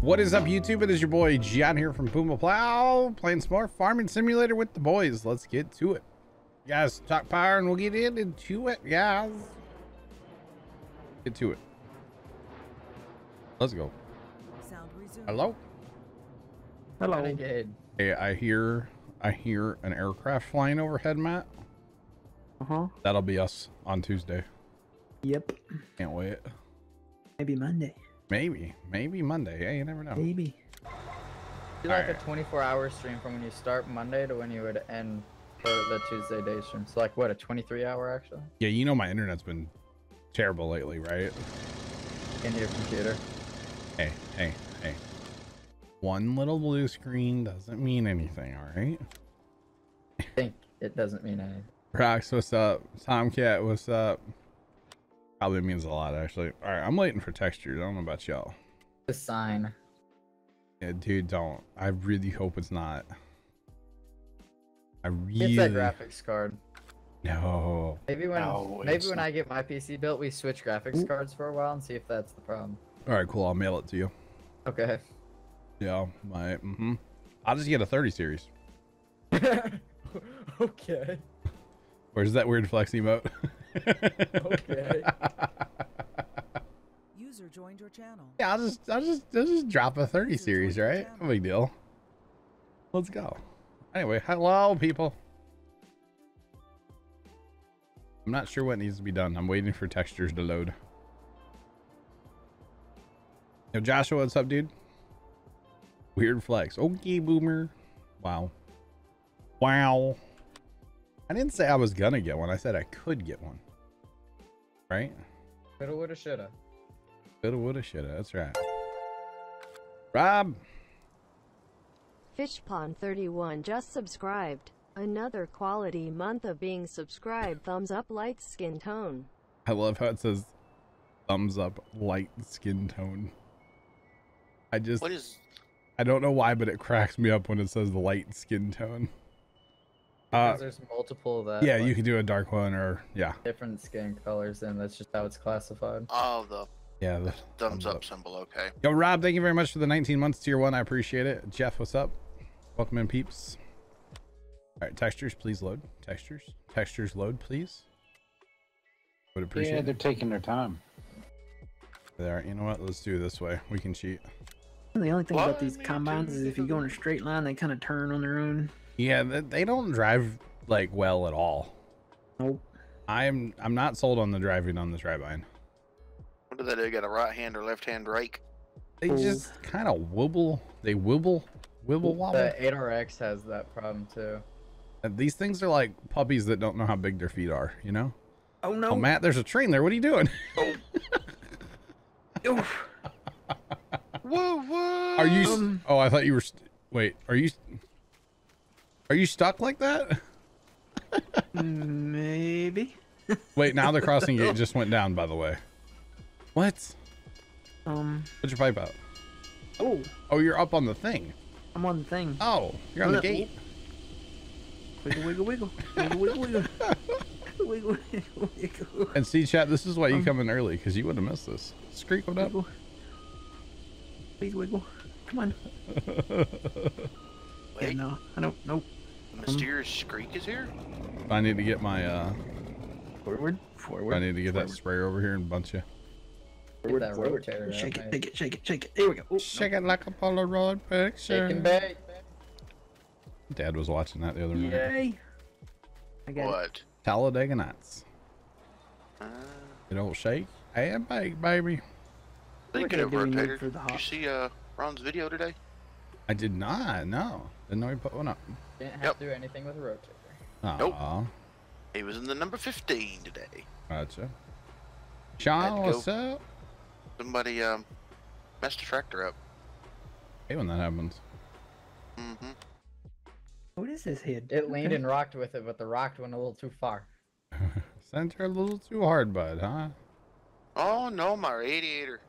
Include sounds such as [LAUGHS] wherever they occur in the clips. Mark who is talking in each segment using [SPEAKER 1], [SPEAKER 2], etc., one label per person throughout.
[SPEAKER 1] What is up, YouTube? It is your boy Jon here from Puma Plow, playing some more Farming Simulator with the boys. Let's get to it. You guys, talk power and we'll get in into it, guys. Get to it. Let's go.
[SPEAKER 2] Sound resumed.
[SPEAKER 1] Hello?
[SPEAKER 3] Hello.
[SPEAKER 4] Renegade.
[SPEAKER 1] Hey, I hear, I hear an aircraft flying overhead, Matt.
[SPEAKER 3] Uh huh.
[SPEAKER 1] That'll be us on Tuesday.
[SPEAKER 3] Yep.
[SPEAKER 1] Can't wait.
[SPEAKER 3] Maybe Monday.
[SPEAKER 1] Maybe, maybe Monday. Hey, you never know.
[SPEAKER 3] Maybe.
[SPEAKER 4] Do like
[SPEAKER 1] Alright.
[SPEAKER 4] a 24 hour stream from when you start Monday to when you would end for the Tuesday day stream. So like what, a 23 hour actually?
[SPEAKER 1] Yeah, you know my internet's been terrible lately, right?
[SPEAKER 4] In your computer.
[SPEAKER 1] Hey, hey, hey. One little blue screen doesn't mean anything, all right?
[SPEAKER 4] I think it doesn't mean anything.
[SPEAKER 1] Rox, what's up? Tomcat, what's up? Probably means a lot, actually. All right, I'm waiting for textures. I don't know about y'all.
[SPEAKER 4] The sign.
[SPEAKER 1] Yeah, dude, don't. I really hope it's not. I really.
[SPEAKER 4] It's that graphics card.
[SPEAKER 1] No.
[SPEAKER 4] Maybe when
[SPEAKER 5] No,
[SPEAKER 4] maybe when
[SPEAKER 5] not.
[SPEAKER 4] I get my PC built, we switch graphics cards for a while and see if that's the problem.
[SPEAKER 1] All right, cool. I'll mail it to you.
[SPEAKER 4] Okay.
[SPEAKER 1] Yeah, my. Mm-hmm. I'll just get a 30 series. [LAUGHS]
[SPEAKER 4] okay.
[SPEAKER 1] Where's that weird flex emote? [LAUGHS]
[SPEAKER 4] Okay. [LAUGHS]
[SPEAKER 2] User joined your channel.
[SPEAKER 1] Yeah, I'll just, I'll just, I'll just drop a 30 series, right? No big deal. Let's go. Anyway, hello, people. I'm not sure what needs to be done. I'm waiting for textures to load. Yo, Joshua, what's up, dude? Weird flex. Okay, boomer. Wow. Wow. I didn't say I was gonna get one. I said I could get one. Right?
[SPEAKER 4] Coulda, woulda, shoulda.
[SPEAKER 1] Coulda, woulda, shoulda. That's right. Rob.
[SPEAKER 6] Fishpond31 just subscribed. Another quality month of being subscribed. Thumbs up, light skin tone.
[SPEAKER 1] I love how it says thumbs up, light skin tone. I just,
[SPEAKER 5] What is
[SPEAKER 1] I don't know why, but it cracks me up when it says light skin tone. Uh,
[SPEAKER 4] Because there's multiple that
[SPEAKER 1] yeah,
[SPEAKER 4] like,
[SPEAKER 1] you can do a dark one or, yeah,
[SPEAKER 4] different skin colors and that's just how it's classified.
[SPEAKER 5] oh the
[SPEAKER 1] yeah. The
[SPEAKER 5] thumbs up symbol? Okay.
[SPEAKER 1] Yo, Rob, thank you very much for the 19 months tier one. I appreciate it. Jeff, what's up? Welcome in, peeps. All right, textures, please load. Textures, textures, load, please. Would appreciate
[SPEAKER 7] Yeah,
[SPEAKER 1] it.
[SPEAKER 7] they're taking their time.
[SPEAKER 1] There, you know what? Let's do it this way. We can cheat.
[SPEAKER 3] The only thing
[SPEAKER 5] What?
[SPEAKER 3] about these combines is if you go in a straight line, they kind of turn on their own.
[SPEAKER 1] Yeah, they don't drive like well at all.
[SPEAKER 3] Nope.
[SPEAKER 1] I'm I'm not sold on the driving on this Rabine.
[SPEAKER 5] What do they do? Got a right hand or left hand rake?
[SPEAKER 1] They
[SPEAKER 3] Old.
[SPEAKER 1] just kind of wobble. They wobble, wobble, wobble.
[SPEAKER 4] The 8RX has that problem too.
[SPEAKER 1] And These things are like puppies that don't know how big their feet are. You know?
[SPEAKER 3] Oh no.
[SPEAKER 1] Oh, Matt, there's a train there. What are you doing? [LAUGHS]
[SPEAKER 3] Oof.
[SPEAKER 5] Whoa, whoa!
[SPEAKER 1] Are you?
[SPEAKER 3] Um.
[SPEAKER 1] oh, I thought you were. St- wait, are you? Are you stuck like that?
[SPEAKER 3] Maybe. [LAUGHS]
[SPEAKER 1] Wait, now the crossing gate [LAUGHS] just went down. By the way. What?
[SPEAKER 3] Um.
[SPEAKER 1] Put your pipe out.
[SPEAKER 3] Oh,
[SPEAKER 1] Oh, you're up on the thing.
[SPEAKER 3] I'm on the thing.
[SPEAKER 1] Oh, you're on the
[SPEAKER 3] Look.
[SPEAKER 1] gate.
[SPEAKER 3] Wiggle, wiggle, wiggle. Wiggle, wiggle, wiggle. [LAUGHS] Wiggle, wiggle, wiggle.
[SPEAKER 1] And see, chat. This is why you
[SPEAKER 3] Um.
[SPEAKER 1] come in early because you would have missed this. Screek what up?
[SPEAKER 3] Wiggle. Please wiggle. Come on. Yeah,
[SPEAKER 5] Wait,
[SPEAKER 3] no. I don't. Nope.
[SPEAKER 5] Mysterious Screek is here.
[SPEAKER 1] I need to get my. uh
[SPEAKER 3] Forward. Forward.
[SPEAKER 1] I need to get that
[SPEAKER 3] forward,
[SPEAKER 1] sprayer over here and bunch you.
[SPEAKER 3] Forward,
[SPEAKER 4] that
[SPEAKER 3] forward.
[SPEAKER 4] rotator
[SPEAKER 3] Shake it, shake it, shake it, shake it. There we go. Oh, no.
[SPEAKER 1] Shake it like a Polaroid picture.
[SPEAKER 4] Shake and bake.
[SPEAKER 1] Dad was watching that the other night.
[SPEAKER 3] Yay. I got it.
[SPEAKER 5] What?
[SPEAKER 1] Talladega Nights.
[SPEAKER 5] Uh,
[SPEAKER 1] You don't shake and bake, baby.
[SPEAKER 5] thinking of
[SPEAKER 3] Okay, doing it
[SPEAKER 5] rotator. Did you see uh Ron's video today?
[SPEAKER 1] I did not. No, didn't know he put one up.
[SPEAKER 4] Didn't have
[SPEAKER 5] Yep.
[SPEAKER 4] to do anything with a rotator.
[SPEAKER 1] Aw,
[SPEAKER 5] Nope. He was in the number 15 today.
[SPEAKER 1] Gotcha.
[SPEAKER 5] Had
[SPEAKER 1] Sean,
[SPEAKER 5] to
[SPEAKER 1] what's up?
[SPEAKER 5] Somebody um messed the tractor up.
[SPEAKER 1] Hey, when that happens.
[SPEAKER 5] Mm-hmm.
[SPEAKER 3] What is this head?
[SPEAKER 4] It leaned and rocked with it, but the rock went a little too far. [LAUGHS]
[SPEAKER 1] Sent her a little too hard, bud, huh?
[SPEAKER 5] Oh no, my radiator.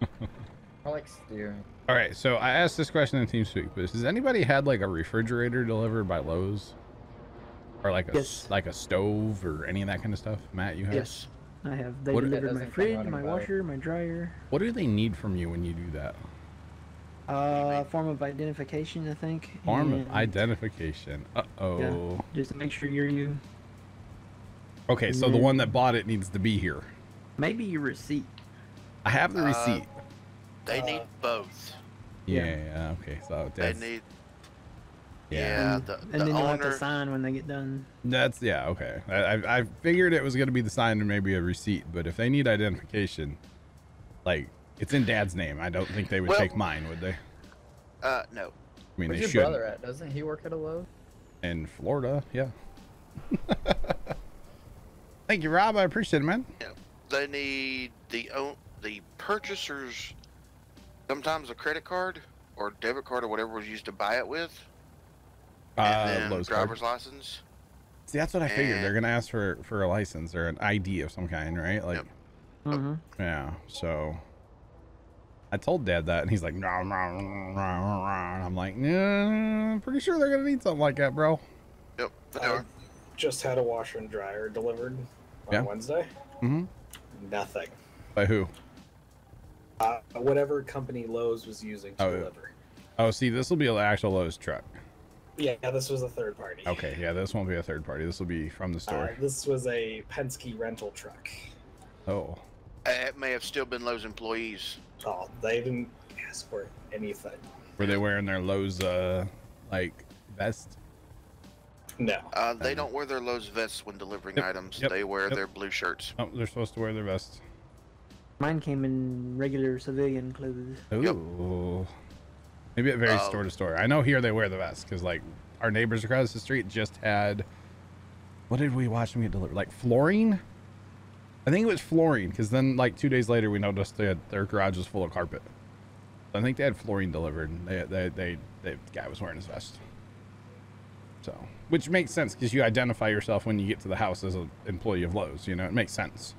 [SPEAKER 5] [LAUGHS]
[SPEAKER 4] I like steering.
[SPEAKER 1] All right, so I asked this question in TeamSpeak, but has anybody had like a refrigerator delivered by Lowe's, or like a s-
[SPEAKER 3] Yes.
[SPEAKER 1] like a stove or any of that kind of stuff? Matt, you have?
[SPEAKER 3] Yes. I have they
[SPEAKER 1] What-
[SPEAKER 3] delivered my fridge, my
[SPEAKER 4] by.
[SPEAKER 3] washer, my dryer.
[SPEAKER 1] What do they need from you when you do that?
[SPEAKER 3] Uh, form of identification, I think.
[SPEAKER 1] Form of identification. Uh oh.
[SPEAKER 3] Just to make sure you're you.
[SPEAKER 1] Okay, so the one that bought it needs to be here.
[SPEAKER 3] Maybe your receipt.
[SPEAKER 1] I have the
[SPEAKER 5] Uh,
[SPEAKER 1] receipt.
[SPEAKER 5] They
[SPEAKER 3] Uh,
[SPEAKER 5] need both.
[SPEAKER 1] Yeah,
[SPEAKER 3] yeah.
[SPEAKER 1] yeah, okay. So
[SPEAKER 5] They
[SPEAKER 1] that's
[SPEAKER 5] need.
[SPEAKER 1] yeah.
[SPEAKER 5] Yeah,
[SPEAKER 3] and,
[SPEAKER 5] the,
[SPEAKER 3] and
[SPEAKER 5] the
[SPEAKER 3] then you'll have to sign when they get done.
[SPEAKER 1] That's yeah, okay. I, I I figured it was gonna be the sign and maybe a receipt, but if they need identification, like it's in Dad's name, I don't think they would
[SPEAKER 5] Well-
[SPEAKER 1] take mine, would they?
[SPEAKER 5] Uh, no.
[SPEAKER 1] I mean,
[SPEAKER 4] Where's
[SPEAKER 1] they
[SPEAKER 4] your
[SPEAKER 1] should.
[SPEAKER 4] brother at? Doesn't he work at a Lowe's?
[SPEAKER 1] In Florida, yeah. [LAUGHS] Thank you, Rob. I appreciate it, man. Yeah.
[SPEAKER 5] They need the own the purchasers. Sometimes a credit card or debit card or whatever was used to buy it with, and
[SPEAKER 1] Uh,
[SPEAKER 5] then
[SPEAKER 1] Lowe's card.
[SPEAKER 5] driver's license.
[SPEAKER 1] See, that's what I figured. They're gonna ask for for a license or an ID of some kind, right? Like,
[SPEAKER 5] Yep.
[SPEAKER 3] Mm-hmm.
[SPEAKER 1] yeah. So I told Dad that, and he's like, "Nah, nah, nah, nah, nah," and I'm like, "Yeah, I'm pretty sure they're gonna need something like that, bro."
[SPEAKER 5] Yep. They
[SPEAKER 7] I
[SPEAKER 5] are.
[SPEAKER 7] just had a washer and dryer delivered on
[SPEAKER 1] Yeah.
[SPEAKER 7] Wednesday.
[SPEAKER 1] Mm-hmm.
[SPEAKER 7] Nothing.
[SPEAKER 1] By who?
[SPEAKER 7] Uh, whatever company Lowe's was using to
[SPEAKER 1] Oh,
[SPEAKER 7] deliver.
[SPEAKER 1] Oh, see, this will be an actual Lowe's truck.
[SPEAKER 7] Yeah, this was a third party.
[SPEAKER 1] Okay, yeah, this won't be a third party. This will be from the
[SPEAKER 7] Uh,
[SPEAKER 1] store.
[SPEAKER 7] this was a Penske rental truck.
[SPEAKER 1] oh,
[SPEAKER 5] Uh, It may have still been Lowe's employees.
[SPEAKER 7] Oh, they didn't ask for anything.
[SPEAKER 1] were they wearing their Lowe's uh like vest?
[SPEAKER 7] No.
[SPEAKER 5] Uh, they
[SPEAKER 1] Uh,
[SPEAKER 5] don't wear their Lowe's vests when delivering
[SPEAKER 1] Yep,
[SPEAKER 5] items.
[SPEAKER 1] yep,
[SPEAKER 5] They wear
[SPEAKER 1] yep.
[SPEAKER 5] their blue shirts.
[SPEAKER 1] Oh, they're supposed to wear their vest.
[SPEAKER 3] Mine came in regular civilian clothes.
[SPEAKER 1] Ooh.
[SPEAKER 5] Yep.
[SPEAKER 1] Maybe it varies
[SPEAKER 5] Oh.
[SPEAKER 1] Um, store to store. I know here they wear the vest because like our neighbors across the street just had. What did we watch them get delivered? Like flooring. I think it was flooring because then like two days later we noticed they had, their garage was full of carpet. I think they had flooring delivered. And they, they they they the guy was wearing his vest. So, which makes sense because you identify yourself when you get to the house as an employee of Lowe's. You know, it makes sense.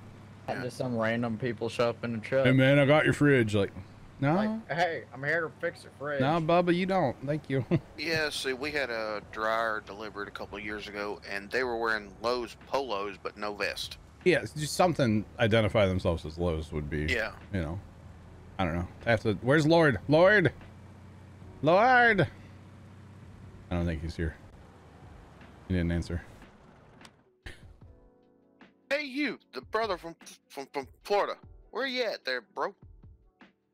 [SPEAKER 4] Not just some random people show up in a truck.
[SPEAKER 1] Hey man, I got your fridge. Like, no,
[SPEAKER 4] Like, hey, I'm here to fix your fridge.
[SPEAKER 1] no, Bubba, you don't. Thank you. [LAUGHS]
[SPEAKER 5] Yeah, see, we had a dryer delivered a couple of years ago, and they were wearing Lowe's polos but no vest.
[SPEAKER 1] yeah, it's just something identify themselves as Lowe's would be.
[SPEAKER 5] Yeah.
[SPEAKER 1] You know, I don't know. I have to. Where's Lord? Lord. Lord. I don't think he's here. He didn't answer.
[SPEAKER 5] Hey, you, the brother from from from Florida. Where you at, there, bro?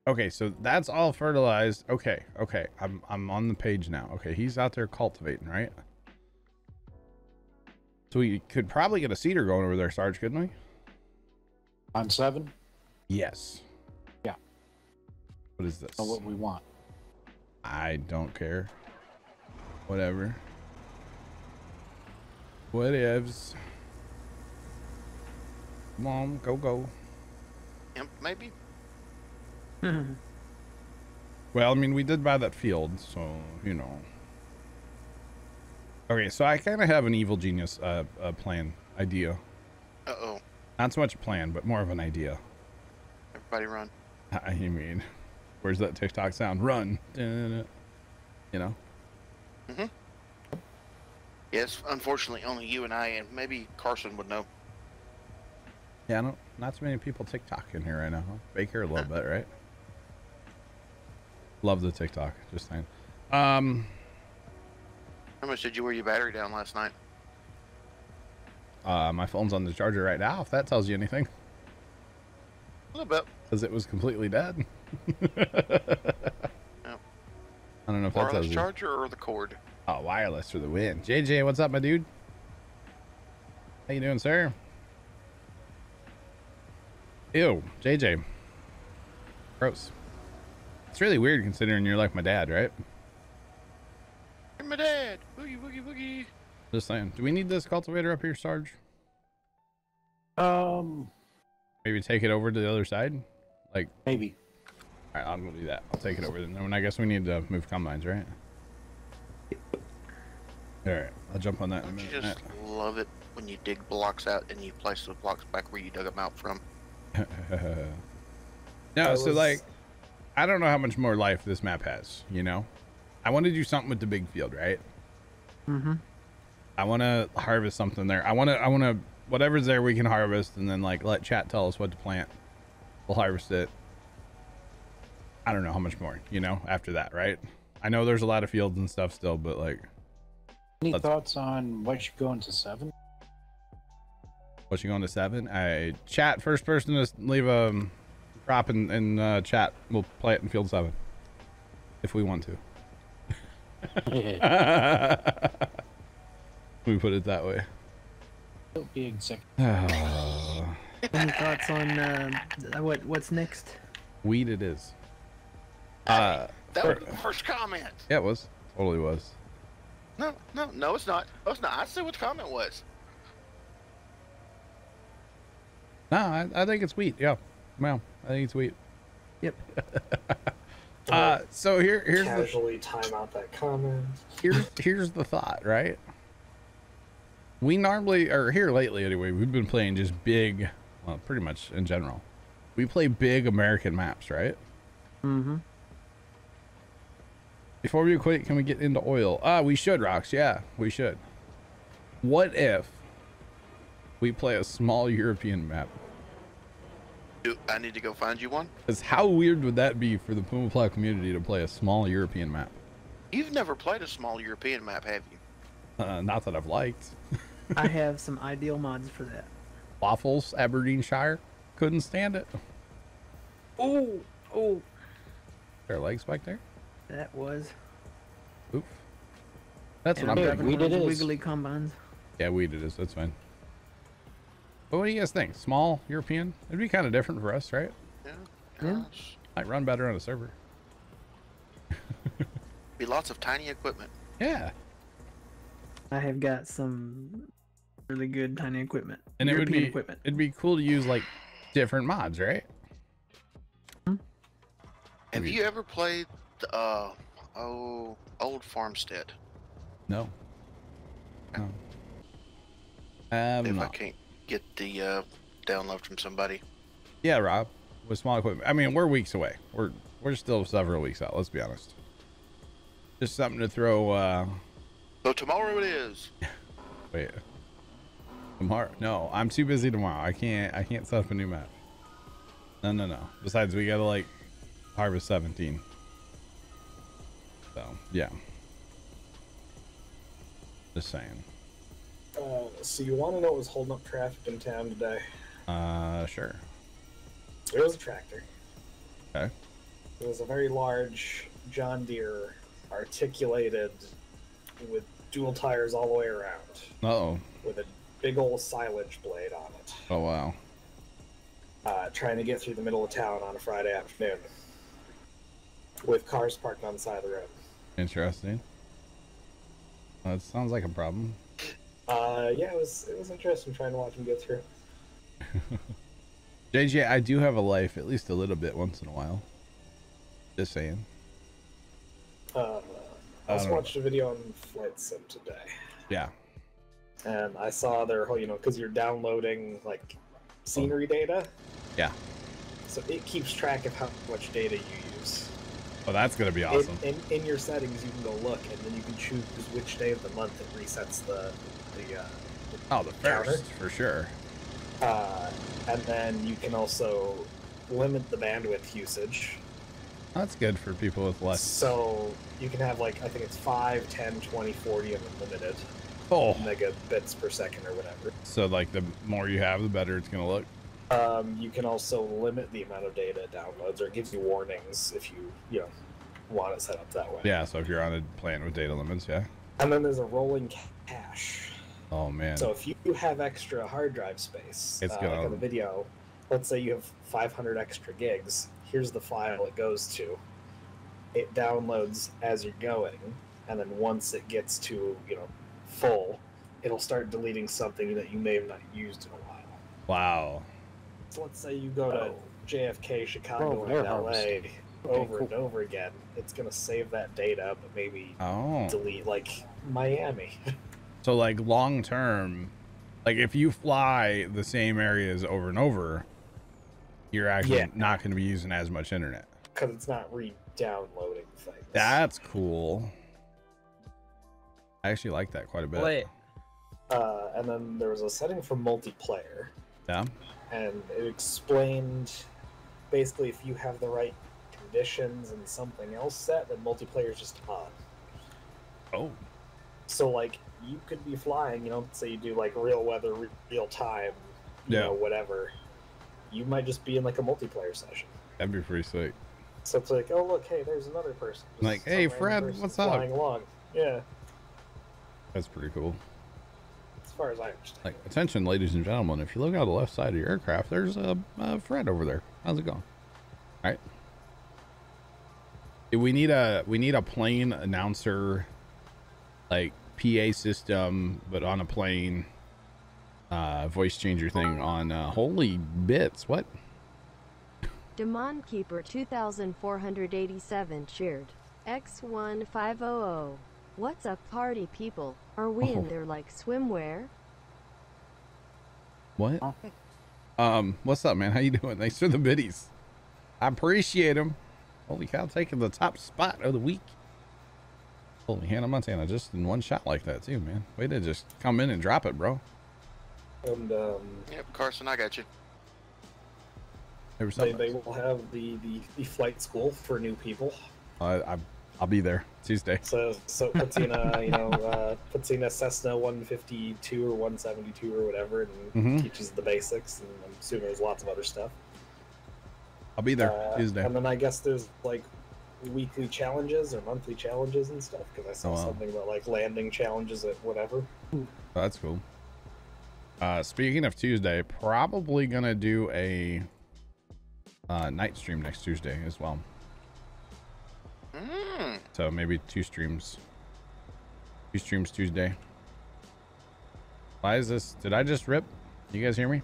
[SPEAKER 1] Okay, so that's all fertilized. Okay, okay. I'm I'm on the page now. Okay, he's out there cultivating, right? So we could probably get a seeder going over there, Sarge, couldn't we?
[SPEAKER 8] On seven?
[SPEAKER 1] Yes.
[SPEAKER 8] Yeah.
[SPEAKER 1] What is this?
[SPEAKER 8] Know what we want.
[SPEAKER 1] I don't care. Whatever. Whatevs. Come on, go go.
[SPEAKER 5] Imp, maybe. [LAUGHS]
[SPEAKER 1] Well, I mean, we did buy that field, so you know. Okay, so I kind of have an evil genius uh, uh plan idea.
[SPEAKER 5] Uh oh.
[SPEAKER 1] Not so much a plan, but more of an idea.
[SPEAKER 5] Everybody run.
[SPEAKER 1] I mean, where's that TikTok sound? Run. You know. Mm-hmm.
[SPEAKER 5] Yes, unfortunately, only you and I, and maybe Carson would know.
[SPEAKER 1] Yeah, I don't. Not too many people TikTok in here right now. Baker a little bit, right? Love the TikTok. Just saying. Um,
[SPEAKER 5] How much did you wear your battery down last night?
[SPEAKER 1] uh, my phone's on the charger right now. If that tells you anything,
[SPEAKER 5] A little bit.
[SPEAKER 1] because it was completely dead. [LAUGHS] I don't know if that tells
[SPEAKER 5] Wireless
[SPEAKER 1] you.
[SPEAKER 5] charger or the cord?
[SPEAKER 1] Oh, wireless for the win. JJ, what's up, my dude? How you doing, sir? Ew, JJ. Gross. It's really weird considering you're like my dad, right?
[SPEAKER 5] You're my dad. Boogie, boogie, boogie.
[SPEAKER 1] Just saying. Do we need this cultivator up here, Sarge?
[SPEAKER 8] Um,
[SPEAKER 1] Maybe take it over to the other side? Like,
[SPEAKER 8] maybe.
[SPEAKER 1] all right, I'm gonna do that. I'll take it over. And then I guess we need to move combines, right? All right, I'll jump on that in a
[SPEAKER 5] Don't you
[SPEAKER 1] minute.
[SPEAKER 5] just love it when you dig blocks out and you place the blocks back where you dug them out from? [LAUGHS]
[SPEAKER 1] no,
[SPEAKER 7] I
[SPEAKER 1] so like, I don't know how much more life this map has. You know, I want to do something with the big field, right?
[SPEAKER 3] mm-hmm.
[SPEAKER 1] I want to harvest something there. I want to. I want to whatever's there we can harvest and then like let chat tell us what to plant. We'll harvest it. I don't know how much more, you know, after that, right? I know there's a lot of fields and stuff still, but like
[SPEAKER 8] Any
[SPEAKER 1] Let's-
[SPEAKER 8] thoughts on what should go into seven?
[SPEAKER 1] What's you going to seven? I chat first person to leave a um, crop in, in uh, chat. We'll play it in field seven if we want to. [LAUGHS] we put it that way.
[SPEAKER 8] It'll be exec- [SIGHS]
[SPEAKER 3] Any thoughts on uh, what what's next?
[SPEAKER 1] Weed it is. Uh,
[SPEAKER 5] That was the first comment.
[SPEAKER 1] yeah, it was. Totally was.
[SPEAKER 5] No, no, no, it's not. No, it's not. I said what the comment was.
[SPEAKER 1] No, I, I think it's wheat. Yeah. Well, I think it's wheat.
[SPEAKER 3] Yep. [LAUGHS]
[SPEAKER 1] Uh, so here, here's the
[SPEAKER 7] Casually time out that comment.
[SPEAKER 1] here's here's the thought, right? We normally, or here lately anyway, we've been playing just big, well, pretty much in general. We play big American maps, right?
[SPEAKER 3] Mm-hmm.
[SPEAKER 1] Before we quit, can we get into oil? Ah, we should, Rocks. Yeah, we should. What if we play a small European map?
[SPEAKER 5] Do I need to go find you one?
[SPEAKER 1] Because how weird would that be for the Puma Plow community to play a small European map?
[SPEAKER 5] You've never played a small European map, have you?
[SPEAKER 1] Uh, not that I've liked.
[SPEAKER 3] I [LAUGHS] have some ideal mods for that.
[SPEAKER 1] Waffles, Aberdeenshire, couldn't stand it.
[SPEAKER 3] Oh, oh,
[SPEAKER 1] Their legs back there.
[SPEAKER 3] that was.
[SPEAKER 1] Oof. That's
[SPEAKER 3] And
[SPEAKER 1] what I'm
[SPEAKER 3] I'm
[SPEAKER 1] thinking.
[SPEAKER 3] driving
[SPEAKER 8] Weed
[SPEAKER 3] one of
[SPEAKER 8] it
[SPEAKER 3] wiggly combines.
[SPEAKER 1] Yeah, we did it. That's fine. But what do you guys think? Small European? It'd be kind of different for us, right?
[SPEAKER 5] Yeah.
[SPEAKER 3] Yeah.
[SPEAKER 5] gosh.
[SPEAKER 1] Might run better on a server.
[SPEAKER 5] Be lots of tiny equipment.
[SPEAKER 1] Yeah.
[SPEAKER 3] I have got some really good tiny equipment.
[SPEAKER 1] And it would be
[SPEAKER 3] equipment.
[SPEAKER 1] it'd be cool to use like different mods, right?
[SPEAKER 5] Have
[SPEAKER 1] Agreed.
[SPEAKER 5] you ever played the, uh oh old farmstead?
[SPEAKER 1] No. No. Um,
[SPEAKER 5] if I
[SPEAKER 1] no.
[SPEAKER 5] can't get the uh download from somebody.
[SPEAKER 1] Yeah, Rob. With small equipment. I mean, we're weeks away. We're we're still several weeks out. Let's be honest. Just something to throw. uh
[SPEAKER 5] So tomorrow it is. [LAUGHS]
[SPEAKER 1] Wait. Tomorrow? No, I'm too busy tomorrow. I can't. I can't set up a new map. No, no, no. Besides, we gotta like harvest 17. So yeah. Just saying.
[SPEAKER 7] Uh, so you want to know what was holding up traffic in town today?
[SPEAKER 1] Uh, sure.
[SPEAKER 7] It was a tractor.
[SPEAKER 1] Okay.
[SPEAKER 7] It was a very large John Deere, articulated, with dual tires all the way around,
[SPEAKER 1] Uh oh.
[SPEAKER 7] with a big old silage blade on it,
[SPEAKER 1] Oh wow.
[SPEAKER 7] uh, trying to get through the middle of town on a Friday afternoon, with cars parked on the side of the road.
[SPEAKER 1] Interesting. Well, that sounds like a problem.
[SPEAKER 7] Uh, yeah, it was it was interesting trying to watch him get through. [LAUGHS]
[SPEAKER 1] JJ, I do have a life, at least a little bit, once in a while. Just saying.
[SPEAKER 7] Uh,
[SPEAKER 1] I
[SPEAKER 7] I just
[SPEAKER 1] know.
[SPEAKER 7] watched a video on Flight Sim today.
[SPEAKER 1] Yeah.
[SPEAKER 7] and I saw their whole, you know, because you're downloading like scenery data,
[SPEAKER 1] Yeah.
[SPEAKER 7] so it keeps track of how much data you use.
[SPEAKER 1] Oh, that's gonna be
[SPEAKER 7] In-
[SPEAKER 1] awesome.
[SPEAKER 7] In, in, your settings, you can go look, and then you can choose which day of the month it resets the the. Uh,
[SPEAKER 1] Oh, the
[SPEAKER 7] counter.
[SPEAKER 1] first for sure.
[SPEAKER 7] uh, and then you can also limit the bandwidth usage.
[SPEAKER 1] That's good for people with less.
[SPEAKER 7] So you can have like I think it's 5, 10, 20, 40 and unlimited
[SPEAKER 1] Oh,
[SPEAKER 7] megabits per second or whatever.
[SPEAKER 1] so like the more you have, the better it's gonna look.
[SPEAKER 7] Um, you can also limit the amount of data it downloads, or it gives you warnings if you you know want it set up that way.
[SPEAKER 1] Yeah. So if you're on a plan with data limits, yeah.
[SPEAKER 7] And then there's a rolling cache.
[SPEAKER 1] Oh man.
[SPEAKER 7] So if you have extra hard drive space,
[SPEAKER 1] It's
[SPEAKER 7] uh,
[SPEAKER 1] gonna-
[SPEAKER 7] like on the video, let's say you have 500 extra gigs. Here's the file it goes to. It downloads as you're going, and then once it gets to you know full, it'll start deleting something that you may have not used in a while.
[SPEAKER 1] wow.
[SPEAKER 7] So let's say you go to
[SPEAKER 8] Oh.
[SPEAKER 7] JFK, Chicago,
[SPEAKER 8] Oh,
[SPEAKER 7] and LA
[SPEAKER 8] harvesting.
[SPEAKER 7] over
[SPEAKER 8] Okay,
[SPEAKER 7] and over again. It's gonna save that data, but maybe
[SPEAKER 1] Oh.
[SPEAKER 7] delete like Miami. [LAUGHS]
[SPEAKER 1] So like long term, like if you fly the same areas over and over, you're actually
[SPEAKER 7] Yeah.
[SPEAKER 1] not going to be using as much internet.
[SPEAKER 7] because it's not re-downloading things.
[SPEAKER 1] That's cool. I actually like that quite a bit.
[SPEAKER 4] Wait,
[SPEAKER 7] Uh, and then there was a setting for multiplayer,
[SPEAKER 1] Yeah.
[SPEAKER 7] and it explained basically if you have the right conditions and something else set, then multiplayer is just on.
[SPEAKER 1] Oh.
[SPEAKER 7] So like you could be flying, you know, say you do like real weather, real time, you
[SPEAKER 1] Yeah.
[SPEAKER 7] know, whatever. You might just be in like a multiplayer session.
[SPEAKER 1] That'd be pretty sweet.
[SPEAKER 7] So it's like, oh look, hey, there's another person. just
[SPEAKER 1] Like, hey, Fred, what's up?
[SPEAKER 7] Flying along. Yeah,
[SPEAKER 1] That's pretty cool.
[SPEAKER 7] as far as I understand.
[SPEAKER 1] Like, attention, ladies and gentlemen. If you look out the left side of your aircraft, there's a, a Fred over there. How's it going? All right. We need a we need a plane announcer, like PA system, but on a plane. Uh, voice changer thing on uh, holy bits. What?
[SPEAKER 6] Demon Keeper 2487 cheered. X1500. What's up, party people? Are we
[SPEAKER 1] Oh.
[SPEAKER 6] in there like swimwear?
[SPEAKER 1] What? Um, what's up, man? How you doing? Thanks for the biddies. I appreciate them. Holy cow, taking the top spot of the week. Holy Hannah Montana, just in one shot like that too, man. Way to just come in and drop it, bro.
[SPEAKER 7] And um,
[SPEAKER 5] Yep, Carson, I got you.
[SPEAKER 7] They, they will have the, the, the flight school for new people.
[SPEAKER 1] I, I, I'll be there Tuesday.
[SPEAKER 7] So so puts you in a you know uh, puts in a Cessna 152 or 172 or whatever, and
[SPEAKER 1] Mhm.
[SPEAKER 7] teaches the basics. And I'm assuming there's lots of other stuff.
[SPEAKER 1] I'll be there
[SPEAKER 7] Uh,
[SPEAKER 1] Tuesday.
[SPEAKER 7] And then I guess there's like weekly challenges or monthly challenges and stuff because I saw
[SPEAKER 1] Oh, wow.
[SPEAKER 7] something about like landing challenges at whatever.
[SPEAKER 1] Oh, that's cool. Uh, speaking of Tuesday, probably gonna do a uh, night stream next Tuesday as well.
[SPEAKER 5] Mm.
[SPEAKER 1] So maybe two streams. Two streams Tuesday. Why is this? Did I just rip? You guys hear me?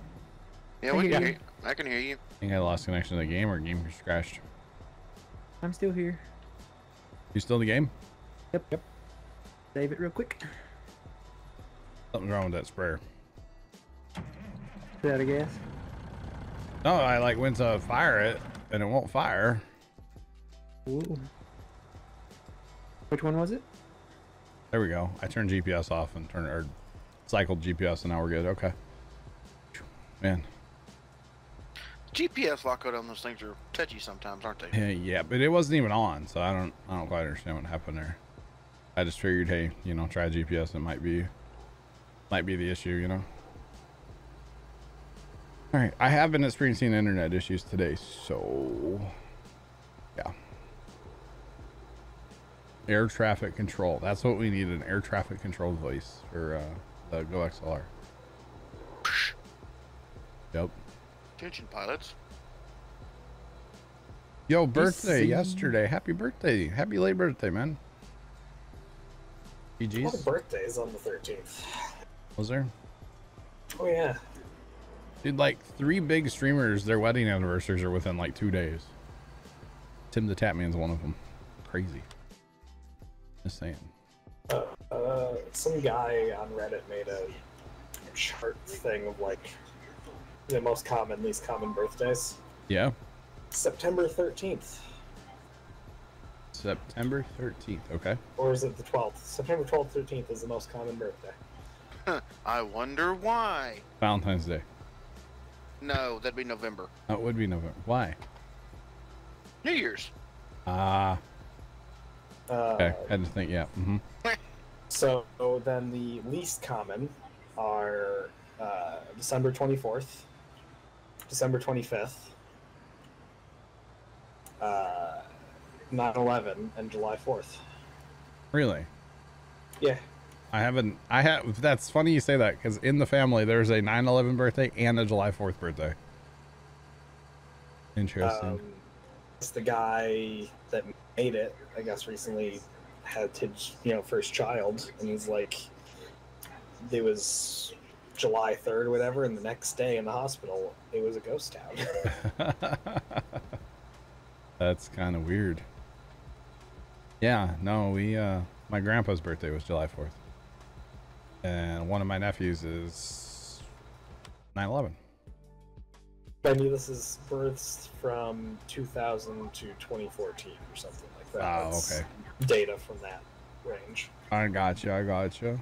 [SPEAKER 5] Yeah,
[SPEAKER 3] I
[SPEAKER 5] we
[SPEAKER 3] hear
[SPEAKER 5] can
[SPEAKER 3] you.
[SPEAKER 5] hear you. I can hear you.
[SPEAKER 1] I think I lost connection to the game or game just crashed.
[SPEAKER 3] I'm still here.
[SPEAKER 1] You still in the game?
[SPEAKER 3] Yep, yep. Save it real quick.
[SPEAKER 1] Something's wrong with that sprayer.
[SPEAKER 3] Is that a gas.
[SPEAKER 1] No, I like went to fire it and it won't fire.
[SPEAKER 3] Ooh. Which one was it?
[SPEAKER 1] There we go. I turned GPS off and turned or cycled GPS and now we're good. Okay. Man.
[SPEAKER 5] GPS lockout on those things are touchy sometimes, aren't they?
[SPEAKER 1] Yeah, but it wasn't even on, so I don't I don't quite understand what happened there. I just figured, hey, you know, try GPS. It might be might be the issue, you know. All right, I have been experiencing internet issues today, so yeah. Air traffic control. That's what we need an air traffic control voice for uh, the Go XLR. Yep.
[SPEAKER 5] Attention, pilots.
[SPEAKER 1] Yo, birthday
[SPEAKER 3] see.
[SPEAKER 1] yesterday. Happy birthday. Happy late birthday, man.
[SPEAKER 7] A lot of
[SPEAKER 1] GG's.
[SPEAKER 7] birthdays on the 13th.
[SPEAKER 1] Was there?
[SPEAKER 7] Oh yeah.
[SPEAKER 1] Dude, like three big streamers, their wedding anniversaries are within like two days. Tim the Tatman's one of them. Crazy. Just saying.
[SPEAKER 7] Uh, uh, some guy on Reddit made a chart thing of like the most common, least common birthdays.
[SPEAKER 1] Yeah.
[SPEAKER 7] September 13th,
[SPEAKER 1] September 13th. Okay.
[SPEAKER 7] or is it the 12th? September 12th, 13th is the most common birthday.
[SPEAKER 5] I wonder why.
[SPEAKER 1] Valentine's Day.
[SPEAKER 5] No, that'd be November.
[SPEAKER 1] That would be November. Why?
[SPEAKER 5] New Year's.
[SPEAKER 1] Ah,
[SPEAKER 7] Uh,
[SPEAKER 1] okay. Had to think. Yeah. hmm [LAUGHS]
[SPEAKER 7] So then the least common are uh, December 24th, December 25th, uh, 9/11, and July 4th.
[SPEAKER 1] Really?
[SPEAKER 7] Yeah.
[SPEAKER 1] I haven't. I have. That's funny you say that because in the family there's a 9/11 birthday and a July 4th birthday. Interesting.
[SPEAKER 7] Um, it's the guy that made it, I guess, recently had his you know first child, and he's like, it was July third, or whatever, and the next day in the hospital, it was a ghost town. [LAUGHS] [LAUGHS]
[SPEAKER 1] That's kind of weird. Yeah, no, we uh my grandpa's birthday was July 4th. And one of my nephews is 9/11.
[SPEAKER 7] I knew this is births from 2000 to 2014 or something like that.
[SPEAKER 1] Oh,
[SPEAKER 7] That's
[SPEAKER 1] okay.
[SPEAKER 7] Data from that range.
[SPEAKER 1] I got you. I got you.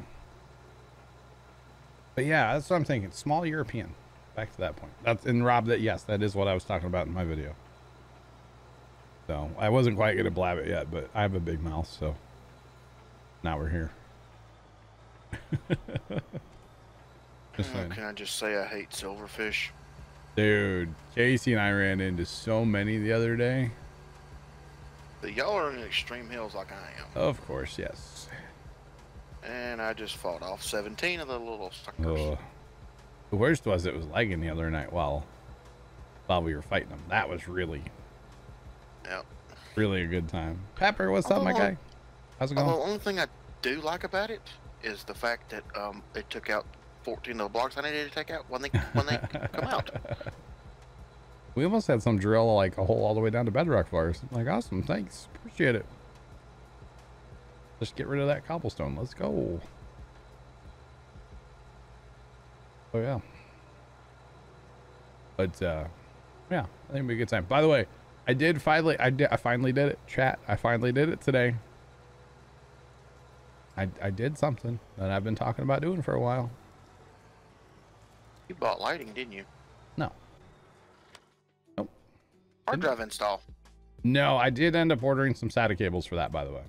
[SPEAKER 1] But yeah, that's what I'm thinking. Small European. Back to that point. That's and Rob. That yes, that is what I was talking about in my video. So I wasn't quite gonna blab it yet, but I have a big mouth, so now we're here. [LAUGHS]
[SPEAKER 5] Uh, can I just say I hate silverfish?
[SPEAKER 1] Dude, Casey and I ran into so many the other day.
[SPEAKER 5] But y'all are in extreme hills like I am,
[SPEAKER 1] Of course, yes.
[SPEAKER 5] and I just fought off 17 of the little suckers.
[SPEAKER 1] Ugh. The worst was it was lagging the other night while while we were fighting them. That was really,
[SPEAKER 5] Yep.
[SPEAKER 1] really a good time. Pepper, what's up, my guy? How's it going?
[SPEAKER 5] the only thing I do like about it is the fact that um it took out 14 of the blocks I needed to take out when they when they [LAUGHS] come out.
[SPEAKER 1] We almost had some drill like a hole all the way down to bedrock for us. Like, awesome, thanks, appreciate it. Just get rid of that cobblestone. Let's go. Oh yeah. But uh, yeah, I think it'll be a good time. By the way, I did finally, I did, I finally did it. Chat, I finally did it today. I I did something that I've been talking about doing for a while.
[SPEAKER 5] You bought lighting, didn't you?
[SPEAKER 1] No. Nope.
[SPEAKER 5] Hard drive install.
[SPEAKER 1] No, I did end up ordering some SATA cables for that, by the way.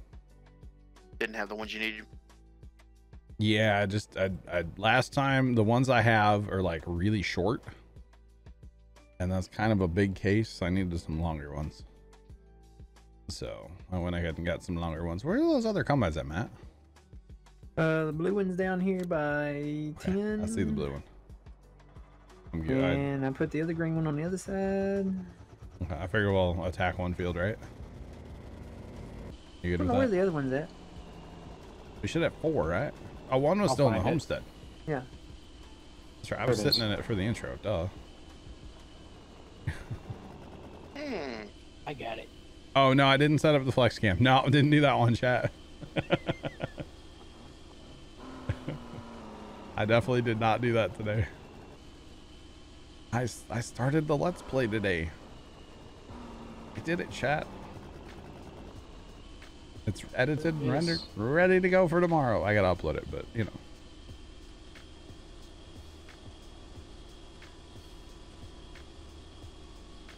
[SPEAKER 5] Didn't have the ones you needed.
[SPEAKER 1] Yeah, I just I, I last time the ones I have are like really short, and that's kind of a big case. I needed some longer ones, so I went ahead and got some longer ones. Where are those other combines at, Matt?
[SPEAKER 3] Uh, the blue one's down here by
[SPEAKER 1] Okay,
[SPEAKER 3] ten.
[SPEAKER 1] I see the blue one. I'm good.
[SPEAKER 3] And I put the other green one on the other side.
[SPEAKER 1] okay, I figure we'll attack one field, right? You
[SPEAKER 3] I
[SPEAKER 1] good
[SPEAKER 3] don't
[SPEAKER 1] with
[SPEAKER 3] know where the other one's at.
[SPEAKER 1] We should have four, right? Oh, one was
[SPEAKER 8] I'll
[SPEAKER 1] still in the
[SPEAKER 8] it.
[SPEAKER 1] homestead.
[SPEAKER 3] Yeah.
[SPEAKER 1] That's right. I was sitting in it for the intro. Duh.
[SPEAKER 5] Hmm.
[SPEAKER 8] I got it.
[SPEAKER 1] Oh no, I didn't set up the flex cam. No, I [LAUGHS] didn't do that one, chat. [LAUGHS] I definitely did not do that today. I, I started the let's play today. I did it, chat. It's edited and rendered, ready to go for tomorrow. I gotta upload it, but you know.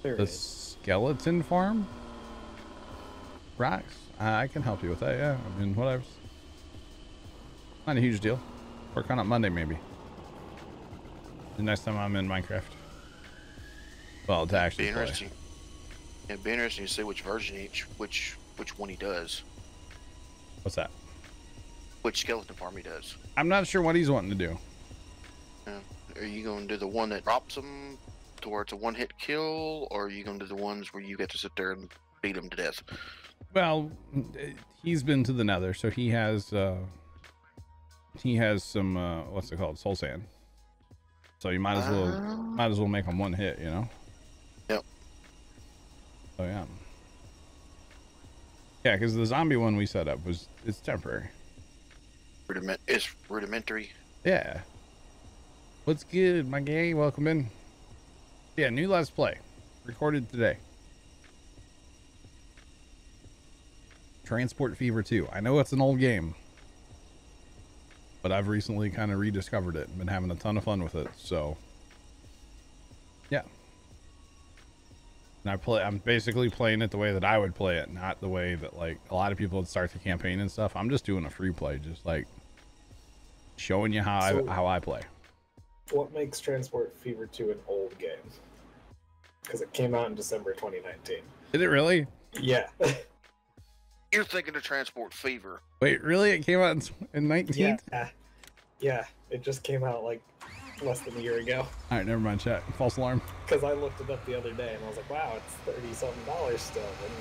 [SPEAKER 3] There
[SPEAKER 1] The skeleton farm? Rocks. I can help you with that, yeah. I mean, whatever. Not a huge deal. Work on it Monday, maybe. The next time I'm in Minecraft. Well, to
[SPEAKER 5] Be
[SPEAKER 1] actually play.
[SPEAKER 5] interesting. It'd be interesting to see which version each, which which one he does,
[SPEAKER 1] What's that?
[SPEAKER 5] which skeleton farm he does.
[SPEAKER 1] I'm not sure what he's wanting to do.
[SPEAKER 5] Yeah. Are you going to do the one that drops them to where it's a one-hit kill, or are you going to the ones where you get to sit there and beat them to death?
[SPEAKER 1] Well, he's been to the nether, so he has, uh, he has some, uh, what's it called? Soul sand. So you might as well,
[SPEAKER 5] Ah.
[SPEAKER 1] might as well make him one hit, you know?
[SPEAKER 5] Yep.
[SPEAKER 1] Oh yeah. Yeah, because the zombie one we set up was it's temporary.
[SPEAKER 5] Rudiment it's rudimentary.
[SPEAKER 1] Yeah. What's good, my guy? Welcome in. Yeah, new Let's Play. Recorded today. Transport Fever 2. I know it's an old game. But I've recently kind of rediscovered it been having a ton of fun with it, so yeah. And I play I'm basically playing it the way that I would play it, not the way that like a lot of people would start the campaign and stuff. I'm just doing a free play, just like showing you how
[SPEAKER 7] So-
[SPEAKER 1] I how I play.
[SPEAKER 7] What makes Transport Fever 2 an old game? Because it came out in December 2019.
[SPEAKER 1] Did it really?
[SPEAKER 7] Yeah. [LAUGHS]
[SPEAKER 5] You're thinking of Transport Fever.
[SPEAKER 1] Wait, really? It came out in, in 19?
[SPEAKER 7] yeah. Yeah. It just came out like less than a year ago.
[SPEAKER 1] All right, never mind. Chat. False alarm. [LAUGHS]
[SPEAKER 7] Because I looked it up the other day and I was like, wow, it's 30 something dollars still. And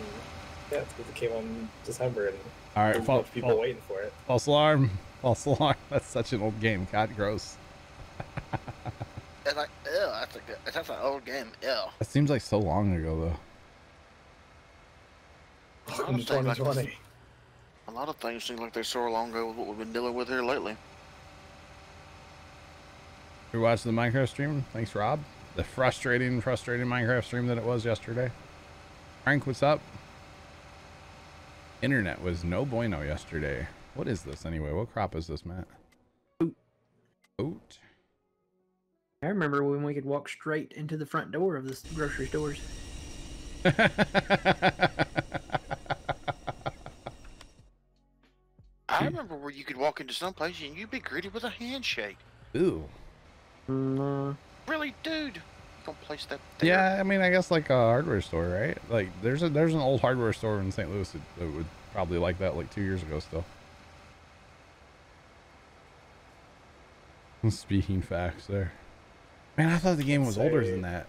[SPEAKER 7] yeah, it's because it came out in December and
[SPEAKER 1] All
[SPEAKER 7] there's a bunch of people
[SPEAKER 1] fal-
[SPEAKER 7] waiting for it.
[SPEAKER 1] false alarm. [LAUGHS] False alarm. That's such an old game. God, gross. [LAUGHS]
[SPEAKER 5] It's like, ew, that's a good, that's an old game. Ew.
[SPEAKER 1] That seems like so long ago, though.
[SPEAKER 5] lot
[SPEAKER 7] In
[SPEAKER 5] of like
[SPEAKER 7] 2020.
[SPEAKER 5] A lot of things seem like they're so long ago with what we've been dealing with here lately.
[SPEAKER 1] You watching the Minecraft stream? Thanks, Rob. The frustrating, frustrating Minecraft stream that it was yesterday. Frank, what's up? Internet was no bueno yesterday. What is this anyway? What crop is this, Matt? Oat. Oat.
[SPEAKER 3] I remember when we could walk straight into the front door of the grocery stores. [LAUGHS]
[SPEAKER 5] I remember where you could walk into some place and you'd be greeted with a handshake.
[SPEAKER 1] Ooh.
[SPEAKER 3] Mm,
[SPEAKER 5] Really, dude? You don't place that there?
[SPEAKER 1] Yeah, I mean, I guess like a hardware store, right? Like, there's a there's an old hardware store in St. Louis that, that would probably like that like two years ago still. [LAUGHS] Speaking facts there. Man, I thought the game was older than that.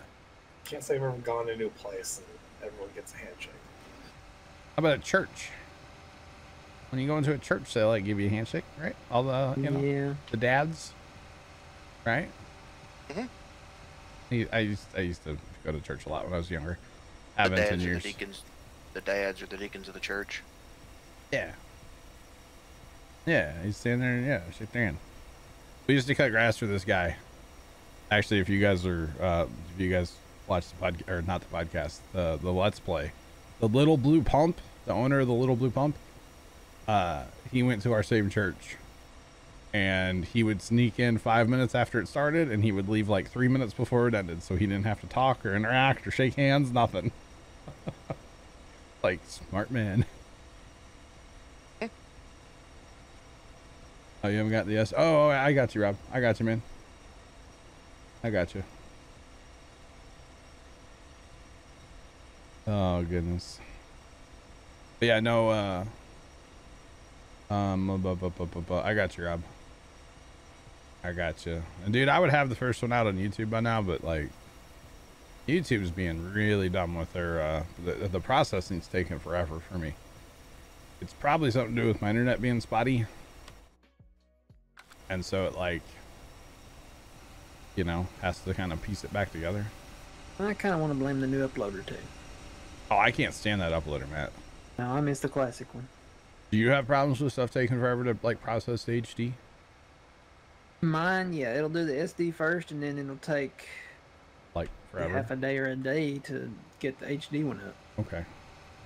[SPEAKER 7] Can't say I've ever gone to a new place and everyone gets a handshake.
[SPEAKER 1] How about a church? When you go into a church, they like give you a handshake, right? All the you know
[SPEAKER 3] yeah.
[SPEAKER 1] the dads, right?
[SPEAKER 5] Mhm.
[SPEAKER 1] He- I used I used to go to church a lot when I was younger.
[SPEAKER 5] The
[SPEAKER 1] Haven't
[SPEAKER 5] dads
[SPEAKER 1] in
[SPEAKER 5] are the
[SPEAKER 1] years.
[SPEAKER 5] deacons. The dads are the deacons of the church.
[SPEAKER 1] Yeah. Yeah, he's standing there yeah, shake their hand. We used to cut grass for this guy. Actually, if you guys are, uh, if you guys watch the podcast or not the podcast, the the Let's Play, the Little Blue Pump, the owner of the Little Blue Pump, uh, he went to our same church, and he would sneak in five minutes after it started, and he would leave like three minutes before it ended, so he didn't have to talk or interact or shake hands, nothing. [LAUGHS] like smart man. [LAUGHS] Oh, you haven't got the S. Oh, I got you, Rob. I got you, man. I got you. Oh goodness. But yeah, no. Uh, um, I got you, Rob. I got you. And dude, I would have the first one out on YouTube by now, but like, YouTube's being really dumb with their uh, the the processing's taking forever for me. It's probably something to do with my internet being spotty and so it like you know has to kind of piece it back together.
[SPEAKER 3] I kind of want to blame the new uploader too.
[SPEAKER 1] oh i can't stand that uploader matt.
[SPEAKER 3] No, I miss the classic one.
[SPEAKER 1] do you have problems with stuff taking forever to like process to hd
[SPEAKER 3] Mine, yeah, it'll do the SD first, and then it'll take
[SPEAKER 1] like forever?
[SPEAKER 3] half a day or a day to get the HD one up.
[SPEAKER 1] Okay.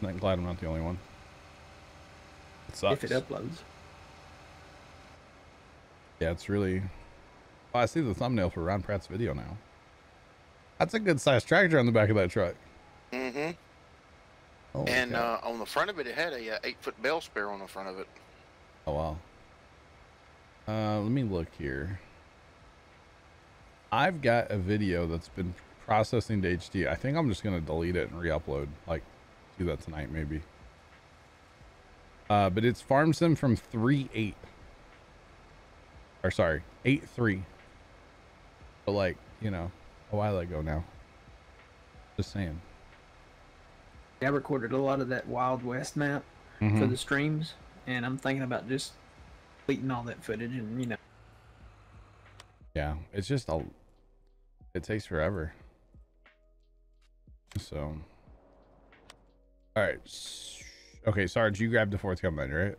[SPEAKER 1] I'm glad i'm not the only one. It sucks
[SPEAKER 3] if it uploads.
[SPEAKER 1] yeah it's really oh, i see the thumbnail for ron pratt's video now that's a good sized tractor on the back of that truck
[SPEAKER 5] Mm-hmm.
[SPEAKER 1] oh
[SPEAKER 5] and uh, on the front of it, it had a uh, eight-foot bell spare on the front of it.
[SPEAKER 1] Oh wow. Uh, let me look here. I've got a video that's been processing to HD. I think I'm just gonna delete it and re-upload. Like, do that tonight maybe. Uh, but it's farm sim from three eight. Or sorry, eight three. But like, you know, a while ago now. Just saying.
[SPEAKER 3] I recorded a lot of that Wild West map for
[SPEAKER 1] Mhm.
[SPEAKER 3] the streams, and I'm thinking about just deleting all that footage and you know.
[SPEAKER 1] Yeah, it's just a. It takes forever. So. All right. Okay, Sarge, you grabbed the fourth command, right?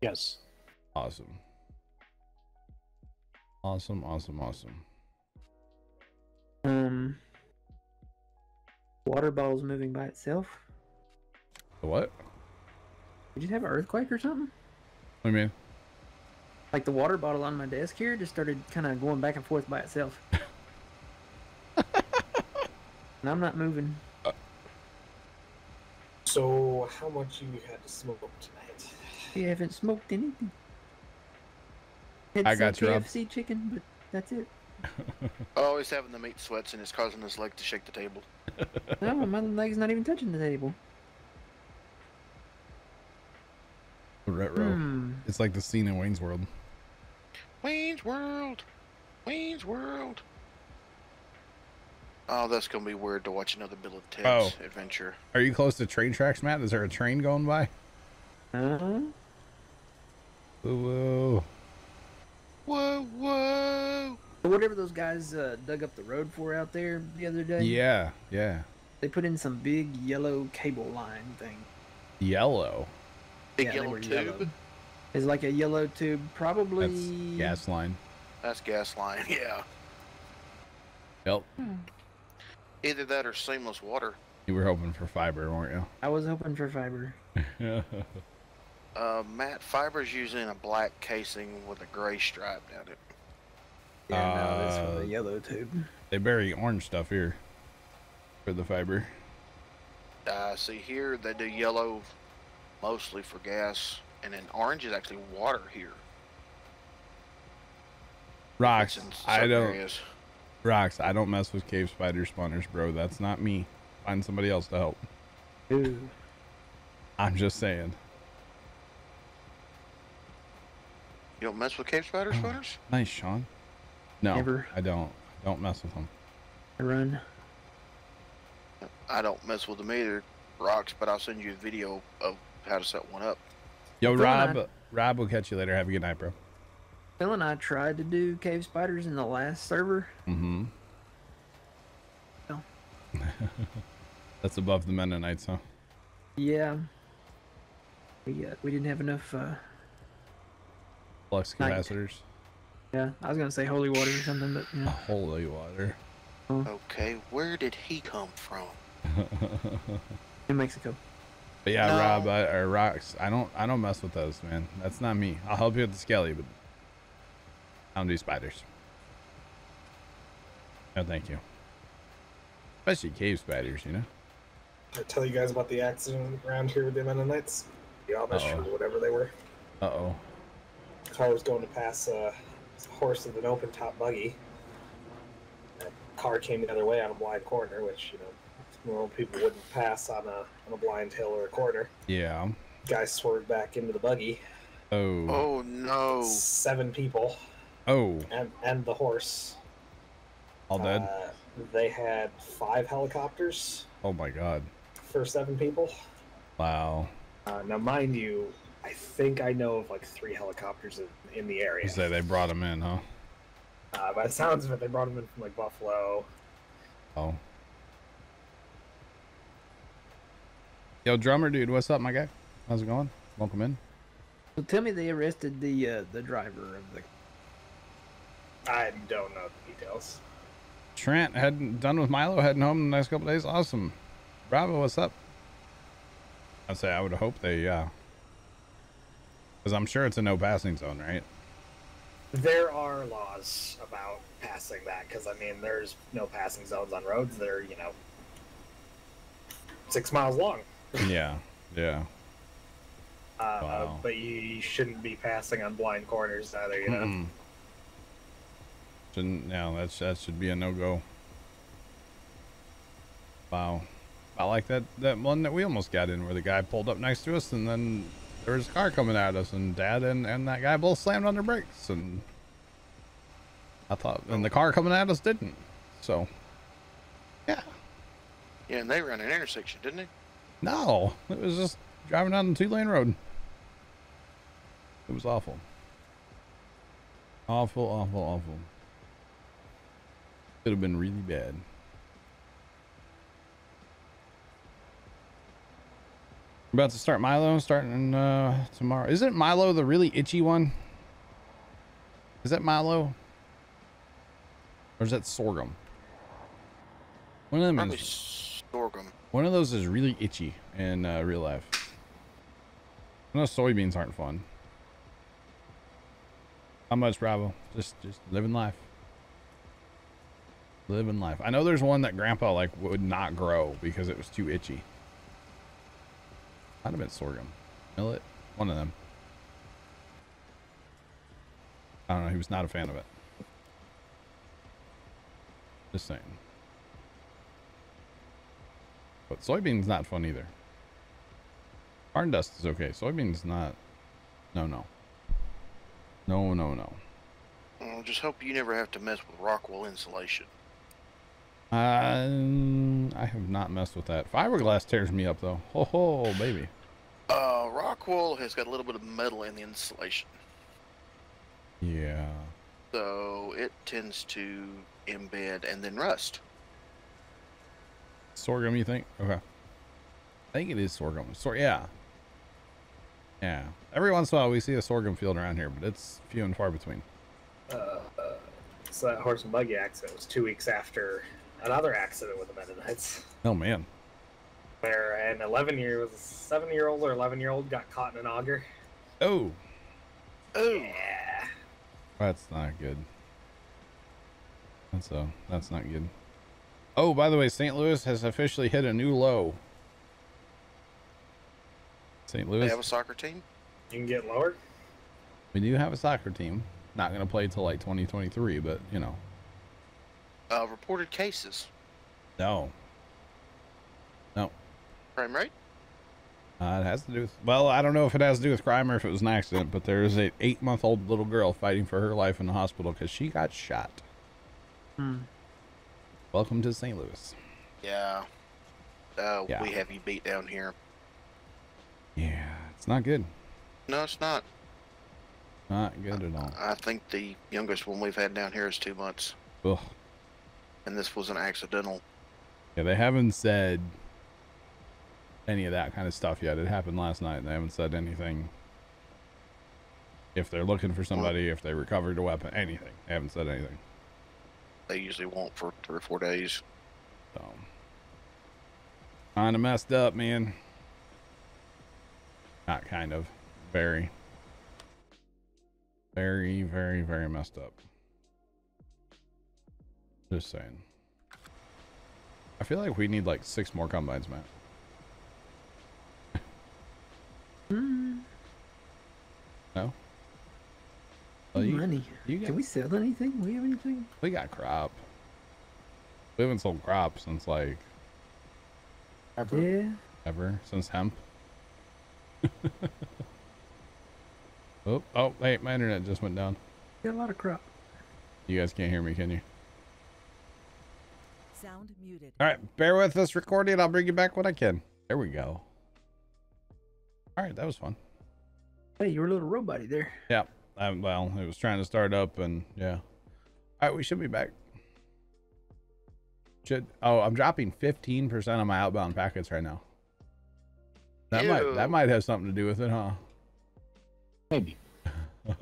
[SPEAKER 8] Yes.
[SPEAKER 1] Awesome. Awesome, awesome, awesome.
[SPEAKER 3] Um, water bottle's moving by itself.
[SPEAKER 1] What?
[SPEAKER 3] Did you have an earthquake or something?
[SPEAKER 1] What do you mean?
[SPEAKER 3] Like the water bottle on my desk here just started kind of going back and forth by itself. [LAUGHS] and I'm not moving.
[SPEAKER 7] So, how much you had to smoke tonight?
[SPEAKER 3] You haven't smoked anything. Had
[SPEAKER 1] I
[SPEAKER 3] some
[SPEAKER 1] got you,
[SPEAKER 3] KFC chicken, but that's it. [LAUGHS]
[SPEAKER 5] Oh, he's having the meat sweats and it's causing his leg to shake the table.
[SPEAKER 3] No, my leg's not even touching the table.
[SPEAKER 1] Retro.
[SPEAKER 3] Hmm.
[SPEAKER 1] It's like the scene in Wayne's World.
[SPEAKER 5] Wayne's World. Wayne's World. Oh, that's gonna be weird to watch another Bill of Ted's
[SPEAKER 1] Oh.
[SPEAKER 5] adventure.
[SPEAKER 1] Are you close to train tracks, Matt? Is there a train going by?
[SPEAKER 3] Uh-huh.
[SPEAKER 1] Whoa, whoa.
[SPEAKER 5] Whoa, whoa!
[SPEAKER 3] But whatever those guys uh, dug up the road for out there the other day,
[SPEAKER 1] Yeah, yeah.
[SPEAKER 3] they put in some big yellow cable line thing.
[SPEAKER 1] Yellow.
[SPEAKER 5] Big
[SPEAKER 3] Yeah,
[SPEAKER 5] yellow tube.
[SPEAKER 3] yellow. It's like a yellow tube, probably.
[SPEAKER 1] That's gas line.
[SPEAKER 5] That's gas line. [LAUGHS] Yeah.
[SPEAKER 1] Yep.
[SPEAKER 5] Either that or seamless water.
[SPEAKER 1] You were hoping for fiber, weren't you?
[SPEAKER 3] I was hoping for fiber.
[SPEAKER 1] you? [LAUGHS]
[SPEAKER 5] Uh, Matt Fiber's using a black casing with a gray stripe down it.
[SPEAKER 3] Yeah, no, that's from
[SPEAKER 1] Uh,
[SPEAKER 3] the yellow tube.
[SPEAKER 1] They bury orange stuff here for the fiber.
[SPEAKER 5] Uh, see here, they do yellow mostly for gas, and then orange is actually water here.
[SPEAKER 1] Rocks. I don't.
[SPEAKER 5] areas.
[SPEAKER 1] Rocks. I don't mess with cave spider spawners, bro. That's not me. Find somebody else to help.
[SPEAKER 3] Ooh.
[SPEAKER 1] I'm just saying.
[SPEAKER 5] You don't mess with cave spider spawners?
[SPEAKER 1] Nice, Sean. No,
[SPEAKER 3] Never.
[SPEAKER 1] I don't. Don't mess with them.
[SPEAKER 3] I run.
[SPEAKER 5] I don't mess with them either, rocks. But I'll send you a video of how to set one up.
[SPEAKER 1] Yo,
[SPEAKER 3] Phil and
[SPEAKER 1] Rob. Rob will catch you later. Have a good night, bro.
[SPEAKER 3] Phil and I tried to do cave spiders in the last server.
[SPEAKER 1] Mm-hmm.
[SPEAKER 3] No. [LAUGHS]
[SPEAKER 1] That's above the Mennonites, huh?
[SPEAKER 3] Yeah. We uh, we didn't have enough. Uh,
[SPEAKER 1] Flux
[SPEAKER 3] Night.
[SPEAKER 1] Capacitors.
[SPEAKER 3] yeah, I was gonna say holy water or something, but yeah. [LAUGHS]
[SPEAKER 1] Holy water.
[SPEAKER 5] Okay, where did he come from? [LAUGHS]
[SPEAKER 3] in Mexico.
[SPEAKER 1] But yeah,
[SPEAKER 5] No.
[SPEAKER 1] Rob, I, or rocks. I don't. I don't mess with those, man. That's not me. I'll help you with the skelly, but I don't do spiders. No, thank you. Especially cave spiders, you know.
[SPEAKER 7] I tell you guys about the accident around here with the Mennonites, the Amish
[SPEAKER 1] Uh-oh.
[SPEAKER 7] or whatever they were.
[SPEAKER 1] Uh oh.
[SPEAKER 7] car was going to pass a horse with an open top buggy. A car came the other way on a blind corner, which you know normal people wouldn't pass on a on a blind hill or a corner.
[SPEAKER 1] Yeah.
[SPEAKER 7] Guy swerved back into the buggy.
[SPEAKER 1] Oh.
[SPEAKER 5] Oh no!
[SPEAKER 7] Seven people
[SPEAKER 1] Oh.
[SPEAKER 7] and and the horse.
[SPEAKER 1] All dead.
[SPEAKER 7] Uh, they had five helicopters
[SPEAKER 1] oh my God.
[SPEAKER 7] for seven people.
[SPEAKER 1] Wow.
[SPEAKER 7] Uh, now, mind you, I think I know of like three helicopters in, in the area.
[SPEAKER 1] You say they brought them in, huh?
[SPEAKER 7] Uh, by the sounds of it, they brought them in from like Buffalo.
[SPEAKER 1] Oh. Yo, drummer dude, what's up, my guy? How's it going? Welcome in.
[SPEAKER 3] So tell me they arrested the uh, the driver of the.
[SPEAKER 7] I don't know the details.
[SPEAKER 1] Trent heading done with Milo, heading home in the next couple days. Awesome. Bravo, what's up? I'd say I would hope they, uh, because I'm sure it's a no passing zone, right?
[SPEAKER 7] There are laws about passing that because I mean, there's no passing zones on roads that are you know six miles long. [LAUGHS]
[SPEAKER 1] yeah, yeah.
[SPEAKER 7] Uh,
[SPEAKER 1] Wow.
[SPEAKER 7] But you, you shouldn't be passing on blind corners either. You know.
[SPEAKER 1] Shouldn't, no, that's that should be a no go. Wow. I like that that one that we almost got in where the guy pulled up next to us and then there was a car coming at us and dad and, and that guy both slammed on their brakes and I thought and the car coming at us didn't. So yeah.
[SPEAKER 5] Yeah, and they ran an intersection, didn't they?
[SPEAKER 1] No. It was just driving down the two lane road. It was awful. Awful, awful, awful. Could have been really bad. About to start Milo starting uh, tomorrow. Isn't Milo the really itchy one? Is that Milo? Or is that sorghum? One of them
[SPEAKER 5] Probably
[SPEAKER 1] is
[SPEAKER 5] sorghum.
[SPEAKER 1] one of those is really itchy in uh, real life. I know soybeans aren't fun. How much, Bravo? Just, just living life. Living life. I know there's one that Grandpa like would not grow because it was too itchy. Might have been sorghum, millet, one of them. I don't know. He was not a fan of it. Just saying. But soybeans not fun either. Barn dust is okay. Soybeans not. No, no. No, no, no.
[SPEAKER 5] Well, just hope you never have to mess with Rockwool insulation.
[SPEAKER 1] Um, I have not messed with that. Fiberglass tears me up though. Ho ho, baby.
[SPEAKER 5] Uh, Rockwool has got a little bit of metal in the insulation,
[SPEAKER 1] Yeah.
[SPEAKER 5] so it tends to embed and then rust.
[SPEAKER 1] Sorghum, you think? Okay. I think it is sorghum. Sor yeah. Yeah. Every once in a while we see a sorghum field around here, but it's few and far between.
[SPEAKER 7] Uh, uh, so that horse and buggy accident was two weeks after another accident with the Mennonites,
[SPEAKER 1] Oh man.
[SPEAKER 7] Where an 11 year was a seven year old or 11 year old got caught in an auger.
[SPEAKER 1] Oh,
[SPEAKER 5] Oh,
[SPEAKER 7] Yeah.
[SPEAKER 1] that's not good. That's uh that's not good. Oh, by the way, St. Louis has officially hit a new low. St.
[SPEAKER 5] They
[SPEAKER 1] Louis,
[SPEAKER 5] have a soccer team.
[SPEAKER 7] You can get lower.
[SPEAKER 1] we do have a soccer team. Not going to play till like 2023, but you know.
[SPEAKER 5] Uh, reported cases.
[SPEAKER 1] No. No.
[SPEAKER 5] Crime rate.
[SPEAKER 1] Uh, it has to do with, well, I don't know if it has to do with crime or if it was an accident, but there is an eight month old little girl fighting for her life in the hospital because she got shot.
[SPEAKER 3] Hmm.
[SPEAKER 1] Welcome to St. Louis.
[SPEAKER 5] Yeah. Uh,
[SPEAKER 1] Yeah.
[SPEAKER 5] we have you beat down here.
[SPEAKER 1] Yeah, it's not good.
[SPEAKER 5] No, it's not.
[SPEAKER 1] Not good at all.
[SPEAKER 5] I think the youngest one we've had down here is two months,
[SPEAKER 1] Ugh.
[SPEAKER 5] and this was an accidental.
[SPEAKER 1] Yeah, they haven't said any of that kind of stuff yet. It happened last night. and They haven't said anything. If they're looking for somebody, if they recovered a weapon, anything. They haven't said anything.
[SPEAKER 5] They usually won't for three or four days.
[SPEAKER 1] So, kind of messed up, man. Not kind of, very, very, very, very messed up. Just saying. I feel like we need like six more combines, Matt.
[SPEAKER 3] Hmm.
[SPEAKER 1] No. Well, you,
[SPEAKER 3] Money.
[SPEAKER 1] you got,
[SPEAKER 3] Can we sell anything? We have anything?
[SPEAKER 1] we got crop. We haven't sold crop since like
[SPEAKER 3] Yeah.
[SPEAKER 1] ever since hemp. [LAUGHS] oh, oh, hey, my internet just went down.
[SPEAKER 3] Got a lot of crop.
[SPEAKER 1] You guys can't hear me, can you?
[SPEAKER 2] Sound muted.
[SPEAKER 1] All right, bear with us recording. I'll bring you back when I can. There we go. All right, that was fun.
[SPEAKER 3] Hey, you're a little robot there.
[SPEAKER 1] Yeah. Um, well, it was trying to start up, and yeah. All right, we should be back. Should oh, I'm dropping 15% of my outbound packets right now. That might that might have something to do with it, huh?
[SPEAKER 8] Maybe. [LAUGHS]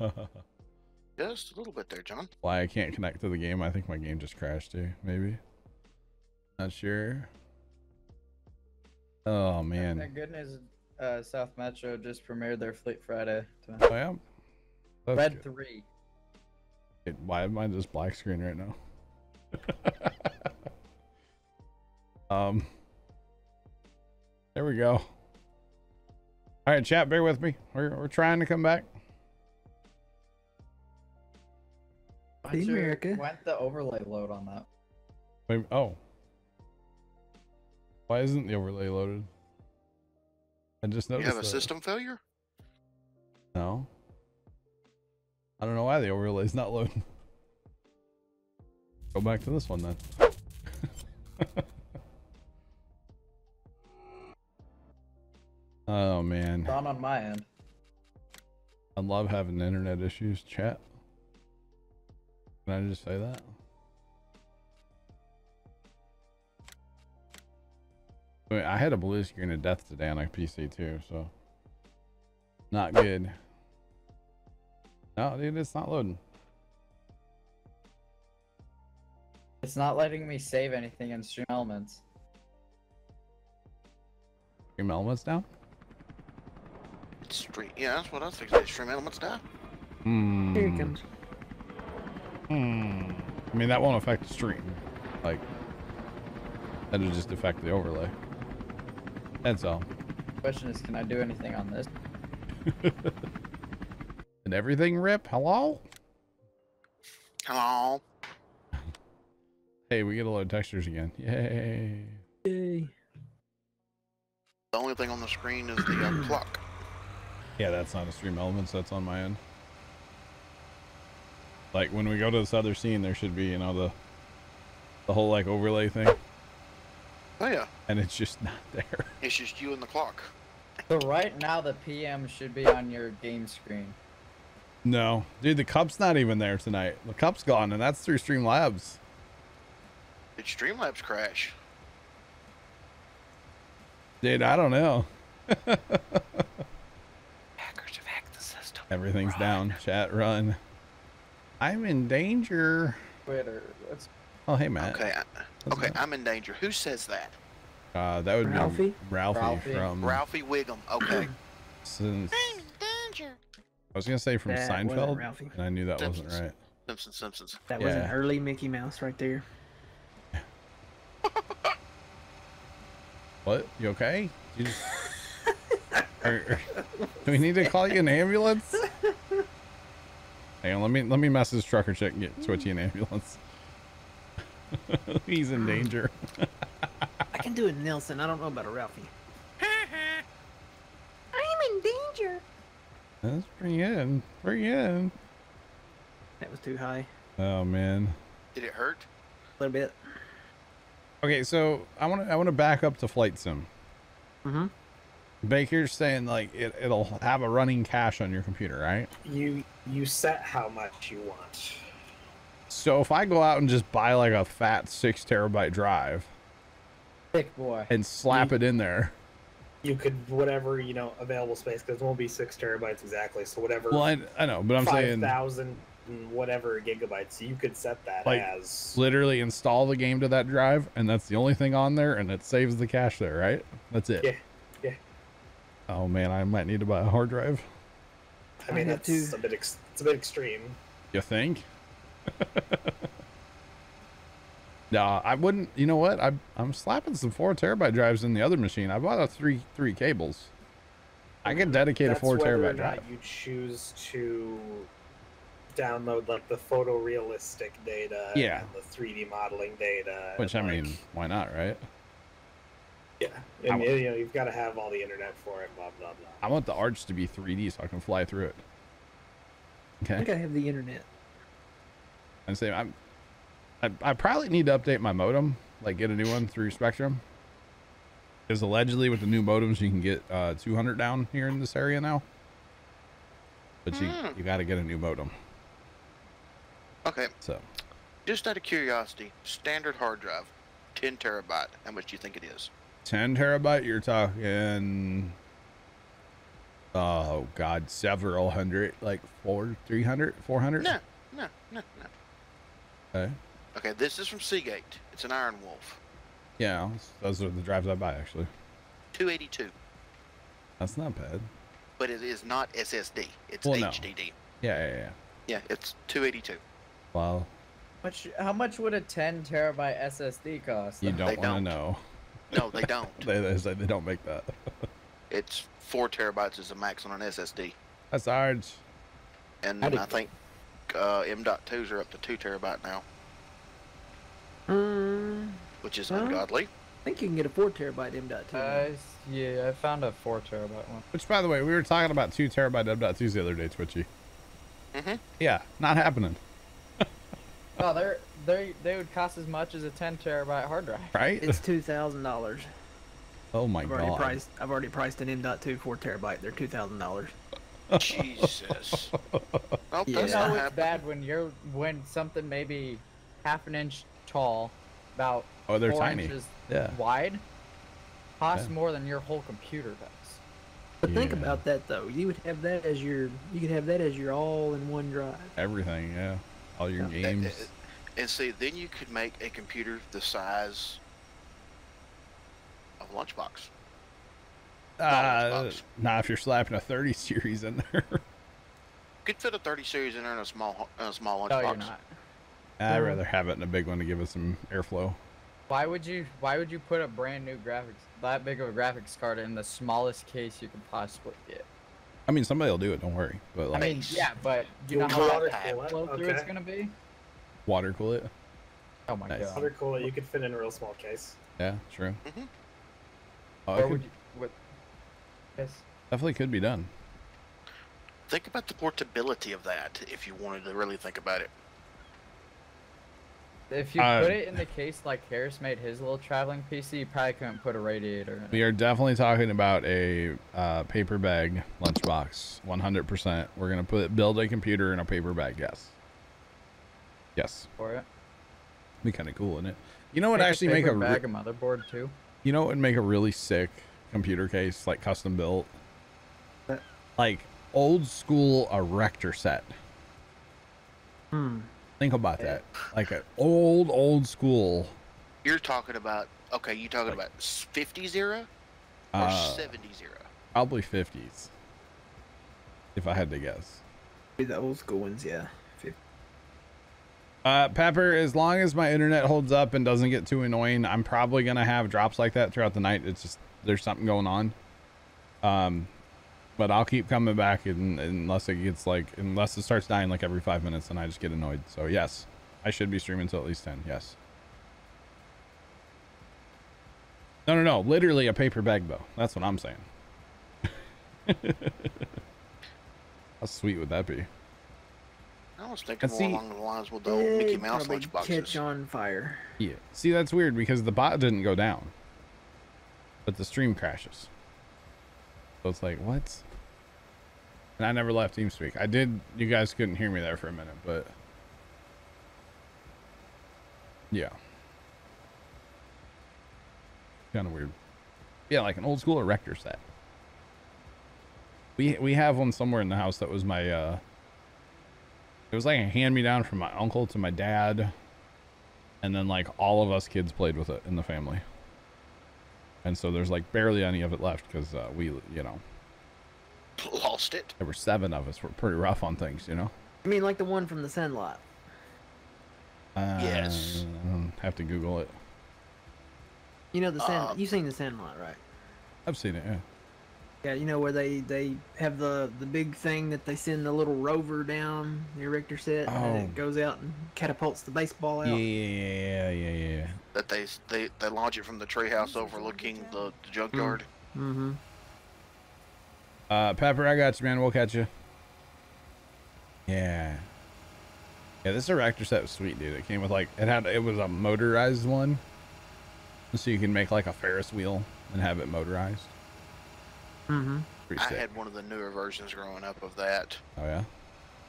[SPEAKER 5] Just a little bit there, John.
[SPEAKER 1] Why I can't connect to the game? I think my game just crashed too. Maybe. Not sure. Oh man.
[SPEAKER 4] Thank goodness uh, South Metro just premiered their Fleet Friday.
[SPEAKER 1] Oh
[SPEAKER 4] tonight.
[SPEAKER 1] yeah. That's
[SPEAKER 4] Red
[SPEAKER 1] good.
[SPEAKER 4] 3.
[SPEAKER 1] It- Why am I just black screen right now? [LAUGHS] um. There we go. All right, chat. Bear with me. We're we're trying to come back.
[SPEAKER 3] Hey,
[SPEAKER 4] Sure,
[SPEAKER 3] America.
[SPEAKER 4] Went the overlay load on that.
[SPEAKER 1] Wait, oh. Why isn't the overlay loaded? I just noticed.
[SPEAKER 5] You have a
[SPEAKER 1] that.
[SPEAKER 5] system failure?
[SPEAKER 1] No. I don't know why the overlay's not loading. Go back to this one then. [LAUGHS] oh man.
[SPEAKER 4] Gone on my end.
[SPEAKER 1] I love having internet issues, chat. Can I just say that? I, mean, I had a blue screen of death today on my PC too, so not good. No, dude, it's not loading.
[SPEAKER 4] It's not letting me save anything in Stream Elements.
[SPEAKER 1] Stream elements down.
[SPEAKER 5] Stream. Yeah, that's what I was thinking. Stream elements down.
[SPEAKER 1] Hmm.
[SPEAKER 3] Here it comes.
[SPEAKER 1] Hmm. I mean, that won't affect the stream. Like, that'll just affect the overlay. That's all.
[SPEAKER 4] Question is, can I do anything on this? [LAUGHS]
[SPEAKER 1] Did everything rip? Hello?
[SPEAKER 5] Hello. [LAUGHS]
[SPEAKER 1] Hey, we get a lot of textures again. Yay.
[SPEAKER 3] Yay.
[SPEAKER 5] The only thing on the screen is the uh, clock.
[SPEAKER 1] Yeah, that's not a stream elements. That's on my end. Like when we go to this other scene, there should be, you know, the the whole like overlay thing,
[SPEAKER 5] Oh yeah,
[SPEAKER 1] and it's just not there. [LAUGHS]
[SPEAKER 5] it's just you and the clock.
[SPEAKER 4] So right now the PM should be on your game screen.
[SPEAKER 1] No, dude, the cup's not even there tonight. The cup's gone, and that's through Streamlabs.
[SPEAKER 5] Did Streamlabs crash?
[SPEAKER 1] Dude, I don't know. [LAUGHS]
[SPEAKER 5] Hackers have hacked the system.
[SPEAKER 1] Everything's down. Chat run. I'm in danger.
[SPEAKER 4] Twitter. Let's
[SPEAKER 1] Oh, hey Matt.
[SPEAKER 5] Okay, I, okay, I'm in danger. Who says that?
[SPEAKER 1] Uh, that would
[SPEAKER 3] Ralphie?
[SPEAKER 1] be Ralphie,
[SPEAKER 4] Ralphie.
[SPEAKER 1] from
[SPEAKER 5] Ralphie Wiggum. Okay. [CLEARS THROAT]
[SPEAKER 1] since
[SPEAKER 5] I'm in danger.
[SPEAKER 1] I was gonna say from
[SPEAKER 3] That
[SPEAKER 1] Seinfeld,
[SPEAKER 3] Ralphie.
[SPEAKER 1] and I knew that
[SPEAKER 5] Simpsons.
[SPEAKER 1] wasn't right.
[SPEAKER 5] Simpsons, Simpsons.
[SPEAKER 3] That was an early Mickey Mouse right there.
[SPEAKER 1] What? You okay? You just... Are- [LAUGHS] are- do we need to call you an ambulance? [LAUGHS] Hang on, let me let me message trucker chick and get Twitchy an ambulance. [LAUGHS] He's in danger. [LAUGHS]
[SPEAKER 3] I can do it, Nelson. I don't know about a Ralphie. [LAUGHS] I'm in danger.
[SPEAKER 1] That's pretty good. Pretty good.
[SPEAKER 3] That was too high.
[SPEAKER 1] Oh man.
[SPEAKER 5] Did it hurt?
[SPEAKER 3] A little bit.
[SPEAKER 1] Okay, so I want to I want to back up to flight sim.
[SPEAKER 3] Mm-hmm.
[SPEAKER 1] Baker's saying like it, it'll have a running cache on your computer, right?
[SPEAKER 7] You you set how much you want.
[SPEAKER 1] So if I go out and just buy like a fat six terabyte drive
[SPEAKER 4] Thick boy.
[SPEAKER 1] and slap it in there,
[SPEAKER 7] You could whatever you know available space because it won't be six terabytes exactly. So whatever
[SPEAKER 1] well, I, I know, but I'm
[SPEAKER 7] five
[SPEAKER 1] saying
[SPEAKER 7] thousand whatever gigabytes, you could set that
[SPEAKER 1] Like,
[SPEAKER 7] as
[SPEAKER 1] literally install the game to that drive, and that's the only thing on there, and it saves the cache there, right? That's it.
[SPEAKER 7] Yeah, yeah.
[SPEAKER 1] Oh man, I might need to buy a hard drive.
[SPEAKER 7] I mean
[SPEAKER 3] I
[SPEAKER 7] that's
[SPEAKER 3] have
[SPEAKER 7] a bit ex- it's a bit extreme.
[SPEAKER 1] You think? [LAUGHS] no, I wouldn't. You know what? I'm I'm slapping some four terabyte drives in the other machine. I bought a three three cables. I can dedicate
[SPEAKER 7] That's
[SPEAKER 1] a four
[SPEAKER 7] whether or
[SPEAKER 1] terabyte
[SPEAKER 7] not
[SPEAKER 1] drive.
[SPEAKER 7] you choose to download like the photorealistic data
[SPEAKER 1] Yeah.
[SPEAKER 7] and the 3D modeling data.
[SPEAKER 1] Which I
[SPEAKER 7] and, like,
[SPEAKER 1] mean, why not, right?
[SPEAKER 7] yeah,
[SPEAKER 1] I
[SPEAKER 7] and
[SPEAKER 1] wa-
[SPEAKER 7] you know you've got to have all the internet for it. Blah blah blah.
[SPEAKER 1] I want the arch to be 3D so I can fly through it. Okay.
[SPEAKER 3] I
[SPEAKER 1] Okay.
[SPEAKER 3] think I have the internet.
[SPEAKER 1] And say I'm, I, I probably need to update my modem, like get a new one through Spectrum. Because allegedly with the new modems you can get uh, 200 down here in this area now. But you
[SPEAKER 5] Hmm.
[SPEAKER 1] you got to get a new modem.
[SPEAKER 5] Okay,
[SPEAKER 1] So
[SPEAKER 5] just out of curiosity, standard hard drive, 10 terabyte. How much do you think it is?
[SPEAKER 1] 10 terabyte, you're talking. Oh God, several hundred, like four, 300, 400.
[SPEAKER 5] No, no, no, no.
[SPEAKER 1] Okay.
[SPEAKER 5] Okay, this is from Seagate. It's an Iron Wolf.
[SPEAKER 1] Yeah, those are the drives I buy actually.
[SPEAKER 5] 282.
[SPEAKER 1] That's not bad.
[SPEAKER 5] But it is not SSD. It's
[SPEAKER 1] Well, no.
[SPEAKER 5] HDD.
[SPEAKER 1] Yeah, yeah, yeah.
[SPEAKER 5] Yeah, it's 282.
[SPEAKER 1] Wow.
[SPEAKER 4] Much, how much would a 10 terabyte SSD cost?
[SPEAKER 1] you don't want to know.
[SPEAKER 5] No, they don't. [LAUGHS]
[SPEAKER 1] They, they say they don't make that.
[SPEAKER 5] it's 4 terabytes is the max on an SSD.
[SPEAKER 1] That's ours.
[SPEAKER 5] And I think uh, M.2s are up to 2 terabyte now,
[SPEAKER 3] Mm,
[SPEAKER 5] which is
[SPEAKER 3] Huh?
[SPEAKER 5] ungodly.
[SPEAKER 3] I think you can get a four terabyte M.2.
[SPEAKER 4] Uh, yeah, I found a 4 terabyte one.
[SPEAKER 1] Which, by the way, we were talking about two terabyte M.2s the other day, Twitchy.
[SPEAKER 5] hmm
[SPEAKER 1] Yeah, not happening, [LAUGHS]
[SPEAKER 4] Oh, they're they they would cost as much as a 10 terabyte hard drive.
[SPEAKER 1] right?
[SPEAKER 3] it's two thousand dollars.
[SPEAKER 1] oh my
[SPEAKER 3] I've already
[SPEAKER 1] god.
[SPEAKER 3] priced. I've already priced an M.2 four terabyte. They're two thousand dollars.
[SPEAKER 5] Jesus. [LAUGHS]
[SPEAKER 3] Yeah.
[SPEAKER 5] that's
[SPEAKER 4] You know
[SPEAKER 5] not
[SPEAKER 4] it's bad when you're when something maybe half an inch tall, about
[SPEAKER 1] Oh, they're
[SPEAKER 4] four
[SPEAKER 1] tiny.
[SPEAKER 4] inches
[SPEAKER 1] Yeah.
[SPEAKER 4] wide, costs
[SPEAKER 1] Yeah.
[SPEAKER 4] more than your whole computer does.
[SPEAKER 3] But think about that though. You would have that as your. You could have that as your all-in-one drive.
[SPEAKER 1] Everything, yeah. All your
[SPEAKER 3] Yeah.
[SPEAKER 1] games.
[SPEAKER 5] And see, then you could make a computer the size of a lunchbox.
[SPEAKER 1] Uh,
[SPEAKER 5] Xbox.
[SPEAKER 1] not if you're slapping a 30 series in there.
[SPEAKER 5] Could fit a 30 series in there in a small, in a small lunchbox.
[SPEAKER 4] No, you're not.
[SPEAKER 1] I'd rather have it in a big one to give us some airflow.
[SPEAKER 4] Why would you? Why would you put a brand new graphics that big of a graphics card in the smallest case you could possibly get?
[SPEAKER 1] I mean, somebody will do it. Don't worry. But
[SPEAKER 4] I
[SPEAKER 1] like,
[SPEAKER 4] mean, yeah, but do you know how
[SPEAKER 7] water
[SPEAKER 5] have
[SPEAKER 7] cool it,
[SPEAKER 4] flow through it's gonna be.
[SPEAKER 1] water cool it.
[SPEAKER 4] Oh my
[SPEAKER 1] Nice.
[SPEAKER 4] god.
[SPEAKER 7] Water cool it, you could fit in a real small case.
[SPEAKER 1] Yeah, true.
[SPEAKER 5] Mhm.
[SPEAKER 1] Oh, it
[SPEAKER 4] Where
[SPEAKER 1] could-
[SPEAKER 4] would you? What? Yes.
[SPEAKER 1] definitely could be done.
[SPEAKER 5] Think about the portability of that if you wanted to really think about it.
[SPEAKER 4] If you
[SPEAKER 1] Uh,
[SPEAKER 4] put it in the case like Harris made his little traveling PC, you probably couldn't put a radiator in it.
[SPEAKER 1] We are definitely talking about a uh, paper bag lunchbox. 100%. We're gonna put build a computer in a paper bag. Yes. Yes.
[SPEAKER 4] for it.
[SPEAKER 1] Be kind of cool, isn't it? You know what?
[SPEAKER 4] Make
[SPEAKER 1] Actually, make a re-
[SPEAKER 4] bag a motherboard too.
[SPEAKER 1] You know what would make a really sick computer case, like custom built? Like old school erector set.
[SPEAKER 3] Hmm.
[SPEAKER 1] Think about that. Like an old, old school.
[SPEAKER 5] You're talking about, okay, you talking
[SPEAKER 1] Like-
[SPEAKER 5] about 50s era or
[SPEAKER 1] Uh,
[SPEAKER 5] 70s era?
[SPEAKER 1] probably 50s. If I had to guess.
[SPEAKER 3] Be the old school ones, yeah.
[SPEAKER 1] Uh, Pepper, as long as my internet holds up and doesn't get too annoying, I'm probably gonna have drops like that throughout the night. It's just there's something going on. Um, but I'll keep coming back and, unless it gets like unless it starts dying like every five minutes, and I just get annoyed. So yes, I should be streaming till at least ten. Yes. No, no, no. Literally a paper bag though. That's what I'm saying. [LAUGHS] How sweet would that be?
[SPEAKER 5] I was thinking
[SPEAKER 1] And
[SPEAKER 5] more along the lines with the old Mickey Mouse
[SPEAKER 3] probably
[SPEAKER 5] lunchboxes.
[SPEAKER 3] catch on fire.
[SPEAKER 1] Yeah. See, that's weird because the bot didn't go down, but the stream crashes. So it's like, what? And I never left TeamSpeak. I did. You guys couldn't hear me there for a minute, but yeah, kind of weird. Yeah, like an old school erector set. We we have one somewhere in the house that was my. uh It was like a hand me down from my uncle to my dad and then like all of us kids played with it in the family and so there's like barely any of it left because uh, we you know [LAUGHS]
[SPEAKER 5] Lost it.
[SPEAKER 1] there were seven of us we're pretty rough on things you know
[SPEAKER 3] I mean, like the one from the Sandlot.
[SPEAKER 1] uh,
[SPEAKER 5] Yes.
[SPEAKER 1] I have to google it
[SPEAKER 3] You know the Sand.
[SPEAKER 5] Um,
[SPEAKER 3] You've seen the Sandlot, right?
[SPEAKER 1] i've seen it yeah
[SPEAKER 3] Yeah, you know where they they have the the big thing that they send the little rover down the erector set, and
[SPEAKER 1] Oh.
[SPEAKER 3] it goes out and catapults the baseball out.
[SPEAKER 1] yeah yeah yeah
[SPEAKER 5] That they they they launch it from the treehouse overlooking the, the junkyard.
[SPEAKER 3] Mm-hmm.
[SPEAKER 1] uh pepper i got you man we'll catch you yeah yeah this erector set was sweet dude it came with like it had it was a motorized one so you can make like a ferris wheel and have it motorized
[SPEAKER 3] Mm-hmm.
[SPEAKER 5] I had one of the newer versions growing up of that.
[SPEAKER 1] oh yeah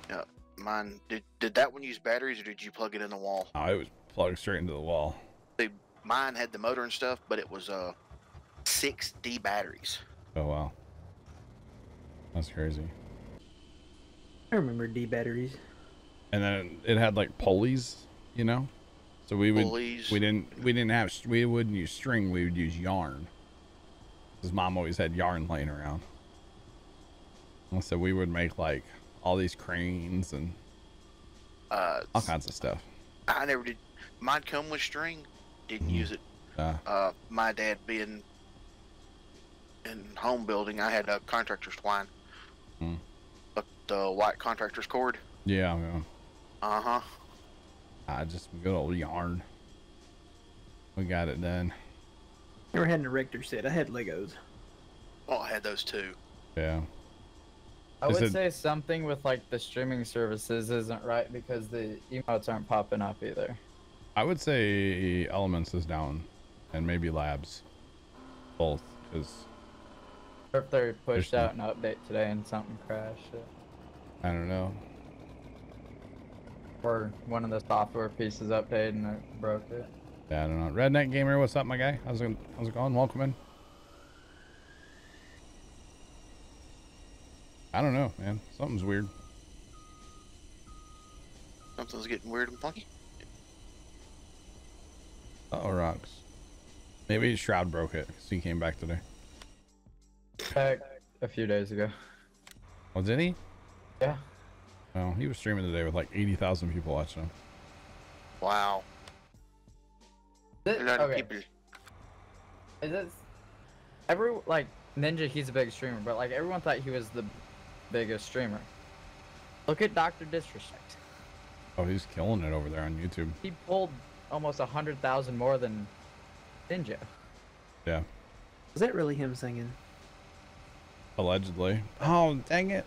[SPEAKER 1] Yeah,
[SPEAKER 5] Mine did did that one use batteries or did you plug it in the wall?
[SPEAKER 1] Oh, it was plugged straight into the wall.
[SPEAKER 5] Mine had the motor and stuff, but it was uh six D batteries.
[SPEAKER 1] Oh wow. That's crazy.
[SPEAKER 3] I remember D batteries.
[SPEAKER 1] And then it had like pulleys, you know. So we would
[SPEAKER 5] Pulleys.
[SPEAKER 1] we didn't we didn't have we wouldn't use string. We would use yarn. His mom always had yarn laying around. And so we would make like all these cranes and
[SPEAKER 5] Uh,
[SPEAKER 1] all kinds of stuff.
[SPEAKER 5] I never did. Mine come with string. Didn't
[SPEAKER 1] Mhm.
[SPEAKER 5] use it.
[SPEAKER 1] Uh,
[SPEAKER 5] Uh, my dad being in home building, I had a contractor's twine.
[SPEAKER 1] Hmm.
[SPEAKER 5] But the white contractor's cord.
[SPEAKER 1] yeah, yeah.
[SPEAKER 5] Uh huh.
[SPEAKER 1] I just good old yarn. We got it done.
[SPEAKER 3] Never had an erector set. I had Legos.
[SPEAKER 5] Oh, I had those too.
[SPEAKER 1] Yeah.
[SPEAKER 4] I
[SPEAKER 1] Is
[SPEAKER 4] would
[SPEAKER 1] it-
[SPEAKER 4] say something with like the streaming services isn't right because the emotes aren't popping up either.
[SPEAKER 1] I would say Elements is down, and maybe Labs, both, because
[SPEAKER 4] Or if they pushed out an update today and something crashed.
[SPEAKER 1] I don't know.
[SPEAKER 4] or one of the software pieces updated and it broke it.
[SPEAKER 1] Yeah, I don't know. Redneck Gamer, what's up, my guy? How's it how's it going? Welcome in. I don't know, man. Something's weird.
[SPEAKER 5] Something's getting weird and funky.
[SPEAKER 1] Uh oh, rocks. Maybe Shroud broke it because he came back today.
[SPEAKER 4] Back a few days ago.
[SPEAKER 1] Oh, did he?
[SPEAKER 4] Yeah.
[SPEAKER 1] Oh, he was streaming today with like 80,000 people watching him.
[SPEAKER 5] Wow.
[SPEAKER 4] Is
[SPEAKER 5] A
[SPEAKER 4] it,
[SPEAKER 5] lot of people.
[SPEAKER 4] Is it every like Ninja? He's a big streamer, but like everyone thought he was the biggest streamer. Look at Doctor Disrespect.
[SPEAKER 1] Oh, he's killing it over there on YouTube.
[SPEAKER 4] He pulled almost a hundred thousand more than Ninja.
[SPEAKER 1] Yeah,
[SPEAKER 3] Was that really him singing?
[SPEAKER 1] allegedly. Oh, dang it.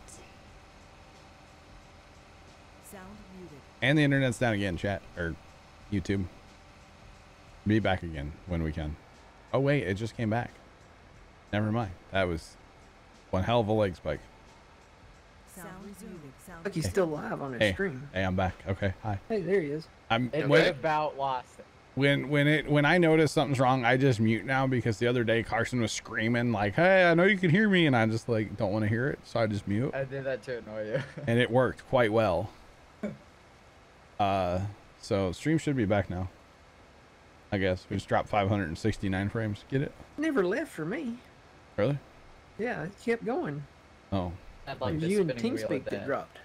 [SPEAKER 2] Sound muted.
[SPEAKER 1] And the internet's down again, chat or YouTube. Be back again when we can. Oh wait, it just came back. Never mind. That was one hell of a lag spike.
[SPEAKER 2] Sound muted.
[SPEAKER 3] He's
[SPEAKER 1] Hey.
[SPEAKER 3] still live on his
[SPEAKER 1] Hey.
[SPEAKER 3] stream.
[SPEAKER 1] Hey, I'm back. Okay, hi.
[SPEAKER 3] Hey, there he is.
[SPEAKER 1] I'm
[SPEAKER 4] It
[SPEAKER 1] when,
[SPEAKER 4] about lost it.
[SPEAKER 1] when when it when I notice something's wrong, I just mute now because the other day Carson was screaming like, "Hey, I know you can hear me," and I just like don't want to hear it, so I just mute.
[SPEAKER 4] I did that to annoy you. [LAUGHS]
[SPEAKER 1] and it worked quite well. [LAUGHS] Uh, so stream should be back now. I guess we just dropped 569 frames. Get it?
[SPEAKER 3] Never left for me.
[SPEAKER 1] Really?
[SPEAKER 3] Yeah, it kept going.
[SPEAKER 1] Oh,
[SPEAKER 4] I'd
[SPEAKER 3] It
[SPEAKER 4] like
[SPEAKER 3] was you and
[SPEAKER 4] spinning wheel
[SPEAKER 3] TeamSpeak that
[SPEAKER 4] that.
[SPEAKER 3] dropped.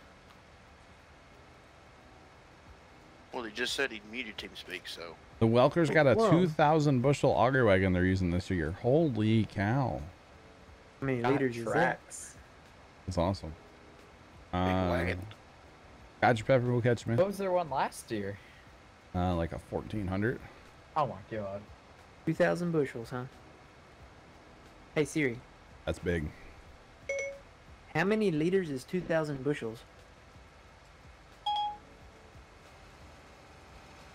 [SPEAKER 5] Well, he just said he muted TeamSpeak, so
[SPEAKER 1] The Welker's got a
[SPEAKER 3] Whoa.
[SPEAKER 1] 2,000 bushel auger wagon they're using this year. Holy cow.
[SPEAKER 3] How many
[SPEAKER 4] Got
[SPEAKER 3] liters is that?
[SPEAKER 4] tracks.
[SPEAKER 1] That's awesome.
[SPEAKER 5] big
[SPEAKER 1] Uh,
[SPEAKER 5] wagon.
[SPEAKER 1] Dr. Pepper will catch me.
[SPEAKER 4] What was their one last year?
[SPEAKER 1] Uh, like a 1400.
[SPEAKER 4] Oh my god.
[SPEAKER 3] Two thousand bushels, huh? Hey Siri,
[SPEAKER 1] That's big.
[SPEAKER 3] how many liters is two thousand bushels?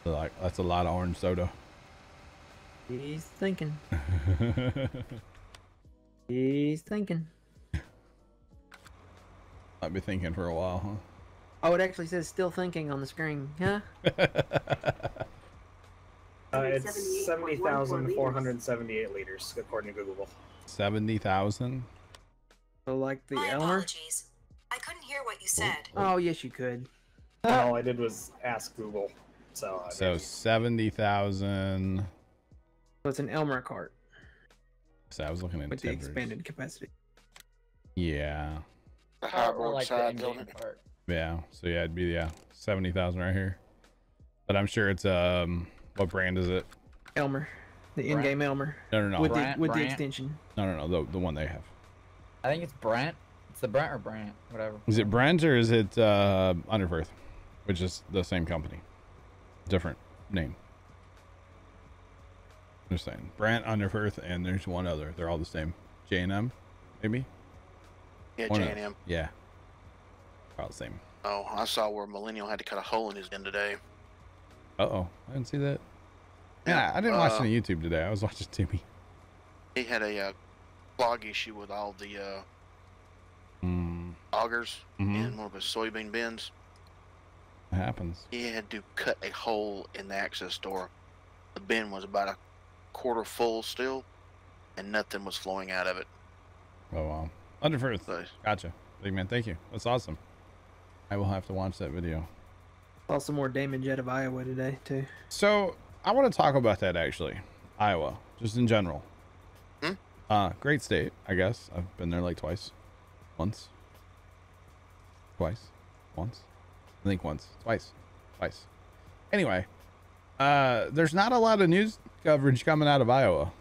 [SPEAKER 1] Like that's a lot of orange soda.
[SPEAKER 3] He's thinking. [LAUGHS] He's thinking.
[SPEAKER 1] I've been thinking for a while, huh?
[SPEAKER 3] Oh, it actually says still thinking on the screen, huh? [LAUGHS]
[SPEAKER 7] Uh, it's 70,478 liters, according to Google.
[SPEAKER 1] 70,000.
[SPEAKER 3] So like the
[SPEAKER 9] My
[SPEAKER 3] Elmer.
[SPEAKER 9] apologies. I couldn't hear what you said.
[SPEAKER 3] Oh yes, you could.
[SPEAKER 7] All I did was ask Google. So, I
[SPEAKER 1] So
[SPEAKER 7] mean,
[SPEAKER 1] 70,000.
[SPEAKER 3] So it's an Elmer cart
[SPEAKER 1] So I was looking at
[SPEAKER 3] with the expanded capacity.
[SPEAKER 1] Yeah.
[SPEAKER 5] The
[SPEAKER 4] Or
[SPEAKER 5] hardboard
[SPEAKER 4] like the
[SPEAKER 5] sides on
[SPEAKER 4] part.
[SPEAKER 1] Yeah. So yeah, it'd be yeah, 70,000 right here. But I'm sure it's um what brand is it?
[SPEAKER 3] Elmer, the
[SPEAKER 4] Brand?
[SPEAKER 3] in-game Elmer
[SPEAKER 1] No, no, no.
[SPEAKER 3] with
[SPEAKER 4] Brant-
[SPEAKER 3] the with the extension.
[SPEAKER 1] No, no, no. The, the one they have.
[SPEAKER 4] I think it's Brent. It's the Brent or Brant, whatever.
[SPEAKER 1] Is it Brent or is it uh Unverferth? Which is the same company. Different name. I'm Just saying. Brant, Unverferth, and there's one other. They're all the same. J and M, maybe?
[SPEAKER 5] Yeah, J&M.
[SPEAKER 1] Yeah. All the same.
[SPEAKER 5] Oh, I saw where Millennial had to cut a hole in his end today.
[SPEAKER 1] Uh oh. I didn't see that. Yeah, I didn't watch
[SPEAKER 5] uh,
[SPEAKER 1] any YouTube today. I was [LAUGHS] watching Timmy.
[SPEAKER 5] He had a uh, clog issue with all the uh,
[SPEAKER 1] Mm,
[SPEAKER 5] augers
[SPEAKER 1] Mhm.
[SPEAKER 5] in one of his soybean bins.
[SPEAKER 1] it happens.
[SPEAKER 5] He had to cut a hole in the access door. The bin was about a quarter full still, and nothing was flowing out of it.
[SPEAKER 1] Oh wow. Unverferth.
[SPEAKER 5] So,
[SPEAKER 1] Gotcha. Big man, thank you. That's awesome. I will have to watch that video.
[SPEAKER 3] Saw some more damage out of Iowa today too.
[SPEAKER 1] So I want to talk about that actually. Iowa, just in general.
[SPEAKER 5] Hmm?
[SPEAKER 1] Uh, great state, I guess. I've been there like twice, once, twice, once. I think once, twice, twice. Anyway, uh, there's not a lot of news coverage coming out of Iowa,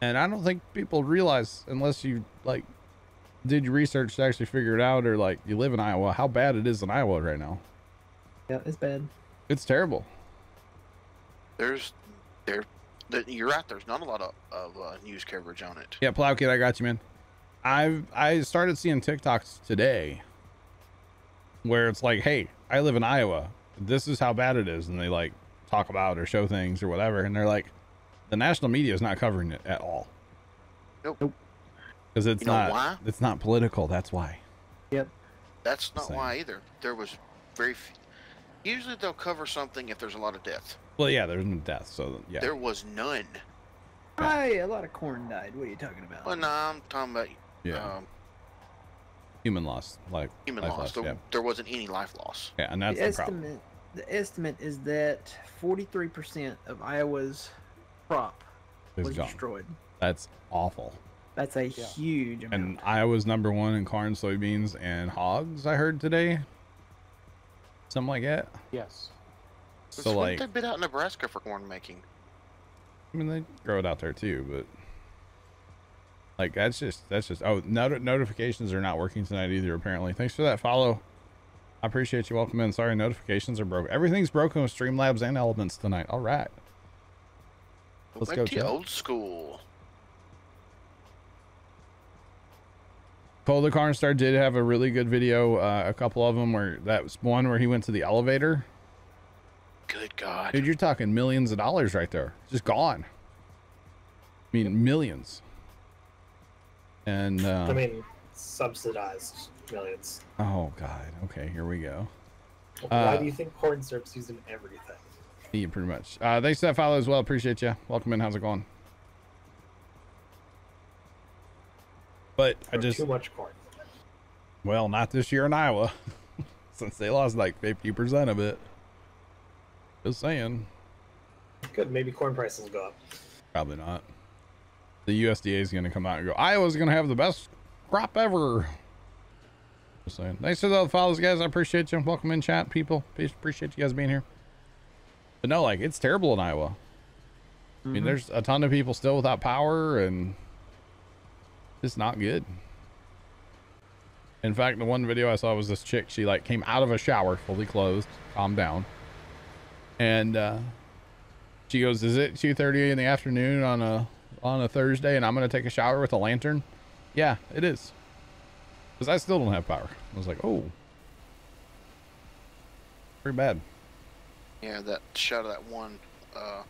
[SPEAKER 1] and I don't think people realize unless you like did your research to actually figure it out, or like you live in Iowa, how bad it is in Iowa right now.
[SPEAKER 3] Yeah, it's bad.
[SPEAKER 1] It's terrible.
[SPEAKER 5] there's there, there, you're right. There's not a lot of, of uh, news coverage on it.
[SPEAKER 1] Yeah, Plow Kid, I got you, man. I've I started seeing TikToks today where it's like, hey, I live in Iowa. This is how bad it is, and they like talk about or show things or whatever, and they're like, the national media is not covering it at all.
[SPEAKER 5] Nope.
[SPEAKER 3] Nope.
[SPEAKER 1] Because it's
[SPEAKER 5] You know
[SPEAKER 1] not
[SPEAKER 5] why?
[SPEAKER 1] it's not political. That's why. Yep.
[SPEAKER 5] That's not
[SPEAKER 1] Same.
[SPEAKER 5] why either. There was very. Few, usually they'll cover something if there's a lot of death.
[SPEAKER 1] Well, yeah, there's no death, so yeah.
[SPEAKER 5] There was none.
[SPEAKER 3] Hey, a lot of corn died. What are you talking about?
[SPEAKER 5] Well, no, I'm talking about
[SPEAKER 1] yeah,
[SPEAKER 5] um,
[SPEAKER 1] human loss, like
[SPEAKER 5] human
[SPEAKER 1] life
[SPEAKER 5] loss.
[SPEAKER 1] loss,
[SPEAKER 5] There,
[SPEAKER 1] yeah,
[SPEAKER 5] there wasn't any life loss.
[SPEAKER 1] yeah, and that's
[SPEAKER 3] the
[SPEAKER 1] the, problem.
[SPEAKER 3] estimate the estimate is that 43% of Iowa's crop
[SPEAKER 1] It's
[SPEAKER 3] was
[SPEAKER 1] gone.
[SPEAKER 3] destroyed.
[SPEAKER 1] That's awful.
[SPEAKER 3] That's a huge amount.
[SPEAKER 1] And Iowa's number one in corn, soybeans, and hogs. I heard today. Something like that.
[SPEAKER 8] Yes.
[SPEAKER 1] So
[SPEAKER 5] Wouldn't
[SPEAKER 1] like,
[SPEAKER 5] they bid out in Nebraska for corn making?
[SPEAKER 1] I mean, they grow it out there too, but like that's just that's just oh not- notifications are not working tonight either. Apparently, thanks for that follow. I appreciate you. Welcome in. Sorry, notifications are broke. Everything's broken with Streamlabs and Elements tonight. All right. Let's
[SPEAKER 5] back
[SPEAKER 1] go,
[SPEAKER 5] to
[SPEAKER 1] Chad.
[SPEAKER 5] old school.
[SPEAKER 1] Cole the Cornstar did have a really good video. Uh, a couple of them where that was one where he went to the elevator.
[SPEAKER 5] Good God.
[SPEAKER 1] Dude, you're talking millions of dollars right there. Just gone. I mean, millions. And uh,
[SPEAKER 7] I mean, subsidized millions.
[SPEAKER 1] oh god. Okay, here we go.
[SPEAKER 7] Why
[SPEAKER 1] Uh,
[SPEAKER 7] do you think corn syrup's used in everything?
[SPEAKER 1] Yeah, pretty much. Uh, thanks for that follow as well. Appreciate you. Welcome in. How's it going? But I just
[SPEAKER 7] too much corn.
[SPEAKER 1] well, not this year in Iowa, [LAUGHS] since they lost like fifty percent of it. Just saying.
[SPEAKER 7] Good, maybe corn prices will go up.
[SPEAKER 1] Probably not. The USDA is going to come out and go. Iowa's going to have the best crop ever. Just saying. Thanks for the follows, guys. I appreciate you. Welcome in chat, people. Please Appreciate you guys being here. But no, like it's terrible in Iowa. I mean,
[SPEAKER 3] Mhm.
[SPEAKER 1] there's a ton of people still without power, and it's not good. In fact, the one video I saw was this chick. She like came out of a shower, fully clothed, calmed down, and uh, she goes, "Is it 2:30 in the afternoon on a on a Thursday, and I'm gonna take a shower with a lantern?" Yeah, it is. Because I still don't have power. I was like, "Oh, pretty bad."
[SPEAKER 5] Yeah, that shot of that one uh,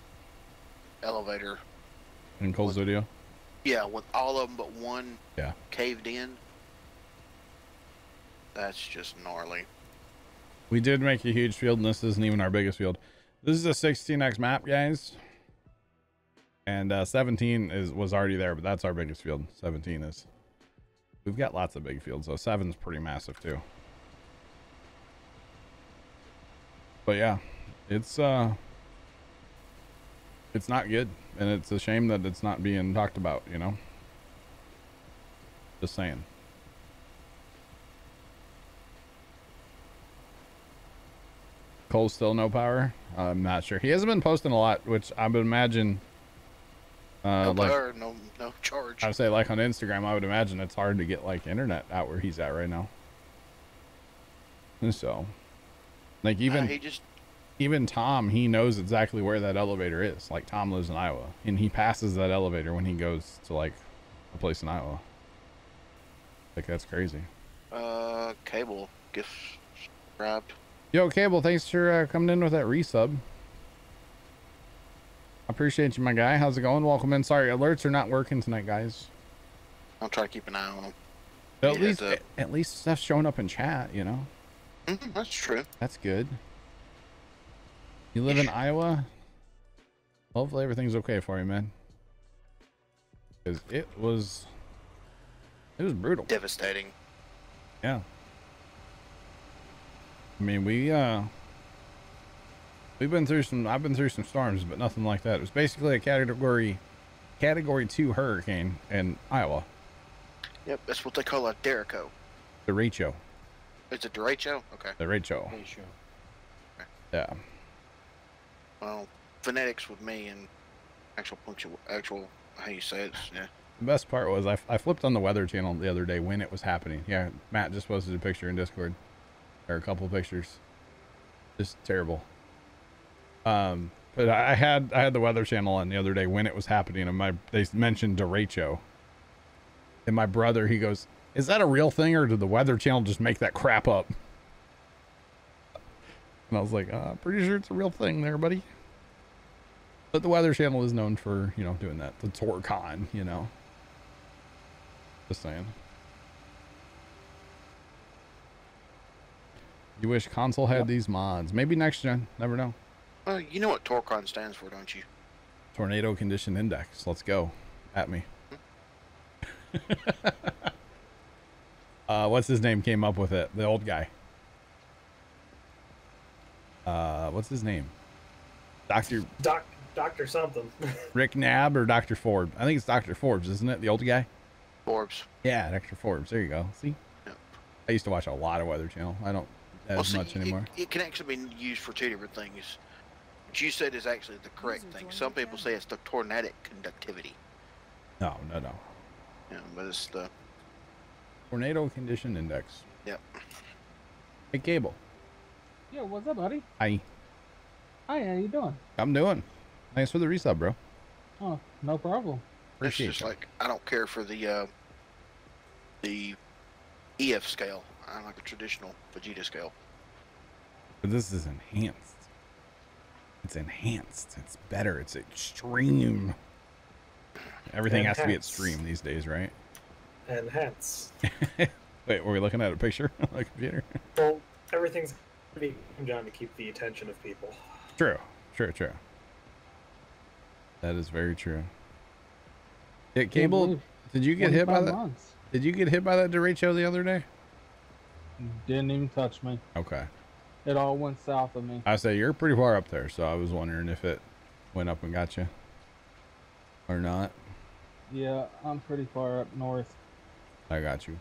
[SPEAKER 5] elevator.
[SPEAKER 1] In Cold Studio.
[SPEAKER 5] Yeah, with all of them but one
[SPEAKER 1] Yeah.
[SPEAKER 5] caved in. That's just gnarly.
[SPEAKER 1] We did make a huge field, and this isn't even our biggest field. This is a 16x map, guys. And uh, 17 is was already there, but that's our biggest field. 17 is. We've got lots of big fields, so 7's pretty massive too. But yeah, it's uh, it's not good, and it's a shame that it's not being talked about. You know. Just saying. Cole's still no power. I'm not sure. He hasn't been posting a lot, which I would imagine. Uh,
[SPEAKER 5] No
[SPEAKER 1] like
[SPEAKER 5] power, no no charge.
[SPEAKER 1] I would say, like on Instagram, I would imagine it's hard to get like internet out where he's at right now. And so, like
[SPEAKER 5] Uh,
[SPEAKER 1] even
[SPEAKER 5] he just
[SPEAKER 1] even Tom, he knows exactly where that elevator is. Like Tom lives in Iowa, and he passes that elevator when he goes to like a place in Iowa. Like that's crazy.
[SPEAKER 5] uh cable gift subscribed.
[SPEAKER 1] Yo, Cable, thanks for uh, coming in with that resub. I appreciate you, my guy. How's it going? Welcome in. Sorry, alerts are not working tonight, guys.
[SPEAKER 5] I'll try to keep an eye on them.
[SPEAKER 1] But at
[SPEAKER 5] Yeah,
[SPEAKER 1] least, at least stuff's showing up in chat. You know,
[SPEAKER 5] Mhm, that's true.
[SPEAKER 1] that's good. You live in Iowa. Hopefully everything's okay for you, man. Because it was, it was brutal.
[SPEAKER 5] Devastating.
[SPEAKER 1] Yeah. I mean, we uh we've been through some I've been through some storms, but nothing like that. It was basically a category category 2 hurricane in Iowa,
[SPEAKER 5] Yep, that's what they call a derecho.
[SPEAKER 1] derecho.
[SPEAKER 5] Is it derecho? Okay.
[SPEAKER 1] Derecho. Yeah.
[SPEAKER 5] Well, phonetics with me and actual punctual, actual how you say it. Yeah.
[SPEAKER 1] The best part was I, I flipped on the weather channel the other day when it was happening. Yeah, Matt just posted a picture in Discord. Or a couple pictures. Just terrible. Um, but I I had I had the weather channel on the other day when it was happening, and my they mentioned derecho. And my brother, he goes, "Is that a real thing, or did the weather channel just make that crap up?" And I was like, uh, "Pretty sure it's a real thing, there, buddy." But the weather channel is known for you know doing that. The Torcon, you know. Just saying. You wish console had these mods. Maybe next gen. Never know.
[SPEAKER 5] Well, you know what Torcon stands for, don't you?
[SPEAKER 1] Tornado condition index. Let's go. At me. [LAUGHS] uh, what's his name came up with it? The old guy. Uh, what's his name? Doctor
[SPEAKER 7] Doc, Doctor something. [LAUGHS]
[SPEAKER 1] Rick Knabb or Doctor Forbes? I think it's Doctor Forbes, isn't it? The old guy.
[SPEAKER 5] Forbes.
[SPEAKER 1] Yeah, Doctor Forbes. There you go. See,
[SPEAKER 5] Yep.
[SPEAKER 1] I used to watch a lot of Weather Channel. I don't as
[SPEAKER 5] Well, see,
[SPEAKER 1] much anymore.
[SPEAKER 5] It, can actually be used for two different things. What you said is actually the correct thing. Some people say it's the tornadic conductivity.
[SPEAKER 1] No, no, no.
[SPEAKER 5] Yeah, but it's the
[SPEAKER 1] Tornado condition index.
[SPEAKER 5] Yep.
[SPEAKER 1] Hey, Cable.
[SPEAKER 10] Yo, what's up, buddy?
[SPEAKER 1] Hi.
[SPEAKER 10] Hi, how you doing?
[SPEAKER 1] I'm doing. Thanks for the resub, bro.
[SPEAKER 10] Oh, no problem.
[SPEAKER 1] Appreciate
[SPEAKER 5] it's just
[SPEAKER 1] you.
[SPEAKER 5] like I don't care for the uh, the EF scale. I like the traditional Fujita scale.
[SPEAKER 1] But this is enhanced. It's enhanced. It's better. It's extreme. Everything has to be extreme these days, right?
[SPEAKER 7] and hence, [LAUGHS]
[SPEAKER 1] Wait, were we looking at a picture [LAUGHS] on the computer?
[SPEAKER 7] well, everything's being done to keep the attention of people.
[SPEAKER 1] True. True, true. That is very true. Yeah,
[SPEAKER 10] Can't
[SPEAKER 1] Cable, did you get hit by that?
[SPEAKER 10] months.
[SPEAKER 1] Did you get hit by that derecho the other day?
[SPEAKER 10] Didn't even touch me.
[SPEAKER 1] Okay.
[SPEAKER 10] It all went south of me.
[SPEAKER 1] I say you're pretty far up there, so I was wondering if it went up and got you or not.
[SPEAKER 10] Yeah, I'm pretty far up north.
[SPEAKER 1] I got you.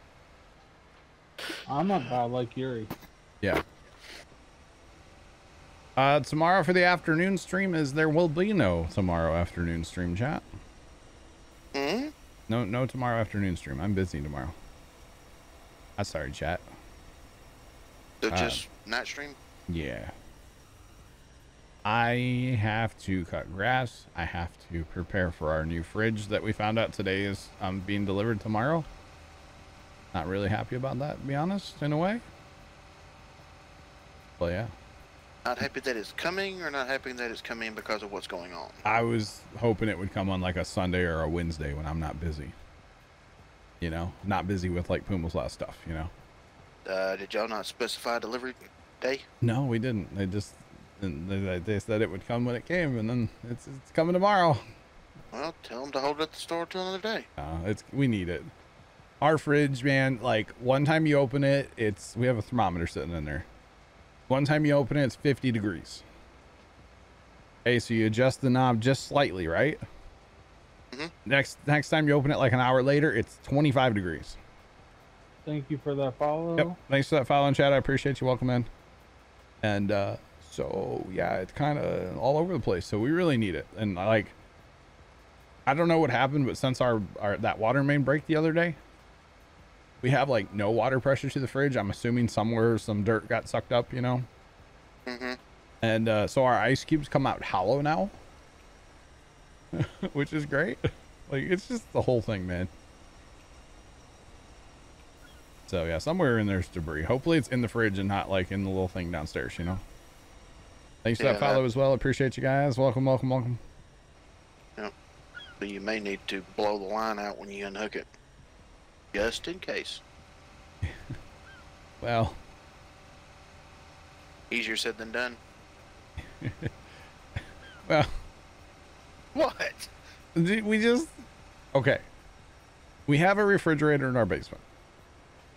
[SPEAKER 10] I'm not bad like Yuri.
[SPEAKER 1] Yeah. Uh, tomorrow for the afternoon stream is there will be no tomorrow afternoon stream chat.
[SPEAKER 5] Hmm?
[SPEAKER 1] No, no tomorrow afternoon stream. I'm busy tomorrow. I'm sorry, chat.
[SPEAKER 5] So
[SPEAKER 1] Uh,
[SPEAKER 5] just night stream?
[SPEAKER 1] Yeah. I have to cut grass. I have to prepare for our new fridge that we found out today is um, being delivered tomorrow. Not really happy about that, to be honest, in a way. Well, yeah.
[SPEAKER 5] Not happy that it's coming or not happy that it's coming because of what's going on?
[SPEAKER 1] I was hoping it would come on like a Sunday or a Wednesday when I'm not busy. You know, not busy with like Puma's last stuff, you know?
[SPEAKER 5] Uh, did y'all not specify delivery day?
[SPEAKER 1] No, we didn't. They just, they, they said it would come when it came and then it's, it's coming tomorrow.
[SPEAKER 5] Well, tell them to hold it at the store till another day.
[SPEAKER 1] Uh, it's we need it. Our fridge, man, like one time you open it, it's we have a thermometer sitting in there. One time you open it, it's 50 degrees. Okay, so you adjust the knob just slightly, right?
[SPEAKER 5] Mhm.
[SPEAKER 1] Next next time you open it like an hour later, it's 25 degrees.
[SPEAKER 10] Thank you for that follow.
[SPEAKER 1] Yep. Thanks for that follow in chat. I appreciate you. Welcome in. And uh so yeah, it's kind of all over the place. So we really need it. And like I don't know what happened, but since our, our that water main break the other day, we have like no water pressure to the fridge. I'm assuming somewhere some dirt got sucked up, you know.
[SPEAKER 5] Mm-hmm.
[SPEAKER 1] And uh, so our ice cubes come out hollow now, [LAUGHS] which is great. Like it's just the whole thing, man. So yeah, somewhere in there's debris. Hopefully it's in the fridge and not like in the little thing downstairs, you know. Thanks for
[SPEAKER 5] Yeah,
[SPEAKER 1] that follow
[SPEAKER 5] that-
[SPEAKER 1] as well. Appreciate you guys. Welcome, welcome, welcome.
[SPEAKER 5] So you may need to blow the line out when you unhook it. Just in case. [LAUGHS]
[SPEAKER 1] Well,
[SPEAKER 5] Easier said than done. [LAUGHS]
[SPEAKER 1] well,
[SPEAKER 5] What?
[SPEAKER 1] we just okay. We have a refrigerator in our basement.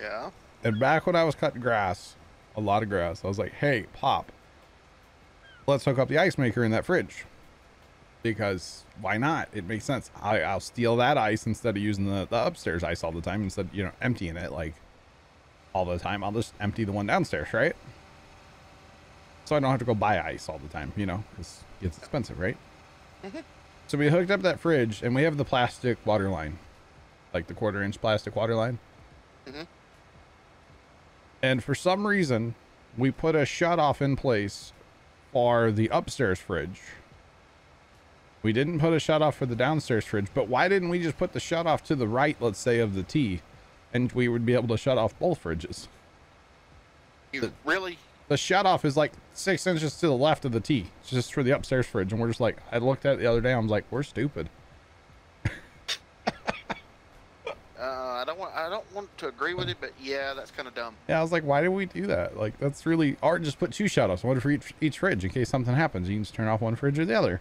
[SPEAKER 5] Yeah.
[SPEAKER 1] And back when I was cutting grass, a lot of grass, I was like, hey, Pop, let's hook up the ice maker in that fridge. Because why not? It makes sense. I, I'll steal that ice instead of using the, the upstairs ice all the time. Instead, you know, emptying it like all the time. I'll just empty the one downstairs, right? So I don't have to go buy ice all the time, you know, because it's expensive, right?
[SPEAKER 5] Mhm.
[SPEAKER 1] So we hooked up that fridge and we have the plastic water line, like the quarter inch plastic water line.
[SPEAKER 5] Mhm.
[SPEAKER 1] And for some reason, we put a shut off in place for the upstairs fridge. We didn't put a shut off for the downstairs fridge, but why didn't we just put the shut off to the right, let's say, of the T, and we would be able to shut off both fridges?
[SPEAKER 5] You really?
[SPEAKER 1] The shut off is like six inches to the left of the T, it's just for the upstairs fridge, and we're just like, I looked at it the other day, I was like, we're stupid.
[SPEAKER 5] Uh, I don't want. I don't want to agree with it, but yeah, that's kind of dumb.
[SPEAKER 1] Yeah, I was like, why did we do that? Like, that's really, or just put two shut offs, one for each each fridge in case something happens. You can just turn off one fridge or the other.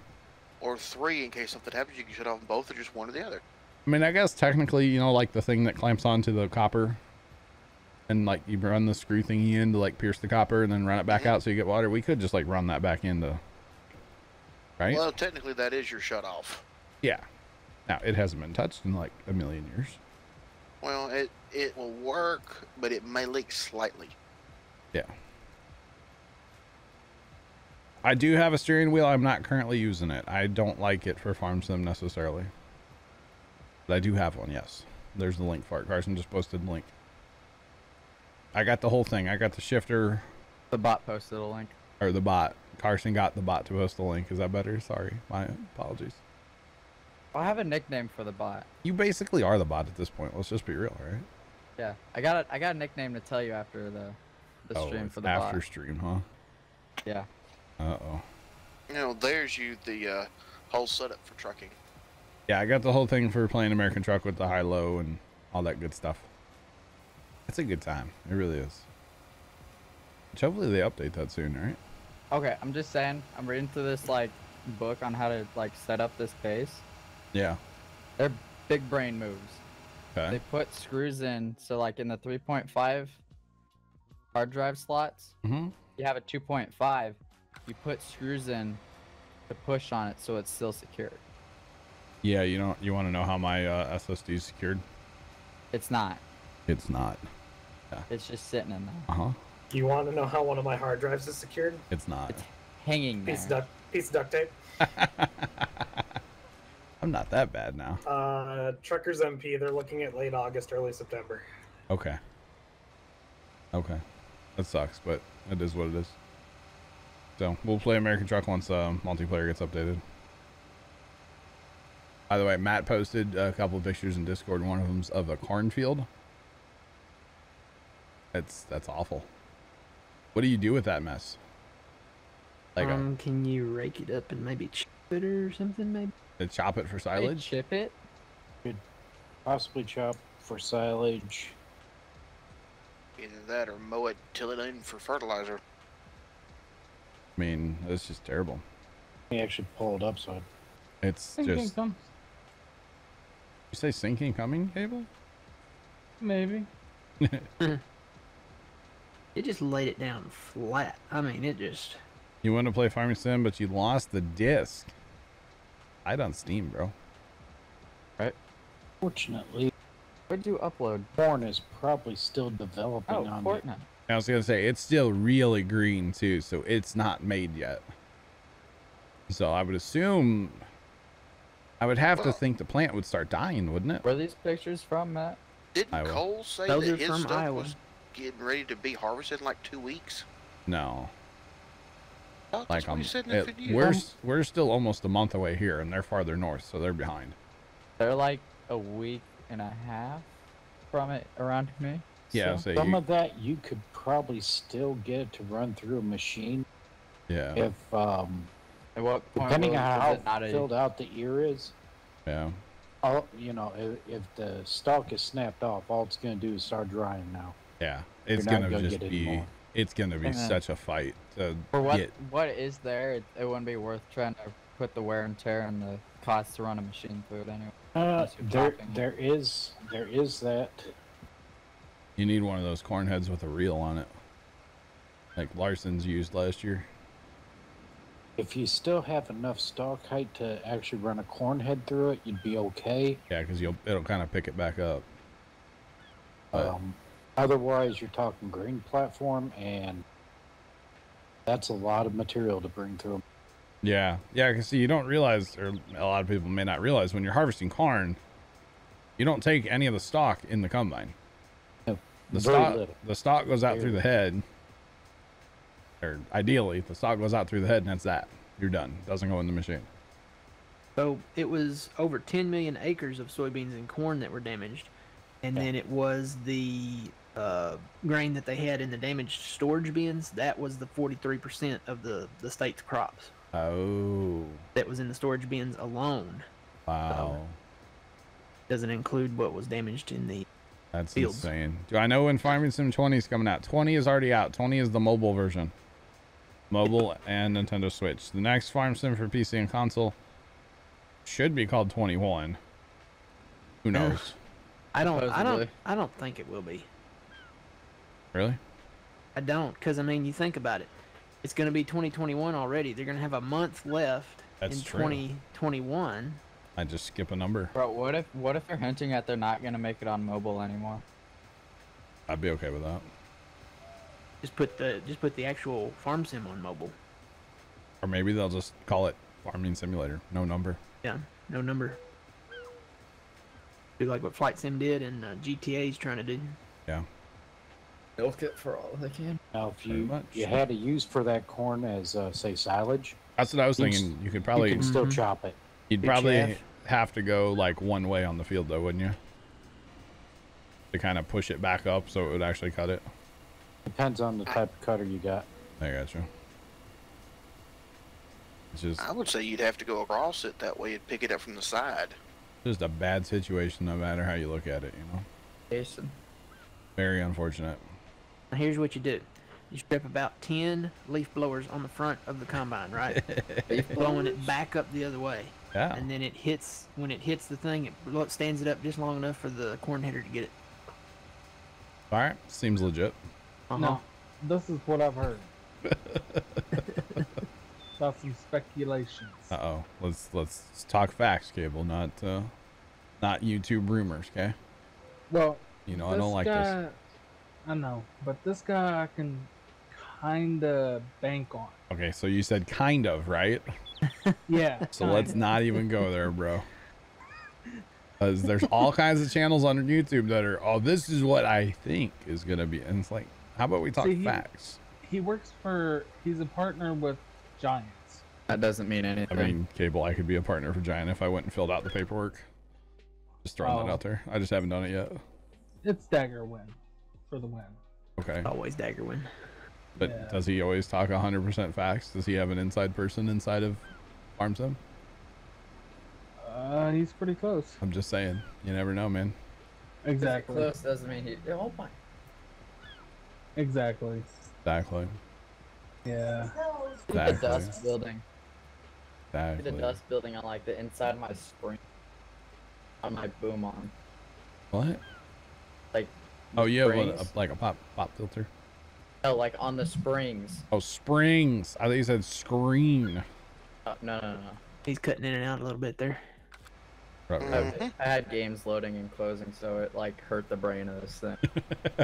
[SPEAKER 5] Or three, in case something happens, you can shut off both or just one or the other.
[SPEAKER 1] I mean, I guess technically, you know, like the thing that clamps onto the copper, and like you run the screw thingy in to like pierce the copper and then run it back
[SPEAKER 5] Mhm.
[SPEAKER 1] out so you get water. We could just like run that back into, right?
[SPEAKER 5] Well, technically, that is your shut off.
[SPEAKER 1] yeah. Now it hasn't been touched in like a million years.
[SPEAKER 5] Well, it it will work, but it may leak slightly.
[SPEAKER 1] Yeah. I do have a steering wheel. I'm not currently using it. I don't like it for farm sim necessarily. But I do have one, yes. There's the link for it. Carson just posted the link. I got the whole thing. I got the shifter
[SPEAKER 4] The bot posted a link.
[SPEAKER 1] or the bot. Carson got the bot to post the link. Is that better? Sorry. My apologies.
[SPEAKER 4] I have a nickname for the bot.
[SPEAKER 1] You basically are the bot at this point. Let's just be real, right?
[SPEAKER 4] Yeah, I got a I got a nickname to tell you after the the
[SPEAKER 1] oh,
[SPEAKER 4] stream for the
[SPEAKER 1] after
[SPEAKER 4] bot.
[SPEAKER 1] stream, huh?
[SPEAKER 4] Yeah.
[SPEAKER 1] Uh oh.
[SPEAKER 5] You know, there's you the uh, whole setup for trucking.
[SPEAKER 1] Yeah, I got the whole thing for playing American Truck with the high low and all that good stuff. It's a good time. It really is. Which hopefully they update that soon, right?
[SPEAKER 4] Okay, I'm just saying. I'm reading through this like book on how to like set up this base.
[SPEAKER 1] Yeah.
[SPEAKER 4] They're big brain moves.
[SPEAKER 1] Okay.
[SPEAKER 4] They put screws in, so like in the 3.5 hard drive slots,
[SPEAKER 1] Mm-hmm.
[SPEAKER 4] you have a 2.5. You put screws in to push on it, so it's still secured.
[SPEAKER 1] Yeah, you don't. You want to know how my uh, SSD is secured?
[SPEAKER 4] It's not.
[SPEAKER 1] It's not.
[SPEAKER 4] It's just sitting in there,
[SPEAKER 1] Uh huh.
[SPEAKER 7] Do you want to know how one of my hard drives is secured?
[SPEAKER 1] It's not.
[SPEAKER 4] It's hanging there.
[SPEAKER 7] Piece of duct, piece of duct tape. [LAUGHS]
[SPEAKER 1] I'm not that bad now.
[SPEAKER 7] Uh, Truckers MP. They're looking at late August, early September.
[SPEAKER 1] Okay. Okay. That sucks, but it is what it is. So we'll play American Truck once uh, multiplayer gets updated. By the way, Matt posted a couple of pictures in Discord. One of them's of a cornfield. That's that's awful. What do you do with that mess? Like uh,
[SPEAKER 3] um, can you rake it up and maybe chip it or something? Maybe.
[SPEAKER 1] chop it for
[SPEAKER 4] Hey,
[SPEAKER 1] silage?
[SPEAKER 4] chip it.
[SPEAKER 8] Could Possibly chop for silage.
[SPEAKER 5] Either that or mow it, till it in for fertilizer.
[SPEAKER 1] I mean, it's just terrible.
[SPEAKER 8] Let me actually pull it up so I
[SPEAKER 1] It's
[SPEAKER 10] Sinking
[SPEAKER 1] just.
[SPEAKER 10] comes.
[SPEAKER 1] You say sinking coming cable?
[SPEAKER 10] Maybe. [LAUGHS]
[SPEAKER 3] It just laid it down flat. I mean, it just.
[SPEAKER 1] You want to play Farming Sim, but you lost the disc. I on Steam, bro. Right?
[SPEAKER 8] Fortunately,
[SPEAKER 4] Where'd you upload?
[SPEAKER 8] corn is probably still developing
[SPEAKER 4] Oh,
[SPEAKER 8] on
[SPEAKER 4] Fortnite.
[SPEAKER 1] I was gonna say it's still really green too, so it's not made yet. So I would assume, I would have to think the plant would start dying, wouldn't it?
[SPEAKER 4] Where are these pictures from, Matt?
[SPEAKER 5] Didn't
[SPEAKER 1] Iowa.
[SPEAKER 5] Cole say
[SPEAKER 3] Those
[SPEAKER 5] that his stuff
[SPEAKER 3] Iowa.
[SPEAKER 5] was getting ready to be harvested in like two weeks?
[SPEAKER 1] No,
[SPEAKER 5] I thought
[SPEAKER 1] like
[SPEAKER 5] I'm,
[SPEAKER 1] um,
[SPEAKER 5] he said
[SPEAKER 1] it- we're s- we're still almost a month away here, and they're farther north, so they're behind.
[SPEAKER 4] They're like a week and a half from it around me.
[SPEAKER 1] Yeah,
[SPEAKER 4] so-
[SPEAKER 1] so
[SPEAKER 8] Some
[SPEAKER 1] you,
[SPEAKER 8] of that you could probably still get it to run through a machine
[SPEAKER 1] yeah,
[SPEAKER 8] if, um,
[SPEAKER 4] At what point
[SPEAKER 8] depending on how
[SPEAKER 4] it not a-
[SPEAKER 8] filled out the ear is.
[SPEAKER 1] yeah.
[SPEAKER 8] All, you know, if, if the stalk is snapped off, all it's going to do is start drying now.
[SPEAKER 1] Yeah, it's gonna,
[SPEAKER 8] gonna
[SPEAKER 1] just be
[SPEAKER 8] any
[SPEAKER 1] it's gonna be
[SPEAKER 4] Yeah.
[SPEAKER 1] such a fight to
[SPEAKER 4] For what
[SPEAKER 1] get.
[SPEAKER 4] what is there, it, it wouldn't be worth trying to put the wear and tear and the cost to run a machine through it anyway.
[SPEAKER 8] Uh, there,
[SPEAKER 4] chopping
[SPEAKER 8] there is, there is that.
[SPEAKER 1] You need one of those corn heads with a reel on it, like Larson's used last year.
[SPEAKER 8] If you still have enough stalk height to actually run a corn head through it, you'd be okay.
[SPEAKER 1] Yeah, because you'll it'll kind of pick it back up. But-
[SPEAKER 8] Um, otherwise, you're talking green platform, and that's a lot of material to bring through.
[SPEAKER 1] Yeah, yeah. Because see, you don't realize, or a lot of people may not realize, when you're harvesting corn, you don't take any of the stalk in the combine.
[SPEAKER 8] No,
[SPEAKER 1] The
[SPEAKER 8] very
[SPEAKER 1] stalk,
[SPEAKER 8] little.
[SPEAKER 1] the stalk goes out
[SPEAKER 8] Very
[SPEAKER 1] through the head, or ideally, the stock goes out through the head, and that's that. You're done. Doesn't go in the machine.
[SPEAKER 3] So it was over 10 million acres of soybeans and corn that were damaged, and then it was the uh, grain that they had in the damaged storage bins. That was the 43% of the the state's crops
[SPEAKER 1] Oh,
[SPEAKER 3] that was in the storage bins alone.
[SPEAKER 1] wow.
[SPEAKER 3] Doesn't include what was damaged in the.
[SPEAKER 1] That's
[SPEAKER 3] Fields.
[SPEAKER 1] insane. Do I know when Farming Sim 20 is coming out? 20 is already out. 20 is the mobile version. Mobile and Nintendo Switch. The next Farm Sim for PC and console should be called 21. Who eh, knows?
[SPEAKER 3] I don't. I don't. I don't think it will be.
[SPEAKER 1] really?
[SPEAKER 3] I don't, because I mean, you think about it. It's going to be 2021 already. They're going to have a month left
[SPEAKER 1] That's
[SPEAKER 3] in
[SPEAKER 1] true.
[SPEAKER 3] 2021.
[SPEAKER 1] I just skip a number.
[SPEAKER 4] Bro, what if what if they're hinting at they're not gonna make it on mobile anymore?
[SPEAKER 1] I'd be okay with that.
[SPEAKER 3] Just put the just put the actual farm sim on mobile.
[SPEAKER 1] Or maybe they'll just call it Farming Simulator. No number.
[SPEAKER 3] Yeah, no number. Do like what Flight Sim did and uh, GTA's trying to do.
[SPEAKER 1] Yeah.
[SPEAKER 4] Milk it for all they can.
[SPEAKER 8] Now, if you
[SPEAKER 1] much.
[SPEAKER 8] you had to use for that corn as uh, say silage,
[SPEAKER 1] That's what I was thinking. You could
[SPEAKER 8] you
[SPEAKER 1] probably
[SPEAKER 8] can still
[SPEAKER 3] Mhm.
[SPEAKER 8] chop it.
[SPEAKER 1] You'd
[SPEAKER 3] Good
[SPEAKER 1] probably
[SPEAKER 3] chaff.
[SPEAKER 1] have to go like one way on the field though, wouldn't you? To kind of push it back up so it would actually cut it.
[SPEAKER 8] Depends on the type of cutter you got.
[SPEAKER 1] I got you. It's just
[SPEAKER 5] I would say you'd have to go across it. That way it'd pick it up from the side.
[SPEAKER 1] just a bad situation no matter how you look at it, you know.
[SPEAKER 4] Jason.
[SPEAKER 1] Very unfortunate.
[SPEAKER 3] Now here's what you do: you strip about 10 leaf blowers on the front of the combine, right? [LAUGHS] Blowing it back up the other way,
[SPEAKER 1] Yeah.
[SPEAKER 3] and then it hits when it hits the thing. It stands it up just long enough for the corn header to get it.
[SPEAKER 1] All right. Seems legit.
[SPEAKER 3] Uh-huh.
[SPEAKER 10] No, this is what I've heard. [LAUGHS] That's some speculations.
[SPEAKER 1] Uh oh. Let's let's talk facts, Cable, not uh, not YouTube rumors, okay?
[SPEAKER 10] Well,
[SPEAKER 1] You know I don't like
[SPEAKER 10] guy,
[SPEAKER 1] this.
[SPEAKER 10] I know, but this guy I can kinda bank on.
[SPEAKER 1] Okay, so you said kind of, right?
[SPEAKER 10] Yeah. [LAUGHS]
[SPEAKER 1] So let's not even go there, bro. Because there's all kinds of channels on YouTube that are, oh, this is what I think is gonna be, and it's like, how about we talk
[SPEAKER 10] See, he-
[SPEAKER 1] facts?
[SPEAKER 10] He works for. He's a partner with Giants.
[SPEAKER 4] That doesn't mean anything.
[SPEAKER 1] I mean, Cable, I could be a partner for Giant if I went and filled out the paperwork. Just throwing that
[SPEAKER 10] Oh.
[SPEAKER 1] out there. I just haven't done it yet.
[SPEAKER 10] It's Daggerwin for the win.
[SPEAKER 1] Okay.
[SPEAKER 3] Always Daggerwin.
[SPEAKER 1] But
[SPEAKER 10] Yeah.
[SPEAKER 1] does he always talk 100% facts? Does he have an inside person inside of Farm Sim?
[SPEAKER 10] Uh, he's pretty close.
[SPEAKER 1] I'm just saying. You never know, man.
[SPEAKER 10] Exactly.
[SPEAKER 4] Close doesn't mean he. Oh my.
[SPEAKER 10] Exactly.
[SPEAKER 1] Exactly.
[SPEAKER 10] Yeah.
[SPEAKER 4] See the dust building. See the dust building on like the inside of my spring. On my boom on.
[SPEAKER 1] What?
[SPEAKER 4] Like.
[SPEAKER 1] Oh, you have a, like a pop pop filter.
[SPEAKER 4] No, like on the springs.
[SPEAKER 1] Oh, springs. I thought you said screen.
[SPEAKER 4] Uh, no, no, no.
[SPEAKER 3] He's cutting in and out a little bit there.
[SPEAKER 1] Right,
[SPEAKER 4] I,
[SPEAKER 1] right.
[SPEAKER 4] I had games loading and closing, so it like hurt the brain of this thing.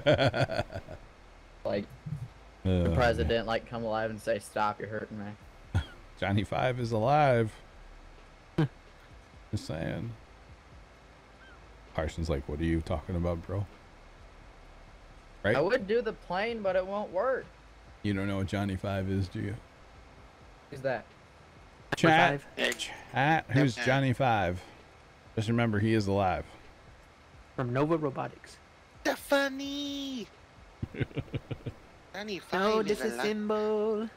[SPEAKER 4] [LAUGHS] Like
[SPEAKER 1] Uh,
[SPEAKER 4] the president like come alive and say, "Stop! You're hurting me." [LAUGHS]
[SPEAKER 1] Johnny Five is alive. [LAUGHS] Just saying. Carson's like, what are you talking about, bro? Right?
[SPEAKER 4] I would do the plane, but it won't work.
[SPEAKER 1] You don't know what Johnny Five is, do you?
[SPEAKER 4] Who's that?
[SPEAKER 1] Chat.
[SPEAKER 3] Five
[SPEAKER 1] Chat. Who's Johnny Five? Just remember, he is alive.
[SPEAKER 3] from Nova Robotics.
[SPEAKER 5] Stephanie. [LAUGHS] Johnny
[SPEAKER 3] Oh,
[SPEAKER 5] Five is alive.
[SPEAKER 3] disassemble.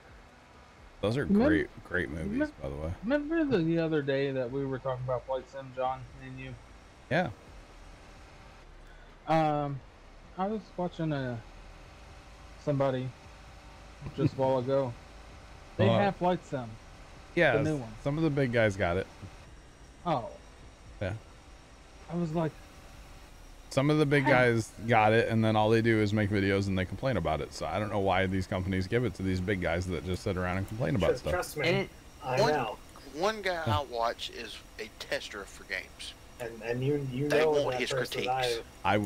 [SPEAKER 1] Those are
[SPEAKER 10] Remem-
[SPEAKER 1] great, great movies,
[SPEAKER 10] remem-
[SPEAKER 1] by the way.
[SPEAKER 10] Remember the, the other day that we were talking about Flight Sim, John, and you?
[SPEAKER 1] Yeah.
[SPEAKER 10] Um, I was watching a somebody just a while ago. They
[SPEAKER 1] Oh.
[SPEAKER 10] have Flight Sim.
[SPEAKER 1] Yeah.
[SPEAKER 10] The new one.
[SPEAKER 1] Some of the big guys got it.
[SPEAKER 10] Oh.
[SPEAKER 1] Yeah.
[SPEAKER 10] I was like,
[SPEAKER 1] Some of the big guys got it, and then all they do is make videos and they complain about it. So I don't know why these companies give it to these big guys that just sit around and complain about
[SPEAKER 7] Trust,
[SPEAKER 1] stuff.
[SPEAKER 7] trust me,
[SPEAKER 3] And it,
[SPEAKER 7] I
[SPEAKER 5] One-
[SPEAKER 7] know,
[SPEAKER 5] One guy I watch is a tester for games.
[SPEAKER 7] And and you you
[SPEAKER 5] They
[SPEAKER 7] know
[SPEAKER 5] want his critiques.
[SPEAKER 7] I,
[SPEAKER 1] I
[SPEAKER 7] I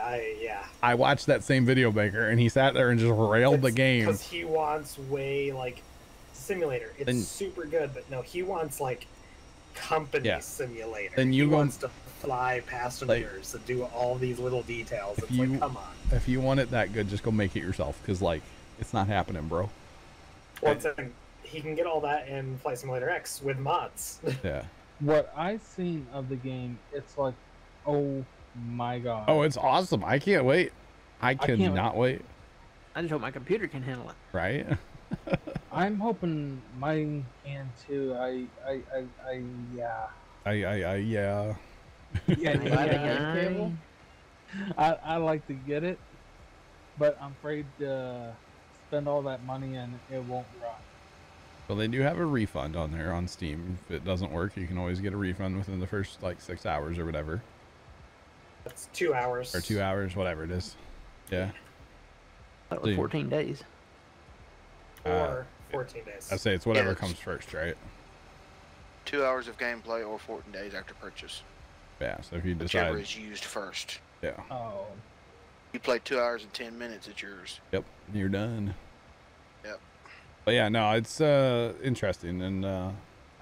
[SPEAKER 7] I yeah.
[SPEAKER 1] I watched that same video maker, and he sat there and just railed the game.
[SPEAKER 7] because he wants way like simulator. It's
[SPEAKER 1] Then-
[SPEAKER 7] super good, but no, he wants like company
[SPEAKER 1] Yeah.
[SPEAKER 7] simulator.
[SPEAKER 1] Then you
[SPEAKER 7] he
[SPEAKER 1] go-
[SPEAKER 7] wants to fly passengers and do all these little details.
[SPEAKER 1] If
[SPEAKER 7] It's
[SPEAKER 1] you-
[SPEAKER 7] like, come on.
[SPEAKER 1] If you want it that good, just go make it yourself, because like it's not happening, bro.
[SPEAKER 7] One thing, he can get all that in Flight Simulator X with mods. [LAUGHS]
[SPEAKER 1] Yeah.
[SPEAKER 10] What I've seen of the game, it's like, oh my god.
[SPEAKER 1] Oh, it's awesome. I can't wait. I
[SPEAKER 10] can't
[SPEAKER 1] cannot wait.
[SPEAKER 3] I just hope my computer can handle it.
[SPEAKER 1] Right? [LAUGHS]
[SPEAKER 10] I'm hoping mine can too. I, I, I, I yeah.
[SPEAKER 1] I, I, I, yeah.
[SPEAKER 10] Yeah,
[SPEAKER 4] You buy the
[SPEAKER 10] yeah.
[SPEAKER 4] cable?
[SPEAKER 10] I, I like to get it, but I'm afraid to spend all that money and it won't run.
[SPEAKER 1] Well, they do have a refund on there on Steam. If it doesn't work, you can always get a refund within the first like six hours or whatever,
[SPEAKER 7] That's two hours.
[SPEAKER 1] or two hours, whatever it is. Yeah.
[SPEAKER 3] That was
[SPEAKER 1] Dude.
[SPEAKER 3] 14 days.
[SPEAKER 7] or
[SPEAKER 1] Uh,
[SPEAKER 7] 14 days.
[SPEAKER 1] I say it's whatever
[SPEAKER 5] Yes.
[SPEAKER 1] comes first, right?
[SPEAKER 5] Two hours of gameplay or 14 days after purchase.
[SPEAKER 1] Yeah. So if you
[SPEAKER 5] Whichever
[SPEAKER 1] decide,
[SPEAKER 5] is used first.
[SPEAKER 1] yeah,
[SPEAKER 10] Oh,
[SPEAKER 5] You play two hours and 10 minutes, it's yours.
[SPEAKER 1] yep, you're done.
[SPEAKER 5] Yep.
[SPEAKER 1] But yeah, no, it's uh interesting, and uh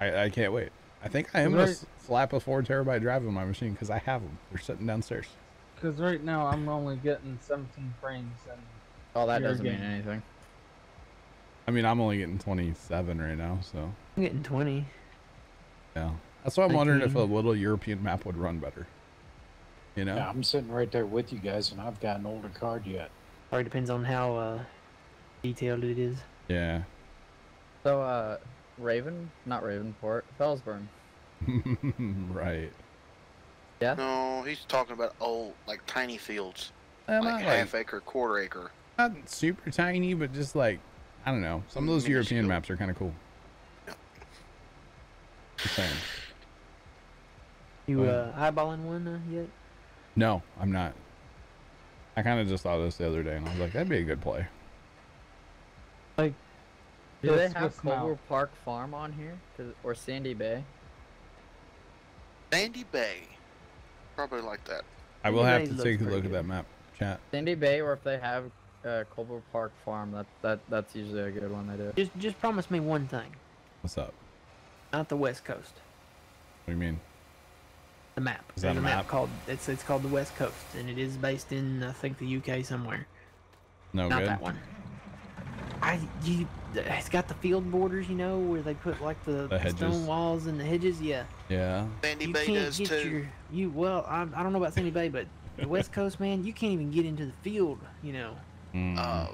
[SPEAKER 1] I I can't wait. I think I am gonna slap a four terabyte drive on my machine because I have them. They're sitting downstairs.
[SPEAKER 10] because right now I'm only getting 17 frames and
[SPEAKER 4] Oh, that
[SPEAKER 10] Your
[SPEAKER 4] doesn't mean anything.
[SPEAKER 1] I mean, I'm only getting 27 right now, so
[SPEAKER 3] I'm getting 20.
[SPEAKER 1] yeah. That's why I'm wondering if a little European map would run better. You know?
[SPEAKER 8] Yeah, I'm sitting right there with you guys, and I've got an older card yet.
[SPEAKER 3] Probably depends on how uh, detailed it is.
[SPEAKER 1] Yeah.
[SPEAKER 4] So, uh, Raven, not Ravenport, Felsbrunn. [LAUGHS]
[SPEAKER 1] right. Yeah?
[SPEAKER 5] No, he's talking about old, like tiny fields.
[SPEAKER 1] Uh,
[SPEAKER 5] like half
[SPEAKER 1] like,
[SPEAKER 5] acre, quarter acre.
[SPEAKER 1] not super tiny, but just like I don't know. Some of those European
[SPEAKER 5] Minuscule.
[SPEAKER 1] maps are kind of cool. Just saying.
[SPEAKER 3] You
[SPEAKER 1] Wow.
[SPEAKER 3] uh, eyeballing one uh, yet?
[SPEAKER 1] No, I'm not. I kind of just thought of this the other day, and I was like, that'd be a good play.
[SPEAKER 10] Like
[SPEAKER 4] Do they have
[SPEAKER 10] with Mal.
[SPEAKER 4] Culver Park Farm on here, Or Sandy Bay?
[SPEAKER 5] Sandy Bay. Probably like that.
[SPEAKER 1] I will
[SPEAKER 3] Yeah,
[SPEAKER 1] have
[SPEAKER 3] it
[SPEAKER 1] to take a
[SPEAKER 3] pretty
[SPEAKER 1] look at that map. Chat.
[SPEAKER 4] Sandy Bay, or if they have uh, Culver Park Farm, that that that's usually a good one they do.
[SPEAKER 3] Just just promise me one thing.
[SPEAKER 1] What's up?
[SPEAKER 3] Not the West Coast.
[SPEAKER 1] What do you mean?
[SPEAKER 3] The map.
[SPEAKER 1] Is that
[SPEAKER 3] There's
[SPEAKER 1] a map?
[SPEAKER 3] called it's it's called the West Coast, and it is based in I think the UK somewhere.
[SPEAKER 1] No
[SPEAKER 3] Not
[SPEAKER 1] good.
[SPEAKER 3] that one. I you it's got the field borders, you know, where they put like the,
[SPEAKER 1] The hedges.
[SPEAKER 3] stone walls and the hedges. Yeah.
[SPEAKER 1] Yeah.
[SPEAKER 5] Sandy
[SPEAKER 3] you
[SPEAKER 5] Bay
[SPEAKER 3] can't
[SPEAKER 5] does
[SPEAKER 3] get
[SPEAKER 5] too.
[SPEAKER 3] your you well. I, I don't know about Sandy Bay, but the West Coast man, you can't even get into the field. You know.
[SPEAKER 1] Mm,
[SPEAKER 5] Uh,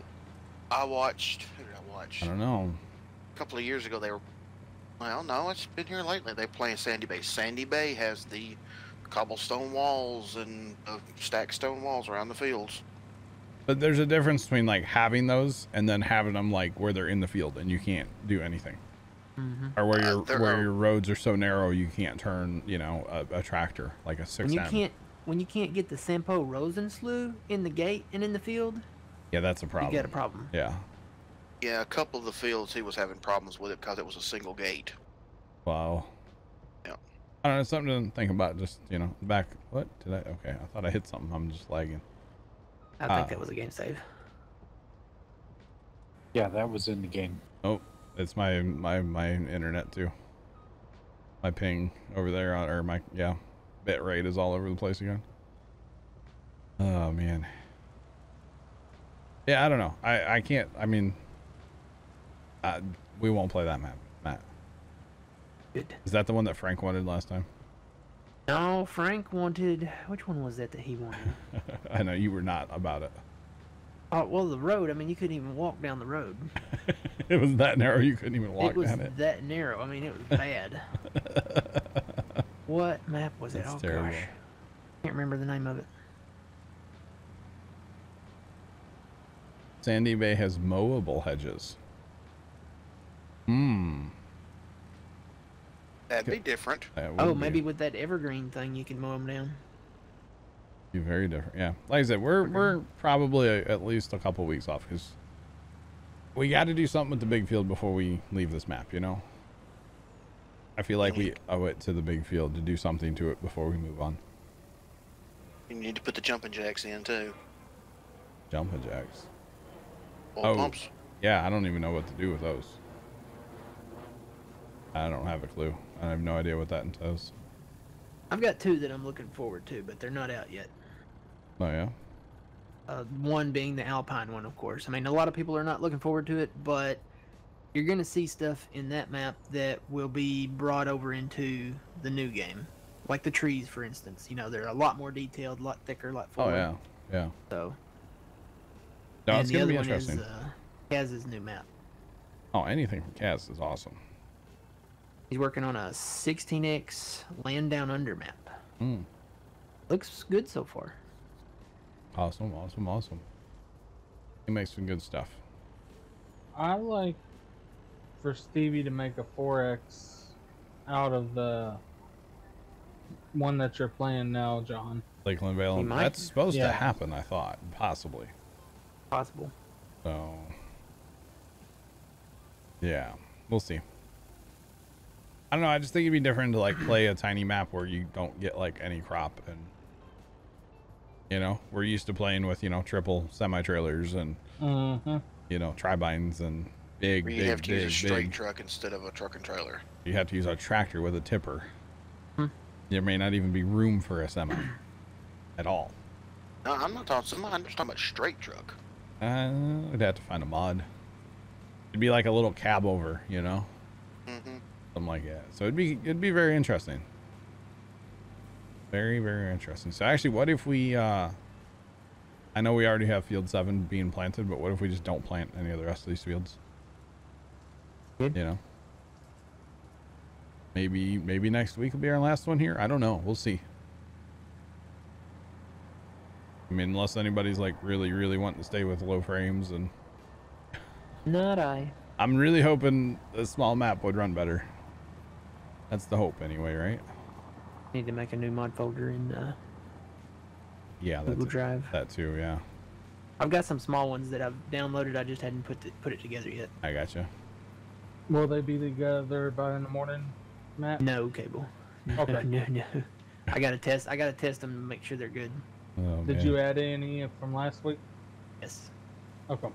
[SPEAKER 5] I watched. Who did I watch?
[SPEAKER 1] I don't know.
[SPEAKER 5] A couple of years ago, they were. Well, no, it's been here lately. They play in Sandy Bay. Sandy Bay has the cobblestone walls and the stacked stone walls around the fields.
[SPEAKER 1] But there's a difference between like having those and then having them like where they're in the field and you can't do anything,
[SPEAKER 3] Mm-hmm.
[SPEAKER 1] or where
[SPEAKER 5] Uh,
[SPEAKER 1] your
[SPEAKER 5] there
[SPEAKER 1] where
[SPEAKER 5] are-
[SPEAKER 1] your roads are so narrow you can't turn, you know, a, a tractor like a six
[SPEAKER 3] When you
[SPEAKER 1] M.
[SPEAKER 3] can't when you can't get the Sampo Rosenlew in the gate and in the field,
[SPEAKER 1] Yeah, that's a problem.
[SPEAKER 3] you got a problem.
[SPEAKER 1] Yeah.
[SPEAKER 5] Yeah, a couple of the fields he was having problems with it because it was a single gate.
[SPEAKER 1] Wow.
[SPEAKER 5] Yep.
[SPEAKER 1] I don't know. Something to think about. Just you know, back. What did I? Okay, I thought I hit something. I'm just lagging.
[SPEAKER 3] I think
[SPEAKER 1] Ah.
[SPEAKER 3] that was a game save.
[SPEAKER 8] Yeah, that was in the game.
[SPEAKER 1] Oh, it's my my my internet too. My ping over there on or my yeah, bit rate is all over the place again. Oh man. Yeah, I don't know. I I can't. I mean, uh, we won't play that map. Matt,
[SPEAKER 3] Good.
[SPEAKER 1] is that the one that Frank wanted last time?
[SPEAKER 3] No, Frank wanted which one was that that he wanted? [LAUGHS]
[SPEAKER 1] I know you were not about it.
[SPEAKER 3] Oh well, the road. I mean, you couldn't even walk down the road. [LAUGHS]
[SPEAKER 1] it was that narrow you couldn't even walk
[SPEAKER 3] it was
[SPEAKER 1] down it.
[SPEAKER 3] that narrow. I mean, it was bad. [LAUGHS] what map was it? Oh
[SPEAKER 1] terrible.
[SPEAKER 3] gosh, can't remember the name of it.
[SPEAKER 1] Sandy Bay has mowable hedges. Hmm.
[SPEAKER 5] That'd be different.
[SPEAKER 1] that would
[SPEAKER 3] Oh,
[SPEAKER 1] be-
[SPEAKER 3] maybe with that evergreen thing, you can mow them down.
[SPEAKER 1] Be very different. Yeah. Like I said, we're we're probably a, at least a couple weeks off because we got to do something with the big field before we leave this map. You know. I feel like we owe it to the big field to do something to it before we move on.
[SPEAKER 5] You need to put the jumping jacks in too.
[SPEAKER 1] Jumping jacks.
[SPEAKER 5] Oil
[SPEAKER 1] Oh.
[SPEAKER 5] pumps.
[SPEAKER 1] Yeah, I don't even know what to do with those. I don't have a clue. I have no idea what that entails.
[SPEAKER 3] I've got two that I'm looking forward to, but they're not out yet.
[SPEAKER 1] Oh yeah.
[SPEAKER 3] Uh, one being the Alpine one, of course. I mean, a lot of people are not looking forward to it, but you're going to see stuff in that map that will be brought over into the new game. Like the trees, for instance. You know, they're a lot more detailed, a lot thicker, a lot
[SPEAKER 1] Oh yeah. Yeah.
[SPEAKER 3] So,
[SPEAKER 1] No,
[SPEAKER 3] and
[SPEAKER 1] it's gonna be interesting.
[SPEAKER 3] is uh, Kaz's new map.
[SPEAKER 1] Oh, anything from Kaz is awesome.
[SPEAKER 3] He's working on a 16x Land Down Under map.
[SPEAKER 1] Mm.
[SPEAKER 3] Looks good so far.
[SPEAKER 1] Awesome, awesome, awesome. He makes some good stuff.
[SPEAKER 10] I like for Stevie to make a 4X out of the one that you're playing now, John.
[SPEAKER 1] Lakeland Vale. That's supposed to happen, I thought. Possibly.
[SPEAKER 3] Possible.
[SPEAKER 1] So Yeah. We'll see. I don't know, I just think it'd be different to like play a tiny map where you don't get like any crop and you know, we're used to playing with, you know, triple semi trailers and
[SPEAKER 10] Mm-hmm.
[SPEAKER 1] you know, tribines and big,
[SPEAKER 5] Where
[SPEAKER 1] big,
[SPEAKER 5] you have to
[SPEAKER 1] big,
[SPEAKER 5] use a straight
[SPEAKER 1] big.
[SPEAKER 5] truck instead of a truck and trailer.
[SPEAKER 1] You have to use a tractor with a tipper.
[SPEAKER 3] Hmm.
[SPEAKER 1] There may not even be room for a semi [CLEARS THROAT] at all.
[SPEAKER 5] No, I'm not talking semi. I'm just talking about straight truck.
[SPEAKER 1] Uh, I'd have to find a mod. It'd be like a little cab over, you know,
[SPEAKER 5] hmm
[SPEAKER 1] something like that. So it'd be it'd be very interesting. Very very interesting. So actually, what if we? uh I know we already have field seven being planted, but what if we just don't plant any of the rest of these fields?
[SPEAKER 3] Good.
[SPEAKER 1] You know. Maybe maybe next week will be our last one here. I don't know. We'll see. I mean, unless anybody's like really really wanting to stay with low frames and
[SPEAKER 3] Not I.
[SPEAKER 1] I'm really hoping the small map would run better. That's the hope, anyway, right?
[SPEAKER 3] Need to make a new mod folder in uh,
[SPEAKER 1] Yeah, that's
[SPEAKER 3] Google. Drive.
[SPEAKER 1] that too. Yeah,
[SPEAKER 3] I've got some small ones that I've downloaded. I just hadn't put it, put it together yet.
[SPEAKER 1] I gotcha.
[SPEAKER 10] Will they be together by in the morning, Matt?
[SPEAKER 3] No cable. [LAUGHS]
[SPEAKER 10] Okay.
[SPEAKER 3] no, no. I gotta test. I gotta test them to make sure they're good.
[SPEAKER 1] Oh,
[SPEAKER 10] Did
[SPEAKER 1] man.
[SPEAKER 10] you add any from last week?
[SPEAKER 3] Yes.
[SPEAKER 10] Okay.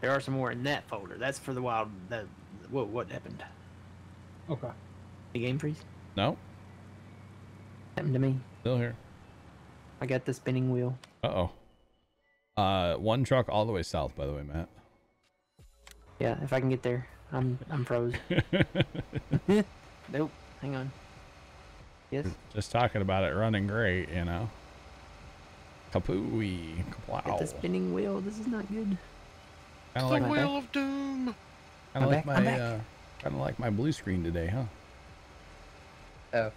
[SPEAKER 3] There are some more in that folder. That's for the wild. The what what happened?
[SPEAKER 10] Okay.
[SPEAKER 3] The game freeze
[SPEAKER 1] No,
[SPEAKER 3] happened to me.
[SPEAKER 1] still here.
[SPEAKER 3] I got the spinning wheel.
[SPEAKER 1] Uh oh. Uh, one truck all the way south, by the way, Matt.
[SPEAKER 3] Yeah, if I can get there, I'm I'm froze. [LAUGHS] [LAUGHS] nope. Hang on. Yes.
[SPEAKER 1] Just talking about it running great, you know. Kapooey.
[SPEAKER 3] Got
[SPEAKER 1] Kaplow.
[SPEAKER 3] the spinning wheel. This is not good.
[SPEAKER 1] Kind of
[SPEAKER 5] the
[SPEAKER 1] like
[SPEAKER 3] my
[SPEAKER 5] Wheel of Doom.
[SPEAKER 1] kind
[SPEAKER 3] I'm
[SPEAKER 1] of like
[SPEAKER 3] back, I'm
[SPEAKER 1] my
[SPEAKER 3] back.
[SPEAKER 1] uh, kind of like my blue screen today, huh?
[SPEAKER 4] Oh,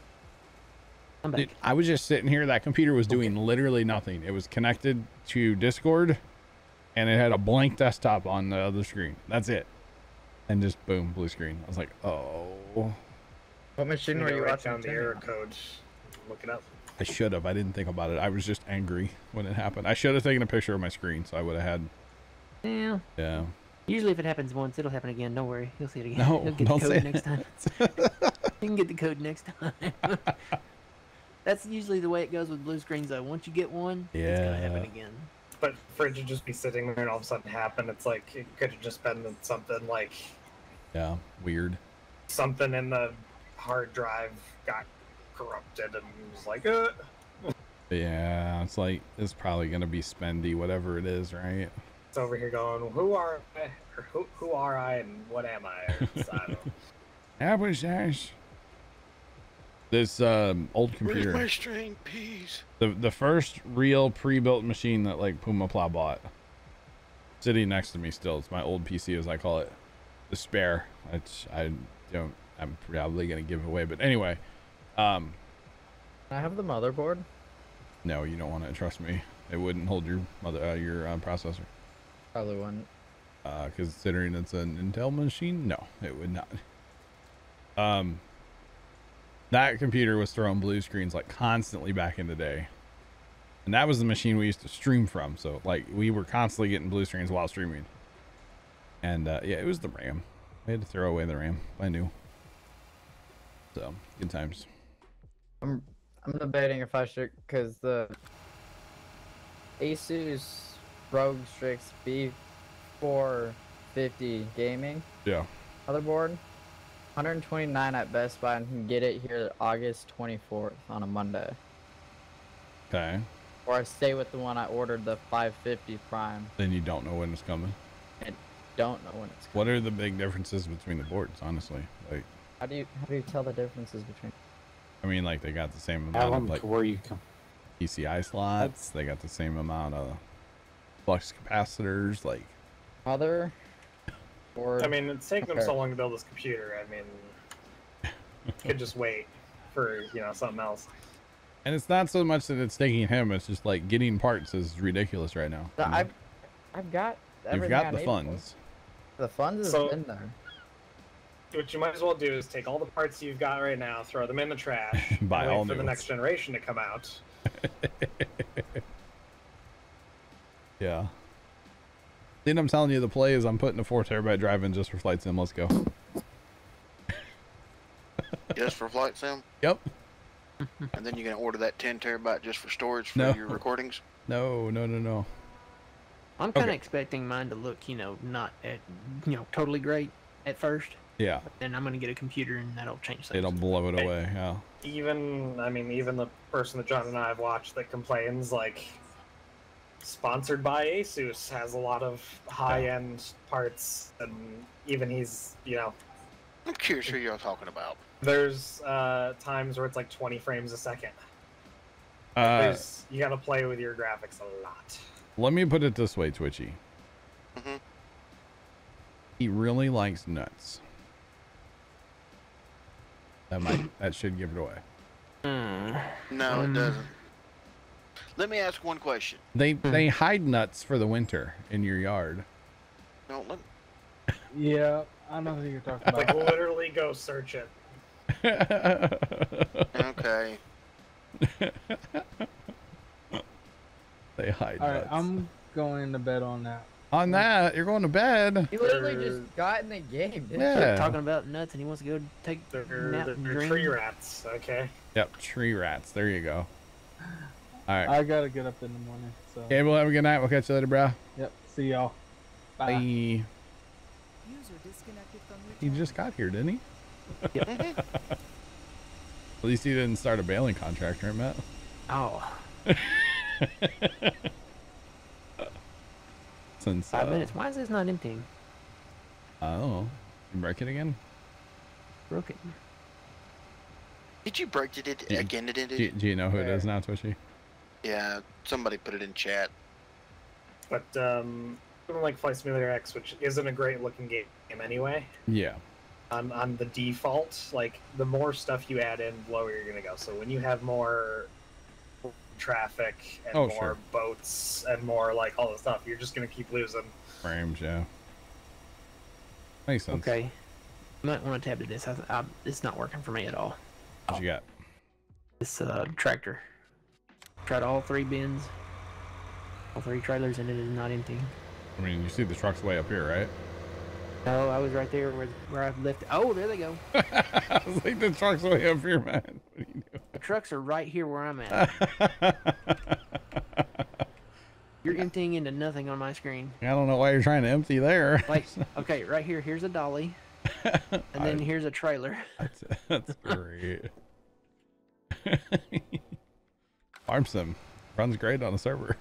[SPEAKER 3] I'm back.
[SPEAKER 1] Dude, I was just sitting here. That computer was doing literally nothing. It was connected to Discord, and it had a blank desktop on the other screen. That's it. And just boom, blue screen. I was like, oh,
[SPEAKER 4] what machine were you
[SPEAKER 7] write
[SPEAKER 4] watching?
[SPEAKER 7] down the error codes. Look it up.
[SPEAKER 1] I should have. I didn't think about it. I was just angry when it happened. I should have taken a picture of my screen, so I would have had.
[SPEAKER 3] Yeah.
[SPEAKER 1] Yeah.
[SPEAKER 3] Usually, if it happens once, it'll happen again. Don't worry. You'll see it again.
[SPEAKER 1] No,
[SPEAKER 3] You'll get
[SPEAKER 1] don't
[SPEAKER 3] the
[SPEAKER 1] say
[SPEAKER 3] code next time. [LAUGHS] [LAUGHS] you can get the code next time. [LAUGHS] That's usually the way it goes with blue screens, though. Once you get one, it's gonna happen again.
[SPEAKER 7] But for it to just be sitting there and all of a sudden happen, it's like it could have just been something like
[SPEAKER 1] Yeah. Weird.
[SPEAKER 7] something in the hard drive got corrupted and was like, uh,
[SPEAKER 1] Yeah. It's like it's probably gonna be spendy, whatever it is, right?
[SPEAKER 7] It's over here going, who are I? Or who, who are I and what am I? Or [LAUGHS] it's- I.
[SPEAKER 1] That was nice. This um, old
[SPEAKER 5] Where's
[SPEAKER 1] computer.
[SPEAKER 5] my string peas?
[SPEAKER 1] the the first real pre-built machine that like Puma Plow bought. Sitting next to me still. It's my old PC as I call it. The spare. It's I don't I'm probably gonna give away, but anyway. Um
[SPEAKER 4] I have the motherboard?
[SPEAKER 1] no, you don't want to trust me. It wouldn't hold your mother uh, your uh, processor.
[SPEAKER 4] Probably wouldn't.
[SPEAKER 1] Uh considering it's an Intel machine, no, it would not. Um that computer was throwing blue screens like constantly back in the day. And that was the machine we used to stream from. So like we were constantly getting blue screens while streaming. And uh, yeah, it was the RAM. I had to throw away the RAM. I knew. So good times.
[SPEAKER 4] I'm I'm debating if I should because the Asus ROG Strix B450 gaming
[SPEAKER 1] Yeah.
[SPEAKER 4] motherboard, 129 at Best Buy, and can get it here August 24th on a Monday.
[SPEAKER 1] Okay.
[SPEAKER 4] Or I stay with the one I ordered, the 550 Prime.
[SPEAKER 1] Then you don't know when it's coming.
[SPEAKER 4] And don't know when it's.
[SPEAKER 1] What are the big differences between the boards? Honestly, like
[SPEAKER 4] How do you how do you tell the differences between?
[SPEAKER 1] I mean, like they got the same amount of like
[SPEAKER 8] where you can.
[SPEAKER 1] PCI slots. They got the same amount of flux capacitors. Like
[SPEAKER 4] other. Or
[SPEAKER 7] I mean, it's taking them so long to build this computer. I mean, could just wait for you know something else.
[SPEAKER 1] And it's not so much that it's taking him; it's just like getting parts is ridiculous right now.
[SPEAKER 4] The-
[SPEAKER 1] you know?
[SPEAKER 4] I've I've got
[SPEAKER 1] You've got
[SPEAKER 4] I
[SPEAKER 1] the
[SPEAKER 4] need for
[SPEAKER 1] funds.
[SPEAKER 4] The funds has
[SPEAKER 7] So-
[SPEAKER 4] been there.
[SPEAKER 7] What you might as well do is take all the parts you've got right now, throw them in the trash, [LAUGHS] and
[SPEAKER 1] Buy
[SPEAKER 7] wait
[SPEAKER 1] all
[SPEAKER 7] for
[SPEAKER 1] new
[SPEAKER 7] the next generation to come out. [LAUGHS]
[SPEAKER 1] Yeah. Then I'm telling you, the play is I'm putting a four terabyte drive in just for flight sim. Let's go. [LAUGHS]
[SPEAKER 5] Just for flight sim,
[SPEAKER 1] Yep.
[SPEAKER 5] and then you're gonna order that 10 terabyte just for storage for
[SPEAKER 1] No.
[SPEAKER 5] your recordings.
[SPEAKER 1] No, no, no, no.
[SPEAKER 3] I'm kind of
[SPEAKER 1] Okay.
[SPEAKER 3] expecting mine to look, you know, not at, you know, totally great at first.
[SPEAKER 1] Yeah,
[SPEAKER 3] Then I'm gonna get a computer and that'll change things.
[SPEAKER 1] it'll blow it away. Yeah.
[SPEAKER 7] Even, I mean, even the person that John and I have watched that complains, like, sponsored by Asus, has a lot of high-end parts, and even he's, you know,
[SPEAKER 5] I'm curious who you're talking about.
[SPEAKER 7] there's uh, times where it's like 20 frames a second.
[SPEAKER 1] Uh,
[SPEAKER 7] There's, you got to play with your graphics a lot.
[SPEAKER 1] let me put it this way, Twitchy.
[SPEAKER 5] hmm
[SPEAKER 1] He really likes nuts. That might that should give it away.
[SPEAKER 3] Hmm.
[SPEAKER 5] No,
[SPEAKER 3] Um,
[SPEAKER 5] it doesn't. Let me ask one question.
[SPEAKER 1] They hmm. they hide nuts for the winter in your yard.
[SPEAKER 5] No, let, [LAUGHS]
[SPEAKER 10] Yeah, I know who you're talking about.
[SPEAKER 7] Like,
[SPEAKER 10] about.
[SPEAKER 7] literally go search it. [LAUGHS]
[SPEAKER 5] okay. [LAUGHS]
[SPEAKER 1] they hide
[SPEAKER 10] All right,
[SPEAKER 1] nuts.
[SPEAKER 10] I'm going to bed on that.
[SPEAKER 1] On that, you're going to bed.
[SPEAKER 4] He literally
[SPEAKER 7] They're-
[SPEAKER 4] just got in the game, didn't
[SPEAKER 1] Yeah.
[SPEAKER 3] They're talking about nuts and he wants to go take a
[SPEAKER 7] They're, they're tree rats, okay?
[SPEAKER 1] Yep, tree rats. There you go. [SIGHS] All right.
[SPEAKER 10] I gotta get up in the morning. So.
[SPEAKER 1] Okay, well, have a good night. We'll catch you later, bro.
[SPEAKER 10] Yep. See y'all.
[SPEAKER 1] Bye.
[SPEAKER 2] User disconnected from
[SPEAKER 1] He just got here, didn't he? [LAUGHS] At least he didn't start a bailing contract, right, Matt?
[SPEAKER 3] Oh, [LAUGHS]
[SPEAKER 1] Since
[SPEAKER 3] five
[SPEAKER 1] uh,
[SPEAKER 3] minutes. Why is this not emptying?
[SPEAKER 1] Oh, you break it again?
[SPEAKER 3] Broke it.
[SPEAKER 5] Did you break it it-
[SPEAKER 1] Yeah.
[SPEAKER 5] again? It
[SPEAKER 1] Do,
[SPEAKER 5] did.
[SPEAKER 1] you- do you know who it is now, Twishy?
[SPEAKER 5] Yeah, somebody put it in chat.
[SPEAKER 7] But um, something like Flight Simulator X, which isn't a great looking game anyway,
[SPEAKER 1] Yeah.
[SPEAKER 7] on on the default, like the more stuff you add in, the lower you're gonna go. So when you have more traffic and
[SPEAKER 1] Oh,
[SPEAKER 7] more
[SPEAKER 1] sure.
[SPEAKER 7] boats and more like all the stuff, you're just gonna keep losing.
[SPEAKER 1] Frames, yeah. Makes sense.
[SPEAKER 3] Okay. You might want to tab to this. I, I, it's not working for me at all.
[SPEAKER 1] What you got?
[SPEAKER 3] This uh, tractor. Tried all three bins, all three trailers, and it is not empty.
[SPEAKER 1] I mean, you see the truck's way up here, right?
[SPEAKER 3] No, I was right there where, where I left. Oh, there they go. [LAUGHS]
[SPEAKER 1] I was like, the truck's way up here, man. What are you
[SPEAKER 3] The trucks are right here where I'm at. [LAUGHS] You're emptying into nothing on my screen.
[SPEAKER 1] I don't know why you're trying to empty there.
[SPEAKER 3] Like, [LAUGHS] okay, right here, here's a dolly, and then here's a trailer.
[SPEAKER 1] That's, that's great. Farm sim runs great on the server.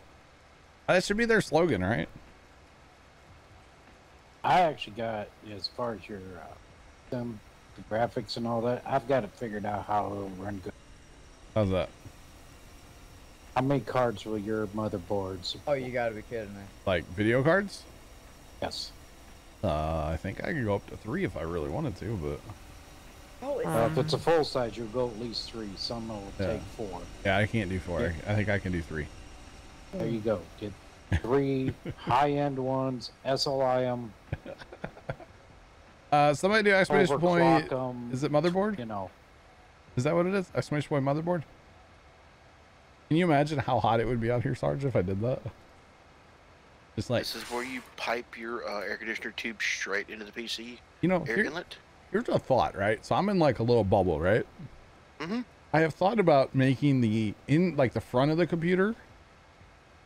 [SPEAKER 1] That should be their slogan, right?
[SPEAKER 8] I actually got as far as your uh, them, the graphics and all that. I've got it figured out how it'll run good.
[SPEAKER 1] How's that?
[SPEAKER 8] I make cards with your motherboards.
[SPEAKER 4] Oh, you gotta be kidding me.
[SPEAKER 1] Like video cards?
[SPEAKER 8] Yes.
[SPEAKER 1] Uh, I think I could go up to three if I really wanted to, but
[SPEAKER 4] Holy
[SPEAKER 8] Uh, if it's a full size, you'll go at least three. Some will
[SPEAKER 1] Yeah.
[SPEAKER 8] take four.
[SPEAKER 1] yeah, I can't do four. I think I can do three.
[SPEAKER 8] There you go. Get [LAUGHS] three high-end ones. SLI them. [LAUGHS]
[SPEAKER 1] Uh, somebody do exclamation point.
[SPEAKER 8] Overclock 'em.
[SPEAKER 1] Is it motherboard?
[SPEAKER 8] You know.
[SPEAKER 1] Is that what it is? Exclamation point motherboard? Can you imagine how hot it would be out here, Sarge, if I did that? Just like,
[SPEAKER 5] This is where you pipe your uh, air conditioner tube straight into the PC
[SPEAKER 1] you know,
[SPEAKER 5] air
[SPEAKER 1] here-
[SPEAKER 5] inlet.
[SPEAKER 1] Here's a thought, right? So I'm in like a little bubble, right?
[SPEAKER 5] Mhm.
[SPEAKER 1] I have thought about making the in like the front of the computer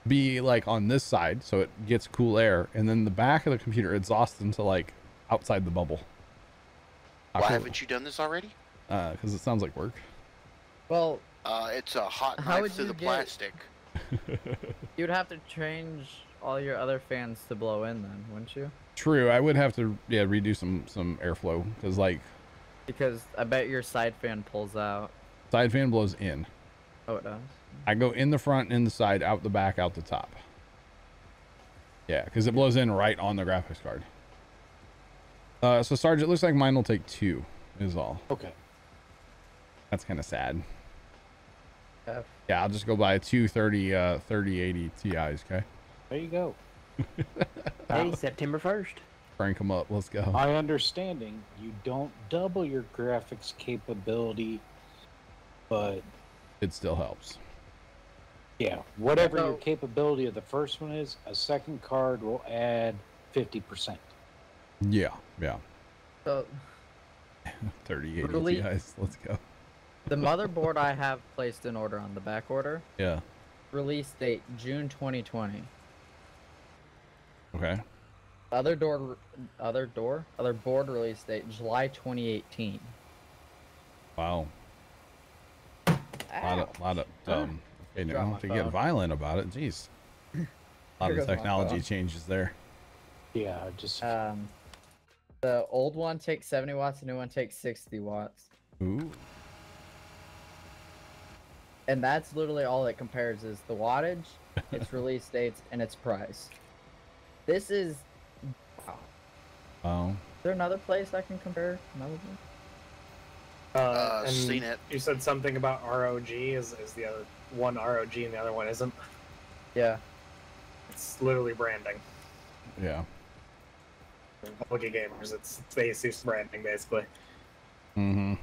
[SPEAKER 1] be like on this side so it gets cool air, and then the back of the computer exhausts into like outside the bubble.
[SPEAKER 5] Why haven't you done this already?
[SPEAKER 1] Uh, because it sounds like work.
[SPEAKER 4] Well,
[SPEAKER 5] Uh, it's a hot
[SPEAKER 4] How
[SPEAKER 5] knife
[SPEAKER 4] would
[SPEAKER 5] through
[SPEAKER 4] you
[SPEAKER 5] the
[SPEAKER 4] get-
[SPEAKER 5] plastic. [LAUGHS]
[SPEAKER 4] you'd have to change all your other fans to blow in then, wouldn't you?
[SPEAKER 1] True, I would have to yeah redo some some airflow because like
[SPEAKER 4] Because I bet your side fan pulls out.
[SPEAKER 1] side fan blows in.
[SPEAKER 4] Oh, it does.
[SPEAKER 1] I go in the front, in the side, out the back, out the top. Yeah, because it blows in right on the graphics card. Uh, so Sarge, it looks like mine will take two, is all.
[SPEAKER 8] Okay.
[SPEAKER 1] That's kind of sad.
[SPEAKER 4] F.
[SPEAKER 1] Yeah, I'll just go buy two 30, uh, 3080 Ti's, okay?
[SPEAKER 8] There you go.
[SPEAKER 3] Hey, September 1st.
[SPEAKER 1] Crank them up. Let's go.
[SPEAKER 8] My understanding, you don't double your graphics capability, but
[SPEAKER 1] It still helps.
[SPEAKER 8] yeah, whatever your capability of the first one is, a second card will add 50%.
[SPEAKER 1] Yeah, yeah.
[SPEAKER 4] So [LAUGHS]
[SPEAKER 1] 3080
[SPEAKER 4] Really?
[SPEAKER 1] Ti's. Let's go.
[SPEAKER 4] the [LAUGHS] motherboard I have placed an order on the back order,
[SPEAKER 1] Yeah.
[SPEAKER 4] release date June 2020.
[SPEAKER 1] Okay.
[SPEAKER 4] Other door, other door, other board release date July 2018.
[SPEAKER 1] Wow. lot of, lot of, um, okay,
[SPEAKER 4] Drop
[SPEAKER 1] now
[SPEAKER 4] my
[SPEAKER 1] to get violent about it. Jeez. A lot
[SPEAKER 4] Here
[SPEAKER 1] of technology changes there.
[SPEAKER 8] Yeah, just
[SPEAKER 4] Um, the old one takes 70 watts, the new one takes 60 watts,
[SPEAKER 1] Ooh.
[SPEAKER 4] and that's literally all it compares is the wattage, its release dates, and its price. This is. Wow.
[SPEAKER 1] Oh.
[SPEAKER 4] Is there another place I can compare motherboard?
[SPEAKER 7] Uh,
[SPEAKER 5] Uh, seen it.
[SPEAKER 7] You said something about ROG. Is is the other one ROG and the other one isn't?
[SPEAKER 4] Yeah.
[SPEAKER 7] It's literally branding.
[SPEAKER 1] Yeah.
[SPEAKER 7] Look at gamers. It's it's Asus branding basically.
[SPEAKER 1] Mm-hmm.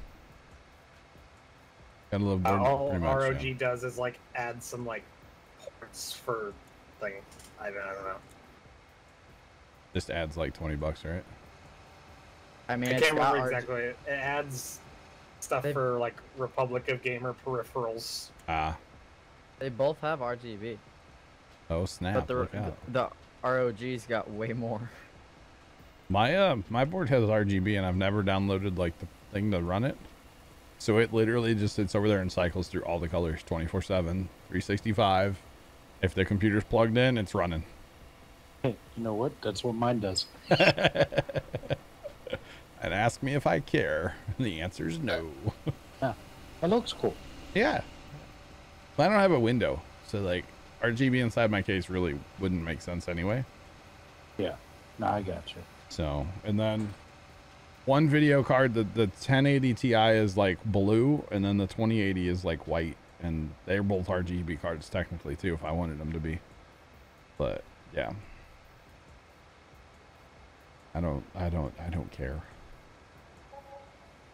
[SPEAKER 1] Gotta love
[SPEAKER 7] Uh,
[SPEAKER 1] board
[SPEAKER 7] all
[SPEAKER 1] pretty much.
[SPEAKER 7] ROG
[SPEAKER 1] yeah.
[SPEAKER 7] does is like add some like ports for thing. I don't, I don't know.
[SPEAKER 1] Just adds like 20 bucks, right?
[SPEAKER 4] I mean,
[SPEAKER 7] I can't remember
[SPEAKER 4] RG
[SPEAKER 7] exactly. It adds stuff
[SPEAKER 4] They-
[SPEAKER 7] for like Republic of Gamer peripherals.
[SPEAKER 1] Ah.
[SPEAKER 4] They both have RGB,
[SPEAKER 1] Oh snap!
[SPEAKER 4] but the
[SPEAKER 1] look out.
[SPEAKER 4] the ROG's got way more.
[SPEAKER 1] My uh, my board has RGB, and I've never downloaded like the thing to run it. So it literally just sits over there and cycles through all the colors 24 7, 365. If the computer's plugged in, it's running.
[SPEAKER 8] Hey, [LAUGHS] you know what? That's what mine does. [LAUGHS]
[SPEAKER 1] And ask me if I care. [LAUGHS] The answer is no.
[SPEAKER 8] that looks cool.
[SPEAKER 1] yeah. But I don't have a window. So, like, RGB inside my case really wouldn't make sense anyway.
[SPEAKER 8] Yeah. No, I got you.
[SPEAKER 1] So, and then one video card, the, the 1080 Ti is like blue, and then the 2080 is like white. And they're both RGB cards technically too, if I wanted them to be. But yeah. I don't, I don't, I don't care.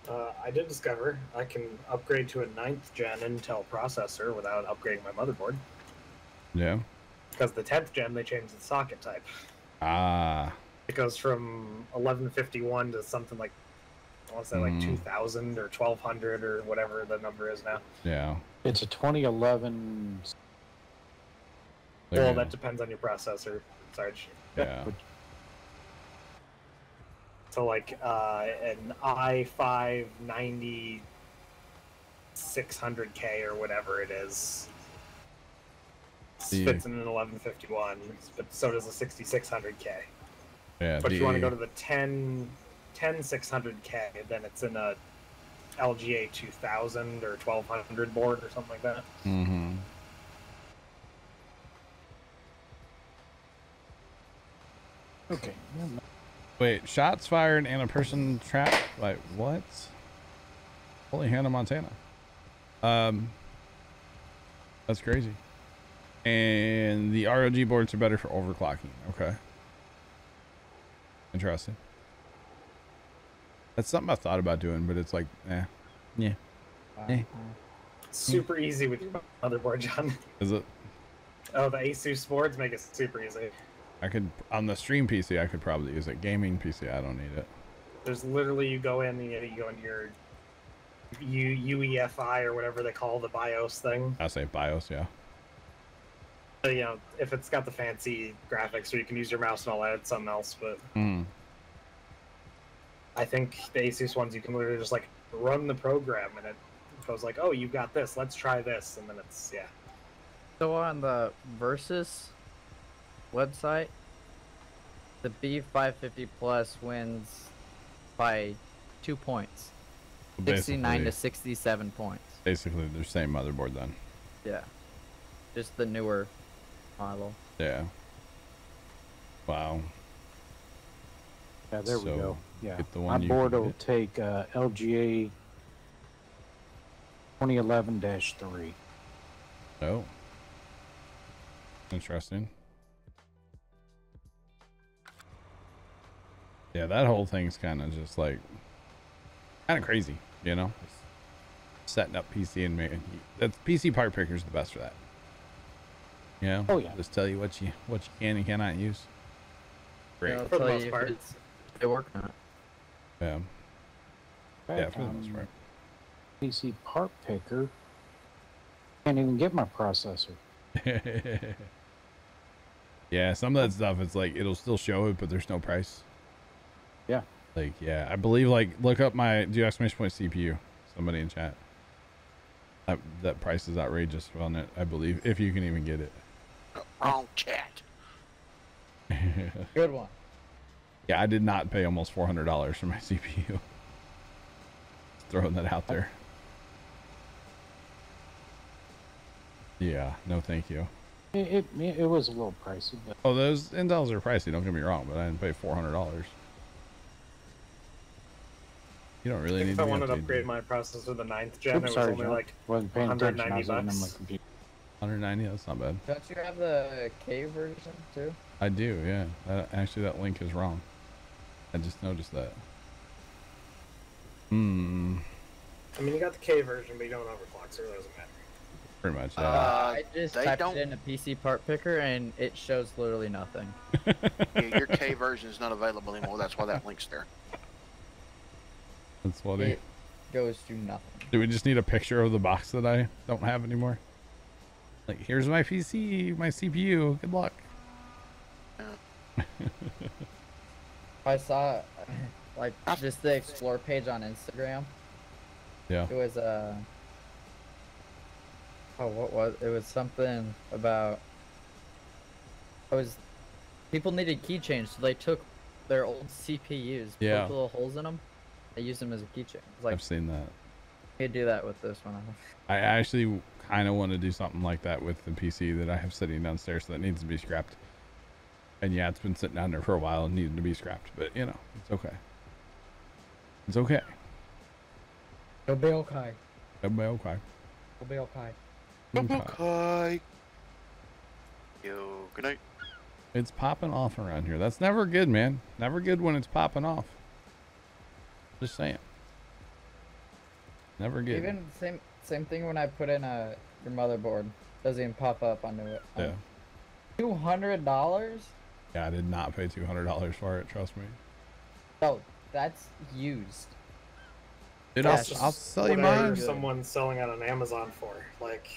[SPEAKER 7] Uh, I did discover I can upgrade to a ninth gen Intel processor without upgrading my motherboard.
[SPEAKER 1] Yeah.
[SPEAKER 7] Because the 10th gen, they changed the socket type.
[SPEAKER 1] Ah,
[SPEAKER 7] It goes from 1151 to something like, I want to say like
[SPEAKER 1] Mm.
[SPEAKER 7] 2000 or 1200 or whatever the number is now.
[SPEAKER 1] yeah.
[SPEAKER 8] It's a 2011.
[SPEAKER 1] There
[SPEAKER 7] well,
[SPEAKER 1] you
[SPEAKER 7] that depends on your processor. Sorry.
[SPEAKER 1] Yeah.
[SPEAKER 7] So like uh, an i5 90 600K or whatever it is
[SPEAKER 1] The-
[SPEAKER 7] fits in an 1151, but so does a 6600K.
[SPEAKER 1] Yeah.
[SPEAKER 7] But if you want to go to the 10, 10 600K, then it's in a LGA 2000 or 1200 board or something like that.
[SPEAKER 1] Mm-hmm.
[SPEAKER 8] Okay. Yeah, no-
[SPEAKER 1] Wait, shots fired and a person trapped? Like, what? Holy Hannah Montana. Um, that's crazy. And the ROG boards are better for overclocking. Okay. Interesting. That's something I thought about doing, but it's like, eh. Yeah. Eh.
[SPEAKER 7] Super easy with your motherboard, Jon.
[SPEAKER 1] Is it?
[SPEAKER 7] Oh, the Asus boards make it super easy.
[SPEAKER 1] I could, on the stream PC, I could probably use it. Gaming PC, I don't need it.
[SPEAKER 7] There's literally you go in and you, you go into your U, UEFI or whatever they call the BIOS thing.
[SPEAKER 1] I say BIOS, yeah.
[SPEAKER 7] So, you know, if it's got the fancy graphics, or you can use your mouse and all that, it's something else. But
[SPEAKER 1] Hmm.
[SPEAKER 7] I think the Asus ones you can literally just like run the program and it goes like, "Oh, you got this. Let's try this," and then it's yeah.
[SPEAKER 4] So on the Versus website, the B550 Plus wins by two points. 69 to 67 points.
[SPEAKER 1] basically the same motherboard then.
[SPEAKER 4] Yeah. Just the newer model.
[SPEAKER 1] Yeah. Wow.
[SPEAKER 8] Yeah, there
[SPEAKER 1] So,
[SPEAKER 8] we go. Yeah.
[SPEAKER 1] get the
[SPEAKER 8] My
[SPEAKER 1] one you
[SPEAKER 8] board will
[SPEAKER 1] get.
[SPEAKER 8] take uh, LGA 2011 3.
[SPEAKER 1] Oh. Interesting. Yeah, that whole thing's kind of just like kind of crazy, you know? Setting up PC and making that's PC part picker's the best for that. You know?
[SPEAKER 8] Oh, yeah.
[SPEAKER 1] Just tell you what you what you can and cannot use. Great.
[SPEAKER 4] It'll
[SPEAKER 7] For the most part.
[SPEAKER 4] it's- if they work or not.
[SPEAKER 1] Yeah. Yeah,
[SPEAKER 8] Back
[SPEAKER 1] for the most
[SPEAKER 8] um,
[SPEAKER 1] part.
[SPEAKER 8] PC part picker. Can't even get my processor. [LAUGHS]
[SPEAKER 1] yeah, some of that stuff it's like it'll still show it, but there's no price.
[SPEAKER 8] Yeah.
[SPEAKER 1] Like yeah, I believe like look up my do exclamation point CPU. Somebody in chat. That that price is outrageous on it. I believe if you can even get it.
[SPEAKER 5] Wrong chat. [LAUGHS]
[SPEAKER 4] Good one.
[SPEAKER 1] yeah, I did not pay almost four hundred dollars for my CPU. Just throwing that out there. Yeah, no, thank you.
[SPEAKER 8] It, it, it was a little pricey, but
[SPEAKER 1] Oh, those Intels are pricey. Don't get me wrong, but I didn't pay four hundred dollars. You don't really need
[SPEAKER 7] if
[SPEAKER 1] to
[SPEAKER 7] I wanted to upgrade my processor to the ninth gen,
[SPEAKER 8] Oops,
[SPEAKER 7] it was
[SPEAKER 8] sorry,
[SPEAKER 7] only
[SPEAKER 8] Jon.
[SPEAKER 7] like
[SPEAKER 8] wasn't paying
[SPEAKER 7] 190
[SPEAKER 8] was looking at my
[SPEAKER 7] bucks.
[SPEAKER 1] 190. That's not bad.
[SPEAKER 4] Don't you have the K version too?
[SPEAKER 1] I do. Yeah. That, actually, that link is wrong. I just noticed that. Hmm.
[SPEAKER 7] I mean, you got the K version, but you don't overclock, so it doesn't matter.
[SPEAKER 1] Pretty much.
[SPEAKER 5] Uh,
[SPEAKER 4] I just
[SPEAKER 5] they
[SPEAKER 4] typed
[SPEAKER 5] don't-
[SPEAKER 4] in a PC part picker and it shows literally nothing. [LAUGHS]
[SPEAKER 5] Yeah, your K version is not available anymore. That's why that link's there. [LAUGHS]
[SPEAKER 1] That's funny.
[SPEAKER 4] It goes to nothing.
[SPEAKER 1] Do we just need a picture of the box that I don't have anymore? Like, here's my PC, my CPU. Good luck. [LAUGHS]
[SPEAKER 4] I saw [LAUGHS] like just the explore page on Instagram.
[SPEAKER 1] Yeah.
[SPEAKER 4] It was uh oh what was it was something about it was people needed keychains so they took their old CPUs,
[SPEAKER 1] Yeah.
[SPEAKER 4] poked little holes in them, they used them as a keychain. Like
[SPEAKER 1] I've seen that.
[SPEAKER 4] you could do that with this one.
[SPEAKER 1] I actually kind of want to do something like that with the PC that I have sitting downstairs that needs to be scrapped. And yeah, it's been sitting down there for a while and needed to be scrapped, but you know, it's okay. It's okay.
[SPEAKER 4] It'll be okay.
[SPEAKER 1] It'll be okay.
[SPEAKER 4] It'll be okay.
[SPEAKER 1] Okay.
[SPEAKER 5] Okay. Yo, good night.
[SPEAKER 1] It's popping off around here. That's never good, man. Never good when it's popping off. Just saying. Never good.
[SPEAKER 4] Even same same thing when I put in a your motherboard. Doesn't even pop up onto it.
[SPEAKER 1] yeah.
[SPEAKER 4] Two hundred dollars?
[SPEAKER 1] Yeah, I did not pay two hundred dollars for it. Trust me.
[SPEAKER 4] Oh, that's used.
[SPEAKER 1] Dude, I'll, I'll
[SPEAKER 7] just
[SPEAKER 1] sell you
[SPEAKER 7] whatever
[SPEAKER 1] mine.
[SPEAKER 7] Someone's selling it on an Amazon for like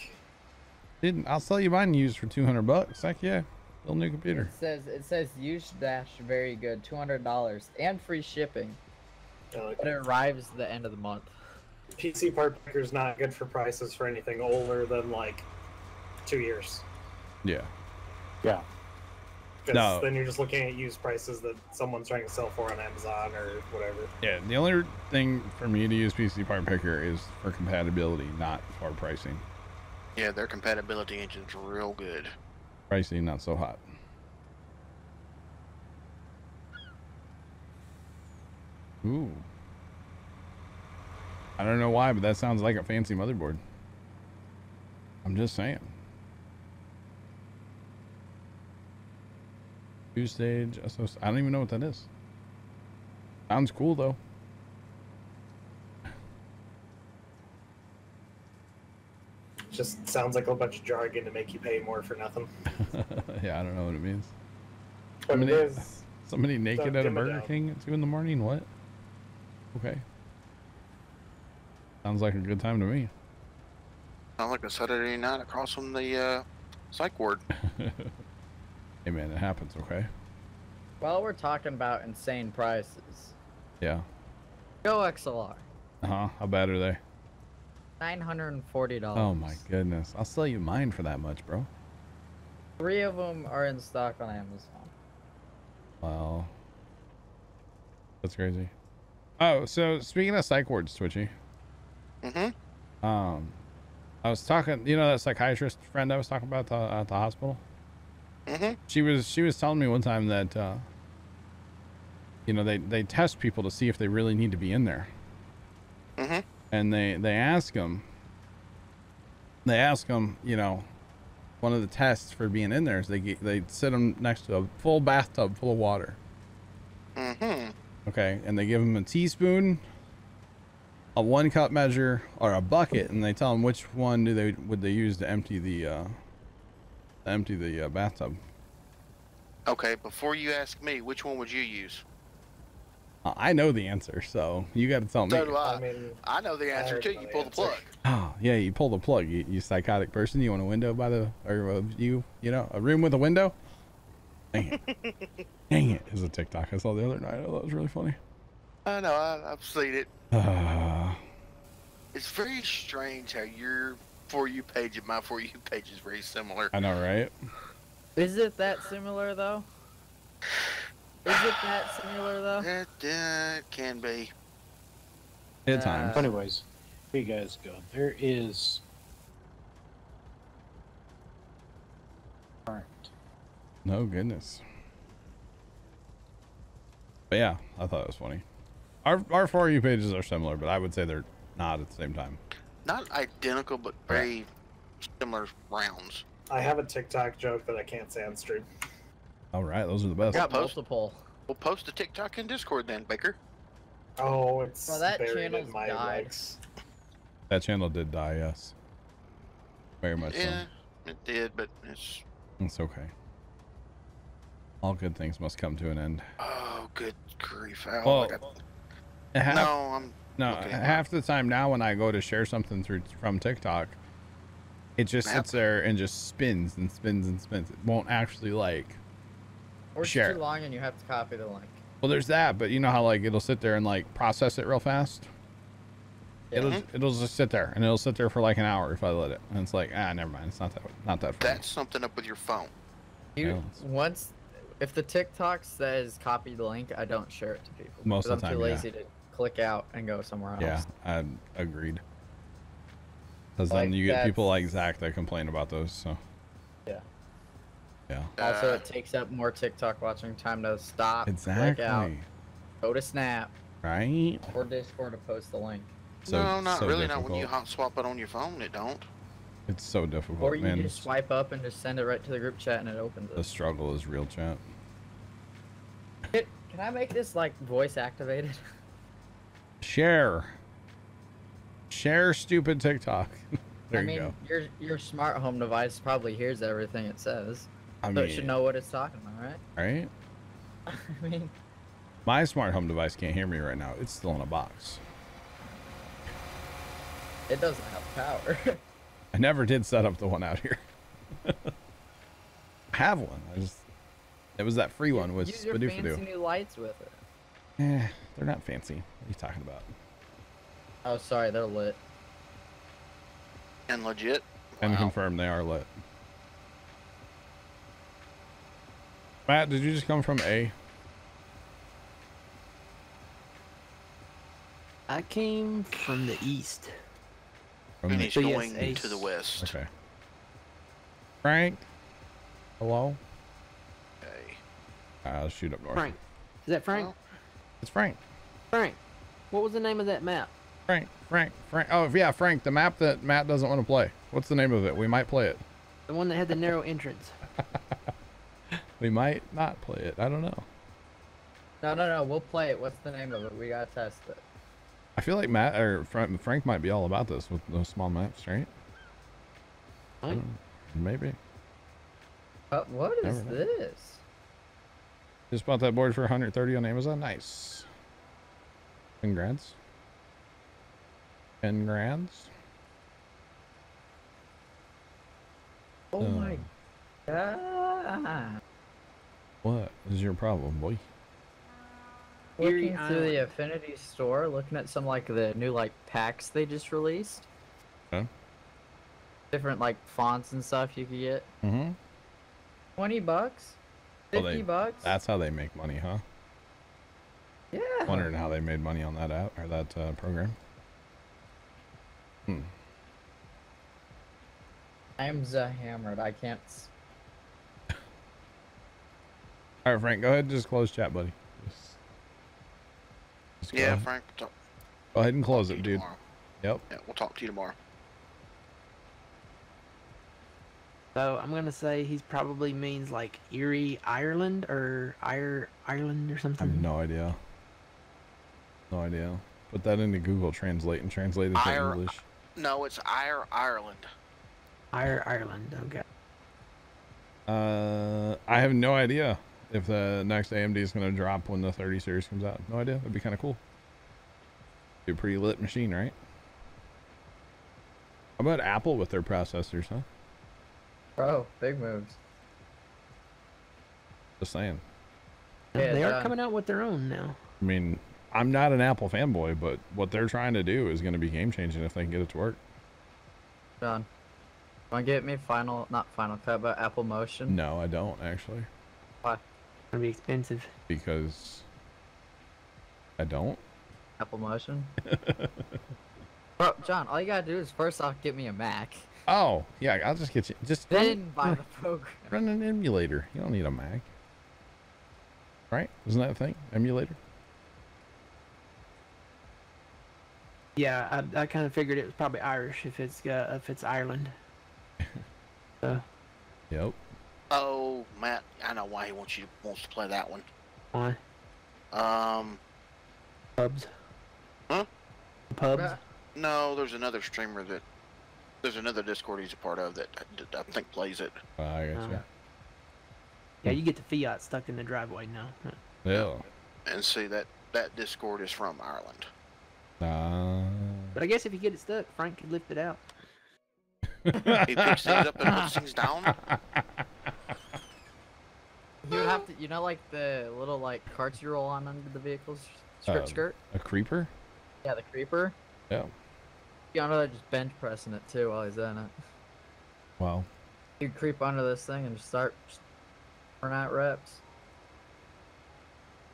[SPEAKER 1] Dude, I'll sell you mine used for two hundred bucks. Heck yeah, little new computer.
[SPEAKER 4] It says it says used dash very good, two hundred dollars and free shipping.
[SPEAKER 7] You
[SPEAKER 4] But it arrives the end of the month.
[SPEAKER 7] PC part Picker is not good for prices for anything older than like two years.
[SPEAKER 1] Yeah.
[SPEAKER 8] Yeah.
[SPEAKER 1] No.
[SPEAKER 7] then you're just looking at used prices that someone's trying to sell for on Amazon or whatever.
[SPEAKER 1] Yeah, the only thing for me to use PC Part Picker is for compatibility, not for pricing.
[SPEAKER 5] Yeah, their compatibility engine's real good.
[SPEAKER 1] Pricing, not so hot. Ooh. I don't know why, but that sounds like a fancy motherboard. I'm just saying. Two stage. I don't even know what that is. Sounds cool though. [LAUGHS]
[SPEAKER 7] Just sounds like a bunch of jargon to make you pay more for nothing. [LAUGHS]
[SPEAKER 1] yeah, I don't know what it means.
[SPEAKER 7] It
[SPEAKER 1] Somebody,
[SPEAKER 7] is [LAUGHS]
[SPEAKER 1] somebody naked at a Burger. King at two in the morning. What? Okay. Sounds like a good time to me.
[SPEAKER 5] Sound like a Saturday night across from the uh, psych ward. [LAUGHS]
[SPEAKER 1] Hey man, it happens. Okay.
[SPEAKER 4] While we're talking about insane prices,
[SPEAKER 1] Yeah.
[SPEAKER 4] Go XLR,
[SPEAKER 1] Uh huh. How bad are they?
[SPEAKER 4] nine hundred and forty dollars.
[SPEAKER 1] Oh my goodness. I'll sell you mine for that much, bro.
[SPEAKER 4] Three of them are in stock on Amazon.
[SPEAKER 1] Wow. That's crazy. Oh, so speaking of psych wards, Twitchy.
[SPEAKER 5] Mm-hmm.
[SPEAKER 1] Um, I was talking. You know that psychiatrist friend I was talking about at the, at the hospital.
[SPEAKER 5] Mm-hmm.
[SPEAKER 1] She was she was telling me one time that uh, you know they they test people to see if they really need to be in there,
[SPEAKER 5] Mm-hmm.
[SPEAKER 1] and they they ask them. They ask them, you know, one of the tests for being in there is they get, they sit them next to a full bathtub full of water.
[SPEAKER 5] Mm-hmm.
[SPEAKER 1] Okay, and they give them a teaspoon, a one cup measure, or a bucket, and they tell them which one do they would they use to empty the uh, to empty the uh, bathtub.
[SPEAKER 5] Okay, before you ask me, which one would you use?
[SPEAKER 1] Uh, I know the answer, so you got to tell me.
[SPEAKER 5] So do I.
[SPEAKER 7] I mean,
[SPEAKER 5] I know the answer too. You pull the
[SPEAKER 7] answer.
[SPEAKER 5] plug.
[SPEAKER 1] Oh yeah, you pull the plug. You, you psychotic person. You want a window by the or uh, you you know a room with a window. Dang it! [LAUGHS] Dang it! Is a TikTok I saw the other night. I thought it was really funny.
[SPEAKER 5] I know. I, I've seen it.
[SPEAKER 1] Uh, [SIGHS]
[SPEAKER 5] It's very strange how your for you page and my for you page is very similar.
[SPEAKER 1] I know, right?
[SPEAKER 4] Is it that similar though? Is it that similar though?
[SPEAKER 5] It uh, can be.
[SPEAKER 1] At
[SPEAKER 4] Uh,
[SPEAKER 1] times.
[SPEAKER 8] Anyways, here you guys go. There is current.
[SPEAKER 1] No goodness. But yeah, I thought it was funny. Our our for you pages are similar, but I would say they're not at the same time.
[SPEAKER 5] Not identical, but very similar rounds.
[SPEAKER 7] I have a TikTok joke that I can't say on stream.
[SPEAKER 1] All right, those are the best.
[SPEAKER 4] Got
[SPEAKER 5] post-
[SPEAKER 4] multiple.
[SPEAKER 5] We'll post the TikTok in Discord then, Baker.
[SPEAKER 7] Oh, it's
[SPEAKER 4] Well, that
[SPEAKER 7] buried
[SPEAKER 4] channel's
[SPEAKER 7] in my
[SPEAKER 4] died.
[SPEAKER 7] likes.
[SPEAKER 1] That channel did die, yes. Very much
[SPEAKER 5] Yeah, it did, but it's.
[SPEAKER 1] It's okay. All good things must come to an end.
[SPEAKER 5] oh, good grief! Al,
[SPEAKER 1] Well,
[SPEAKER 5] I got-
[SPEAKER 1] half,
[SPEAKER 5] no, I'm
[SPEAKER 1] no, half the time now when I go to share something through from TikTok, It just
[SPEAKER 5] Map.
[SPEAKER 1] sits there and just spins and spins and spins. It won't actually like.
[SPEAKER 4] Or it's
[SPEAKER 1] Share.
[SPEAKER 4] too long and you have to copy the link.
[SPEAKER 1] Well, there's that, but you know how like it'll sit there and like process it real fast.
[SPEAKER 4] Yeah.
[SPEAKER 1] It'll it'll just sit there and it'll sit there for like an hour if I let it, and it's like ah, never mind. It's not that not that. far.
[SPEAKER 5] That's something up with your phone.
[SPEAKER 4] You once, if the TikTok says copy the link, I don't share it to people.
[SPEAKER 1] Most of the
[SPEAKER 4] I'm too
[SPEAKER 1] time, yeah.
[SPEAKER 4] lazy to click out and go somewhere else.
[SPEAKER 1] Yeah, I agreed. Because
[SPEAKER 4] Like,
[SPEAKER 1] then you get people like Zach that complain about those. So
[SPEAKER 4] Yeah.
[SPEAKER 1] yeah,
[SPEAKER 4] Also, it takes up more TikTok watching time to stop, click
[SPEAKER 1] exactly.
[SPEAKER 4] out, go to Snap
[SPEAKER 1] Right.
[SPEAKER 4] or Discord to post the link.
[SPEAKER 1] So,
[SPEAKER 5] no, not
[SPEAKER 1] so
[SPEAKER 5] really. Not when you hot swap it on your phone. It don't.
[SPEAKER 1] It's so difficult,
[SPEAKER 4] Or you
[SPEAKER 1] man.
[SPEAKER 4] just swipe up and just send it right to the group chat and it opens
[SPEAKER 1] The struggle is real, chat.
[SPEAKER 4] Can can I make this like voice activated? [LAUGHS]
[SPEAKER 1] Share. Share stupid TikTok. [LAUGHS] there
[SPEAKER 4] I
[SPEAKER 1] you
[SPEAKER 4] mean,
[SPEAKER 1] go.
[SPEAKER 4] your your smart home device probably hears everything it says,
[SPEAKER 1] I
[SPEAKER 4] so it should know what it's talking about, right? [LAUGHS]
[SPEAKER 1] right?
[SPEAKER 4] I mean,
[SPEAKER 1] My smart home device can't hear me right now. It's still in a box.
[SPEAKER 4] it doesn't have power.
[SPEAKER 1] I never did set up the one out here. [LAUGHS] I have one. I just it was that free one with
[SPEAKER 4] Use your
[SPEAKER 1] Spadoofadoo.
[SPEAKER 4] fancy new lights with it.
[SPEAKER 1] Eh, they're not fancy. What are you talking about?
[SPEAKER 4] Oh, sorry, they're lit.
[SPEAKER 5] And legit.
[SPEAKER 1] And
[SPEAKER 5] Wow.
[SPEAKER 1] confirm they are lit. Matt, did you just come from A?
[SPEAKER 3] I came from the east.
[SPEAKER 1] From
[SPEAKER 5] And
[SPEAKER 1] the-
[SPEAKER 5] he's
[SPEAKER 3] So yes,
[SPEAKER 5] going to the west.
[SPEAKER 1] okay. Frank? Hello?
[SPEAKER 5] Okay.
[SPEAKER 1] I'll shoot up north.
[SPEAKER 3] Frank. Is that Frank?
[SPEAKER 5] Well,
[SPEAKER 1] It's Frank.
[SPEAKER 3] Frank. What was the name of that map?
[SPEAKER 1] Frank. Frank. Frank. Oh, yeah, Frank. The map that Matt doesn't want to play. What's the name of it? We might play it.
[SPEAKER 3] The one that had the narrow entrance. [LAUGHS]
[SPEAKER 1] We might not play it. I don't know.
[SPEAKER 4] No, no, no. We'll play it. What's the name of it? We gotta test it.
[SPEAKER 1] I feel like Matt or Frank, Frank might be all about this with those small maps, right?
[SPEAKER 3] Right?
[SPEAKER 1] Maybe.
[SPEAKER 4] But what is
[SPEAKER 1] Never know.
[SPEAKER 4] this?
[SPEAKER 1] Just bought that board for 130 on Amazon. Nice. Congrats. Congrats.
[SPEAKER 4] Oh
[SPEAKER 1] Uh,
[SPEAKER 4] my god!
[SPEAKER 1] What is your problem, boy?
[SPEAKER 3] Erie
[SPEAKER 4] Looking through the Affinity store, looking at some like the new like packs they just released.
[SPEAKER 1] Huh?
[SPEAKER 4] Different like fonts and stuff you could get.
[SPEAKER 1] Mm-hmm.
[SPEAKER 4] Twenty bucks.
[SPEAKER 1] Well,
[SPEAKER 4] Fifty
[SPEAKER 1] they-
[SPEAKER 4] bucks.
[SPEAKER 1] That's how they make money, huh?
[SPEAKER 4] yeah.
[SPEAKER 1] Wondering how they made money on that app or that uh, program. Hmm.
[SPEAKER 4] I'm the hammered. I can't. [LAUGHS]
[SPEAKER 1] All right, Frank, go ahead and just close chat, buddy. Just, just go,
[SPEAKER 5] Yeah,
[SPEAKER 1] ahead-
[SPEAKER 5] Frank. Talk,
[SPEAKER 1] go ahead and close
[SPEAKER 5] to
[SPEAKER 1] it, dude.
[SPEAKER 5] tomorrow.
[SPEAKER 1] Yep.
[SPEAKER 5] Yeah, we'll talk to you tomorrow.
[SPEAKER 3] So I'm gonna say he's probably means like Erie, Ireland, or Ire Ireland or something.
[SPEAKER 1] I have no idea. No idea. Put that into Google Translate and translate it to
[SPEAKER 5] Ire-
[SPEAKER 1] English.
[SPEAKER 5] No, it's Ire Ireland.
[SPEAKER 3] Ire Ireland. Okay.
[SPEAKER 1] Uh, I have no idea if the next AMD is going to drop when the 30 series comes out. No idea. It'd be kind of cool. Be a pretty lit machine, right? How about Apple with their processors, huh?
[SPEAKER 4] Bro, big moves.
[SPEAKER 1] Just saying.
[SPEAKER 4] Yeah,
[SPEAKER 3] they are
[SPEAKER 4] done.
[SPEAKER 3] coming out with their own now.
[SPEAKER 1] I mean, I'm not an Apple fanboy, but what they're trying to do is going to be game changing if they can get it to work.
[SPEAKER 4] Done. Want to get me final, not final cut, but Apple Motion?
[SPEAKER 1] No, I don't actually,
[SPEAKER 3] Gonna be expensive.
[SPEAKER 1] because I don't.
[SPEAKER 4] Apple Motion. [LAUGHS] Bro, Jon, all you gotta do is first off get me a Mac,
[SPEAKER 1] Oh, yeah, I'll just get you. Just run-
[SPEAKER 4] then buy the [LAUGHS] program.
[SPEAKER 1] Run an emulator. You don't need a Mac. Right? Isn't that a thing? Emulator?
[SPEAKER 3] Yeah, I, I kind of figured it was probably Irish if it's uh, if it's Ireland. [LAUGHS] So
[SPEAKER 1] Yep.
[SPEAKER 5] Oh, Matt, I know why he wants you wants to play that one.
[SPEAKER 3] why
[SPEAKER 5] Um,
[SPEAKER 3] pubs?
[SPEAKER 5] Huh?
[SPEAKER 3] Pubs.
[SPEAKER 4] Bruh.
[SPEAKER 5] no, there's another streamer that there's another Discord he's a part of that I, I think plays it.
[SPEAKER 1] Uh, I got you.
[SPEAKER 3] Uh, Yeah, you get the Fiat stuck in the driveway now.
[SPEAKER 1] Yeah.
[SPEAKER 5] And see that that Discord is from Ireland.
[SPEAKER 1] Uh,
[SPEAKER 3] But I guess if you get it stuck, Frank could lift it out.
[SPEAKER 5] he picks things up and puts things down. [LAUGHS]
[SPEAKER 4] He would have to, [LAUGHS] you know, like the little like carts you roll on under the vehicles, skirt,
[SPEAKER 1] Um,
[SPEAKER 4] skirt.
[SPEAKER 1] A creeper?
[SPEAKER 4] Yeah, the creeper.
[SPEAKER 1] Yeah.
[SPEAKER 4] You under there just bench pressing it too while he's in it.
[SPEAKER 1] Wow.
[SPEAKER 4] You creep under this thing and just start just throwing out reps.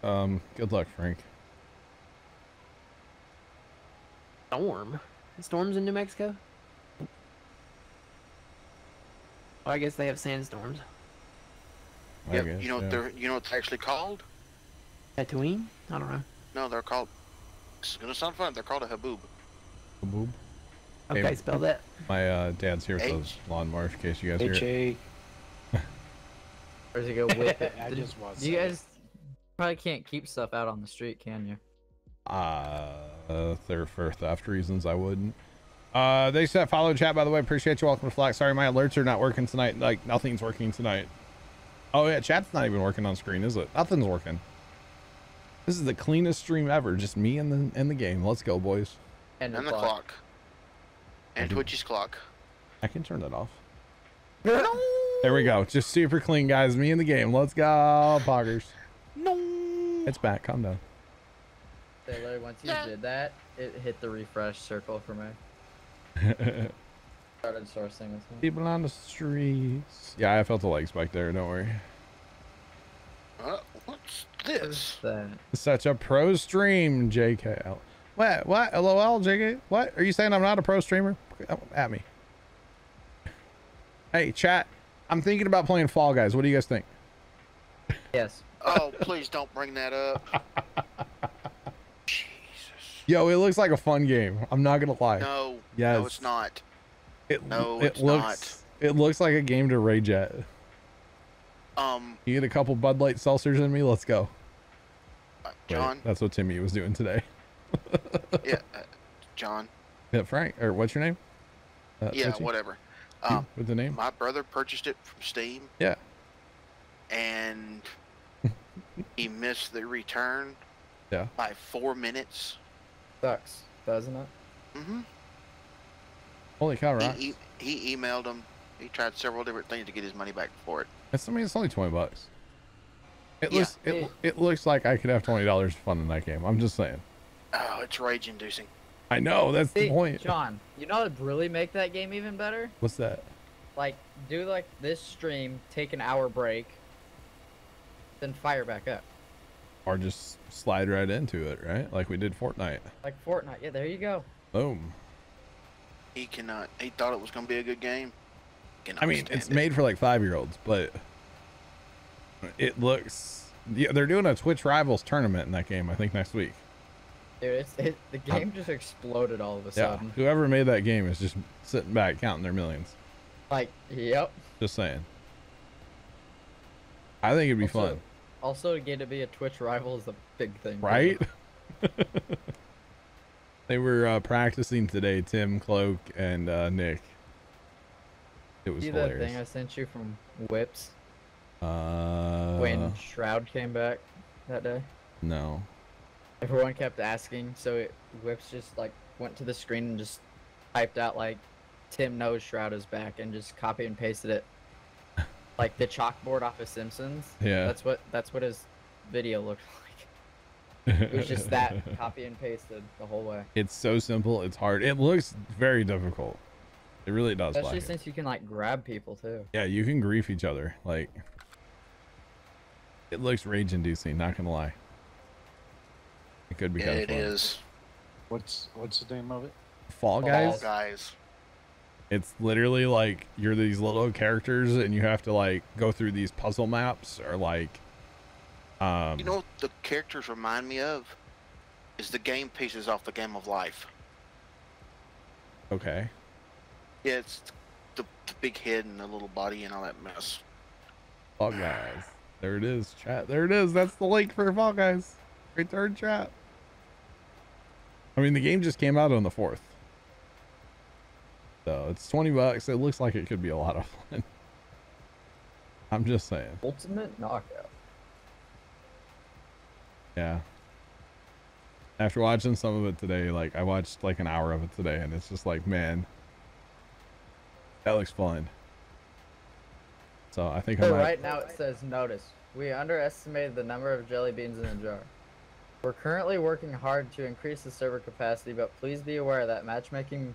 [SPEAKER 1] Um, good luck, Frank.
[SPEAKER 3] Storm. Storms in New Mexico? Well, I guess they have sandstorms.
[SPEAKER 1] I
[SPEAKER 5] Yeah,
[SPEAKER 1] guess,
[SPEAKER 5] you know
[SPEAKER 1] yeah.
[SPEAKER 5] what they're you know what they're actually called?
[SPEAKER 3] Tatooine? I don't know.
[SPEAKER 5] No, they're called. This is gonna sound fun. They're called a haboob.
[SPEAKER 1] Boob.
[SPEAKER 3] Okay,
[SPEAKER 1] Hey,
[SPEAKER 3] spell that.
[SPEAKER 1] My uh, dad's here with
[SPEAKER 5] H.
[SPEAKER 1] the lawnmower in case you guys hear
[SPEAKER 8] H
[SPEAKER 1] it.
[SPEAKER 8] A.
[SPEAKER 4] Or does he go with it? [LAUGHS]
[SPEAKER 8] I just was.
[SPEAKER 4] You guys probably can't keep stuff out on the street, can you?
[SPEAKER 1] Uh, they're for theft reasons. I wouldn't. Uh, they said follow chat. By the way, appreciate you. Welcome to Flack. Sorry, my alerts are not working tonight. Like nothing's working tonight. Oh yeah, chat's not even working on screen, is it? Nothing's working. This is the cleanest stream ever. Just me and the and the game. Let's go, boys.
[SPEAKER 4] And,
[SPEAKER 5] And the clock. And
[SPEAKER 1] do-
[SPEAKER 5] Twitchy's clock.
[SPEAKER 1] I can turn that off. There we go. Just super clean, guys. Me and the game. Let's go, poggers. No. It's back. Calm down.
[SPEAKER 4] So literally, once you did that, it hit the refresh circle for me. [LAUGHS] Started sourcing this one.
[SPEAKER 1] People on the streets. Yeah, I felt the lag spike there. Don't worry.
[SPEAKER 5] Uh, what's this?
[SPEAKER 4] That.
[SPEAKER 1] Such a pro stream, JKL. What? What? LOL, JK? What? Are you saying I'm not a pro streamer? At me. Hey, chat. I'm thinking about playing Fall Guys. What do you guys think?
[SPEAKER 4] Yes.
[SPEAKER 5] Oh, please don't bring that up. [LAUGHS] Jesus.
[SPEAKER 1] Yo, it looks like a fun game. I'm not gonna lie.
[SPEAKER 5] No.
[SPEAKER 1] Yes.
[SPEAKER 5] No, it's not.
[SPEAKER 1] It,
[SPEAKER 5] no,
[SPEAKER 1] it
[SPEAKER 5] it's
[SPEAKER 1] looks. It looks like a game to rage at.
[SPEAKER 5] Um,
[SPEAKER 1] You get a couple Bud Light seltzers in me. Let's go.
[SPEAKER 5] uh,
[SPEAKER 1] Wait,
[SPEAKER 5] Jon.
[SPEAKER 1] that's what Timmy was doing today. [LAUGHS]
[SPEAKER 5] yeah, uh, Jon.
[SPEAKER 1] Yeah, Frank, or what's your name? Uh,
[SPEAKER 5] Yeah,
[SPEAKER 1] Richie?
[SPEAKER 5] whatever. Um,
[SPEAKER 1] with the name?
[SPEAKER 5] my brother purchased it from Steam,
[SPEAKER 1] Yeah.
[SPEAKER 5] and [LAUGHS] he missed the return
[SPEAKER 1] Yeah.
[SPEAKER 5] by four minutes.
[SPEAKER 4] Sucks, doesn't it?
[SPEAKER 5] Mm-hmm.
[SPEAKER 1] Holy cow,
[SPEAKER 5] He,
[SPEAKER 1] rocks.
[SPEAKER 5] e- he emailed him. He tried several different things to get his money back for it.
[SPEAKER 1] It's, I mean, it's only 20 bucks. It
[SPEAKER 5] Yeah.
[SPEAKER 1] looks it, it looks like I could have $20 fun in that game. I'm just saying.
[SPEAKER 5] Oh, it's rage inducing.
[SPEAKER 1] I know, that's the point.
[SPEAKER 4] Jon, you know what would really make that game even better?
[SPEAKER 1] What's that?
[SPEAKER 4] Like, do like this stream, take an hour break, then fire back up.
[SPEAKER 1] Or just slide right into it, right? Like we did Fortnite.
[SPEAKER 4] Like Fortnite. Yeah, there you go.
[SPEAKER 1] Boom.
[SPEAKER 5] He cannot. He thought it was going to be a good game.
[SPEAKER 1] I mean, it's
[SPEAKER 5] it.
[SPEAKER 1] made for like five year olds, but it looks. Yeah, they're doing a Twitch Rivals tournament in that game, I think, next week.
[SPEAKER 4] Dude, it's, it, the game just exploded all of a
[SPEAKER 1] Yeah.
[SPEAKER 4] sudden.
[SPEAKER 1] Whoever made that game is just sitting back counting their millions.
[SPEAKER 4] Like, yep.
[SPEAKER 1] Just saying. I think it'd be
[SPEAKER 4] Also,
[SPEAKER 1] fun.
[SPEAKER 4] Also, to get to be a Twitch rival is a big thing.
[SPEAKER 1] Right? [LAUGHS] they were uh, practicing today, Tim, Cloak, and uh, Nick. It was
[SPEAKER 4] See that thing I sent you from Whips
[SPEAKER 1] uh,
[SPEAKER 4] when Shroud came back that day?
[SPEAKER 1] no.
[SPEAKER 4] Everyone kept asking, so it, Whips just like went to the screen and just typed out like Tim knows Shroud is back and just copy and pasted it. Like the chalkboard off of Simpsons.
[SPEAKER 1] Yeah.
[SPEAKER 4] That's what that's what his video looked like. [LAUGHS] It was just that copy and pasted the whole way.
[SPEAKER 1] It's so simple. It's hard. It looks very difficult. It really does.
[SPEAKER 4] Especially
[SPEAKER 1] like it.
[SPEAKER 4] since you can like grab people too.
[SPEAKER 1] Yeah, you can grief each other. Like, it looks rage-inducing. Not gonna lie. It could be
[SPEAKER 5] Yeah,
[SPEAKER 1] kind
[SPEAKER 5] it
[SPEAKER 1] of fun.
[SPEAKER 5] is.
[SPEAKER 8] What's what's the name of it?
[SPEAKER 1] Fall Guys.
[SPEAKER 5] Fall
[SPEAKER 1] Guys.
[SPEAKER 5] guys.
[SPEAKER 1] It's literally like you're these little characters, and you have to like go through these puzzle maps, or like, um,
[SPEAKER 5] You know what the characters remind me of? Is the game pieces off the game of life.
[SPEAKER 1] okay.
[SPEAKER 5] Yeah, it's the, the big head and the little body and all that mess.
[SPEAKER 1] Fall Guys. There it is, chat. There it is. That's the link for Fall Guys. Right there in chat. I mean, the game just came out on the fourth. So it's 20 bucks. It looks like it could be a lot of fun. [LAUGHS] I'm just saying.
[SPEAKER 4] Ultimate knockout.
[SPEAKER 1] Yeah. After watching some of it today, like I watched like an hour of it today, and it's just like, man, That looks fun. So I think I
[SPEAKER 4] So
[SPEAKER 1] might.
[SPEAKER 4] right now it says notice. We underestimated the number of jelly beans in the jar. We're currently working hard to increase the server capacity, but please be aware that matchmaking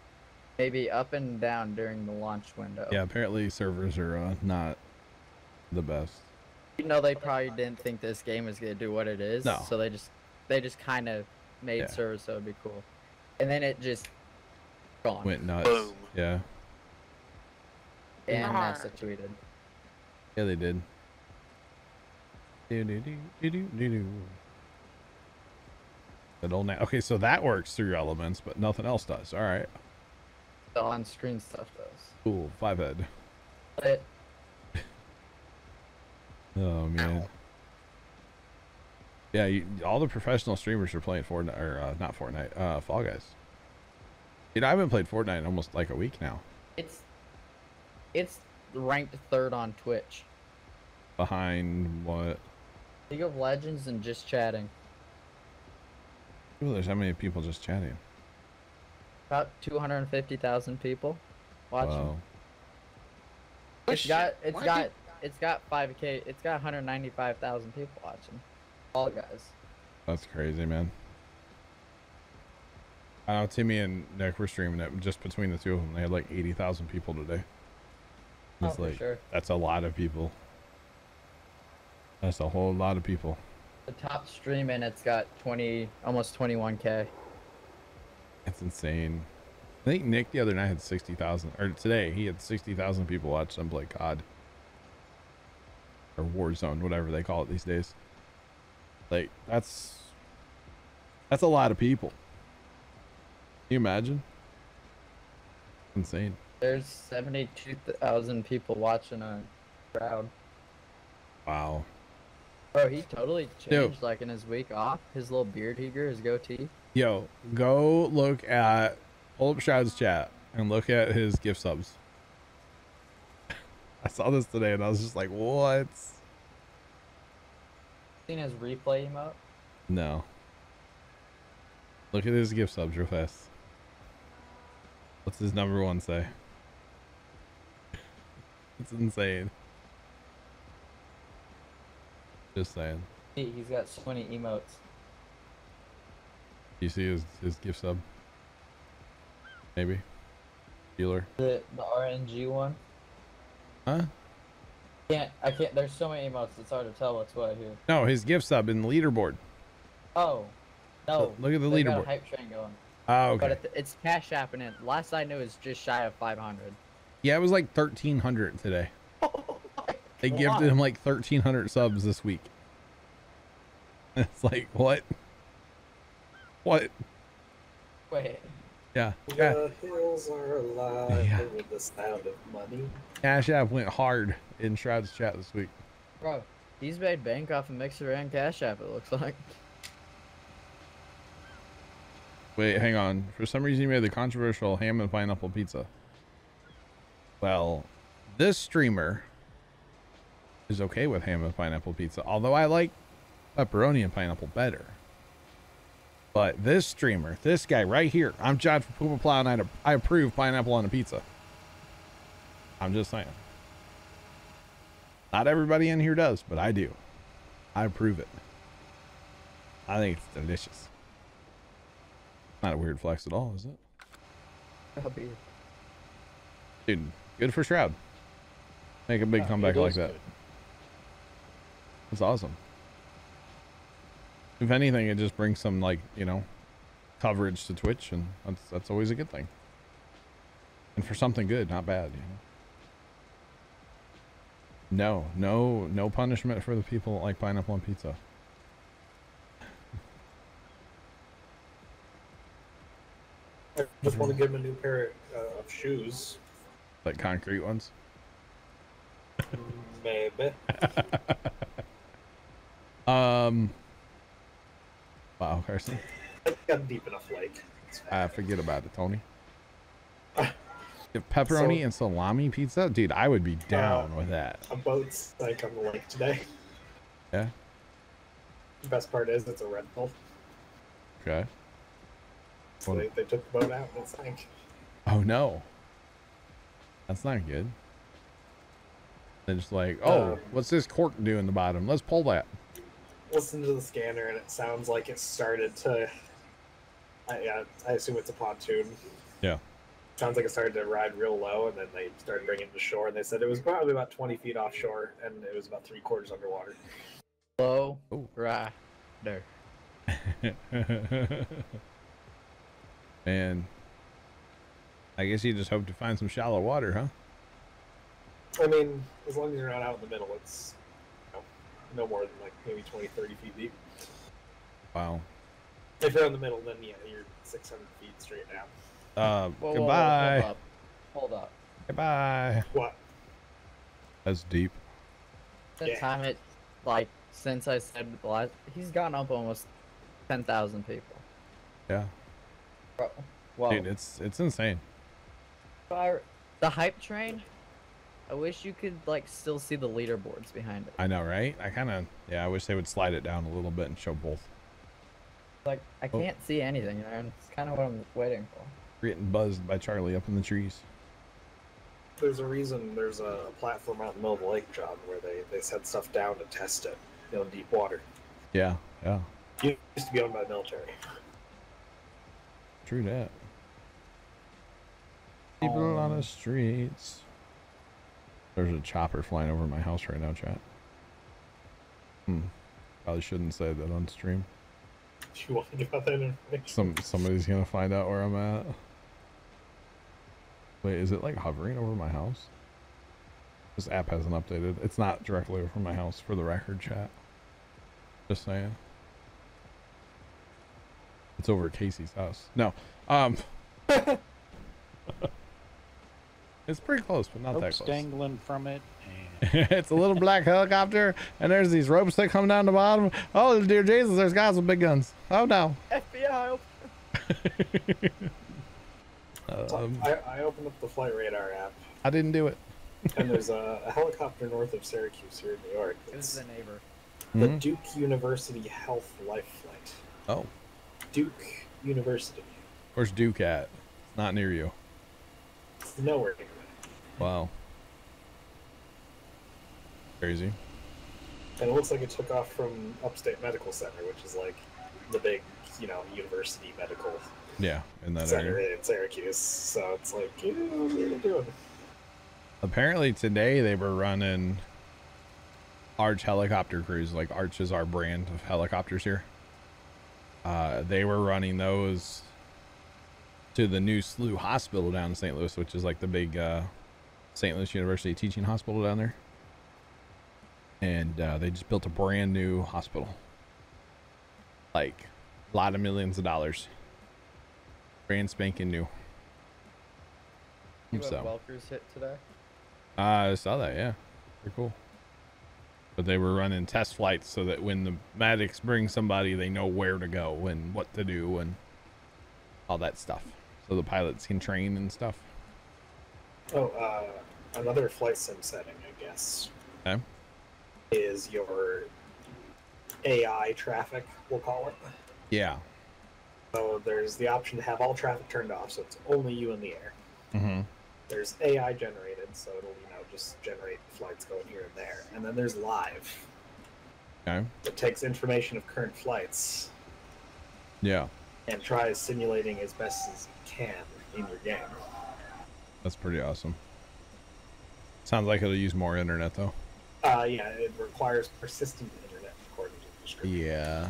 [SPEAKER 4] may be up and down during the launch window.
[SPEAKER 1] Yeah, apparently servers are uh, not the best.
[SPEAKER 4] You know they probably didn't think this game was gonna do what it is.
[SPEAKER 1] No.
[SPEAKER 4] So they just they just kind of made
[SPEAKER 1] Yeah.
[SPEAKER 4] servers so it'd be cool, and then it just gone.
[SPEAKER 1] Went nuts.
[SPEAKER 5] Boom.
[SPEAKER 1] Yeah.
[SPEAKER 4] and NASA tweeted.
[SPEAKER 1] Yeah, they did. Do, do, do, do, do, do, do. That old Okay, so that works through elements, but nothing else does. All right.
[SPEAKER 4] The on-screen stuff does.
[SPEAKER 1] Cool. Five head.
[SPEAKER 4] But
[SPEAKER 1] Oh man. Yeah, you, all the professional streamers are playing Fortnite, or uh, not Fortnite, uh, Fall Guys. Dude, I haven't played Fortnite in almost like a week now.
[SPEAKER 4] it's it's ranked third on Twitch.
[SPEAKER 1] Behind what?
[SPEAKER 4] League of Legends and just chatting.
[SPEAKER 1] Ooh, there's how many people just chatting?
[SPEAKER 4] About 250,000 people watching.
[SPEAKER 1] Wow.
[SPEAKER 4] It's got it's
[SPEAKER 5] Why
[SPEAKER 4] got
[SPEAKER 5] did-
[SPEAKER 4] it's got 5k. It's got 195,000 people watching. All guys.
[SPEAKER 1] That's crazy, man. I know Timmy and Nick were streaming it just between the two of them. They had like 80,000 people today.
[SPEAKER 4] Oh,
[SPEAKER 1] It's
[SPEAKER 4] for
[SPEAKER 1] like,
[SPEAKER 4] sure.
[SPEAKER 1] that's a lot of people. That's a whole lot of people.
[SPEAKER 4] The top stream and it's got 20 almost 21k.
[SPEAKER 1] It's insane. I think Nick the other night had 60,000, or today he had 60,000 people watch him play COD. Or Warzone, whatever they call it these days. Like, that's. That's a lot of people. Can you imagine? Insane.
[SPEAKER 4] There's 72,000 people watching a crowd.
[SPEAKER 1] Wow.
[SPEAKER 4] Bro, he totally changed like in his week off. His little beard he grew, his goatee.
[SPEAKER 1] Yo, go look at pull up Shroud's chat and look at his gift subs. [LAUGHS] I saw this today and I was just like, what?
[SPEAKER 4] Seen his replay emote?
[SPEAKER 1] No. Look at his gift subs real fast. What's his number one say? [LAUGHS] It's insane. Just saying.
[SPEAKER 4] He, he's got so many emotes.
[SPEAKER 1] You see his, his gift sub? Maybe. Dealer.
[SPEAKER 4] The the RNG one.
[SPEAKER 1] Huh?
[SPEAKER 4] Can't I can't. There's so many emotes. It's hard to tell what's what here.
[SPEAKER 1] No, his gift sub in the leaderboard.
[SPEAKER 4] Oh, no.
[SPEAKER 1] Look at the
[SPEAKER 4] they got a
[SPEAKER 1] leaderboard.
[SPEAKER 4] hype train going.
[SPEAKER 1] Oh,
[SPEAKER 4] But
[SPEAKER 1] okay.
[SPEAKER 4] it, it's cash app and it. Last I knew, it's just shy of 500.
[SPEAKER 1] Yeah, it was like 1,300 today. [LAUGHS] Oh they gifted him like 1,300 subs this week. [LAUGHS] It's like, what? What?
[SPEAKER 4] Wait.
[SPEAKER 1] Yeah. Ca-
[SPEAKER 7] The hills are alive
[SPEAKER 1] Yeah.
[SPEAKER 7] with the sound of money.
[SPEAKER 1] Cash App went hard in Shroud's chat this week.
[SPEAKER 4] Bro, he's made bank off of Mixer and Cash App, it looks like.
[SPEAKER 1] Wait, hang on. For some reason, you made the controversial ham and pineapple pizza. Well, this streamer is okay with ham and pineapple pizza, although I like pepperoni and pineapple better. But this streamer, this guy right here, I'm Jon from Puma Plow, and I, I approve pineapple on a pizza. I'm just saying. Not everybody in here does, but I do. I approve it. I think it's delicious. Not a weird flex at all, is it? [LAUGHS]
[SPEAKER 4] That'll be-
[SPEAKER 1] Dude, good for Shroud. Make a big comeback like
[SPEAKER 8] is
[SPEAKER 1] that.
[SPEAKER 8] good.
[SPEAKER 1] It's awesome. If anything, it just brings some like, you know, coverage to Twitch and that's that's always a good thing. And for something good, not bad, you know. No, no, no punishment for the people that like pineapple on pizza.
[SPEAKER 7] I just want to give him a new pair uh, of shoes.
[SPEAKER 1] Like concrete ones.
[SPEAKER 7] Maybe. [LAUGHS]
[SPEAKER 1] Um Wow, Carson.
[SPEAKER 7] I got a deep enough lake.
[SPEAKER 1] I forget about it, Tony. [LAUGHS] If pepperoni
[SPEAKER 7] So-
[SPEAKER 1] and salami pizza, dude, I would be down
[SPEAKER 7] Uh,
[SPEAKER 1] with that.
[SPEAKER 7] A boat's like on the lake today.
[SPEAKER 1] Yeah.
[SPEAKER 7] The best part is it's a rental.
[SPEAKER 1] Okay.
[SPEAKER 7] So they, they took the boat out and it sank.
[SPEAKER 1] Oh no. That's not good. They're just like, oh,
[SPEAKER 7] Uh,
[SPEAKER 1] what's this cork do in the bottom? Let's pull that.
[SPEAKER 7] Listen to the scanner, and it sounds like it started to. I, yeah, I assume it's a pontoon.
[SPEAKER 1] Yeah.
[SPEAKER 7] Sounds like it started to ride real low, and then they started bringing it to shore. And they said it was probably about 20 feet offshore, and it was about three quarters underwater.
[SPEAKER 4] Low
[SPEAKER 1] Ooh.
[SPEAKER 4] rider. [LAUGHS]
[SPEAKER 1] and I guess you just hope to find some shallow water, huh?
[SPEAKER 7] I mean, as long as you're not out in the middle, it's you know, no more than like maybe 20, 30 feet deep.
[SPEAKER 1] Wow.
[SPEAKER 7] If you're in the middle, then yeah, you're 600 feet straight down.
[SPEAKER 1] Uh,
[SPEAKER 4] Whoa, whoa, whoa,
[SPEAKER 1] goodbye.
[SPEAKER 4] hold up. Hold up.
[SPEAKER 1] Goodbye.
[SPEAKER 7] What?
[SPEAKER 1] That's deep.
[SPEAKER 4] The
[SPEAKER 7] Yeah.
[SPEAKER 4] time it, like, since I said the last, he's gone up almost 10,000 people.
[SPEAKER 1] Yeah.
[SPEAKER 4] Bro, well,
[SPEAKER 1] Dude, it's it's insane.
[SPEAKER 4] fire- the hype train, I wish you could, like, still see the leaderboards behind it.
[SPEAKER 1] I know, right? I kind of yeah. I wish they would slide it down a little bit and show both.
[SPEAKER 4] Like, I
[SPEAKER 1] Oh.
[SPEAKER 4] can't see anything, you know, and it's kind of what I'm waiting for.
[SPEAKER 1] Getting buzzed by Charlie up in the trees.
[SPEAKER 7] There's a reason there's a platform out in the middle of the lake, Jon, where they, they set stuff down to test it, you know, in deep water.
[SPEAKER 1] Yeah, yeah.
[SPEAKER 7] It used to be owned by the military.
[SPEAKER 1] True that. People on the um, streets. There's a chopper flying over my house right now, chat. Hmm. Probably shouldn't say that on stream.
[SPEAKER 7] You want to give out that information?
[SPEAKER 1] Some somebody's gonna find out where I'm at. Wait, is it like hovering over my house? This app hasn't updated. It's not directly over my house for the record chat. Just saying. It's over Casey's house. No. Um [LAUGHS] It's pretty close, but not that close.
[SPEAKER 8] dangling from it. [LAUGHS]
[SPEAKER 1] it's a little black helicopter, and there's these ropes that come down the bottom. Oh, dear Jesus, there's guys with big guns. Oh no.
[SPEAKER 4] FBI. [LAUGHS]
[SPEAKER 1] Um,
[SPEAKER 7] I, I opened up the flight radar app,
[SPEAKER 1] I didn't do it.
[SPEAKER 7] and there's a, a helicopter north of Syracuse here in New York.
[SPEAKER 4] It was
[SPEAKER 7] It's
[SPEAKER 4] the neighbor.
[SPEAKER 7] the
[SPEAKER 1] Mhm.
[SPEAKER 7] Duke University Health Life Flight.
[SPEAKER 1] Oh,
[SPEAKER 7] Duke University.
[SPEAKER 1] where's Duke at? It's not near you.
[SPEAKER 7] It's nowhere near that.
[SPEAKER 1] Wow. Crazy.
[SPEAKER 7] And it looks like it took off from Upstate Medical Center, which is like the big, you know, university medical
[SPEAKER 1] Yeah, in that
[SPEAKER 7] center
[SPEAKER 1] area.
[SPEAKER 7] in Syracuse. So it's like, yeah, what are you doing?
[SPEAKER 1] Apparently today they were running Arch helicopter crews. Like Arch is our brand of helicopters here. Uh, they were running those to the new SLU hospital down in St. Louis, which is like the big uh, St. Louis University teaching hospital down there. And uh, they just built a brand new hospital. Like a lot of millions of dollars. Brand spanking new.
[SPEAKER 4] You
[SPEAKER 1] So.
[SPEAKER 4] have Welkers hit today?
[SPEAKER 1] Uh, I saw that, yeah. Pretty cool. But they were running test flights so that when the medics bring somebody, they know where to go and what to do and all that stuff. So the pilots can train and stuff.
[SPEAKER 7] Oh, uh, another flight sim setting, I guess,
[SPEAKER 1] Okay.
[SPEAKER 7] is your AI traffic, we'll call it.
[SPEAKER 1] Yeah.
[SPEAKER 7] So there's the option to have all traffic turned off, so it's only you in the air.
[SPEAKER 1] Mm-hmm.
[SPEAKER 7] There's AI generated, so it'll you know just generate flights going here and there, and then there's live.
[SPEAKER 1] Okay.
[SPEAKER 7] It takes information of current flights
[SPEAKER 1] Yeah.
[SPEAKER 7] and tries simulating as best as it can in your game.
[SPEAKER 1] That's pretty awesome. Sounds like it'll use more internet though.
[SPEAKER 7] Uh, yeah, it requires persistent internet according to the description.
[SPEAKER 1] Yeah.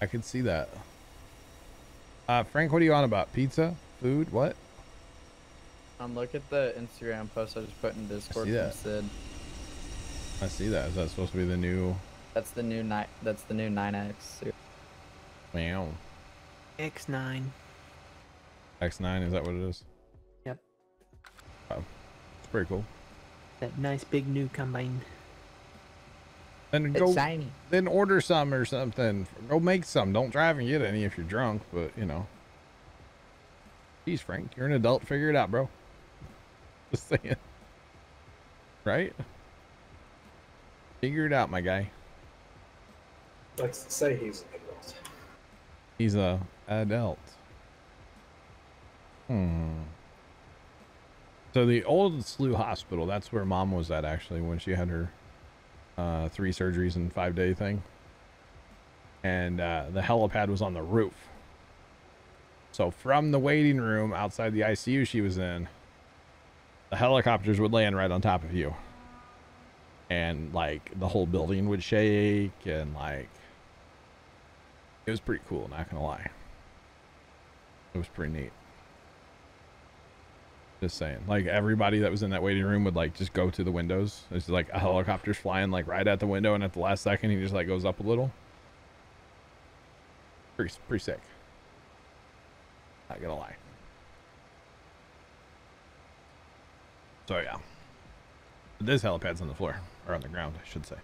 [SPEAKER 1] I can see that. Uh, Frank, what are you on about? Pizza? Food? What?
[SPEAKER 4] Um, look at the Instagram post I just put in Discord
[SPEAKER 1] see
[SPEAKER 4] from
[SPEAKER 1] that.
[SPEAKER 4] Sid.
[SPEAKER 1] I see that. Is that supposed to be the new?
[SPEAKER 4] That's the new nine. That's the new 9X. suit.
[SPEAKER 1] Meow.
[SPEAKER 3] X9.
[SPEAKER 1] X9. Is that what it is?
[SPEAKER 3] Yep.
[SPEAKER 1] Oh, it's pretty cool.
[SPEAKER 3] That nice big new combine.
[SPEAKER 1] Then
[SPEAKER 4] It's
[SPEAKER 1] go.
[SPEAKER 4] shiny.
[SPEAKER 1] Then order some or something. Go make some. Don't drive and get any if you're drunk. But you know. Jeez, Frank, you're an adult. Figure it out, bro. [LAUGHS] Just saying. Right? Figure it out, my guy.
[SPEAKER 7] Let's say he's an adult.
[SPEAKER 1] He's a adult. Hmm. So the old SLU hospital, that's where mom was at actually when she had her uh, three surgeries in five day thing. And uh, the helipad was on the roof. So from the waiting room outside the ICU she was in, the helicopters would land right on top of you. And like the whole building would shake and like it was pretty cool, not gonna lie. It was pretty neat. Just saying. Like everybody that was in that waiting room would like just go to the windows. There's like a helicopter's flying like right at the window and at the last second he just like goes up a little. Pretty pretty sick. Not gonna lie. So yeah. This helipad's on the floor. Or on the ground, I should say.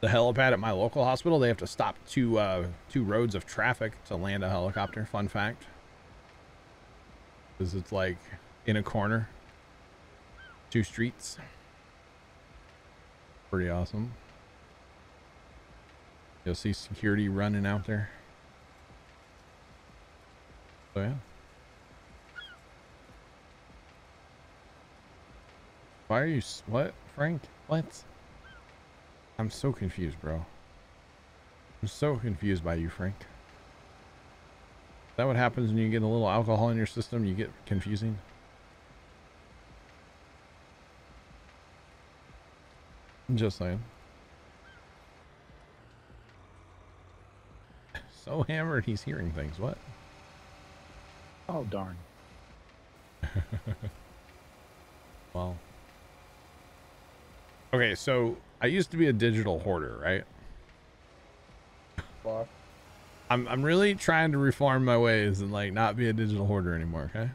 [SPEAKER 1] The helipad at my local hospital, they have to stop two uh two roads of traffic to land a helicopter. Fun fact because it's like in a corner, two streets. Pretty awesome. You'll see security running out there. So yeah. Why are you what, Frank? What? I'm so confused, bro. I'm so confused by you, Frank. That what happens when you get a little alcohol in your system? You get confusing? I'm just saying. [LAUGHS] So hammered he's hearing things. What?
[SPEAKER 8] Oh, darn. [LAUGHS]
[SPEAKER 1] Well. Okay, so I used to be a digital hoarder, right?
[SPEAKER 4] Fuck.
[SPEAKER 1] I'm I'm really trying to reform my ways and like not be a digital hoarder anymore, okay?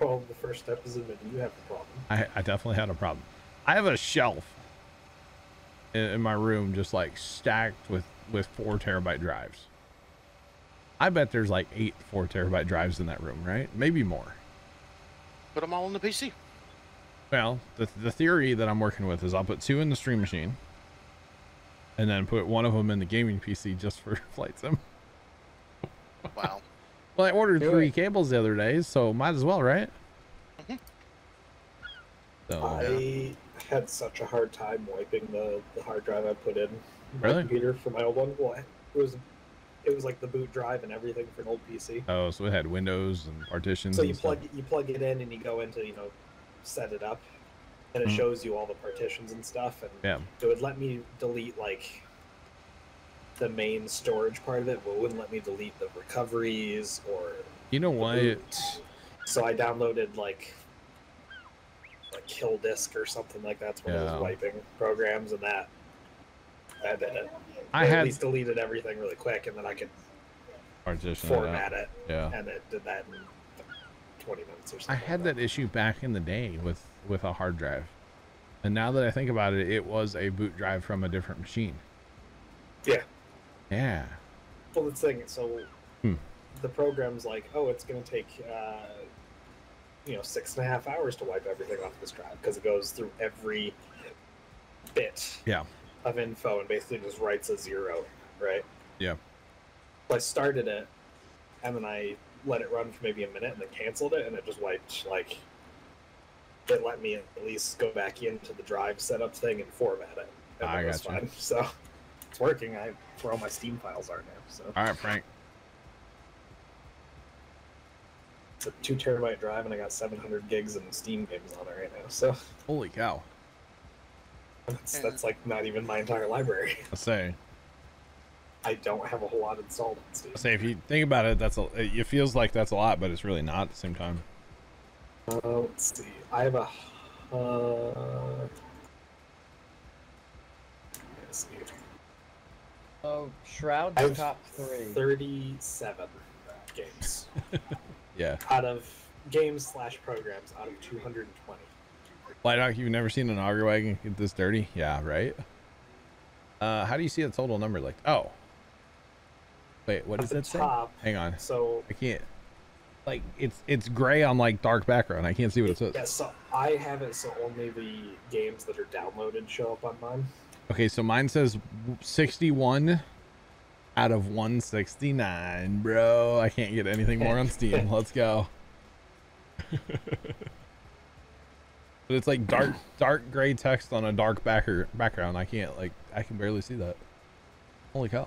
[SPEAKER 7] Well, the first step is admitting you have a problem.
[SPEAKER 1] I, I definitely had a problem. I have a shelf in, in my room just like stacked with with four terabyte drives. I bet there's like eight four terabyte drives in that room, right? Maybe more.
[SPEAKER 5] Put them all on the PC.
[SPEAKER 1] Well, the the theory that I'm working with is I'll put two in the stream machine, and then put one of them in the gaming PC just for [LAUGHS] flight sim.
[SPEAKER 5] Wow. [LAUGHS]
[SPEAKER 1] Well, I ordered
[SPEAKER 4] Do
[SPEAKER 1] three
[SPEAKER 4] it.
[SPEAKER 1] cables the other day, so might as well, right?
[SPEAKER 5] Mhm.
[SPEAKER 1] So
[SPEAKER 7] I had such a hard time wiping the, the hard drive I put in my computer for my old one. Well, it was it was like the boot drive and everything for an old PC.
[SPEAKER 1] oh, so it had windows and partitions.
[SPEAKER 7] So
[SPEAKER 1] and
[SPEAKER 7] you
[SPEAKER 1] stuff.
[SPEAKER 7] plug you plug it in and you go into you know set it up, and it
[SPEAKER 1] Mhm.
[SPEAKER 7] shows you all the partitions and stuff. And
[SPEAKER 1] Yeah.
[SPEAKER 7] it would let me delete like the main storage part of it, but it wouldn't let me delete the recoveries or
[SPEAKER 1] You know
[SPEAKER 7] the
[SPEAKER 1] what?
[SPEAKER 7] So I downloaded like like Kill Disk or something like that's one of those wiping programs, and that that did it.
[SPEAKER 1] I had
[SPEAKER 7] at least deleted everything really quick, and then I could
[SPEAKER 1] partition. it
[SPEAKER 7] format it,
[SPEAKER 1] Yeah.
[SPEAKER 7] and it did that in twenty minutes or something.
[SPEAKER 1] I had
[SPEAKER 7] like
[SPEAKER 1] that issue back in the day with with a hard drive, and now that I think about it, it was a boot drive from a different machine.
[SPEAKER 7] Yeah.
[SPEAKER 1] Yeah.
[SPEAKER 7] Well, the thing, so
[SPEAKER 1] Hmm.
[SPEAKER 7] the program's like, oh, it's going to take, uh, you know, six and a half hours to wipe everything off this drive because it goes through every bit
[SPEAKER 1] Yeah.
[SPEAKER 7] of info and basically just writes a zero, right?
[SPEAKER 1] Yeah.
[SPEAKER 7] So I started it, and then I let it run for maybe a minute, and then canceled it, and it just wiped like. It let me at least go back into the drive setup thing and format it. And
[SPEAKER 1] I gotcha.
[SPEAKER 7] fine. [LAUGHS] So it's working. I where all my Steam files are now. So
[SPEAKER 1] All right, Frank.
[SPEAKER 7] it's a two terabyte drive, and I got 700 gigs of Steam games on it right now. So
[SPEAKER 1] Holy cow!
[SPEAKER 7] that's, that's like not even my entire library. [LAUGHS]
[SPEAKER 1] I say,
[SPEAKER 7] I don't have a whole lot installed on Steam.
[SPEAKER 1] I say, if you think about it, that's a. It feels like that's a lot, but it's really not at the same time.
[SPEAKER 7] Uh, let's see. I have a. Uh, let's see.
[SPEAKER 4] Oh, Shroud
[SPEAKER 7] I
[SPEAKER 4] top three.
[SPEAKER 7] 37 games [LAUGHS]
[SPEAKER 1] Yeah.
[SPEAKER 7] out of games slash programs out of 220.
[SPEAKER 1] Light Hawk, you've never seen an auger wagon get this dirty? Yeah, right. Uh, how do you see a total number like? Oh. Wait, what
[SPEAKER 7] At
[SPEAKER 1] does
[SPEAKER 7] the
[SPEAKER 1] it say?
[SPEAKER 7] top,
[SPEAKER 1] Hang on.
[SPEAKER 7] So
[SPEAKER 1] I can't. Like it's it's gray on like dark background. I can't see what it says.
[SPEAKER 7] yeah, so I have it so only the games that are downloaded show up on mine.
[SPEAKER 1] Okay, so mine says 61 out of 169, bro. I can't get anything more on Steam. [LAUGHS] Let's go. But it's like dark, dark gray text on a dark backer background. I can't like, I can barely see that. Holy cow!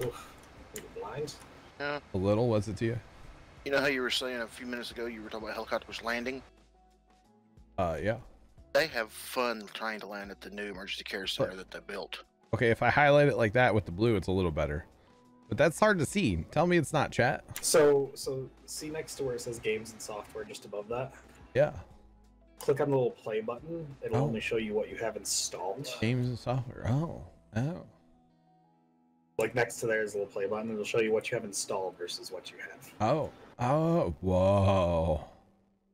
[SPEAKER 7] Blind?
[SPEAKER 5] Yeah.
[SPEAKER 1] A little was it to you?
[SPEAKER 5] You know how you were saying a few minutes ago you were talking about helicopters landing?
[SPEAKER 1] Uh, yeah.
[SPEAKER 5] They have fun trying to land at the new emergency care center that they built.
[SPEAKER 1] Okay, if I highlight it like that with the blue, it's a little better. But that's hard to see. Tell me it's not chat.
[SPEAKER 7] So, so see next to where it says games and software, just above that.
[SPEAKER 1] Yeah.
[SPEAKER 7] Click on the little play button. It'll
[SPEAKER 1] Oh.
[SPEAKER 7] only show you what you have installed.
[SPEAKER 1] Games and software. Oh. Oh.
[SPEAKER 7] Like next to there is a little play button. It'll show you what you have installed versus what you have.
[SPEAKER 1] Oh. Oh. Whoa.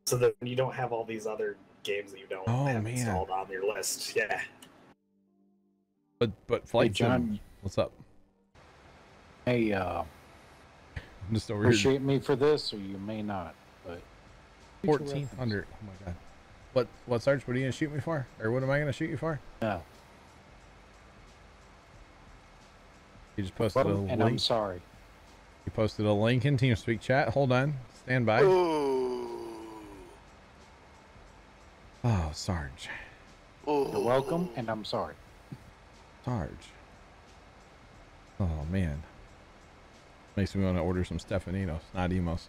[SPEAKER 7] So that you don't have all these other games that you don't
[SPEAKER 1] Oh,
[SPEAKER 7] have
[SPEAKER 1] man.
[SPEAKER 7] installed on your list. Yeah.
[SPEAKER 1] But but flight sim-
[SPEAKER 8] Jon.
[SPEAKER 1] What's up?
[SPEAKER 8] Hey, uh,
[SPEAKER 1] I'm just over here.
[SPEAKER 8] appreciate me for this, or you may not. But future
[SPEAKER 1] Fourteen
[SPEAKER 8] reference.
[SPEAKER 1] hundred. Oh my god. What what Sarge? What are you gonna shoot me for? Or what am I gonna shoot you for?
[SPEAKER 8] No.
[SPEAKER 1] You just posted
[SPEAKER 8] Well,
[SPEAKER 1] a
[SPEAKER 8] and I'm
[SPEAKER 1] link.
[SPEAKER 8] sorry.
[SPEAKER 1] You posted a link in TeamSpeak chat. Hold on. Stand by.
[SPEAKER 5] Ooh.
[SPEAKER 1] Oh, Sarge.
[SPEAKER 5] Ooh.
[SPEAKER 8] You're welcome, and I'm sorry.
[SPEAKER 1] Sarge. Oh man. Makes me want to order some Stefaninos, not Imo's.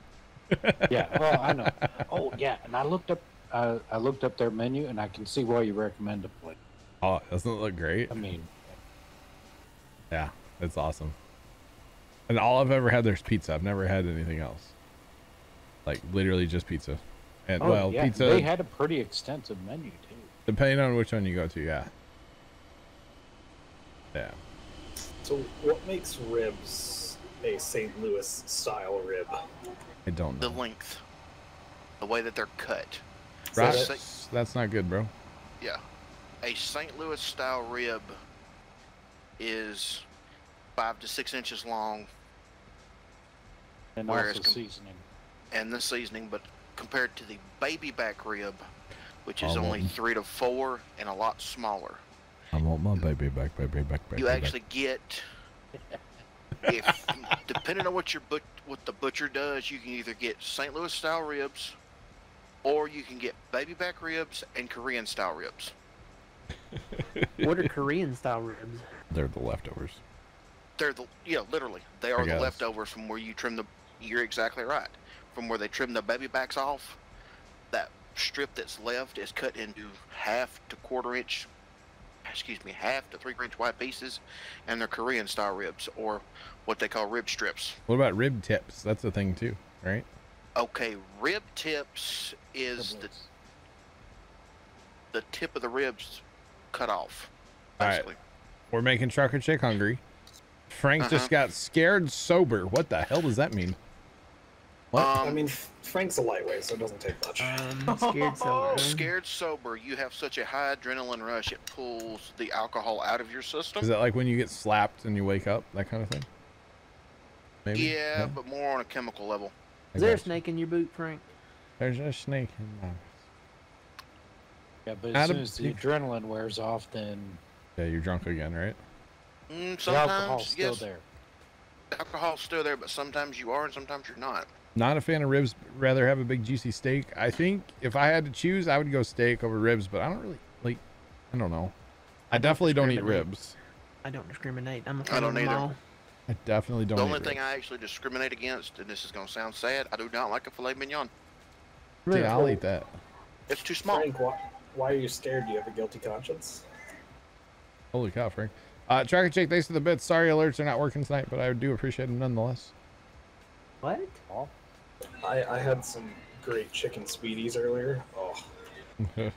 [SPEAKER 1] [LAUGHS]
[SPEAKER 8] Yeah, well, I know. Oh, yeah, and I looked up, uh, I looked up their menu, and I can see why you recommend a place.
[SPEAKER 1] Oh, doesn't it look great?
[SPEAKER 8] I mean,
[SPEAKER 1] Yeah, it's awesome. And all I've ever had there's pizza. I've never had anything else. Like literally just pizza. And
[SPEAKER 8] oh,
[SPEAKER 1] well,
[SPEAKER 8] yeah,
[SPEAKER 1] pizza
[SPEAKER 8] They had a pretty extensive menu too.
[SPEAKER 1] depending on which one you go to, yeah. Yeah.
[SPEAKER 7] So what makes ribs a St. Louis style rib?
[SPEAKER 1] I don't know.
[SPEAKER 5] The length. The way that they're cut.
[SPEAKER 1] Right?
[SPEAKER 5] So-
[SPEAKER 1] That's, that's not good, bro.
[SPEAKER 5] Yeah. A St. Louis style rib is five to six inches long
[SPEAKER 8] And also seasoning.
[SPEAKER 5] and the seasoning, but compared to the baby back rib, which is
[SPEAKER 1] Oh,
[SPEAKER 5] only
[SPEAKER 1] well.
[SPEAKER 5] three to four and a lot smaller,
[SPEAKER 1] I want my baby back, baby back, baby
[SPEAKER 5] you
[SPEAKER 1] back.
[SPEAKER 5] actually get. If depending on what your but what the butcher does, you can either get St. Louis style ribs, or you can get baby back ribs and Korean style ribs. [LAUGHS]
[SPEAKER 3] What are Korean style ribs?
[SPEAKER 1] They're the leftovers.
[SPEAKER 5] They're the yeah, literally. They are the leftovers from where you trim the. You're exactly right. From where they trim the baby backs off, that strip that's left is cut into half to quarter inch. Excuse me, half to three inch wide pieces, and they're Korean style ribs or what they call rib strips.
[SPEAKER 1] What about rib tips? That's the thing too, right?
[SPEAKER 5] Okay, rib tips is the the tip of the ribs cut off.
[SPEAKER 1] All right.
[SPEAKER 5] Basically.
[SPEAKER 1] We're making Trucker Chick hungry. Frank just
[SPEAKER 5] Uh-huh.
[SPEAKER 1] got scared sober. What the hell does that mean? What?
[SPEAKER 5] Um,
[SPEAKER 7] I mean, Frank's a lightweight, so it doesn't take much.
[SPEAKER 3] Um, [LAUGHS] scared sober.
[SPEAKER 5] Scared sober, you have such a high adrenaline rush, it pulls the alcohol out of your system.
[SPEAKER 1] Is that like when you get slapped and you wake up, that kind of thing? Maybe.
[SPEAKER 5] Yeah,
[SPEAKER 1] No?
[SPEAKER 5] but more on a chemical level.
[SPEAKER 1] I
[SPEAKER 3] Is there a snake in your boot, Frank?
[SPEAKER 1] There's a snake in my.
[SPEAKER 8] Yeah, but as
[SPEAKER 1] to
[SPEAKER 8] soon as the
[SPEAKER 1] pick-
[SPEAKER 8] adrenaline wears off, then
[SPEAKER 1] Yeah, you're drunk again, right?
[SPEAKER 5] Mm,
[SPEAKER 8] the alcohol's
[SPEAKER 5] sometimes,
[SPEAKER 8] still
[SPEAKER 5] yes,
[SPEAKER 8] there.
[SPEAKER 5] alcohol's still there, but sometimes you are and sometimes you're not.
[SPEAKER 1] Not a fan of ribs. Rather have a big juicy steak. I think if I had to choose, I would go steak over ribs. But I don't really like. I don't know. I definitely don't eat ribs.
[SPEAKER 3] I don't discriminate. I'm a
[SPEAKER 5] I
[SPEAKER 3] fan
[SPEAKER 5] don't
[SPEAKER 3] of them
[SPEAKER 5] either.
[SPEAKER 3] all.
[SPEAKER 1] I definitely don't.
[SPEAKER 5] the
[SPEAKER 1] eat
[SPEAKER 5] only thing
[SPEAKER 1] ribs.
[SPEAKER 5] I actually discriminate against, and this is going to sound sad, I do not like a filet mignon.
[SPEAKER 1] Dude, I'll eat that.
[SPEAKER 5] It's too small.
[SPEAKER 7] Frank, why, why are you scared? Do you have a guilty conscience?
[SPEAKER 1] Holy cow, Frank. Uh, Tracker Chick, thanks for the bits. Sorry alerts are not working tonight, but I do appreciate them nonetheless.
[SPEAKER 3] What?
[SPEAKER 7] I, I had some great chicken sweeties earlier. Oh,
[SPEAKER 3] You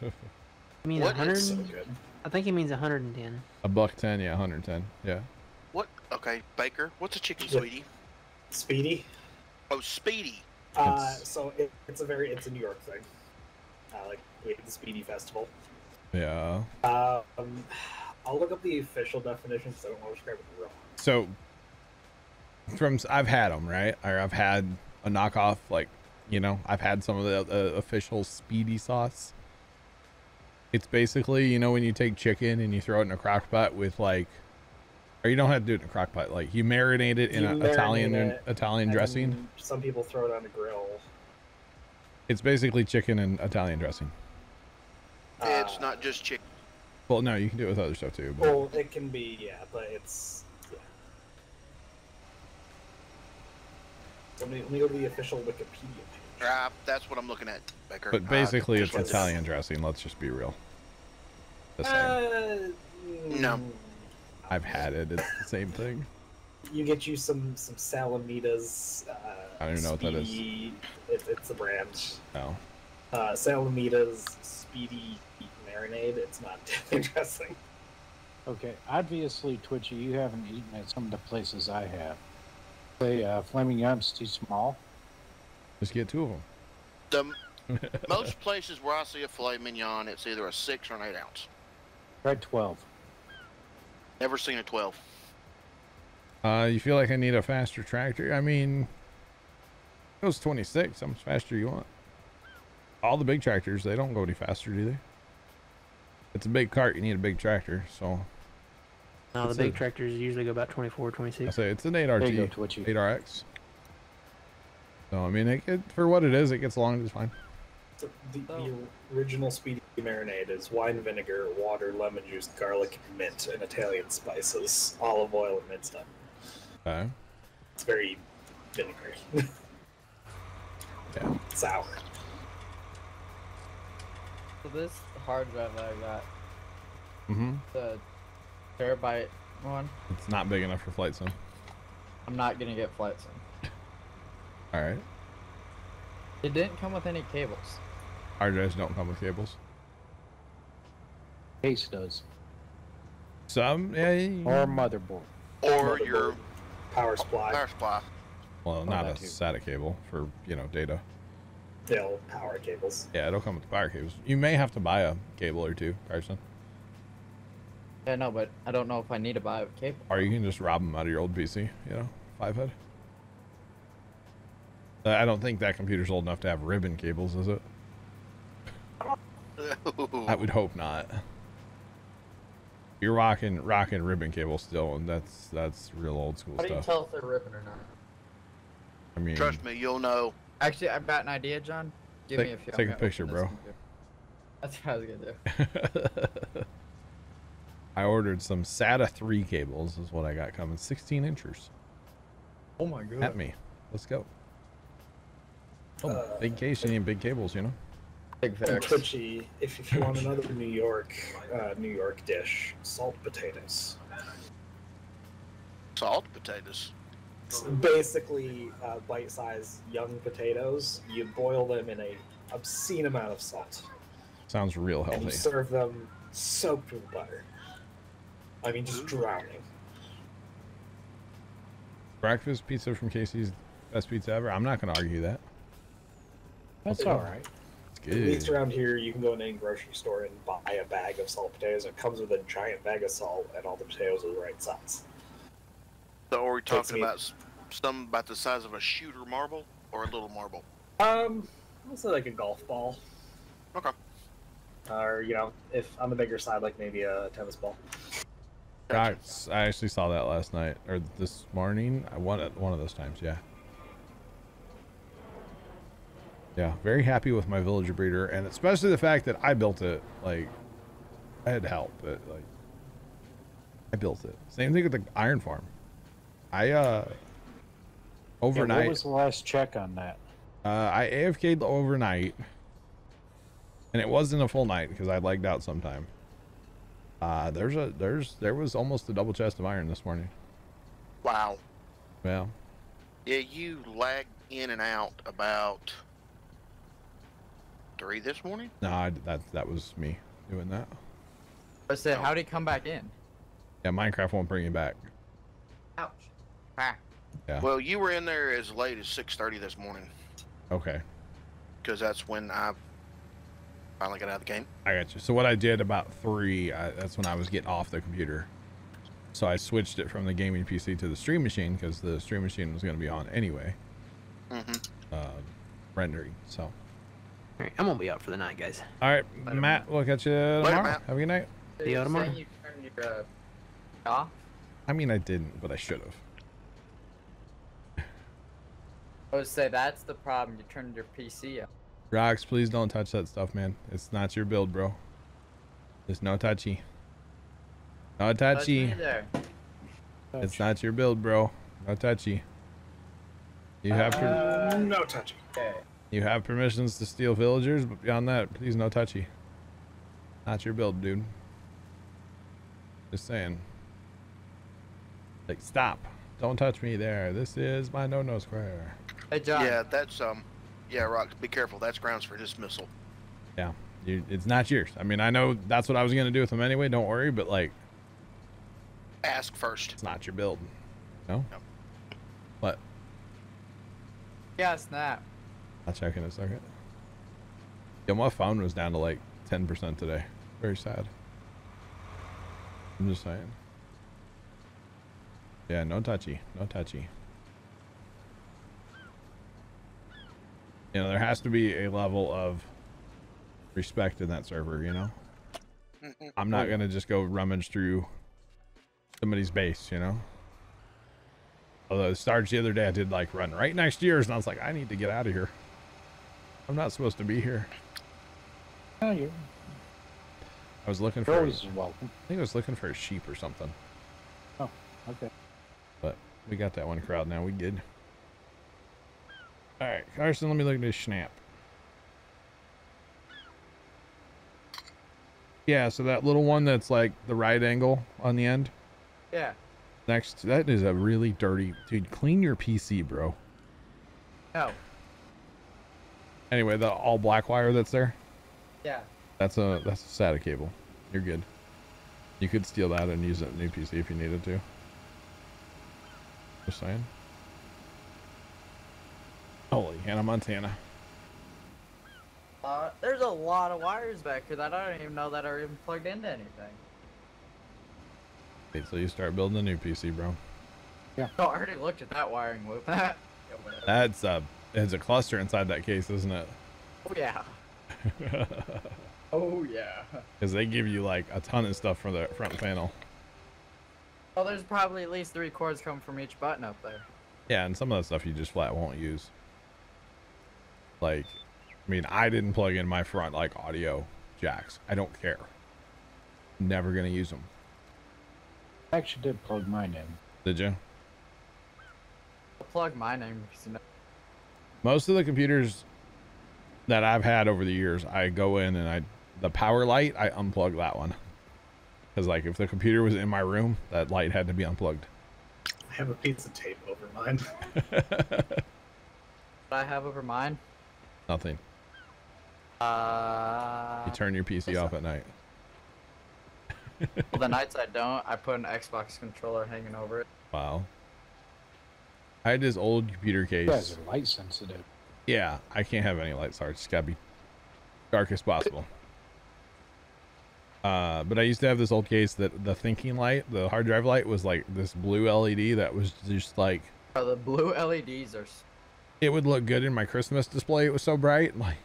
[SPEAKER 3] mean
[SPEAKER 5] What?
[SPEAKER 3] 100?
[SPEAKER 7] so good.
[SPEAKER 3] I think he means 110.
[SPEAKER 1] a buck ten, yeah, 110. Yeah.
[SPEAKER 5] What? Okay, Baker, what's a chicken
[SPEAKER 7] Yeah.
[SPEAKER 5] sweetie?
[SPEAKER 7] Spiedie.
[SPEAKER 5] Oh, Spiedie.
[SPEAKER 7] Uh, so it, it's a very it's a New York thing. Uh, like we had the Spiedie Festival.
[SPEAKER 1] Yeah.
[SPEAKER 7] Um, I'll look up the official definition because I don't want to describe it wrong.
[SPEAKER 1] So from I've had them right, or I've had a knockoff. Like you know, I've had some of the uh, official spiedie sauce. It's basically you know when you take chicken and you throw it in a crock pot with like, or you don't have to do it in a crock pot. Like you marinate it in
[SPEAKER 7] You
[SPEAKER 1] a
[SPEAKER 7] marinate
[SPEAKER 1] Italian
[SPEAKER 7] it,
[SPEAKER 1] Italian dressing.
[SPEAKER 7] Some people throw it on the grill.
[SPEAKER 1] It's basically chicken and Italian dressing.
[SPEAKER 5] it's
[SPEAKER 7] Uh,
[SPEAKER 5] not just chicken.
[SPEAKER 1] Well, no, you can do it with other stuff too. But
[SPEAKER 7] Well, it can be, yeah, but it's. Yeah. Let me, let me go to the official Wikipedia page.
[SPEAKER 5] Uh, that's what I'm looking at, Baker.
[SPEAKER 1] but
[SPEAKER 5] Uh,
[SPEAKER 1] basically,
[SPEAKER 5] just
[SPEAKER 1] it's
[SPEAKER 5] what-
[SPEAKER 1] Italian dressing. Let's just be real. The same.
[SPEAKER 7] Uh,
[SPEAKER 5] No.
[SPEAKER 7] mm,
[SPEAKER 1] I've had it. It's the same thing.
[SPEAKER 7] You get you some some Salamida's. Uh,
[SPEAKER 1] I don't even know what that is.
[SPEAKER 7] It, it's a brand.
[SPEAKER 1] No.
[SPEAKER 7] Uh, Salamida's Spiedie Marinade. It's not [LAUGHS] Italian dressing.
[SPEAKER 8] Okay, obviously, Twitchy, you haven't eaten at some of the places I have. Say, uh, Flaming Yum's too small.
[SPEAKER 1] Let's get two of them.
[SPEAKER 5] The [LAUGHS] most places where I see a filet mignon, it's either a six or an eight ounce.
[SPEAKER 8] Try 12.
[SPEAKER 5] Never seen a twelve.
[SPEAKER 1] Uh, you feel like I need a faster tractor? I mean, it goes 26. How much faster you want? All the big tractors, they don't go any faster, do they? It's a big cart. You need a big tractor. So
[SPEAKER 3] No, the big
[SPEAKER 1] a-
[SPEAKER 3] tractors usually go about 24,
[SPEAKER 1] I
[SPEAKER 3] 26.
[SPEAKER 1] say it's an 8RT,
[SPEAKER 8] There you
[SPEAKER 1] 8RX. So I mean, it, it, for what it is, it gets along just fine.
[SPEAKER 7] So the,
[SPEAKER 4] Oh.
[SPEAKER 7] the original Spiedie Marinade is wine vinegar, water, lemon juice, garlic, mint, and Italian spices, olive oil, and mint stuff.
[SPEAKER 1] Okay.
[SPEAKER 7] It's very vinegary.
[SPEAKER 1] Yeah. [LAUGHS]
[SPEAKER 7] Sour.
[SPEAKER 4] So this hard drive that I got,
[SPEAKER 1] Mm-hmm.
[SPEAKER 4] the terabyte one,
[SPEAKER 1] It's not big enough for flight sim.
[SPEAKER 4] I'm not gonna get flight sim.
[SPEAKER 1] All right.
[SPEAKER 4] It didn't come with any cables.
[SPEAKER 1] Hard drives don't come with cables.
[SPEAKER 8] Case does.
[SPEAKER 1] Some, yeah. you-
[SPEAKER 8] Or motherboard.
[SPEAKER 5] Or
[SPEAKER 7] Motherboard.
[SPEAKER 5] your
[SPEAKER 7] Power supply.
[SPEAKER 5] power supply.
[SPEAKER 1] Well, not a
[SPEAKER 8] too.
[SPEAKER 1] SATA cable for you know data.
[SPEAKER 7] They'll power cables.
[SPEAKER 1] Yeah, it'll come with the power cables. You may have to buy a cable or two, Carson,
[SPEAKER 4] Yeah, no, but I don't know if I need to buy a cable.
[SPEAKER 1] or you can just rob them out of your old PC. You know, five head. I don't think that computer's old enough to have ribbon cables, is it? [LAUGHS] I would hope not. You're rocking rocking ribbon cable still, and that's that's real old school
[SPEAKER 4] How do you
[SPEAKER 1] stuff.
[SPEAKER 4] tell if they're ripping or not?
[SPEAKER 1] I mean,
[SPEAKER 5] Trust me, you'll know.
[SPEAKER 4] Actually, I've got an idea, Jon. Give
[SPEAKER 1] Take-
[SPEAKER 4] me a few.
[SPEAKER 1] take a
[SPEAKER 4] I'm gonna
[SPEAKER 1] picture, bro.
[SPEAKER 4] That's what I was gonna do. [LAUGHS]
[SPEAKER 1] I ordered some SATA 3 cables, is what I got coming. 16 inches.
[SPEAKER 4] Oh my god.
[SPEAKER 1] At me. Let's go. Oh,
[SPEAKER 7] Uh,
[SPEAKER 1] big case, you need big cables, you know?
[SPEAKER 4] Big
[SPEAKER 7] And
[SPEAKER 4] facts.
[SPEAKER 7] Twitchy, if, if you want another New York, uh, New York dish, salt potatoes.
[SPEAKER 5] Salt potatoes.
[SPEAKER 7] It's basically uh, bite-sized young potatoes. You boil them in a obscene amount of salt,
[SPEAKER 1] Sounds real healthy.
[SPEAKER 7] and you
[SPEAKER 1] healthy.
[SPEAKER 7] serve them soaked with butter. I mean, just drowning.
[SPEAKER 1] Breakfast pizza from Casey's best pizza ever. I'm not going to argue that.
[SPEAKER 8] That's all right.
[SPEAKER 1] It's
[SPEAKER 7] At least around here, you can go in any grocery store and buy a bag of salt potatoes. It comes with a giant bag of salt, and all the potatoes are the right size.
[SPEAKER 5] So are we
[SPEAKER 7] Takes
[SPEAKER 5] talking
[SPEAKER 7] me-
[SPEAKER 5] about s- some about the size of a shooter marble or a little marble?
[SPEAKER 7] Um, I'll say like a golf ball,
[SPEAKER 5] Okay.
[SPEAKER 7] or you know, if on the bigger side, like maybe a tennis ball.
[SPEAKER 1] I, I actually saw that last night, or this morning. I it one of those times, yeah. Yeah, very happy with my villager breeder, and especially the fact that I built it. Like, I had help, but like, I built it. Same thing with the iron farm. I uh,
[SPEAKER 8] Yeah, what was the last check on that?
[SPEAKER 1] Uh, I AFK'd overnight, and it wasn't a full night because I lagged out sometime. Uh, there's a there's there was almost a double chest of iron this morning.
[SPEAKER 5] Wow.
[SPEAKER 1] Well,
[SPEAKER 5] Yeah, you lagged in and out about three this morning.
[SPEAKER 1] no, I, that that was me doing that.
[SPEAKER 4] I said, how'd he come back in?
[SPEAKER 1] Yeah, Minecraft won't bring you back.
[SPEAKER 4] Ouch. Ah.
[SPEAKER 1] Yeah.
[SPEAKER 5] Well, you were in there as late as six thirty this morning
[SPEAKER 1] Okay,
[SPEAKER 5] because that's when I finally got out of the game.
[SPEAKER 1] I got you. So what I did about three, I, that's when I was getting off the computer. So I switched it from the gaming PC to the stream machine because the stream machine was going to be on anyway,
[SPEAKER 5] hmm
[SPEAKER 1] uh, rendering. So.
[SPEAKER 3] All right, I'm gonna be out for the night, guys.
[SPEAKER 1] All right,
[SPEAKER 4] Later,
[SPEAKER 1] Matt. We'll catch you tomorrow.
[SPEAKER 5] Matt.
[SPEAKER 1] Have a good night.
[SPEAKER 4] So
[SPEAKER 3] See you
[SPEAKER 4] you're
[SPEAKER 3] tomorrow.
[SPEAKER 4] you turned your uh, off?
[SPEAKER 1] I mean, I didn't, but I should have.
[SPEAKER 4] I would say that's the problem. You turned your PC off.
[SPEAKER 1] Rocks, please don't touch that stuff, man. It's not your build, bro. There's no touchy. No
[SPEAKER 4] Touch me
[SPEAKER 1] touchy.
[SPEAKER 4] there.
[SPEAKER 1] It's not your build, bro. No touchy. You have
[SPEAKER 7] Uh, no touching.
[SPEAKER 4] Okay.
[SPEAKER 1] you have permissions to steal villagers, but beyond that, please no touchy. Not your build, dude. Just saying. Like, stop. Don't touch me there. This is my no-no square.
[SPEAKER 4] Hey Jon.
[SPEAKER 5] Yeah, that's um, yeah, Rock. Be careful. That's grounds for dismissal.
[SPEAKER 1] Yeah, you, it's not yours. I mean, I know that's what I was gonna do with them anyway. Don't worry, but like,
[SPEAKER 5] Ask first.
[SPEAKER 1] it's not your build. No.
[SPEAKER 5] Yep.
[SPEAKER 1] What?
[SPEAKER 4] Yeah, snap.
[SPEAKER 1] I'll check in a second. Yeah, my phone was down to like 10% today. Very sad. I'm just saying. Yeah, no touchy. No touchy. You know, there has to be a level of respect in that server, you know? I'm not going to just go rummage through somebody's base, you know? Although Sarge the other day, I did like run right next to yours, and I was like, I need to get out of here. I'm not supposed to be here.
[SPEAKER 8] Oh, you're,
[SPEAKER 1] I was looking
[SPEAKER 8] you're
[SPEAKER 1] for.
[SPEAKER 8] always welcome.
[SPEAKER 1] I think I was looking for a sheep or something.
[SPEAKER 8] Oh, okay.
[SPEAKER 1] But we got that one crowd now. We good. All right, Carson. Let me look at this snap. Yeah, so that little one that's like the right angle on the end.
[SPEAKER 4] Yeah.
[SPEAKER 1] Next, that is a really dirty dude. Clean your PC, bro.
[SPEAKER 4] Oh.
[SPEAKER 1] Anyway, the all black wire that's there.
[SPEAKER 4] Yeah.
[SPEAKER 1] That's a that's a SATA cable. You're good. You could steal that and use it new PC if you needed to. Just saying. Holy Hannah Montana.
[SPEAKER 4] Uh, there's a lot of wires back here that I don't even know that are even plugged into anything.
[SPEAKER 1] Wait till you start building a new PC, bro. [LAUGHS]
[SPEAKER 4] Oh, I already looked at that wiring loop. [LAUGHS] yeah.
[SPEAKER 1] That's a it's a cluster inside that case, isn't it?
[SPEAKER 4] oh yeah. [LAUGHS] Oh yeah.
[SPEAKER 1] Because they give you like a ton of stuff from the front panel.
[SPEAKER 4] Oh, there's probably at least three cords coming from each button up there.
[SPEAKER 1] Yeah, and some of that stuff you just flat won't use. Like, I mean, I didn't plug in my front like audio jacks. I don't care. Never gonna use them.
[SPEAKER 8] I actually did plug mine in.
[SPEAKER 1] Did you?
[SPEAKER 4] I'll plug mine in because you know.
[SPEAKER 1] Most of the computers that I've had over the years, I go in and I the power light, I unplug that one. Because like if the computer was in my room, that light had to be unplugged.
[SPEAKER 7] I have a piece of tape over mine. [LAUGHS]
[SPEAKER 4] What I have over mine.
[SPEAKER 1] Nothing.
[SPEAKER 4] Uh.
[SPEAKER 1] You turn your PC off at night.
[SPEAKER 4] well, the [LAUGHS] nights I don't, I put an Xbox controller hanging over it.
[SPEAKER 1] Wow. I had this old computer case.
[SPEAKER 8] You guys
[SPEAKER 1] case.
[SPEAKER 8] are light sensitive.
[SPEAKER 1] Yeah, I can't have any light source. It's gotta be dark as possible. Uh, but I used to have this old case that the thinking light, the hard drive light, was like this blue LED that was just like
[SPEAKER 4] Oh, the blue LEDs are. S-
[SPEAKER 1] it would look good in my Christmas display. It was so bright, like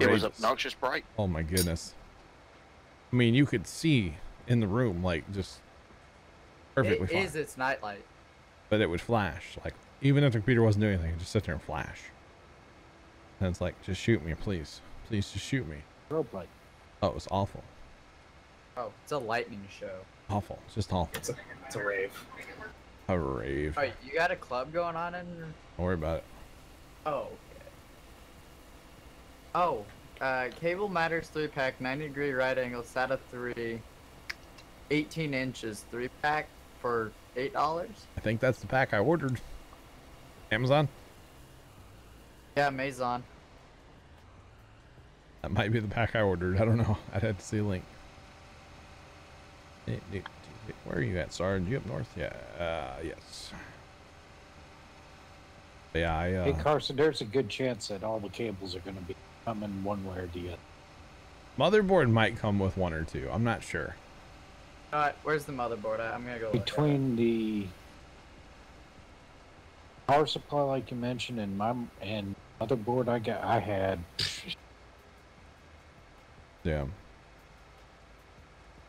[SPEAKER 5] It was obnoxious bright.
[SPEAKER 1] Oh my goodness! I mean, you could see in the room, like just perfectly
[SPEAKER 4] It
[SPEAKER 1] fine.
[SPEAKER 4] is its nightlight.
[SPEAKER 1] but it would flash. Like even if the computer wasn't doing anything, it'd just sit there and flash. And it's like, just shoot me, please, please, just shoot me.
[SPEAKER 8] Strobe light.
[SPEAKER 1] Oh, it was awful,
[SPEAKER 4] Oh, it's a lightning show.
[SPEAKER 1] awful, It's just awful.
[SPEAKER 7] It's a, it's a rave.
[SPEAKER 1] A rave.
[SPEAKER 4] Oh, you got a club going on in?
[SPEAKER 1] Don't worry about it.
[SPEAKER 4] Oh, okay. Oh, uh, Cable Matters 3 pack, 90 degree right angle, SATA 3, 18 inches, 3 pack for $8?
[SPEAKER 1] I think that's the pack I ordered. Amazon.
[SPEAKER 4] Yeah, Amazon.
[SPEAKER 1] That might be the pack I ordered. I don't know. [LAUGHS] I'd have to see a link. Eh, eh, Where are you at, Sarge? You up north? Yeah. Uh, yes. Yeah, I. Uh,
[SPEAKER 8] Hey Carson, there's a good chance that all the cables are going to be coming one way or the other.
[SPEAKER 1] motherboard might come with one or two. I'm not sure.
[SPEAKER 4] Alright, where's the motherboard at? I'm gonna go look at it.
[SPEAKER 8] Between the power supply, like you mentioned, and my and motherboard I got, I had.
[SPEAKER 1] Yeah.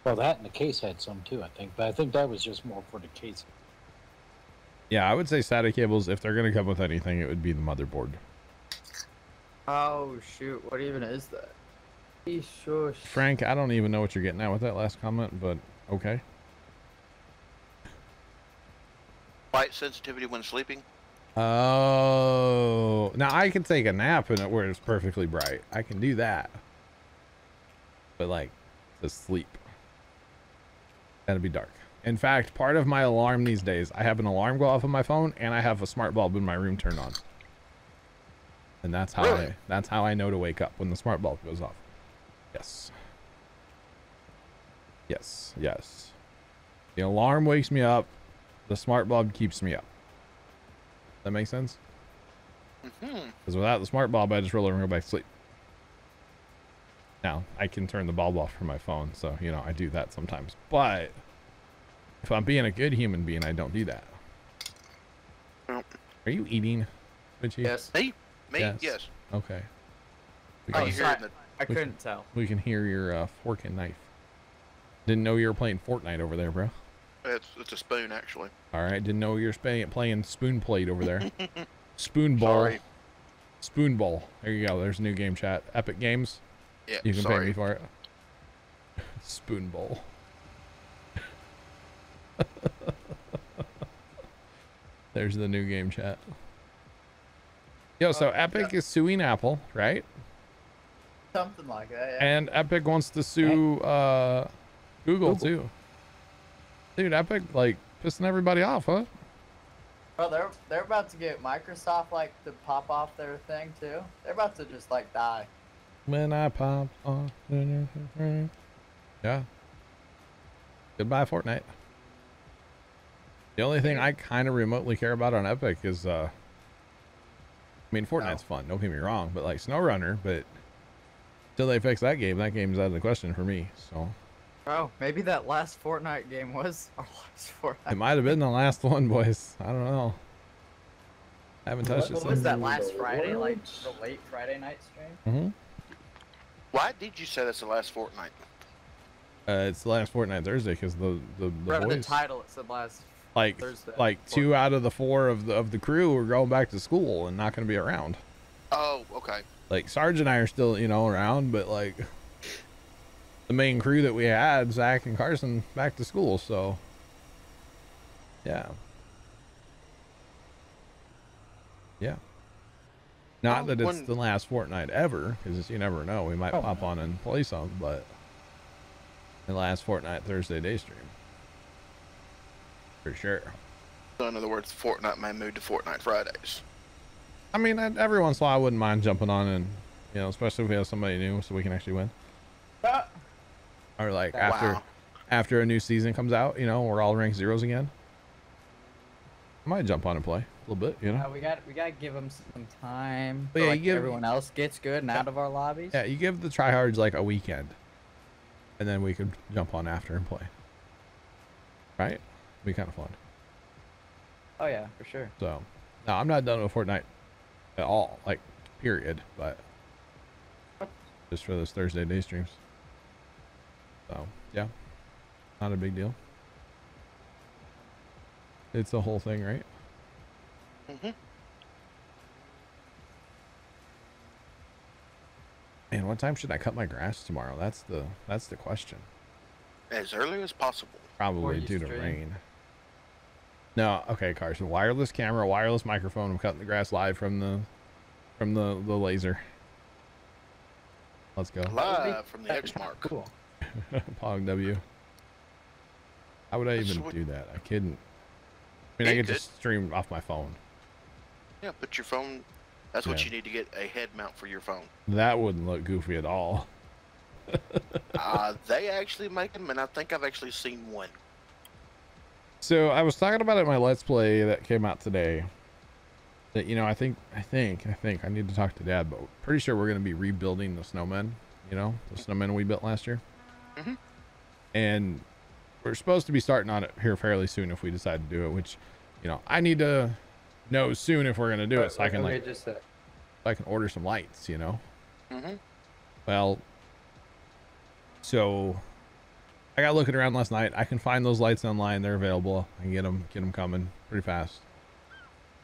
[SPEAKER 8] Well, that and the case had some too, I think, but I think that was just more for the case.
[SPEAKER 1] Yeah, I would say SATA cables, if they're going to come with anything, it would be the motherboard.
[SPEAKER 4] Oh shoot! What even is that? Shush.
[SPEAKER 1] Frank, I don't even know what you're getting at with that last comment, but okay.
[SPEAKER 5] Light sensitivity when sleeping.
[SPEAKER 1] Oh, now I can take a nap in it where it's perfectly bright. I can do that. But like, to sleep, gotta be dark. In fact, part of my alarm these days, I have an alarm go off on my phone, and I have a smart bulb in my room turned on. And that's how
[SPEAKER 5] Really?
[SPEAKER 1] I that's how I know to wake up when the smart bulb goes off. Yes. Yes. Yes. The alarm wakes me up. The smart bulb keeps me up. That makes sense?
[SPEAKER 5] hmm
[SPEAKER 1] Because without the smart bulb, I just roll over and go back to sleep. Now, I can turn the bulb off from my phone, so, you know, I do that sometimes. But if I'm being a good human being, I don't do that.
[SPEAKER 5] Well.
[SPEAKER 1] Are you eating, Richie?
[SPEAKER 4] Yes.
[SPEAKER 5] Me? Me?
[SPEAKER 1] Yes.
[SPEAKER 5] Yes.
[SPEAKER 1] Okay. We
[SPEAKER 5] Oh, you
[SPEAKER 4] sorry.
[SPEAKER 5] hear the
[SPEAKER 4] I
[SPEAKER 1] We-
[SPEAKER 4] couldn't tell.
[SPEAKER 1] we can hear your uh, fork and knife. Didn't know you were playing Fortnite over there, bro.
[SPEAKER 5] It's it's a spoon actually.
[SPEAKER 1] All right. Didn't know you were playing, playing Spoon Plate over there. [LAUGHS] Spoon Ball.
[SPEAKER 5] Sorry.
[SPEAKER 1] Spoon Bowl. There you go. There's a new game chat. Epic Games.
[SPEAKER 5] Yeah.
[SPEAKER 1] You can
[SPEAKER 5] sorry.
[SPEAKER 1] pay me for it. [LAUGHS] Spoon Bowl. [LAUGHS] There's the new game chat. Yo, so
[SPEAKER 4] Oh,
[SPEAKER 1] Epic is suing Apple, right?
[SPEAKER 4] Something like that. Yeah.
[SPEAKER 1] And Epic wants to sue uh, Google, too. Dude, Epic like pissing everybody off, huh?
[SPEAKER 4] Bro, they're they're about to get Microsoft like to pop off their thing too. They're about to just like die.
[SPEAKER 1] When I pop on. Yeah. Goodbye, Fortnite. The only thing I kind of remotely care about on Epic is, uh, I mean, Fortnite's fun. Don't get me wrong, but like SnowRunner, but till they fix that game, that game's out of the question for me. So
[SPEAKER 4] Oh, maybe that last Fortnite game was [LAUGHS] our last Fortnite.
[SPEAKER 1] it might have been the last one, boys. I don't know. I haven't touched it
[SPEAKER 4] What
[SPEAKER 1] since.
[SPEAKER 4] was that last Friday? Like the late Friday night stream?
[SPEAKER 1] hmm
[SPEAKER 5] Why did you say that's the last Fortnite?
[SPEAKER 1] Uh, it's the last Fortnite Thursday because the the, the
[SPEAKER 4] Bro, the title it said last.
[SPEAKER 1] like
[SPEAKER 4] Thursday.
[SPEAKER 1] like two out of the four of the of the crew are going back to school and not going to be around.
[SPEAKER 5] Oh, okay.
[SPEAKER 1] Like Sarge and I are still you know around, but like the main crew that we had, Zach and Carson, back to school. So yeah, yeah. Not
[SPEAKER 5] Well,
[SPEAKER 1] that it's the last Fortnite ever, because you never know. We might
[SPEAKER 8] Oh,
[SPEAKER 1] pop on and play some, but the last Fortnite Thursday day stream for sure.
[SPEAKER 5] So in other words, Fortnite may move to Fortnite Fridays.
[SPEAKER 1] I mean, I- every once in a while, I wouldn't mind jumping on and, you know, especially if we have somebody new, so we can actually win.
[SPEAKER 4] Ah!
[SPEAKER 1] Or like after after a new season comes out, you know, we're all ranked zeros again. I might jump on and play a little bit, you know.
[SPEAKER 4] Uh, we got we gotta give them some time.
[SPEAKER 1] But yeah,
[SPEAKER 4] like,
[SPEAKER 1] give-
[SPEAKER 4] everyone else gets good and out of our lobbies.
[SPEAKER 1] Yeah, you give the tryhards like a weekend, and then we can jump on after and play. Right? Be kind of fun.
[SPEAKER 4] Oh yeah, for sure.
[SPEAKER 1] So, no, I'm not done with Fortnite at all, like period. But just for those Thursday day streams. So yeah, not a big deal. It's the whole thing, right?
[SPEAKER 5] Hmm
[SPEAKER 1] And what time should I cut my grass tomorrow? That's the that's the question.
[SPEAKER 5] As early as possible.
[SPEAKER 1] Probably
[SPEAKER 4] you
[SPEAKER 1] due to rain. No, okay, Carson. Wireless camera, wireless microphone. I'm cutting the grass live from the from the the laser. Let's go.
[SPEAKER 5] Live from the Exmark.
[SPEAKER 4] Cool. [LAUGHS]
[SPEAKER 1] Pog W. How would I
[SPEAKER 5] That's
[SPEAKER 1] even
[SPEAKER 5] what-
[SPEAKER 1] do that? I couldn't. I mean, I could
[SPEAKER 5] could.
[SPEAKER 1] just stream off my phone.
[SPEAKER 5] Yeah, put your phone. That's what you need to get a head mount for your phone.
[SPEAKER 1] That wouldn't look goofy at all. [LAUGHS]
[SPEAKER 5] uh, they actually make them, and I think I've actually seen one.
[SPEAKER 1] So I was talking about it in my Let's Play that came out today. That you know, I think, I think, I think I need to talk to Dad, but pretty sure we're gonna be rebuilding the snowmen. You know, the snowmen we built last year.
[SPEAKER 5] Mhm.
[SPEAKER 1] And we're supposed to be starting on it here fairly soon if we decide to do it. Which, you know, I need to know soon if we're gonna do it, so I can
[SPEAKER 4] okay,
[SPEAKER 1] like,
[SPEAKER 4] just
[SPEAKER 1] I can order some lights. You know.
[SPEAKER 5] Mm-hmm.
[SPEAKER 1] Well, so I got looking around last night. I can find those lights online. They're available. I can get them, get them coming pretty fast.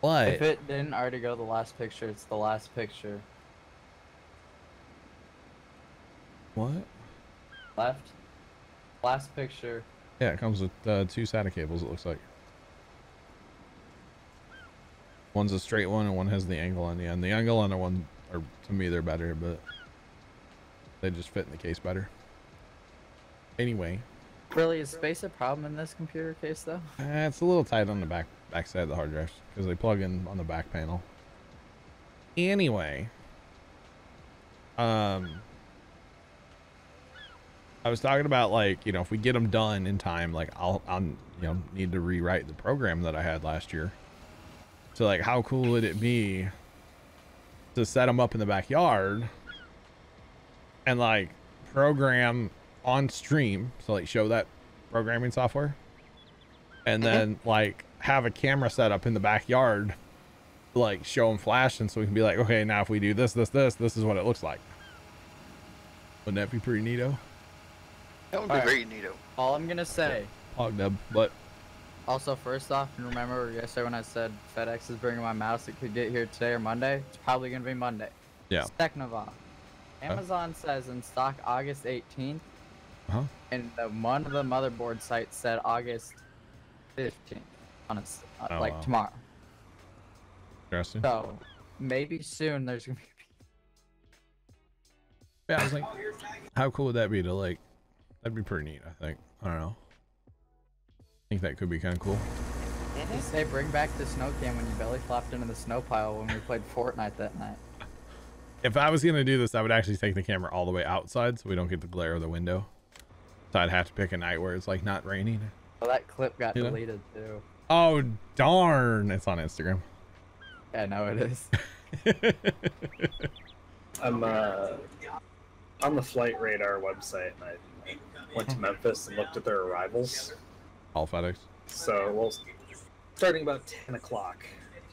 [SPEAKER 1] But
[SPEAKER 4] if it didn't already go the last picture, it's the last picture.
[SPEAKER 1] What?
[SPEAKER 4] Left. Last picture.
[SPEAKER 1] Yeah, it comes with uh, two SATA cables. It looks like. One's a straight one, and one has the angle on the end. The angle on the one, are to me, they're better, but they just fit in the case better. Anyway,
[SPEAKER 4] Really, is space a problem in this computer case though?
[SPEAKER 1] uh, it's a little tight on the back back side of the hard drives because they plug in on the back panel. Anyway, um, I was talking about like you know if we get them done in time, like I'll I'll you know need to rewrite the program that I had last year. So like, how cool would it be to set them up in the backyard and like program on stream? So like, show that programming software, and then like have a camera set up in the backyard, like show them flashing, so we can be like, okay, now if we do this, this, this, this is what it looks like. Wouldn't that be pretty neato?
[SPEAKER 5] That would be
[SPEAKER 4] Alright.
[SPEAKER 5] very neato.
[SPEAKER 4] All I'm gonna say.
[SPEAKER 1] Hog dub, but
[SPEAKER 4] Also, first off, remember yesterday when I said FedEx is bringing my mouse, it could get here today or Monday. It's probably gonna be Monday.
[SPEAKER 1] yeah.
[SPEAKER 4] Second of all, Amazon says in stock August 18th,
[SPEAKER 1] Huh?
[SPEAKER 4] and the one of the motherboard sites said August 15th. On a uh,
[SPEAKER 1] Oh,
[SPEAKER 4] like
[SPEAKER 1] wow.
[SPEAKER 4] tomorrow.
[SPEAKER 1] Interesting.
[SPEAKER 4] So maybe soon there's gonna be.
[SPEAKER 1] Yeah, I was like, how cool would that be to like? That'd be pretty neat. I think. I don't know. I think that could be kind of cool.
[SPEAKER 4] They say bring back the snow cam when you belly flopped into the snow pile when we played Fortnite that night. [LAUGHS]
[SPEAKER 1] If I was gonna do this, I would actually take the camera all the way outside so we don't get the glare of the window. So I'd have to pick a night where it's like not raining.
[SPEAKER 4] Well, that clip got
[SPEAKER 1] You know?
[SPEAKER 4] deleted too.
[SPEAKER 1] Oh darn! It's on Instagram.
[SPEAKER 4] Yeah, no, it is. [LAUGHS]
[SPEAKER 7] I'm uh, on the Flight Radar website, and I, I went to Memphis and looked at their arrivals.
[SPEAKER 1] All FedEx.
[SPEAKER 7] So, well, starting about 10 o'clock,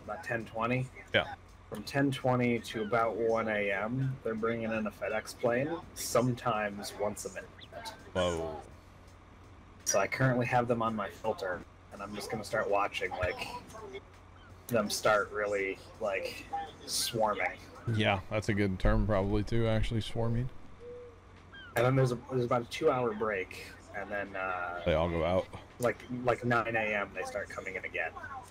[SPEAKER 7] about 10:20.
[SPEAKER 1] Yeah.
[SPEAKER 7] From 10:20 to about 1 a.m., they're bringing in a FedEx plane. Sometimes once a minute.
[SPEAKER 1] Whoa.
[SPEAKER 7] So I currently have them on my filter, and I'm just gonna start watching like them start really like swarming.
[SPEAKER 1] Yeah, that's a good term probably too. Actually, swarming.
[SPEAKER 7] And then there's a there's about a two hour break, and then uh,
[SPEAKER 1] They all go out.
[SPEAKER 7] Like like 9 a.m. they start coming in again,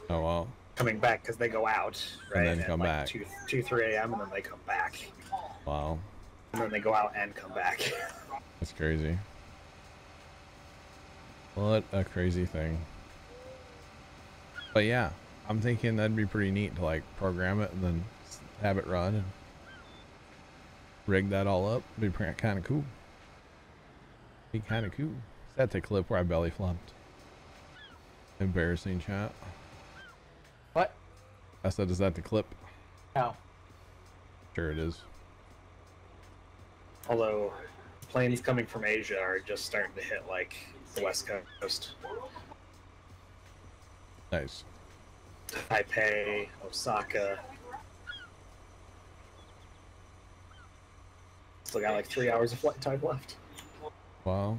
[SPEAKER 1] Oh wow.
[SPEAKER 7] coming back because they go out
[SPEAKER 1] And
[SPEAKER 7] right
[SPEAKER 1] then
[SPEAKER 7] at,
[SPEAKER 1] come
[SPEAKER 7] like
[SPEAKER 1] back.
[SPEAKER 7] 2 2 3 a.m. and then they come back,
[SPEAKER 1] Wow.
[SPEAKER 7] and then they go out and come back. [LAUGHS]
[SPEAKER 1] That's crazy. What a crazy thing. But yeah, I'm thinking that'd be pretty neat to like program it and then have it run and rig that all up. Be kind of cool. Be kind of cool. Is that the clip where I belly flopped? Embarrassing chat.
[SPEAKER 4] What?
[SPEAKER 1] I said, is that the clip?
[SPEAKER 4] No.
[SPEAKER 1] Sure it is.
[SPEAKER 7] Although planes coming from Asia are just starting to hit like the west coast,
[SPEAKER 1] Nice.
[SPEAKER 7] Taipei, Osaka. Still got like three hours of flight time left.
[SPEAKER 1] Wow.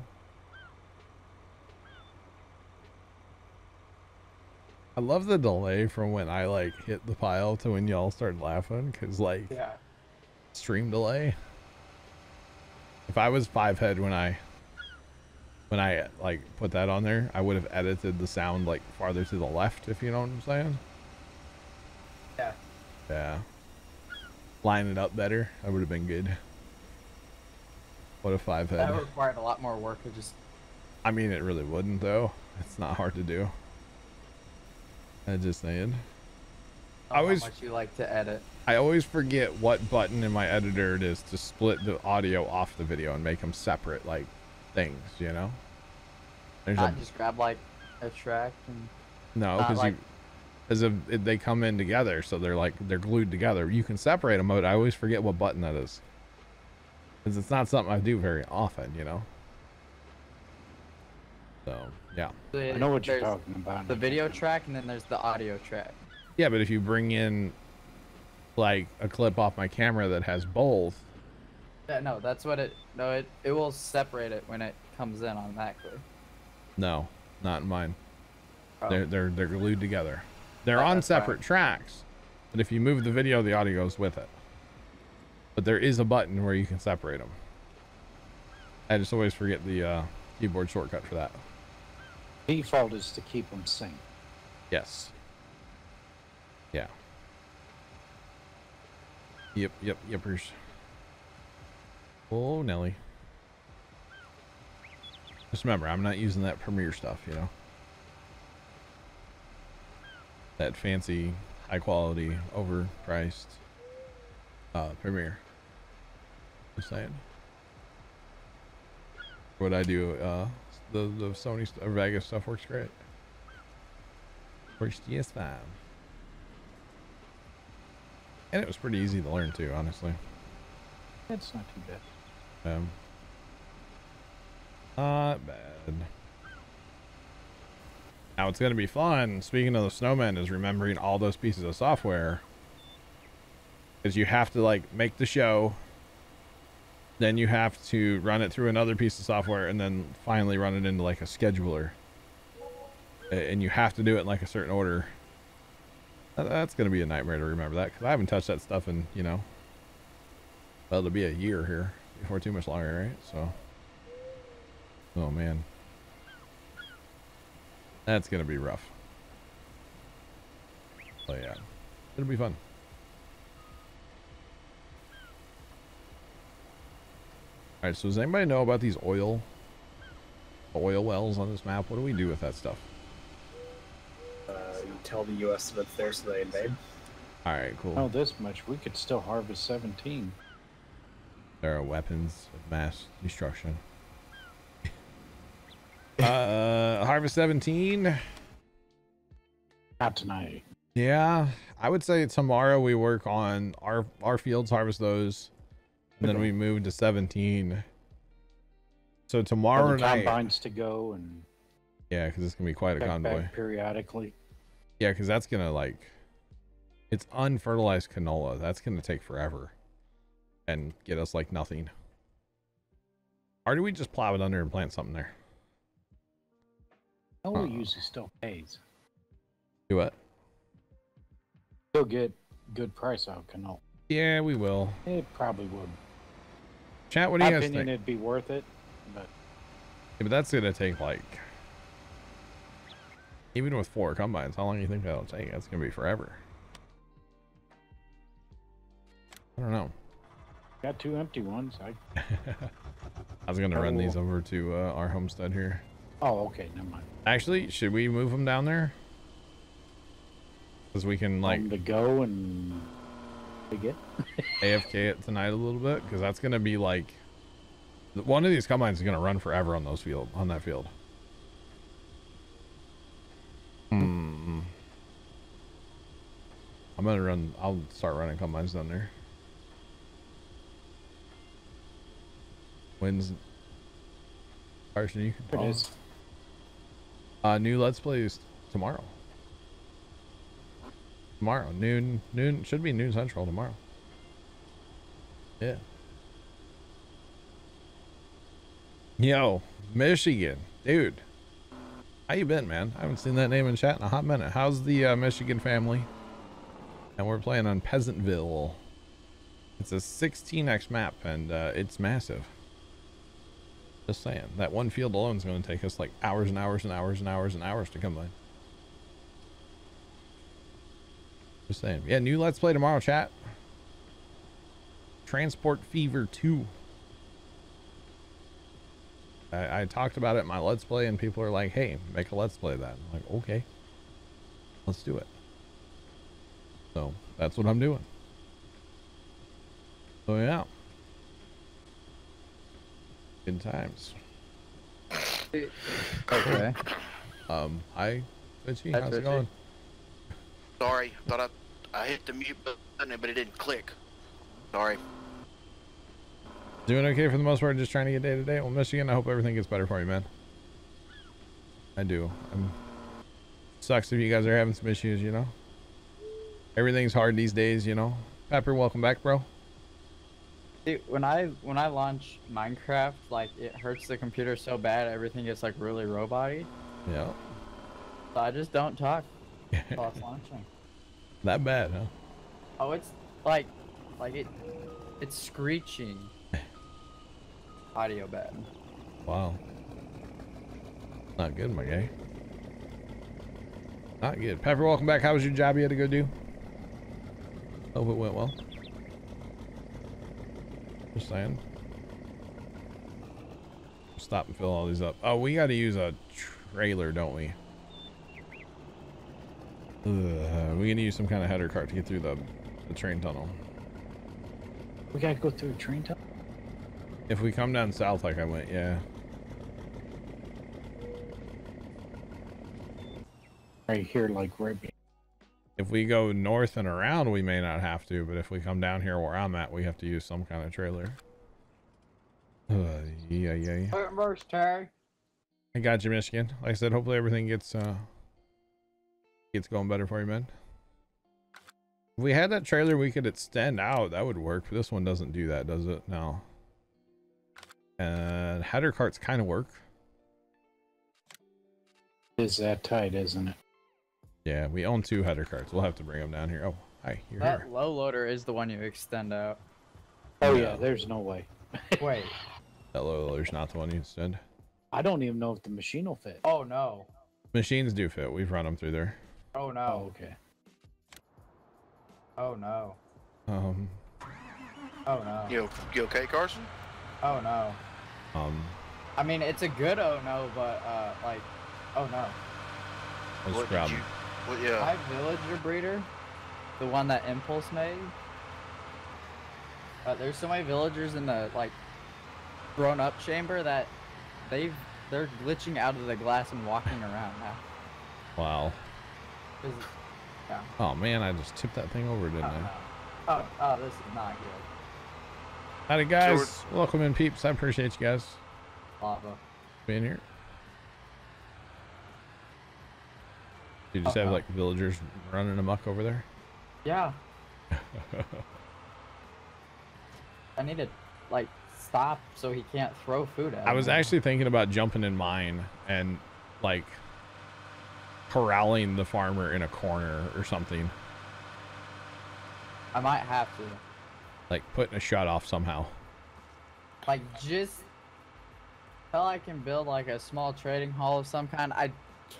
[SPEAKER 1] I love the delay from when I like hit the pile to when y'all start laughing, cause like
[SPEAKER 4] Yeah.
[SPEAKER 1] stream delay. If I was five head when I when I like put that on there, I would have edited the sound like farther to the left, if you know what I'm saying.
[SPEAKER 4] Yeah.
[SPEAKER 1] Yeah. Line it up better. That would have been good. What a five head.
[SPEAKER 4] That required a lot more work to just.
[SPEAKER 1] I mean, it really wouldn't, though. It's not hard to do. I'm just saying. I
[SPEAKER 4] I
[SPEAKER 1] always-
[SPEAKER 4] How much you like to edit.
[SPEAKER 1] I always forget what button in my editor it is to split the audio off the video and make them separate, like, things, you know? There's a,
[SPEAKER 4] just grab like a track and.
[SPEAKER 1] no, because
[SPEAKER 4] like-
[SPEAKER 1] you, because of it, they come in together, so they're like, they're glued together. You can separate them, but I always forget what button that is. Because it's not something I do very often, you know? So, yeah.
[SPEAKER 4] the-
[SPEAKER 8] I know what you're talking about.
[SPEAKER 4] The video track and then there's the audio track.
[SPEAKER 1] Yeah, but if you bring in like a clip off my camera that has both,
[SPEAKER 4] Yeah, no, that's what it. No, it it will separate it when it comes in automatically.
[SPEAKER 1] no, not in mine.
[SPEAKER 4] Oh.
[SPEAKER 1] They're they're they're glued together. They're
[SPEAKER 4] Oh,
[SPEAKER 1] on
[SPEAKER 4] that's fine.
[SPEAKER 1] separate tracks, but if you move the video, the audio goes with it. But there is a button where you can separate them. I just always forget the uh, keyboard shortcut for that.
[SPEAKER 8] Default is to keep them synced.
[SPEAKER 1] Yes. Yeah. Yep, yep, yepers. Oh, Nelly. Just remember, I'm not using that Premiere stuff, you know? That fancy, high quality, overpriced uh, Premiere. Just saying. What I do, uh, the, the Sony st- uh, Vegas stuff works great. Works just fine. And it was pretty easy to learn too, honestly.
[SPEAKER 8] That's not too bad.
[SPEAKER 1] Um, not bad. Now it's gonna be fun. Speaking of the snowman, is remembering all those pieces of software. Because you have to like make the show, then you have to run it through another piece of software, and then finally run it into like a scheduler. And you have to do it in like a certain order. That's gonna be a nightmare to remember that because I haven't touched that stuff in you know. Well, it'll be a year here before too much longer, right? So. Oh man. That's gonna be rough. But yeah, it'll be fun. All right. So does anybody know about these oil, oil wells on this map? What do we do with that stuff?
[SPEAKER 7] Uh, you tell the U.S. that it's there so they invade.
[SPEAKER 1] All right. Cool.
[SPEAKER 8] Oh, this much. We could still harvest 17.
[SPEAKER 1] There are weapons of mass destruction. [LAUGHS] uh, Harvest 17.
[SPEAKER 8] Not tonight.
[SPEAKER 1] Yeah, I would say tomorrow we work on our our fields, harvest those, and then we move to 17. So tomorrow
[SPEAKER 8] the
[SPEAKER 1] night,
[SPEAKER 8] combines to go and
[SPEAKER 1] yeah, because it's gonna be quite a convoy.
[SPEAKER 8] periodically.
[SPEAKER 1] Yeah, because that's gonna like, it's unfertilized canola. That's gonna take forever, and get us like nothing. Or do we just plow it under and plant something there?
[SPEAKER 8] Canola
[SPEAKER 1] Uh-uh.
[SPEAKER 8] usually still pays.
[SPEAKER 1] Do what?
[SPEAKER 8] Still get good price out of canola.
[SPEAKER 1] Yeah, we will.
[SPEAKER 8] It probably would.
[SPEAKER 1] Chat, what do you guys
[SPEAKER 8] opinion,
[SPEAKER 1] think?
[SPEAKER 8] it'd be worth it. But
[SPEAKER 1] Yeah, but that's gonna take like even with four combines, how long do you think that'll take? That's gonna be forever. I don't know.
[SPEAKER 8] got two empty ones. I [LAUGHS]
[SPEAKER 1] I was gonna run these
[SPEAKER 8] Oh.
[SPEAKER 1] over to uh, our homestead here.
[SPEAKER 8] oh okay, never mind.
[SPEAKER 1] Actually, should we move them down there? Because we can like
[SPEAKER 8] Like to go and dig it.
[SPEAKER 1] AFK it tonight a little bit. Because that's gonna be like one of these combines is gonna run forever on those field on that field. Hmm. I'm gonna run. I'll start running combines down there. When's Carson? You can
[SPEAKER 8] There it is.
[SPEAKER 1] Uh, new Let's Plays tomorrow. Tomorrow, noon, noon should be noon central tomorrow. Yeah. Yo, Michigan, dude. How you been, man? I haven't seen that name in chat in a hot minute. How's the uh, Michigan family? And we're playing on Peasantville. It's a 16x map, and uh, it's massive. Just saying, that one field alone is going to take us like hours and hours and hours and hours and hours to come by. Just saying. Yeah, new Let's Play tomorrow, chat. Transport Fever 2. I, I talked about it in my Let's Play, and people are like, hey, make a Let's Play of that. I'm like, okay. Let's do it. So, that's what I'm doing. So, yeah. Good times.
[SPEAKER 4] Okay.
[SPEAKER 1] Um, hi, Richie. How's it going?
[SPEAKER 5] Sorry, thought I, I hit the mute button, but it didn't click. Sorry.
[SPEAKER 1] Doing okay for the most part, just trying to get day to day. Well, Michigan, I hope everything gets better for you, man. I do. I'm... Sucks if you guys are having some issues, you know? Everything's hard these days, you know? Pepper, welcome back, bro.
[SPEAKER 4] Dude, when I when I launch Minecraft, like it hurts the computer so bad, everything gets like really robot-y.
[SPEAKER 1] Yeah.
[SPEAKER 4] So I just don't talk while it's launching.
[SPEAKER 1] that bad, huh?
[SPEAKER 4] Oh, it's like, like it, it's screeching. Audio bad.
[SPEAKER 1] Wow. Not good, my guy. Not good. Pepper, welcome back. How was your job you had to go do? Hope it went well. Just saying. Stop and fill all these up. Oh, we got to use a trailer, don't we? Ugh, we gonna use some kind of header cart to get through the, the train tunnel.
[SPEAKER 8] We gotta go through a train tunnel.
[SPEAKER 1] If we come down south like I went, yeah.
[SPEAKER 8] Right here, like right. be-
[SPEAKER 1] If we go north and around, we may not have to, but if we come down here where I'm at, we have to use some kind of trailer. Uh, yeah, yeah, yeah.
[SPEAKER 4] First, Terry.
[SPEAKER 1] I got you, Michigan. Like I said, hopefully everything gets uh gets going better for you, man. If we had that trailer we could extend out, that would work. This one doesn't do that, does it? No. And header carts kind of work.
[SPEAKER 8] Is that tight, isn't it?
[SPEAKER 1] Yeah, we own two header carts. We'll have to bring them down here. Oh, hi, you're
[SPEAKER 4] That
[SPEAKER 1] here.
[SPEAKER 4] low loader is the one you extend out.
[SPEAKER 8] Oh
[SPEAKER 1] No.
[SPEAKER 8] yeah, there's no way. [LAUGHS]
[SPEAKER 4] Wait.
[SPEAKER 1] That low loader's not the one you extend.
[SPEAKER 8] I don't even know if the machine will fit.
[SPEAKER 4] Oh no.
[SPEAKER 1] Machines do fit. We've run them through there.
[SPEAKER 4] Oh
[SPEAKER 8] Oh,
[SPEAKER 4] no.
[SPEAKER 8] okay.
[SPEAKER 4] Oh no.
[SPEAKER 1] Um,
[SPEAKER 4] Oh no.
[SPEAKER 5] You, you okay, Carson?
[SPEAKER 4] Oh no.
[SPEAKER 1] um,
[SPEAKER 4] I mean, it's a good oh no, but uh, like, oh no.
[SPEAKER 1] let's
[SPEAKER 5] What
[SPEAKER 1] grab
[SPEAKER 5] did you?
[SPEAKER 1] 'em.
[SPEAKER 5] Well, yeah.
[SPEAKER 4] My villager breeder, the one that Impulse made. Uh, there's so many villagers in the like grown up chamber that they've they're glitching out of the glass and walking around now.
[SPEAKER 1] Wow.
[SPEAKER 4] 'Cause- yeah.
[SPEAKER 1] Oh man, I just tipped that thing over, didn't
[SPEAKER 4] Oh,
[SPEAKER 1] I?
[SPEAKER 4] oh, oh, this is not good.
[SPEAKER 1] Howdy guys, welcome in peeps. I appreciate you guys
[SPEAKER 4] Lava.
[SPEAKER 1] being here. Do You just have
[SPEAKER 4] Uh-oh.
[SPEAKER 1] like villagers running amok over there.
[SPEAKER 4] Yeah. [LAUGHS] I need to like stop so he can't throw food at
[SPEAKER 1] I was actually thinking about jumping in mine and like corralling the farmer in a corner or something,
[SPEAKER 4] I might have to.
[SPEAKER 1] like putting a shut off somehow.
[SPEAKER 4] Like just until I can build like a small trading hall of some kind, I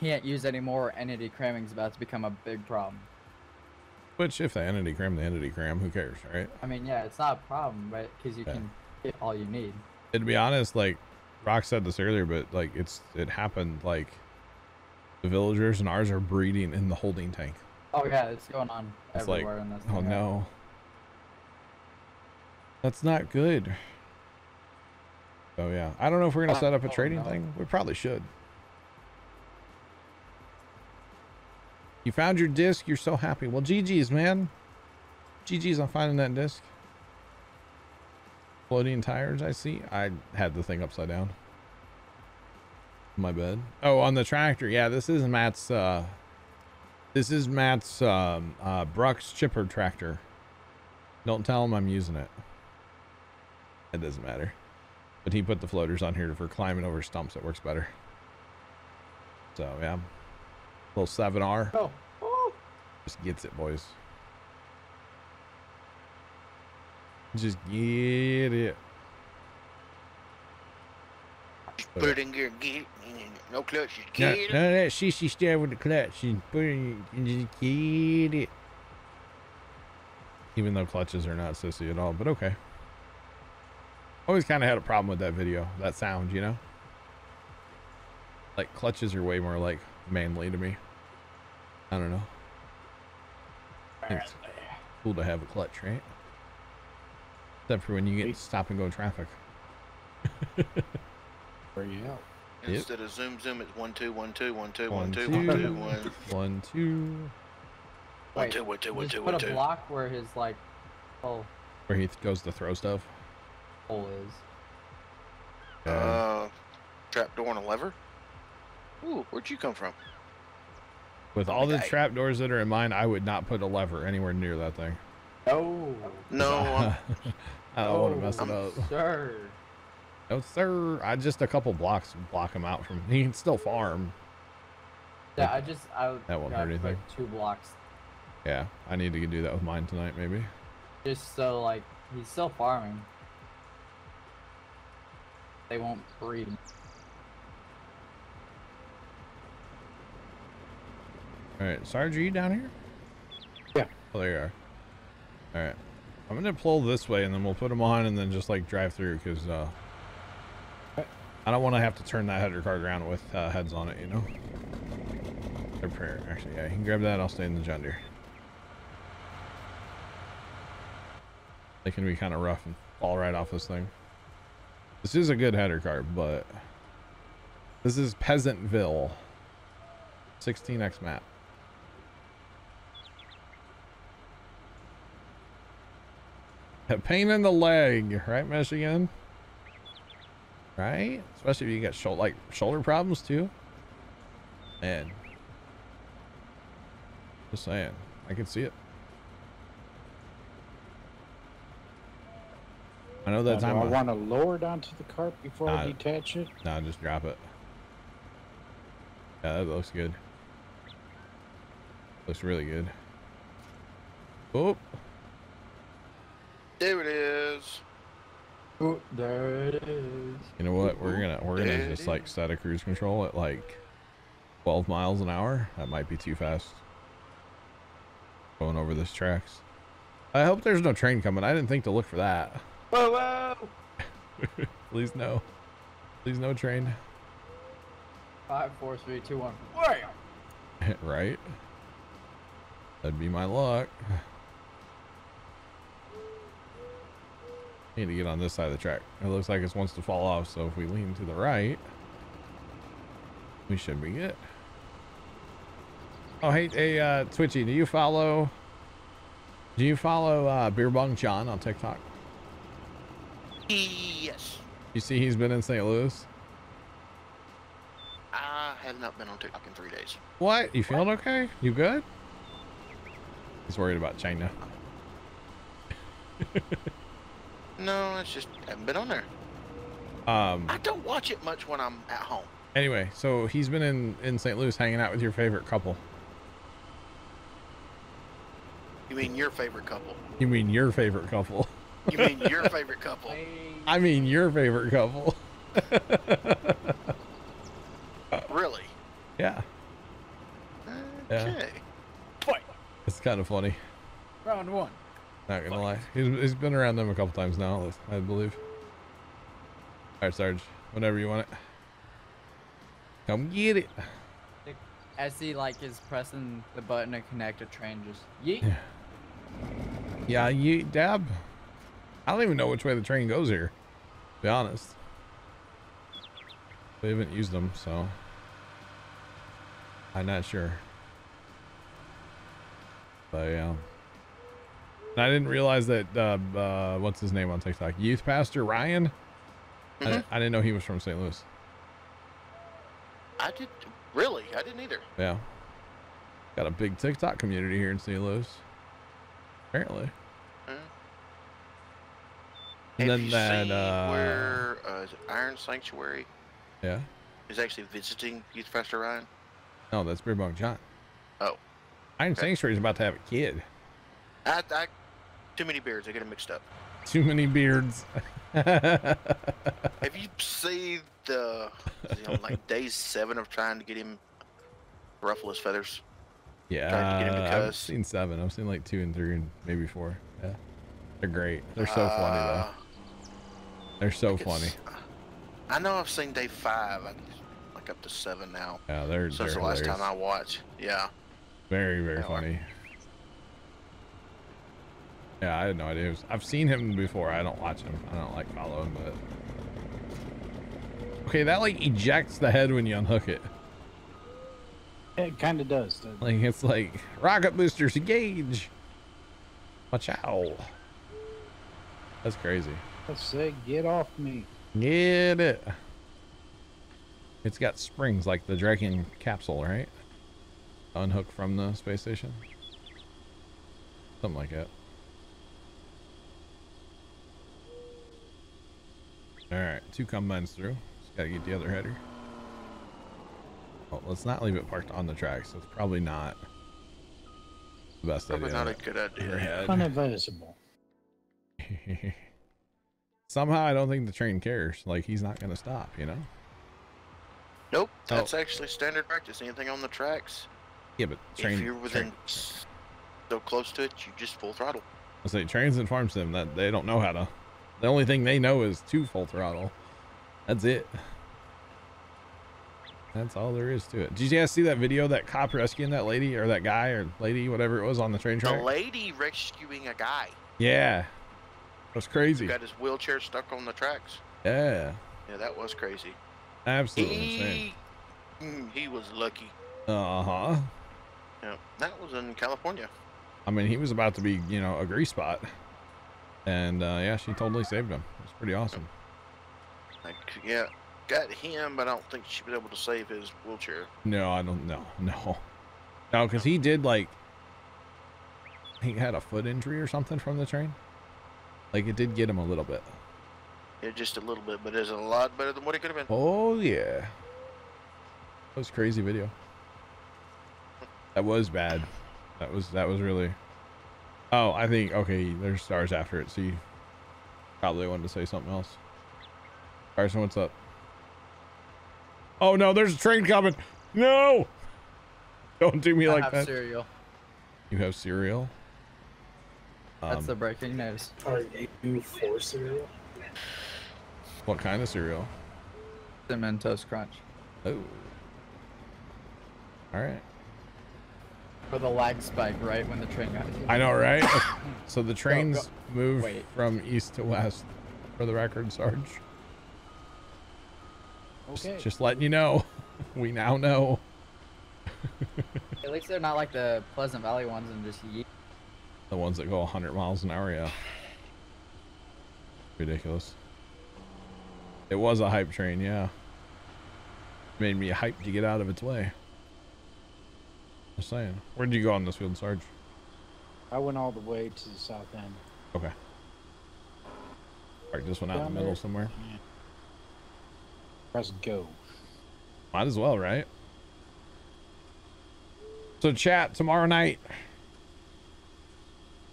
[SPEAKER 4] can't use any more entity cramming's about to become a big problem.
[SPEAKER 1] Which, if the entity cram, the entity cram, who cares, right?
[SPEAKER 4] I mean, yeah, it's not a problem, but because you
[SPEAKER 1] Yeah.
[SPEAKER 4] can get all you need.
[SPEAKER 1] And to be honest, like Rock said this earlier, but like it's it happened like the villagers and ours are breeding in the holding tank.
[SPEAKER 4] Oh yeah, it's going on
[SPEAKER 1] It's like,
[SPEAKER 4] in this.
[SPEAKER 1] oh no, that's not good. So yeah, I don't know if we're gonna
[SPEAKER 4] Oh,
[SPEAKER 1] set up a
[SPEAKER 4] oh,
[SPEAKER 1] trading
[SPEAKER 4] no.
[SPEAKER 1] thing. We probably should. You found your disc. You're so happy. Well, GG's, man. GG's on finding that disc. Floating tires, I see. I had the thing upside down. My bed. Oh, on the tractor. Yeah, this is Matt's, uh, this is Matt's, um, uh, Bruks chipper tractor. Don't tell him I'm using it. It doesn't matter. But he put the floaters on here for climbing over stumps. It works better. So, yeah. Little 7R.
[SPEAKER 4] Oh, oh.
[SPEAKER 1] Just gets it, boys. Just get it.
[SPEAKER 5] Just put it in gear, get it. No clutch, just
[SPEAKER 1] No,
[SPEAKER 5] it.
[SPEAKER 1] none of that sissy stuff with the clutch. And put it in, and just get it. Even though clutches are not sissy at all, but okay. Always kind of had a problem with that video, that sound, you know? Like, clutches are way more, like, manly to me. I don't know. It's cool to have a clutch, right? Except for when you get stop and go traffic. [LAUGHS]
[SPEAKER 8] Where you at?
[SPEAKER 1] Yep.
[SPEAKER 5] Instead of zoom zoom, it's one two one two one two
[SPEAKER 1] One,
[SPEAKER 5] one two
[SPEAKER 1] two.
[SPEAKER 5] one two one [LAUGHS]
[SPEAKER 1] One, two.
[SPEAKER 5] one
[SPEAKER 4] Wait,
[SPEAKER 5] two one two one
[SPEAKER 4] put
[SPEAKER 5] one
[SPEAKER 4] a block where his like, oh,
[SPEAKER 1] Where he th- goes to throw stuff.
[SPEAKER 4] hole is.
[SPEAKER 5] Uh, trapdoor and a lever. Ooh, where'd you come from?
[SPEAKER 1] With all the
[SPEAKER 5] Okay.
[SPEAKER 1] trapdoors that are in mine, I would not put a lever anywhere near that thing.
[SPEAKER 4] No.
[SPEAKER 5] No, I'm, [LAUGHS]
[SPEAKER 1] I don't want to
[SPEAKER 4] Oh,
[SPEAKER 1] mess it up.
[SPEAKER 4] Sir.
[SPEAKER 1] No, sir. I just a couple blocks block him out from. [LAUGHS] He can still farm.
[SPEAKER 4] Yeah, I just I
[SPEAKER 1] That won't hurt anything.
[SPEAKER 4] two blocks
[SPEAKER 1] Yeah, I need to do that with mine tonight, maybe.
[SPEAKER 4] just so like he's still farming. They won't breed.
[SPEAKER 1] All right, Sarge, are you down here?
[SPEAKER 8] Yeah.
[SPEAKER 1] Oh, there you are. All right. I'm gonna pull this way, and then we'll put them on, and then just like drive through, because uh, I don't want to have to turn that header cart around with uh, heads on it, you know. Or prayer, actually, yeah. You can grab that. I'll stay in the John Deere. They can be kind of rough and fall right off this thing. This is a good header cart, but this is Peasantville, 16x map. A pain in the leg, right, Michigan? Right? Especially if you get shoulder like shoulder problems too. Man. Just saying. I can see it. I know that
[SPEAKER 8] Now,
[SPEAKER 1] time.
[SPEAKER 8] do I
[SPEAKER 1] I-
[SPEAKER 8] want to lower it onto the cart before
[SPEAKER 1] Nah.
[SPEAKER 8] I detach it.
[SPEAKER 1] No, just drop it. Yeah, that looks good. Looks really good. Oh,
[SPEAKER 5] There it is.
[SPEAKER 4] Oh, there it is.
[SPEAKER 1] you know what? We're gonna we're gonna
[SPEAKER 5] There
[SPEAKER 1] just like set a cruise control at like 12 miles an hour. That might be too fast. Going over this tracks. I hope there's no train coming. I didn't think to look for that.
[SPEAKER 4] Whoa, [LAUGHS] whoa!
[SPEAKER 1] Please no. Please no train.
[SPEAKER 4] Five, four, three, two, one. Wham! [LAUGHS]
[SPEAKER 1] right? That'd be my luck. Need to get on this side of the track. It looks like it wants to fall off, so if we lean to the right, we should be good. Oh, hey, hey, uh, Twitchy, do you follow? Do you follow uh, Beer Bong John on TikTok?
[SPEAKER 5] Yes.
[SPEAKER 1] You see, he's been in St. Louis.
[SPEAKER 5] I have not been on TikTok in three days.
[SPEAKER 1] What? You feeling okay? You good? He's worried about China. [LAUGHS]
[SPEAKER 5] No, it's just haven't been on there.
[SPEAKER 1] Um.
[SPEAKER 5] I don't watch it much when I'm at home.
[SPEAKER 1] Anyway, so he's been in in St. Louis hanging out with your favorite couple.
[SPEAKER 5] You mean your favorite couple?
[SPEAKER 1] You mean your favorite couple? [LAUGHS]
[SPEAKER 5] You mean your favorite couple?
[SPEAKER 1] I mean your favorite couple. [LAUGHS]
[SPEAKER 5] Really?
[SPEAKER 1] Yeah, Yeah.
[SPEAKER 5] Okay.
[SPEAKER 1] it's kind of funny.
[SPEAKER 4] Round one.
[SPEAKER 1] Not gonna lie, he's, he's been around them a couple times now, I believe. All right, Sarge, whenever you want it, come get it.
[SPEAKER 4] As he like is pressing the button to connect a train, just yeet.
[SPEAKER 1] Yeah, you dab. I don't even know which way the train goes here. To be honest, we haven't used them, so I'm not sure. But yeah, And I didn't realize that. Uh, uh, what's his name on TikTok? Youth Pastor Ryan. I,
[SPEAKER 5] Mhm.
[SPEAKER 1] I didn't know he was from St. Louis.
[SPEAKER 5] I did really. I didn't either.
[SPEAKER 1] Yeah, got a big TikTok community here in St. Louis. Apparently.
[SPEAKER 5] Huh?
[SPEAKER 1] And
[SPEAKER 5] Have
[SPEAKER 1] then
[SPEAKER 5] you
[SPEAKER 1] that.
[SPEAKER 5] seen
[SPEAKER 1] Uh,
[SPEAKER 5] where uh, Iron Sanctuary
[SPEAKER 1] yeah.
[SPEAKER 5] is actually visiting Youth Pastor Ryan?
[SPEAKER 1] No, that's Beer Bong John.
[SPEAKER 5] Oh.
[SPEAKER 1] Iron
[SPEAKER 5] Okay.
[SPEAKER 1] Sanctuary is about to have a kid.
[SPEAKER 5] I, I too many beards. I get them mixed up.
[SPEAKER 1] Too many beards.
[SPEAKER 5] Have you seen the he on like [LAUGHS] day seven of trying to get him ruffle his feathers?
[SPEAKER 1] yeah,
[SPEAKER 5] to get him to
[SPEAKER 1] I've seen seven. I've seen like two and three and maybe four. Yeah, they're great. They're so funny
[SPEAKER 5] Uh,
[SPEAKER 1] though. They're so
[SPEAKER 5] it's-
[SPEAKER 1] funny.
[SPEAKER 5] I know I've seen day five. I, like up to seven now.
[SPEAKER 1] Yeah, they're,
[SPEAKER 5] Since
[SPEAKER 1] they're
[SPEAKER 5] the last
[SPEAKER 1] hilarious.
[SPEAKER 5] time I watched. Yeah.
[SPEAKER 1] Very very
[SPEAKER 5] are.
[SPEAKER 1] Yeah, I had no idea. Was- I've seen him before. I don't watch him. I don't like follow him, but okay, that like ejects the head when you unhook it.
[SPEAKER 8] It kind of does. it?
[SPEAKER 1] Like it's like rocket boosters engage. Watch out. That's crazy.
[SPEAKER 8] Let's say, get off me.
[SPEAKER 1] Get it. It's got springs like the Dragon capsule, right? Unhook from the space station. Something like that. Alright, two combines through. Just gotta get the other header. Oh, let's not leave it parked on the tracks. That's probably not the best
[SPEAKER 5] Probably
[SPEAKER 1] idea.
[SPEAKER 5] not a good idea.
[SPEAKER 1] Overhead.
[SPEAKER 8] Unadvisable. [LAUGHS] [LAUGHS]
[SPEAKER 1] somehow I don't think the train cares. Like he's not gonna stop, you know?
[SPEAKER 5] Nope,
[SPEAKER 1] Oh.
[SPEAKER 5] that's actually standard practice. Anything on the tracks,
[SPEAKER 1] Yeah, but train.
[SPEAKER 5] if you're within
[SPEAKER 1] train-
[SPEAKER 5] so close to it, you just full throttle.
[SPEAKER 1] I say trains and farm sim that they don't know how to. The only thing they know is to full throttle. That's it. That's all there is to it. Did you guys see that video that cop rescuing that lady or that guy or lady, whatever it was, on the train track.
[SPEAKER 5] The lady rescuing a guy
[SPEAKER 1] Yeah, that's crazy.
[SPEAKER 5] got his wheelchair stuck on the tracks.
[SPEAKER 1] Yeah,
[SPEAKER 5] Yeah, that was crazy.
[SPEAKER 1] absolutely insane.
[SPEAKER 5] He, mm, he was lucky.
[SPEAKER 1] Uh huh.
[SPEAKER 5] Yeah, that was in California.
[SPEAKER 1] I mean, he was about to be, you know, a grease spot, and uh, yeah, she totally saved him. It was pretty awesome.
[SPEAKER 5] Like, yeah, got him, but I don't think she was able to save his wheelchair.
[SPEAKER 1] No, I don't know. No, no, because he did like he had a foot injury or something from the train. Like it did get him a little bit.
[SPEAKER 5] Yeah, just a little bit, but it's a lot better than what it could have been.
[SPEAKER 1] Oh yeah, that was crazy video. That was bad. That was that was really. Oh, I think okay. There's stars after it, so you probably wanted to say something else. Carson, what's up? Oh no, there's a train coming. No, don't do me
[SPEAKER 4] I
[SPEAKER 1] like
[SPEAKER 4] have
[SPEAKER 1] that.
[SPEAKER 4] cereal.
[SPEAKER 1] You have cereal.
[SPEAKER 4] That's
[SPEAKER 1] Um,
[SPEAKER 4] the breaking news.
[SPEAKER 7] Are you for cereal?
[SPEAKER 1] what kind of cereal?
[SPEAKER 4] Cinnamon Toast Crunch.
[SPEAKER 1] Oh. All right.
[SPEAKER 4] For the lag spike, right when the train got hit.
[SPEAKER 1] I know, right? [COUGHS] so the trains move
[SPEAKER 4] Wait.
[SPEAKER 1] from east to west. For the record, Sarge. Just-
[SPEAKER 8] Okay.
[SPEAKER 1] Just, letting you know. [LAUGHS] We now know.
[SPEAKER 4] At least they're not like the Pleasant Valley ones and just yeet.
[SPEAKER 1] The ones that go 100 miles an hour, yeah. Ridiculous. It was a hype train, yeah. Made me hyped to get out of its way. Just saying. Where did you go on this field, Sarge?
[SPEAKER 8] I went all the way to the south end.
[SPEAKER 1] Okay. Park this one out in the middle
[SPEAKER 8] there.
[SPEAKER 1] somewhere.
[SPEAKER 8] Press go.
[SPEAKER 1] Might as well, right? So, chat, tomorrow night,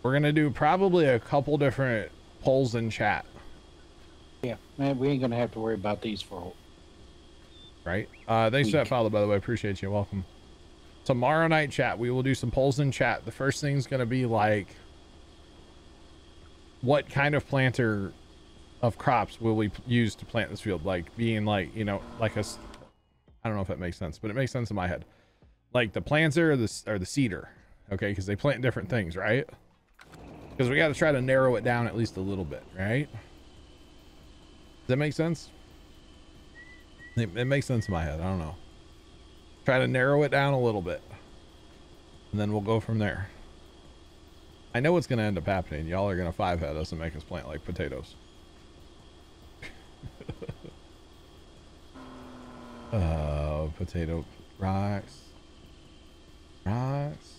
[SPEAKER 1] we're going to do probably a couple different polls in chat,
[SPEAKER 8] Yeah, man, we ain't gonna have to worry about these for.
[SPEAKER 1] a right? Uh, thanks for that
[SPEAKER 8] Week.
[SPEAKER 1] follow, by the way. Appreciate you. Welcome. Tomorrow night, chat, we will do some polls in chat. The first thing's going to be like, what kind of planter of crops will we use to plant this field? Like, being like, you know, like a, I don't know if that makes sense, but it makes sense in my head. Like the planter or the, or the seeder, okay? Because they plant different things, right? Because we got to try to narrow it down at least a little bit, right? Does that make sense? It, it makes sense in my head. I don't know. Try to narrow it down a little bit. And then we'll go from there. I know what's going to end up happening. Y'all are going to five head us and make us plant like potatoes. uh, [LAUGHS] potato rocks. Rocks.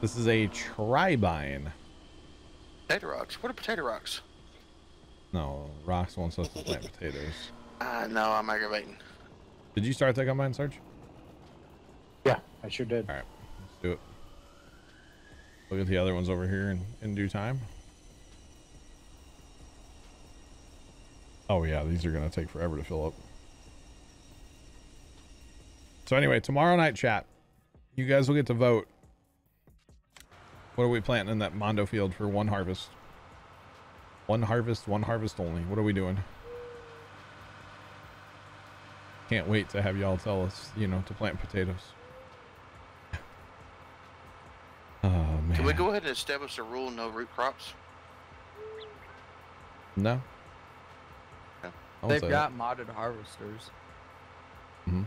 [SPEAKER 1] This is a tribine.
[SPEAKER 5] Potato rocks. What are potato rocks?
[SPEAKER 1] No, rocks wants us to plant potatoes. [LAUGHS]
[SPEAKER 5] I know, I'm aggravating.
[SPEAKER 1] Did you start that combine search?
[SPEAKER 8] Yeah, I sure did.
[SPEAKER 1] All right, let's do it. Look at the other ones over here in, in due time. Oh yeah, these are gonna take forever to fill up. So anyway, tomorrow night chat, you guys will get to vote. What are we planting in that Mondo field for one harvest? One harvest, one harvest only. What are we doing? Can't wait to have y'all tell us, you know, to plant potatoes. [LAUGHS] Oh man.
[SPEAKER 5] Can we go ahead and establish a rule no root crops?
[SPEAKER 1] No.
[SPEAKER 5] No.
[SPEAKER 4] They've
[SPEAKER 1] say
[SPEAKER 4] got modded harvesters.
[SPEAKER 1] that. Mhm.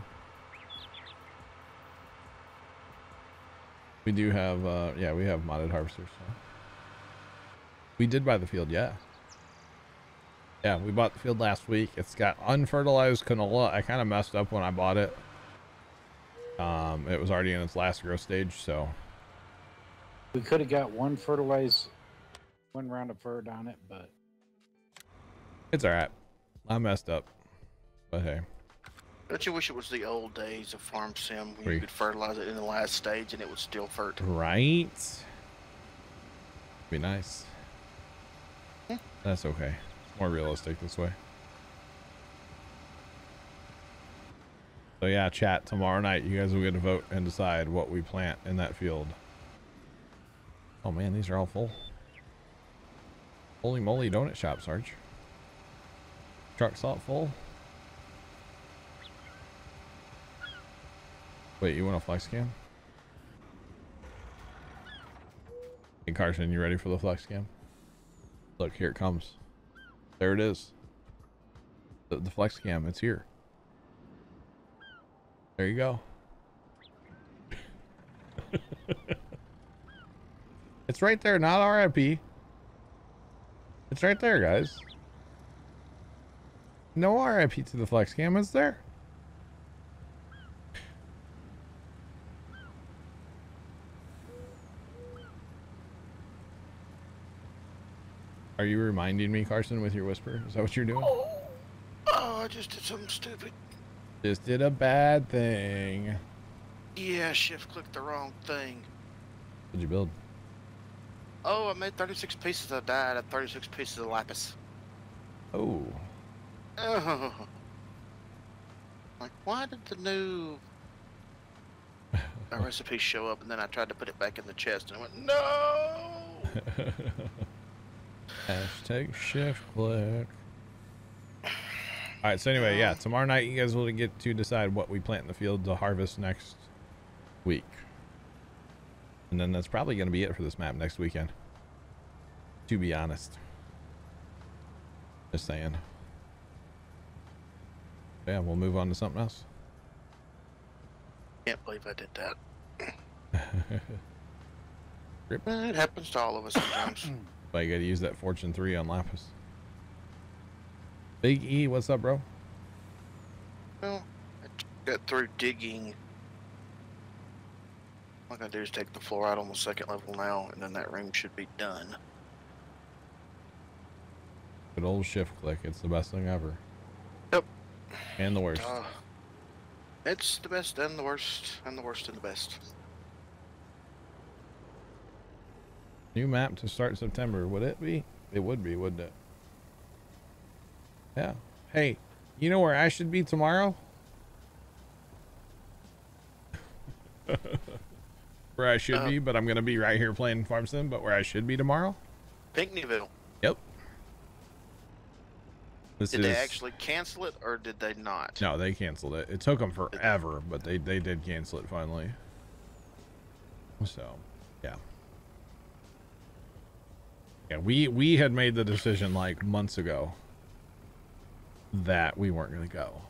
[SPEAKER 1] We do have, uh, yeah, we have modded harvesters. so. We did buy the field, yeah. Yeah, we bought the field last week. It's got unfertilized canola. I kind of messed up when I bought it. Um, it was already in its last growth stage, so
[SPEAKER 8] We could have got one fertilized, one round of fert on it, but
[SPEAKER 1] it's all right. I messed up, but hey,
[SPEAKER 5] Don't you wish it was the old days of farm sim when
[SPEAKER 1] Free.
[SPEAKER 5] you could fertilize it in the last stage and it would still fert?
[SPEAKER 1] right? Be nice. Yeah. That's okay. More realistic this way. So yeah, chat tomorrow night. You guys will get to vote and decide what we plant in that field. Oh man, these are all full. Holy moly, donut shop, Sarge. Truck salt full. Wait, you want a flex cam? Hey Carson, you ready for the flex cam? Look, here it comes. There it is. The, the flex cam, it's here. There you go. [LAUGHS] it's right there, not RIP. It's right there, guys. No RIP to the flex cam, it's there. Are you reminding me, Carson, with your whisper? Is that what you're doing?
[SPEAKER 5] Oh, oh, I just did something stupid.
[SPEAKER 1] Just did a bad thing.
[SPEAKER 5] Yeah, shift clicked the wrong thing.
[SPEAKER 1] What'd you build?
[SPEAKER 5] Oh, I made 36 pieces. I died at 36 pieces of lapis.
[SPEAKER 1] Oh.
[SPEAKER 5] Oh. Like, why did the new [LAUGHS] recipe show up? And then I tried to put it back in the chest, and I went, no. [LAUGHS]
[SPEAKER 1] Hashtag shift click. All right. So anyway, yeah, [SIGHS] tomorrow night you guys will get to decide what we plant in the field to harvest next week, and then that's probably going to be it for this map next weekend. To be honest, just saying. Yeah, we'll move on to something else.
[SPEAKER 5] Can't believe I did that. [LAUGHS] It happens to all of us sometimes. [CLEARS THROAT]
[SPEAKER 1] But you got to use that fortune three on Lapis. Big E, what's up, bro?
[SPEAKER 5] well, I got through digging. All I gotta do is take the floor out on the second level now, and then that room should be done.
[SPEAKER 1] Good old shift click. It's the best thing ever.
[SPEAKER 5] Yep.
[SPEAKER 1] And the worst.
[SPEAKER 5] Uh, it's the best and the worst, and the worst and the best.
[SPEAKER 1] New map to start September. Would it be? It would be, wouldn't it? Yeah. Hey, you know where I should be tomorrow? [LAUGHS] where I should be, uh-huh. but I'm gonna be right here playing Farm Sim. But where I should be tomorrow?
[SPEAKER 5] Pinckneyville.
[SPEAKER 1] Yep. This
[SPEAKER 5] Did
[SPEAKER 1] is
[SPEAKER 5] they actually cancel it, or did they not?
[SPEAKER 1] no, they canceled it. It took them forever, but they they did cancel it finally. So, yeah. We we had made the decision like months ago that we weren't going to go.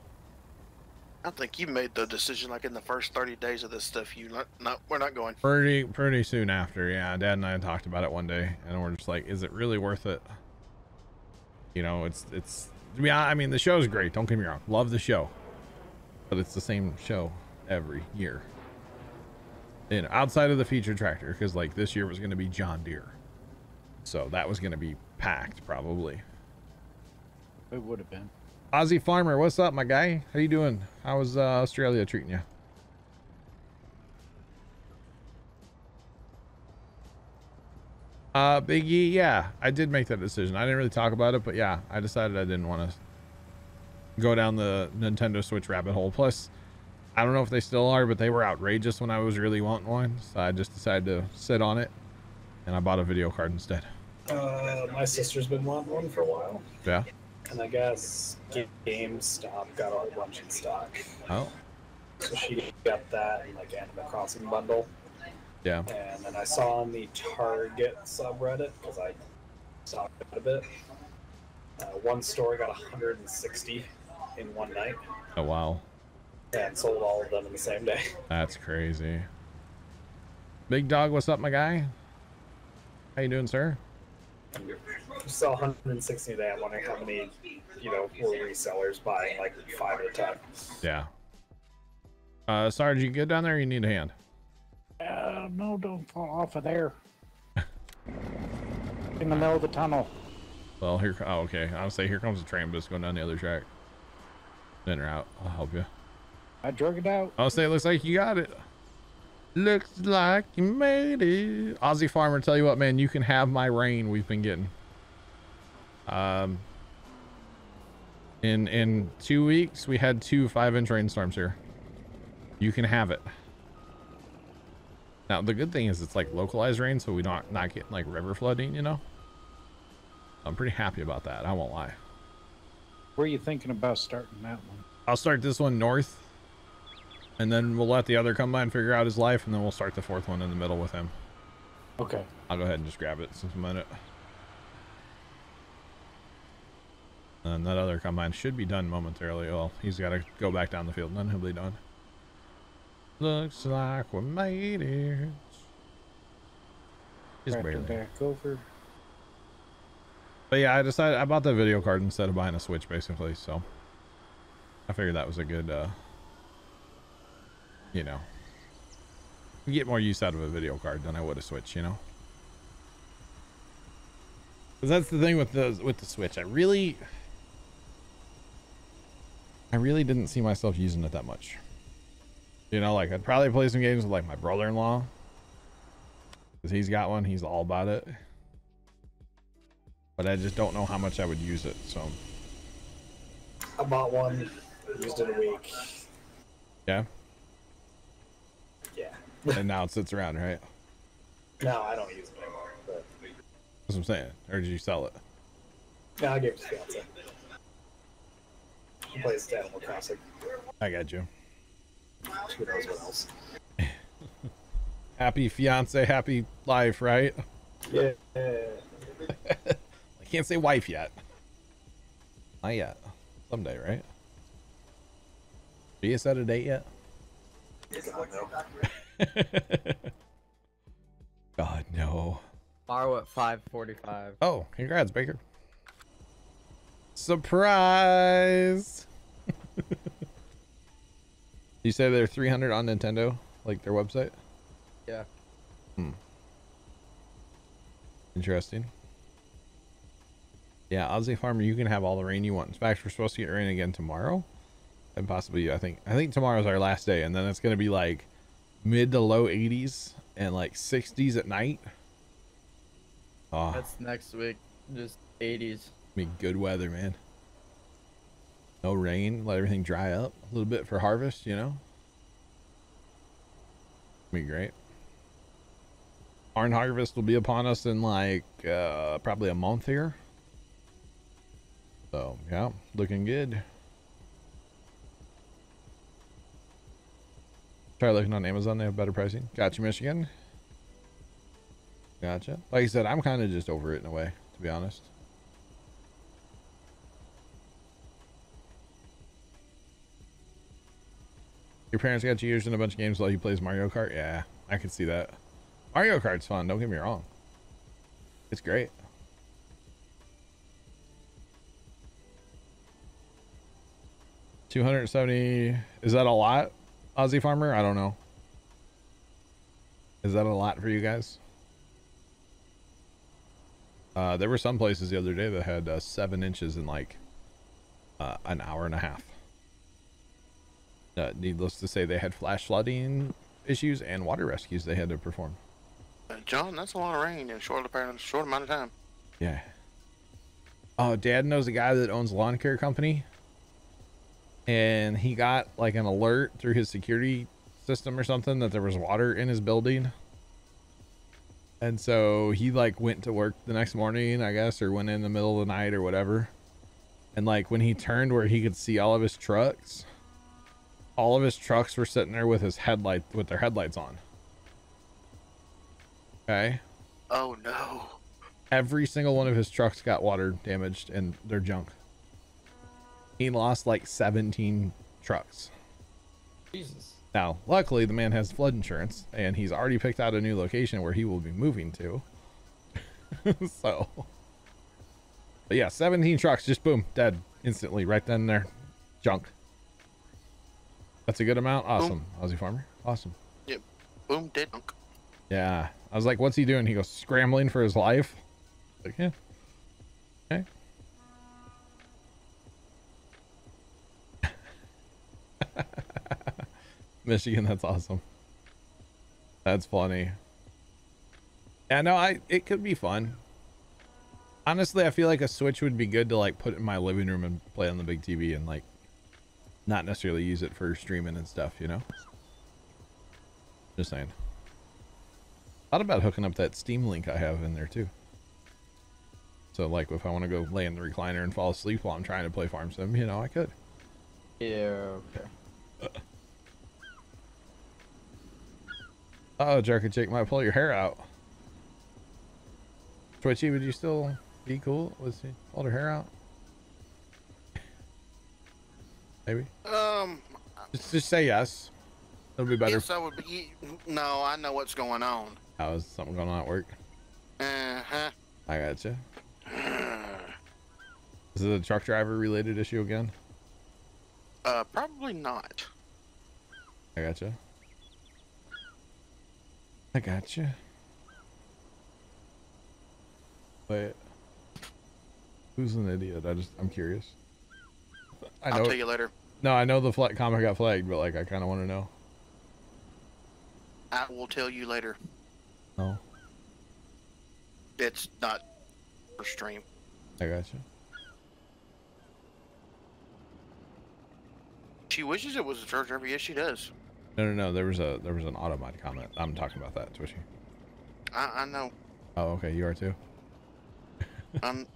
[SPEAKER 5] I think you made the decision like in the first 30 days of this stuff. You not, not we're not going.
[SPEAKER 1] Pretty pretty soon after, yeah. Dad and I talked about it one day, and we're just like, is it really worth it? You know, it's it's. Yeah, I mean, the show's great. Don't get me wrong, love the show, but it's the same show every year. And outside of the featured tractor, because like this year was going to be John Deere, so that was going to be packed probably.
[SPEAKER 8] It would have been.
[SPEAKER 1] Aussie Farmer, what's up, my guy? How you doing? How was uh, Australia treating you? Uh, Big E, yeah, I did make that decision. I didn't really talk about it, but yeah, I decided I didn't want to go down the Nintendo Switch rabbit hole. Plus, I don't know if they still are, but they were outrageous when I was really wanting one, so I just decided to sit on it, and I bought a video card instead.
[SPEAKER 7] Uh, my sister's been wanting one for a while,
[SPEAKER 1] Yeah.
[SPEAKER 7] and I guess GameStop got a whole bunch in stock.
[SPEAKER 1] Oh.
[SPEAKER 7] So she got that and like Animal Crossing bundle.
[SPEAKER 1] Yeah.
[SPEAKER 7] And then I saw on the Target subreddit because I saw it a bit. Uh, one store got 160 in one night
[SPEAKER 1] Oh wow,
[SPEAKER 7] and sold all of them in the same day. [LAUGHS]
[SPEAKER 1] that's crazy. Big dog, what's up, my guy? How you doing, sir?
[SPEAKER 7] You sell 160 a day. I'm wondering how many, you know, were resellers buying like five at a time.
[SPEAKER 1] Yeah. Uh, Sarge, you get down there? Or you need a hand?
[SPEAKER 8] Uh, no, don't fall off of there. [LAUGHS] In the middle of the tunnel.
[SPEAKER 1] Well, here. Oh, okay. I'll say here comes the train, but it's going down the other track. In or out? I'll help you.
[SPEAKER 8] I drug it out.
[SPEAKER 1] I'll say it looks like you got it. Looks like you made it. Aussie Farmer, tell you what, man, you can have my rain we've been getting. Um, in in two weeks, we had two five-inch rainstorms here. You can have it. Now the good thing is it's like localized rain, so we don't not getting like river flooding. You know. I'm pretty happy about that. I won't lie.
[SPEAKER 8] Where are you thinking about starting that one?
[SPEAKER 1] I'll start this one north, and then we'll let the other combine figure out his life, and then we'll start the fourth one in the middle with him.
[SPEAKER 8] Okay.
[SPEAKER 1] I'll go ahead and just grab it since I'm in it. And that other combine should be done momentarily. Well, he's got to go back down the field, and then he'll be done. Looks like we made it. Just
[SPEAKER 8] Tractor
[SPEAKER 1] barely.
[SPEAKER 8] back over.
[SPEAKER 1] But yeah, I decided I bought the video card instead of buying a Switch, basically. So I figured that was a good, uh, you know, get more use out of a video card than I would a Switch, you know. Because that's the thing with the with the Switch. I really, I really didn't see myself using it that much. You know, like I'd probably play some games with like my brother-in-law, because he's got one. He's all about it but I just don't know how much I would use it. So
[SPEAKER 7] I bought one, used it a week.
[SPEAKER 1] Yeah. And now it sits around, right?
[SPEAKER 7] No, I don't use it anymore. But
[SPEAKER 1] That's what I'm saying. Or did you sell it?
[SPEAKER 7] no, I gave it to fiance. He plays Animal Crossing.
[SPEAKER 1] I got you.
[SPEAKER 7] Who knows what else?
[SPEAKER 1] Happy fiance, happy life, right?
[SPEAKER 7] Yeah. [LAUGHS]
[SPEAKER 1] I can't say wife yet. Not yet. Someday, right? Are you set a date yet? [LAUGHS]
[SPEAKER 7] God, no.
[SPEAKER 4] Tomorrow at 5:45.
[SPEAKER 1] Oh, congrats, Baker. Surprise! [LAUGHS] you say they're 300 on Nintendo, like their website?
[SPEAKER 4] Yeah.
[SPEAKER 1] Hmm. Interesting. Yeah, Aussie Farmer, you can have all the rain you want. In fact, we're supposed to get rain again tomorrow, and possibly I think I think tomorrow's our last day, and then it's gonna be like mid to low 80s and like 60s at night. Oh,
[SPEAKER 4] That's next week. Just 80s.
[SPEAKER 1] be good weather, man. No rain, let everything dry up a little bit for harvest, you know. Be great. Barn harvest will be upon us in like uh, probably a month here. So yeah, looking good. Try looking on Amazon; they have better pricing. Gotcha, Michigan. Gotcha. Like I said, I'm kind of just over it in a way, to be honest. Your parents got you used in a bunch of games while he plays Mario Kart? Yeah, I can see that. Mario Kart's fun, don't get me wrong. It's great. Two hundred seventy. Is that a lot, Aussie Farmer? I don't know. Is that a lot for you guys? Uh, there were some places the other day that had uh, seven inches in like uh, an hour and a half. Uh, needless to say, they had flash flooding issues and water rescues they had to perform.
[SPEAKER 5] Uh, John, that's a lot of rain in a short, short amount of time.
[SPEAKER 1] Yeah. Oh, Dad knows a guy that owns a lawn care company, and he got like an alert through his security system or something that there was water in his building. And so he like went to work the next morning, I guess, or went in the middle of the night or whatever. And like when he turned where he could see all of his trucks, all of his trucks were sitting there with his headlight with their headlights on. Okay.
[SPEAKER 5] Oh no.
[SPEAKER 1] Every single one of his trucks got water damaged and they're junk. He lost like 17 trucks.
[SPEAKER 4] Jesus.
[SPEAKER 1] Now, luckily, the man has flood insurance and he's already picked out a new location where he will be moving to. [LAUGHS] so, but yeah, 17 trucks just boom, dead instantly right then and there. Junk. That's a good amount. Awesome. Aussie Farmer. Awesome.
[SPEAKER 5] Yep. Boom, dead. Dunk.
[SPEAKER 1] Yeah. I was like, what's he doing? He goes scrambling for his life. Like, yeah. [LAUGHS] Michigan, that's awesome. That's funny. Yeah, no, I it could be fun. Honestly, I feel like a Switch would be good to like put in my living room and play on the big TV and like not necessarily use it for streaming and stuff, you know? Just saying. Thought about hooking up that Steam link I have in there too. So like if I want to go lay in the recliner and fall asleep while I'm trying to play Farm Sim, you know, I could.
[SPEAKER 4] Yeah, okay. [LAUGHS]
[SPEAKER 1] Oh, Jerky Chick might pull your hair out. Twitchy, would you still be cool? Was he pulled her hair out? Maybe.
[SPEAKER 5] Um,
[SPEAKER 1] Just, just say yes. It'll be better.
[SPEAKER 5] yes, I would be. No, I know what's going on.
[SPEAKER 1] How is something going on at work?
[SPEAKER 5] Uh huh.
[SPEAKER 1] I gotcha. Is it a truck driver related issue again?
[SPEAKER 5] Uh, probably not.
[SPEAKER 1] I gotcha. I gotcha. Wait. Who's an idiot? I just I'm curious. I know.
[SPEAKER 5] I'll tell you later.
[SPEAKER 1] No, I know the flag comic got flagged, but like I kind of want to know.
[SPEAKER 5] I will tell you later.
[SPEAKER 1] Oh,
[SPEAKER 5] It's not for stream.
[SPEAKER 1] I gotcha.
[SPEAKER 5] She wishes it was a church driver. Yes, she does.
[SPEAKER 1] No, no, no. There was a there was an automod comment. I'm talking about that, Twitchy.
[SPEAKER 5] I, I know.
[SPEAKER 1] Oh, okay. You are too. [LAUGHS]
[SPEAKER 5] Um,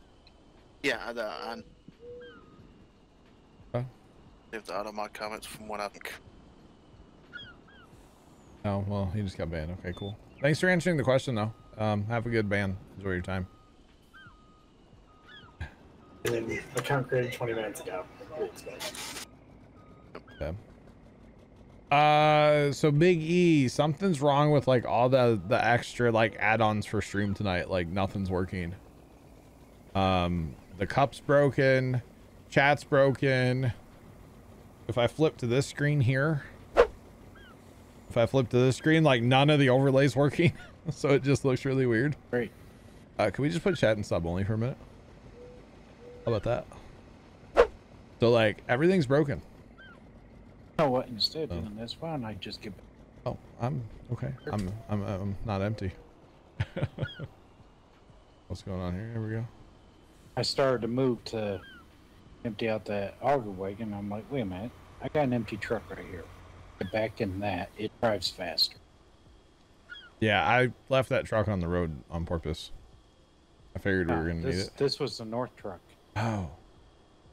[SPEAKER 5] yeah, I, I,
[SPEAKER 1] Huh?
[SPEAKER 5] if the automod comments from what I think.
[SPEAKER 1] Oh well, he just got banned. Okay, cool. Thanks for answering the question though. Um, have a good ban. Enjoy your time.
[SPEAKER 7] And then account created 20 minutes ago. What do you expect?
[SPEAKER 1] Okay. Uh, so Big E, something's wrong with like all the the extra like add-ons for stream tonight. Like nothing's working. Um, the cup's broken, chat's broken. If I flip to this screen here, if I flip to this screen, like none of the overlays working, [LAUGHS] so it just looks really weird.
[SPEAKER 8] Great.
[SPEAKER 1] Uh, can we just put chat and sub only for a minute? How about that? So like everything's broken.
[SPEAKER 8] You know what? Instead
[SPEAKER 1] Oh.
[SPEAKER 8] of doing this one, I just give.
[SPEAKER 1] Oh, I'm okay. I'm I'm I'm not empty. [LAUGHS] What's going on here? Here we go.
[SPEAKER 8] I started to move to empty out that auger wagon. I'm like, wait a minute, I got an empty truck right here. Get back in that, it drives faster.
[SPEAKER 1] Yeah, I left that truck on the road on purpose. I figured we
[SPEAKER 8] Ah,
[SPEAKER 1] were gonna
[SPEAKER 8] this,
[SPEAKER 1] need it.
[SPEAKER 8] This was the north truck.
[SPEAKER 1] Oh,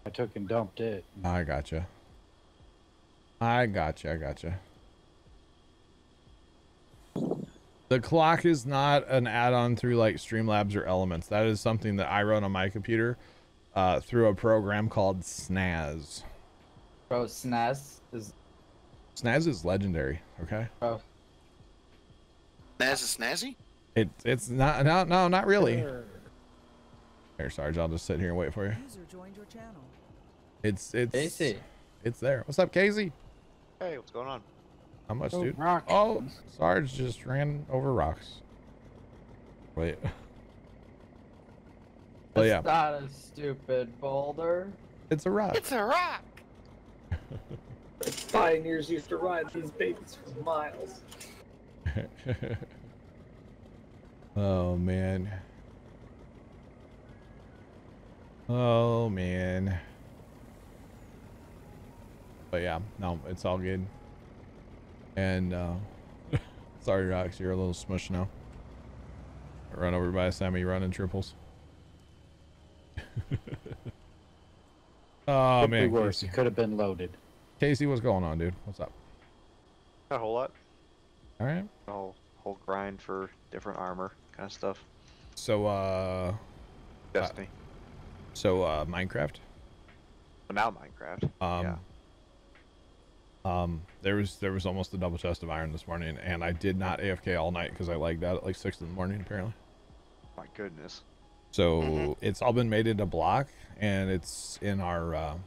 [SPEAKER 8] I took and dumped it.
[SPEAKER 1] I gotcha. I gotcha. I gotcha. The clock is not an add-on through like Streamlabs or Elements. That is something that I run on my computer uh, through a program called Snaz.
[SPEAKER 4] Bro, Snaz is
[SPEAKER 1] Snaz is legendary. Okay.
[SPEAKER 4] bro.
[SPEAKER 5] is snazzy?
[SPEAKER 1] It it's not no no not really. Here, Sarge, I'll just sit here and wait for you.
[SPEAKER 2] User joined your channel.
[SPEAKER 1] It's it's
[SPEAKER 4] Casey.
[SPEAKER 1] it's there. What's up, Casey?
[SPEAKER 11] Hey, what's going on?
[SPEAKER 1] How much,
[SPEAKER 8] Oh,
[SPEAKER 1] dude?
[SPEAKER 8] rock.
[SPEAKER 1] Oh, Sarge just ran over rocks. Wait. Oh yeah,
[SPEAKER 4] It's not a stupid boulder.
[SPEAKER 1] it's a rock.
[SPEAKER 5] It's a rock. [LAUGHS]
[SPEAKER 7] Pioneers used to ride these babies for miles. [LAUGHS]
[SPEAKER 1] oh man. Oh man. But yeah, no, it's all good. And uh [LAUGHS] sorry Rox, you're a little smush now. Run over by Sammy running triples. [LAUGHS] oh
[SPEAKER 8] Could
[SPEAKER 1] man,
[SPEAKER 8] worse.
[SPEAKER 1] Casey.
[SPEAKER 8] It could have been loaded.
[SPEAKER 1] Casey, what's going on, dude? What's up?
[SPEAKER 11] Not a whole lot.
[SPEAKER 1] All right.
[SPEAKER 11] A whole, whole grind for different armor kind of stuff.
[SPEAKER 1] So uh
[SPEAKER 11] Destiny.
[SPEAKER 1] so uh Minecraft.
[SPEAKER 11] but now Minecraft.
[SPEAKER 1] Um,
[SPEAKER 11] yeah.
[SPEAKER 1] Um, there was there was almost a double chest of iron this morning, and I did not AFK all night because I lagged out at like six in the morning apparently.
[SPEAKER 11] My goodness.
[SPEAKER 1] So
[SPEAKER 5] Mhm.
[SPEAKER 1] it's all been made into block, and it's in our uh,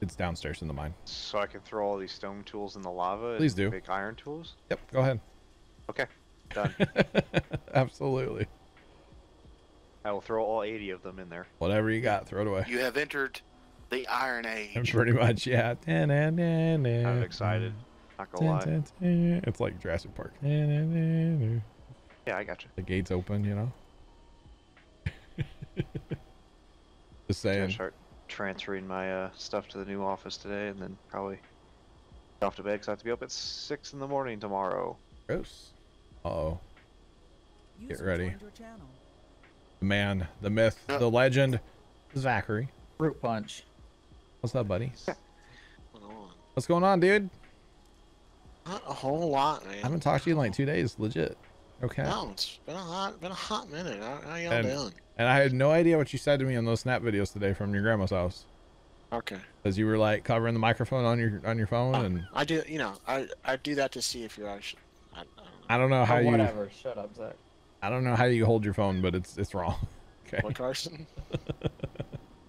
[SPEAKER 1] it's downstairs in the mine.
[SPEAKER 11] So I can throw all these stone tools in the lava
[SPEAKER 1] Please
[SPEAKER 11] and
[SPEAKER 1] do.
[SPEAKER 11] make iron tools?
[SPEAKER 1] Yep, go ahead.
[SPEAKER 11] Okay. Done. [LAUGHS]
[SPEAKER 1] Absolutely.
[SPEAKER 11] I will throw all 80 of them in there.
[SPEAKER 1] Whatever you got, throw it away.
[SPEAKER 5] You have entered the Iron [LAUGHS] Age.
[SPEAKER 1] Pretty much, yeah.
[SPEAKER 11] I'm
[SPEAKER 1] I'm
[SPEAKER 11] excited. Not gonna lie.
[SPEAKER 1] It's like Jurassic Park. The
[SPEAKER 11] Yeah, I got you.
[SPEAKER 1] The gates open, you know. [LAUGHS] Just
[SPEAKER 11] Gonna
[SPEAKER 1] saying.
[SPEAKER 11] start transferring my uh, stuff to the new office today, and then probably get off to bed 'cause I have to be up at six in the morning tomorrow.
[SPEAKER 1] Gross. Uh oh. Get
[SPEAKER 2] User
[SPEAKER 1] ready.
[SPEAKER 2] joined your channel.
[SPEAKER 1] The man, the myth, the legend, Zachary.
[SPEAKER 4] Fruit punch.
[SPEAKER 1] What's up, buddy?
[SPEAKER 12] Hold on.
[SPEAKER 1] What's going on, dude?
[SPEAKER 12] Not a whole lot, man.
[SPEAKER 1] I haven't talked to you in like two days, legit. Okay.
[SPEAKER 12] No, it's been a hot, been a hot minute. How, how y'all
[SPEAKER 1] And-
[SPEAKER 12] doing?
[SPEAKER 1] And I had no idea what you said to me on those snap videos today from your grandma's house.
[SPEAKER 12] Okay.
[SPEAKER 1] Because you were like covering the microphone on your on your phone,
[SPEAKER 12] Oh,
[SPEAKER 1] and
[SPEAKER 12] I do, you know, I I do that to see if you're actually. I, I don't know.
[SPEAKER 1] I don't know how
[SPEAKER 4] Oh,
[SPEAKER 1] you
[SPEAKER 4] whatever. Shut up, Zach.
[SPEAKER 1] I don't know how you hold your phone, but it's it's wrong. [LAUGHS] Okay.
[SPEAKER 12] What Carson? [LAUGHS]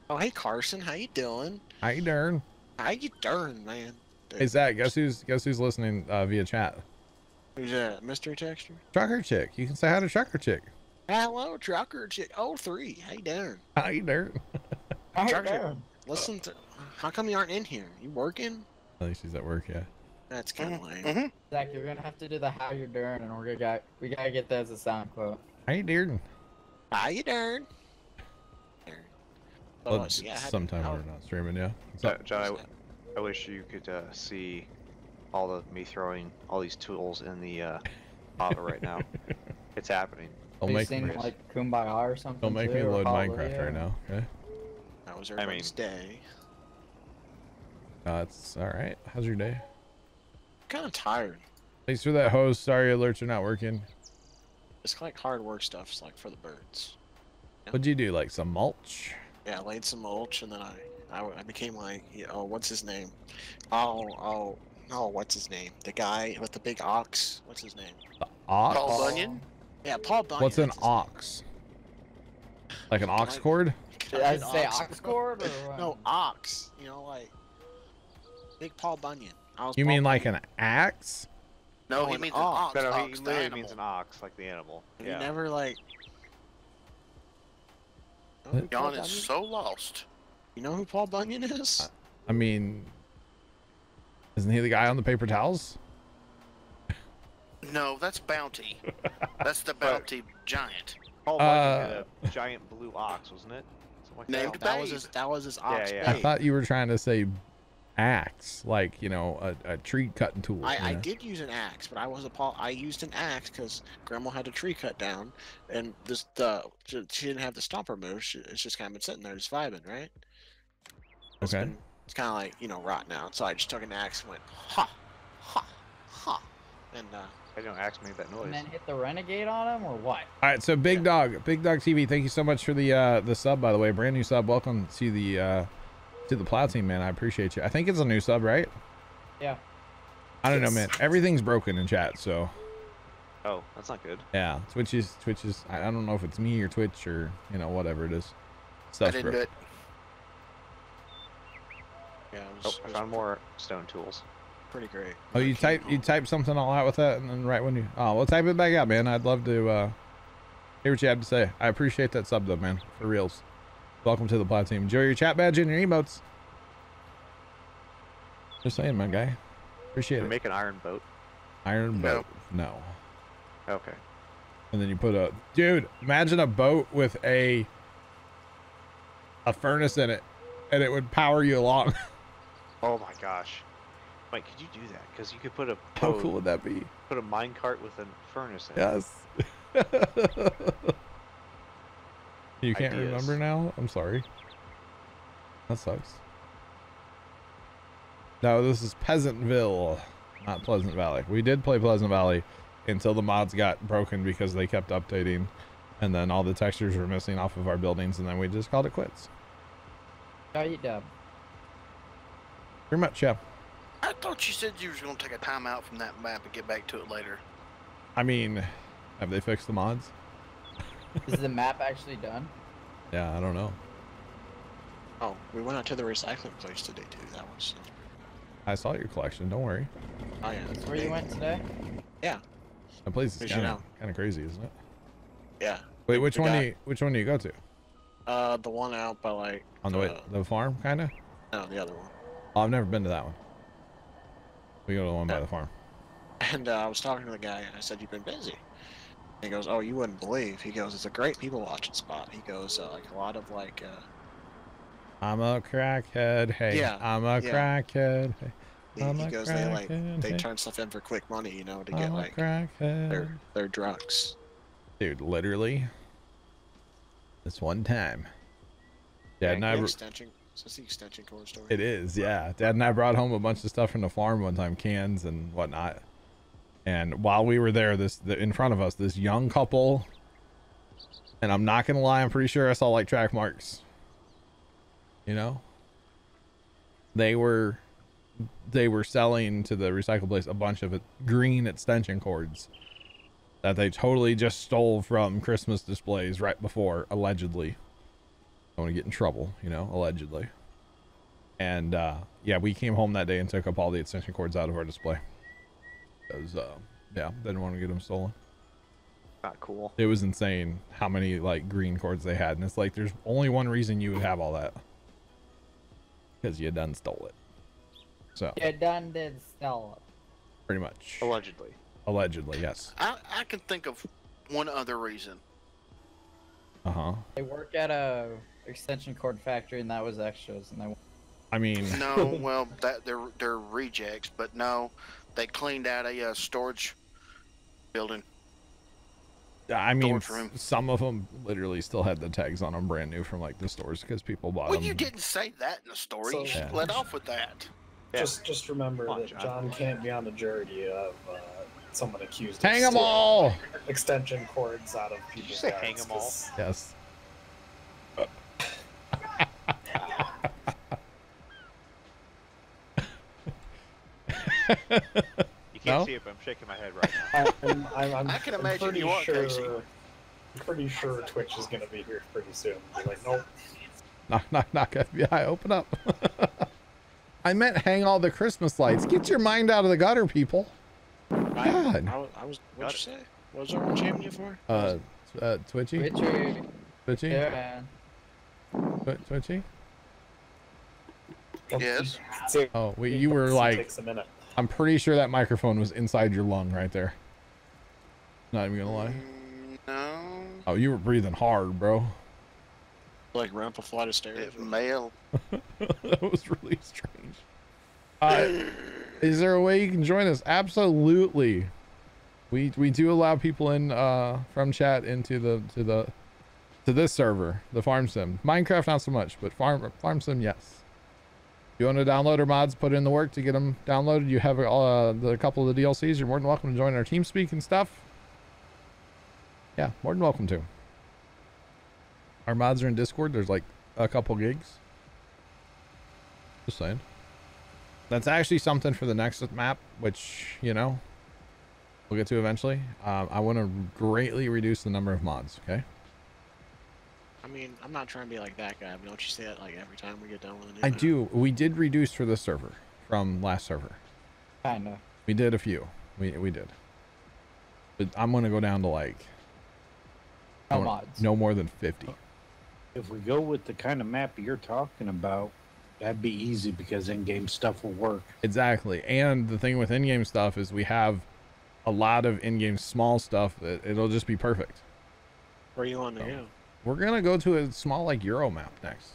[SPEAKER 12] oh, hey Carson, how you doing?
[SPEAKER 1] How you doing?
[SPEAKER 12] How you doing, man?
[SPEAKER 1] Hey Zach, guess who's guess who's listening uh, via chat?
[SPEAKER 12] Who's that? Mystery texture?
[SPEAKER 1] Trucker chick. You can say hi to Trucker chick.
[SPEAKER 12] Hello, trucker chick. Oh three. How you doing?
[SPEAKER 1] How you doing?
[SPEAKER 12] Trucker, listen to. How come you aren't in here? You working?
[SPEAKER 1] I think she's at work. Yeah.
[SPEAKER 12] That's kind of lame.
[SPEAKER 5] Mm-hmm.
[SPEAKER 4] Zach, you're gonna have to do the how you're doing, and we're gonna got we gotta get that as a sound quote.
[SPEAKER 1] How you doing?
[SPEAKER 12] How you doing?
[SPEAKER 1] Well,
[SPEAKER 12] Oh, yeah,
[SPEAKER 1] sometime we're not streaming. Yeah. What's
[SPEAKER 11] Jo-
[SPEAKER 1] up?
[SPEAKER 11] John, I, w- I wish you could uh, see all the me throwing all these tools in the uh, lava right now. [LAUGHS] It's happening.
[SPEAKER 1] Don't
[SPEAKER 4] you
[SPEAKER 1] make
[SPEAKER 4] seen
[SPEAKER 1] me
[SPEAKER 4] like Kumbaya or something?
[SPEAKER 1] don't make me
[SPEAKER 4] too, or
[SPEAKER 1] load
[SPEAKER 4] Hallelujah?
[SPEAKER 1] Minecraft right now. Okay.
[SPEAKER 12] That was
[SPEAKER 11] I mean-
[SPEAKER 12] everybody's day.
[SPEAKER 1] Uh, it's all right. How's your day?
[SPEAKER 12] Kind of tired.
[SPEAKER 1] Thanks for that hose. Sorry alerts are not working.
[SPEAKER 12] It's like hard work stuff. It's like for the birds.
[SPEAKER 1] What'd you do? Like some mulch?
[SPEAKER 12] Yeah, I laid some mulch and then I, I, I became like, you know, what's his name? Oh, oh, oh, what's his name? The guy with the big ox. What's his name?
[SPEAKER 1] The Ox?
[SPEAKER 5] Paul Bunyan?
[SPEAKER 12] Yeah, Paul Bunyan.
[SPEAKER 1] What's an
[SPEAKER 12] that's his name.
[SPEAKER 1] ox? Like an ox cord?
[SPEAKER 12] Can
[SPEAKER 4] Did I
[SPEAKER 12] get
[SPEAKER 4] say
[SPEAKER 12] ox?
[SPEAKER 4] ox cord or [LAUGHS] what?
[SPEAKER 12] No, ox. You know, like big Paul Bunyan. I was
[SPEAKER 1] You
[SPEAKER 12] Paul
[SPEAKER 1] mean like an axe?
[SPEAKER 5] No,
[SPEAKER 12] Oh,
[SPEAKER 5] he
[SPEAKER 12] an
[SPEAKER 5] means
[SPEAKER 12] ox.
[SPEAKER 5] an ox.
[SPEAKER 11] no,
[SPEAKER 5] ox,
[SPEAKER 11] he
[SPEAKER 5] the
[SPEAKER 11] literally means an ox, like the animal.
[SPEAKER 12] You
[SPEAKER 11] Yeah.
[SPEAKER 12] never like. You know who Paul
[SPEAKER 5] John is so lost.
[SPEAKER 12] You know who Paul Bunyan is?
[SPEAKER 1] I mean, isn't he the guy on the paper towels?
[SPEAKER 5] No, that's Bounty. That's the [LAUGHS] Bounty giant.
[SPEAKER 11] Paul Bunyan
[SPEAKER 1] Uh,
[SPEAKER 11] had a giant blue ox, wasn't it? Something like
[SPEAKER 5] Named
[SPEAKER 11] that.
[SPEAKER 12] that was his. That was his ox.
[SPEAKER 11] yeah.
[SPEAKER 1] I
[SPEAKER 12] Babe.
[SPEAKER 1] thought you were trying to say axe, like you know, a, a tree cutting tool.
[SPEAKER 12] I, I
[SPEAKER 1] know?
[SPEAKER 12] did use an axe, but I was a Paul. I used an axe because Grandma had a tree cut down, and this the she she didn't have the stump move. She, it's just kind of been sitting there, just vibing, right? It's
[SPEAKER 1] Okay.
[SPEAKER 12] been- it's kind of like you know rot now. So I just took an axe and went ha, ha, ha, and uh,
[SPEAKER 11] I don't axe made that noise.
[SPEAKER 4] And then hit the renegade on him or what?
[SPEAKER 1] All right, so Big Dog, Big Dog TV, thank you so much for the uh the sub by the way, brand new sub. Welcome to the uh to the plow team, man. I appreciate you. I think it's a new sub, right?
[SPEAKER 4] Yeah.
[SPEAKER 1] I don't know, man. Everything's broken in chat, so
[SPEAKER 11] Oh, that's not good.
[SPEAKER 1] yeah. Twitch is Twitch is. I I don't know if it's me or Twitch or you know whatever it is.
[SPEAKER 5] I didn't do it.
[SPEAKER 12] yeah, it
[SPEAKER 11] Oh, I
[SPEAKER 12] it
[SPEAKER 11] found more stone tools.
[SPEAKER 12] pretty great.
[SPEAKER 1] Oh, you
[SPEAKER 12] came
[SPEAKER 1] type you type something all out with that, and then right when you oh well, type it back out, man. I'd love to uh hear what you have to say. I appreciate that sub though, man. For reals. Welcome to the plow team. Enjoy your chat badge and your emotes. Just saying, my guy. Appreciate it.
[SPEAKER 11] make an iron boat.
[SPEAKER 1] Iron
[SPEAKER 5] No.
[SPEAKER 1] boat. No.
[SPEAKER 11] Okay.
[SPEAKER 1] And then you put a dude. Imagine a boat with a a furnace in it, and it would power you along. [LAUGHS]
[SPEAKER 11] Oh my gosh. Mike, could you do that? Because you could put a
[SPEAKER 1] How cool would that be?
[SPEAKER 11] put a minecart with a furnace in it.
[SPEAKER 1] Yes. [LAUGHS] you can't
[SPEAKER 11] Ideas.
[SPEAKER 1] remember now? I'm sorry. That sucks. No, this is Peasantville, not Pleasant Valley. We did play Pleasant Valley until the mods got broken because they kept updating and then all the textures were missing off of our buildings and then we just called it quits.
[SPEAKER 4] How you dub?
[SPEAKER 1] Pretty much, yeah.
[SPEAKER 5] I thought you said you was going to take a time out from that map and get back to it later.
[SPEAKER 1] I mean, have they fixed the mods?
[SPEAKER 4] Is the map actually done?
[SPEAKER 1] Yeah, I don't know.
[SPEAKER 12] Oh, we went out to the recycling place today too. That was.
[SPEAKER 1] I saw your collection. Don't worry.
[SPEAKER 12] Oh yeah.
[SPEAKER 4] That's where you went today?
[SPEAKER 12] Yeah.
[SPEAKER 1] That place is kind of kind of crazy, isn't it?
[SPEAKER 12] Yeah.
[SPEAKER 1] Wait, which
[SPEAKER 12] We
[SPEAKER 1] one?
[SPEAKER 12] got-
[SPEAKER 1] Do you, which one do you go to?
[SPEAKER 12] Uh, the one out by like.
[SPEAKER 1] On the way,
[SPEAKER 12] uh,
[SPEAKER 1] the farm, kind of.
[SPEAKER 12] No, the other one.
[SPEAKER 1] Oh, I've never been to that one. We go to the one by the farm.
[SPEAKER 12] And uh, I was talking to the guy, and I said, "You've been busy." He goes, "Oh, you wouldn't believe." He goes, "It's a great people watching spot." He goes, uh, "Like a lot of like, uh,
[SPEAKER 1] I'm a crackhead. Hey,
[SPEAKER 12] Yeah,
[SPEAKER 1] I'm a
[SPEAKER 12] yeah.
[SPEAKER 1] crackhead. Hey,
[SPEAKER 12] he,
[SPEAKER 1] I'm
[SPEAKER 12] he goes, they like they
[SPEAKER 1] hey.
[SPEAKER 12] turn stuff in for quick money, you know, to get
[SPEAKER 1] I'm a
[SPEAKER 12] like
[SPEAKER 1] crackhead.
[SPEAKER 12] their their drugs."
[SPEAKER 1] Dude, literally, this one time, Dad
[SPEAKER 12] Yeah,
[SPEAKER 1] and I.
[SPEAKER 12] extension. The extension cord story.
[SPEAKER 1] It is, yeah. Dad and I brought home a bunch of stuff from the farm one time, cans and whatnot. And while we were there, this the, in front of us, this young couple, and I'm not gonna lie, I'm pretty sure I saw like track marks. You know, they were they were selling to the recycle place a bunch of green extension cords that they totally just stole from Christmas displays right before, allegedly. I want to get in trouble, you know, allegedly. And uh, yeah, we came home that day and took up all the extension cords out of our display. Because, uh, yeah, they didn't want to get them stolen.
[SPEAKER 11] Not cool.
[SPEAKER 1] It was insane how many like green cords they had. And it's like, there's only one reason you would have all that. Because you done stole it. So,
[SPEAKER 4] You done did steal
[SPEAKER 1] pretty much.
[SPEAKER 11] Allegedly.
[SPEAKER 1] Allegedly, yes.
[SPEAKER 5] I, I can think of one other reason.
[SPEAKER 1] Uh huh.
[SPEAKER 4] They work at a extension cord factory, and that was extras, and they.
[SPEAKER 1] I mean,
[SPEAKER 5] No, [LAUGHS] well, that they're they're rejects, but no, they cleaned out a uh, storage building.
[SPEAKER 1] I mean,
[SPEAKER 5] room.
[SPEAKER 1] some of them literally still had the tags on them brand new from like the stores because people bought
[SPEAKER 5] Well,
[SPEAKER 1] them.
[SPEAKER 5] Well, you didn't say that in the story.
[SPEAKER 7] So-
[SPEAKER 5] you should
[SPEAKER 1] Yeah.
[SPEAKER 5] let off with that.
[SPEAKER 7] Just just remember
[SPEAKER 11] on,
[SPEAKER 7] that
[SPEAKER 11] John.
[SPEAKER 7] John can't be on the jury of uh, someone accused
[SPEAKER 1] Hang them all!
[SPEAKER 7] extension cords out of people's
[SPEAKER 11] say
[SPEAKER 7] yards,
[SPEAKER 11] hang 'em all?
[SPEAKER 7] 'cause
[SPEAKER 1] Yes. [LAUGHS]
[SPEAKER 11] You can't
[SPEAKER 1] No?
[SPEAKER 11] see it, but I'm shaking my head right now.
[SPEAKER 7] I'm, I'm, I'm,
[SPEAKER 5] I can
[SPEAKER 7] I'm
[SPEAKER 5] imagine
[SPEAKER 7] pretty
[SPEAKER 5] you are,
[SPEAKER 7] sure,
[SPEAKER 5] Casey.
[SPEAKER 7] I'm pretty sure Twitch is gonna be here pretty soon. Be like, nope.
[SPEAKER 1] Knock, knock, knock, FBI, open up. [LAUGHS] I meant hang all the Christmas lights. Get your mind out of the gutter, people.
[SPEAKER 12] I,
[SPEAKER 1] God.
[SPEAKER 12] I, was- I was. What'd you say? What was everyone jamming you for?
[SPEAKER 1] Uh, uh Twitchy?
[SPEAKER 4] Richard,
[SPEAKER 1] Twitchy?
[SPEAKER 4] yeah.
[SPEAKER 1] Twi- Twitchy?
[SPEAKER 5] Yes.
[SPEAKER 1] Oh, wait, you were
[SPEAKER 7] it
[SPEAKER 1] like,
[SPEAKER 7] takes a minute.
[SPEAKER 1] I'm pretty sure that microphone was inside your lung right there. Not even gonna lie.
[SPEAKER 5] No,
[SPEAKER 1] Oh, you were breathing hard, bro.
[SPEAKER 12] Like run up a flight of stairs.
[SPEAKER 5] it mail. [LAUGHS]
[SPEAKER 1] that was really strange. Uh, is there a way you can join us? Absolutely. We we do allow people in uh from chat into the to the to this server, the farm sim. Minecraft not so much, but farm farm sim yes. You want to download our mods, put in the work to get them downloaded. You have uh, the a couple of the DLCs. You're more than welcome to join our team speak and stuff. Yeah, more than welcome to. Our mods are in Discord. There's like a couple gigs. Just saying. That's actually something for the next map, which, you know, we'll get to eventually. Um, I want to greatly reduce the number of mods, okay?
[SPEAKER 12] I mean, I'm not trying to be like that guy, but don't you say that like every time we get done with a new
[SPEAKER 1] I
[SPEAKER 12] map?
[SPEAKER 1] do. We did reduce for this server from last server.
[SPEAKER 3] Kinda.
[SPEAKER 1] We did a few. We, we did. But I'm going to go down to like
[SPEAKER 4] No
[SPEAKER 1] no-
[SPEAKER 4] mods.
[SPEAKER 1] no more than 50.
[SPEAKER 8] If we go with the kind of map you're talking about, that'd be easy because in-game stuff will work.
[SPEAKER 1] Exactly. And the thing with in-game stuff is we have a lot of in-game small stuff that it'll just be perfect.
[SPEAKER 12] Where you want to
[SPEAKER 1] Oh.
[SPEAKER 12] Go?
[SPEAKER 1] We're gonna go to a small like Euro map next.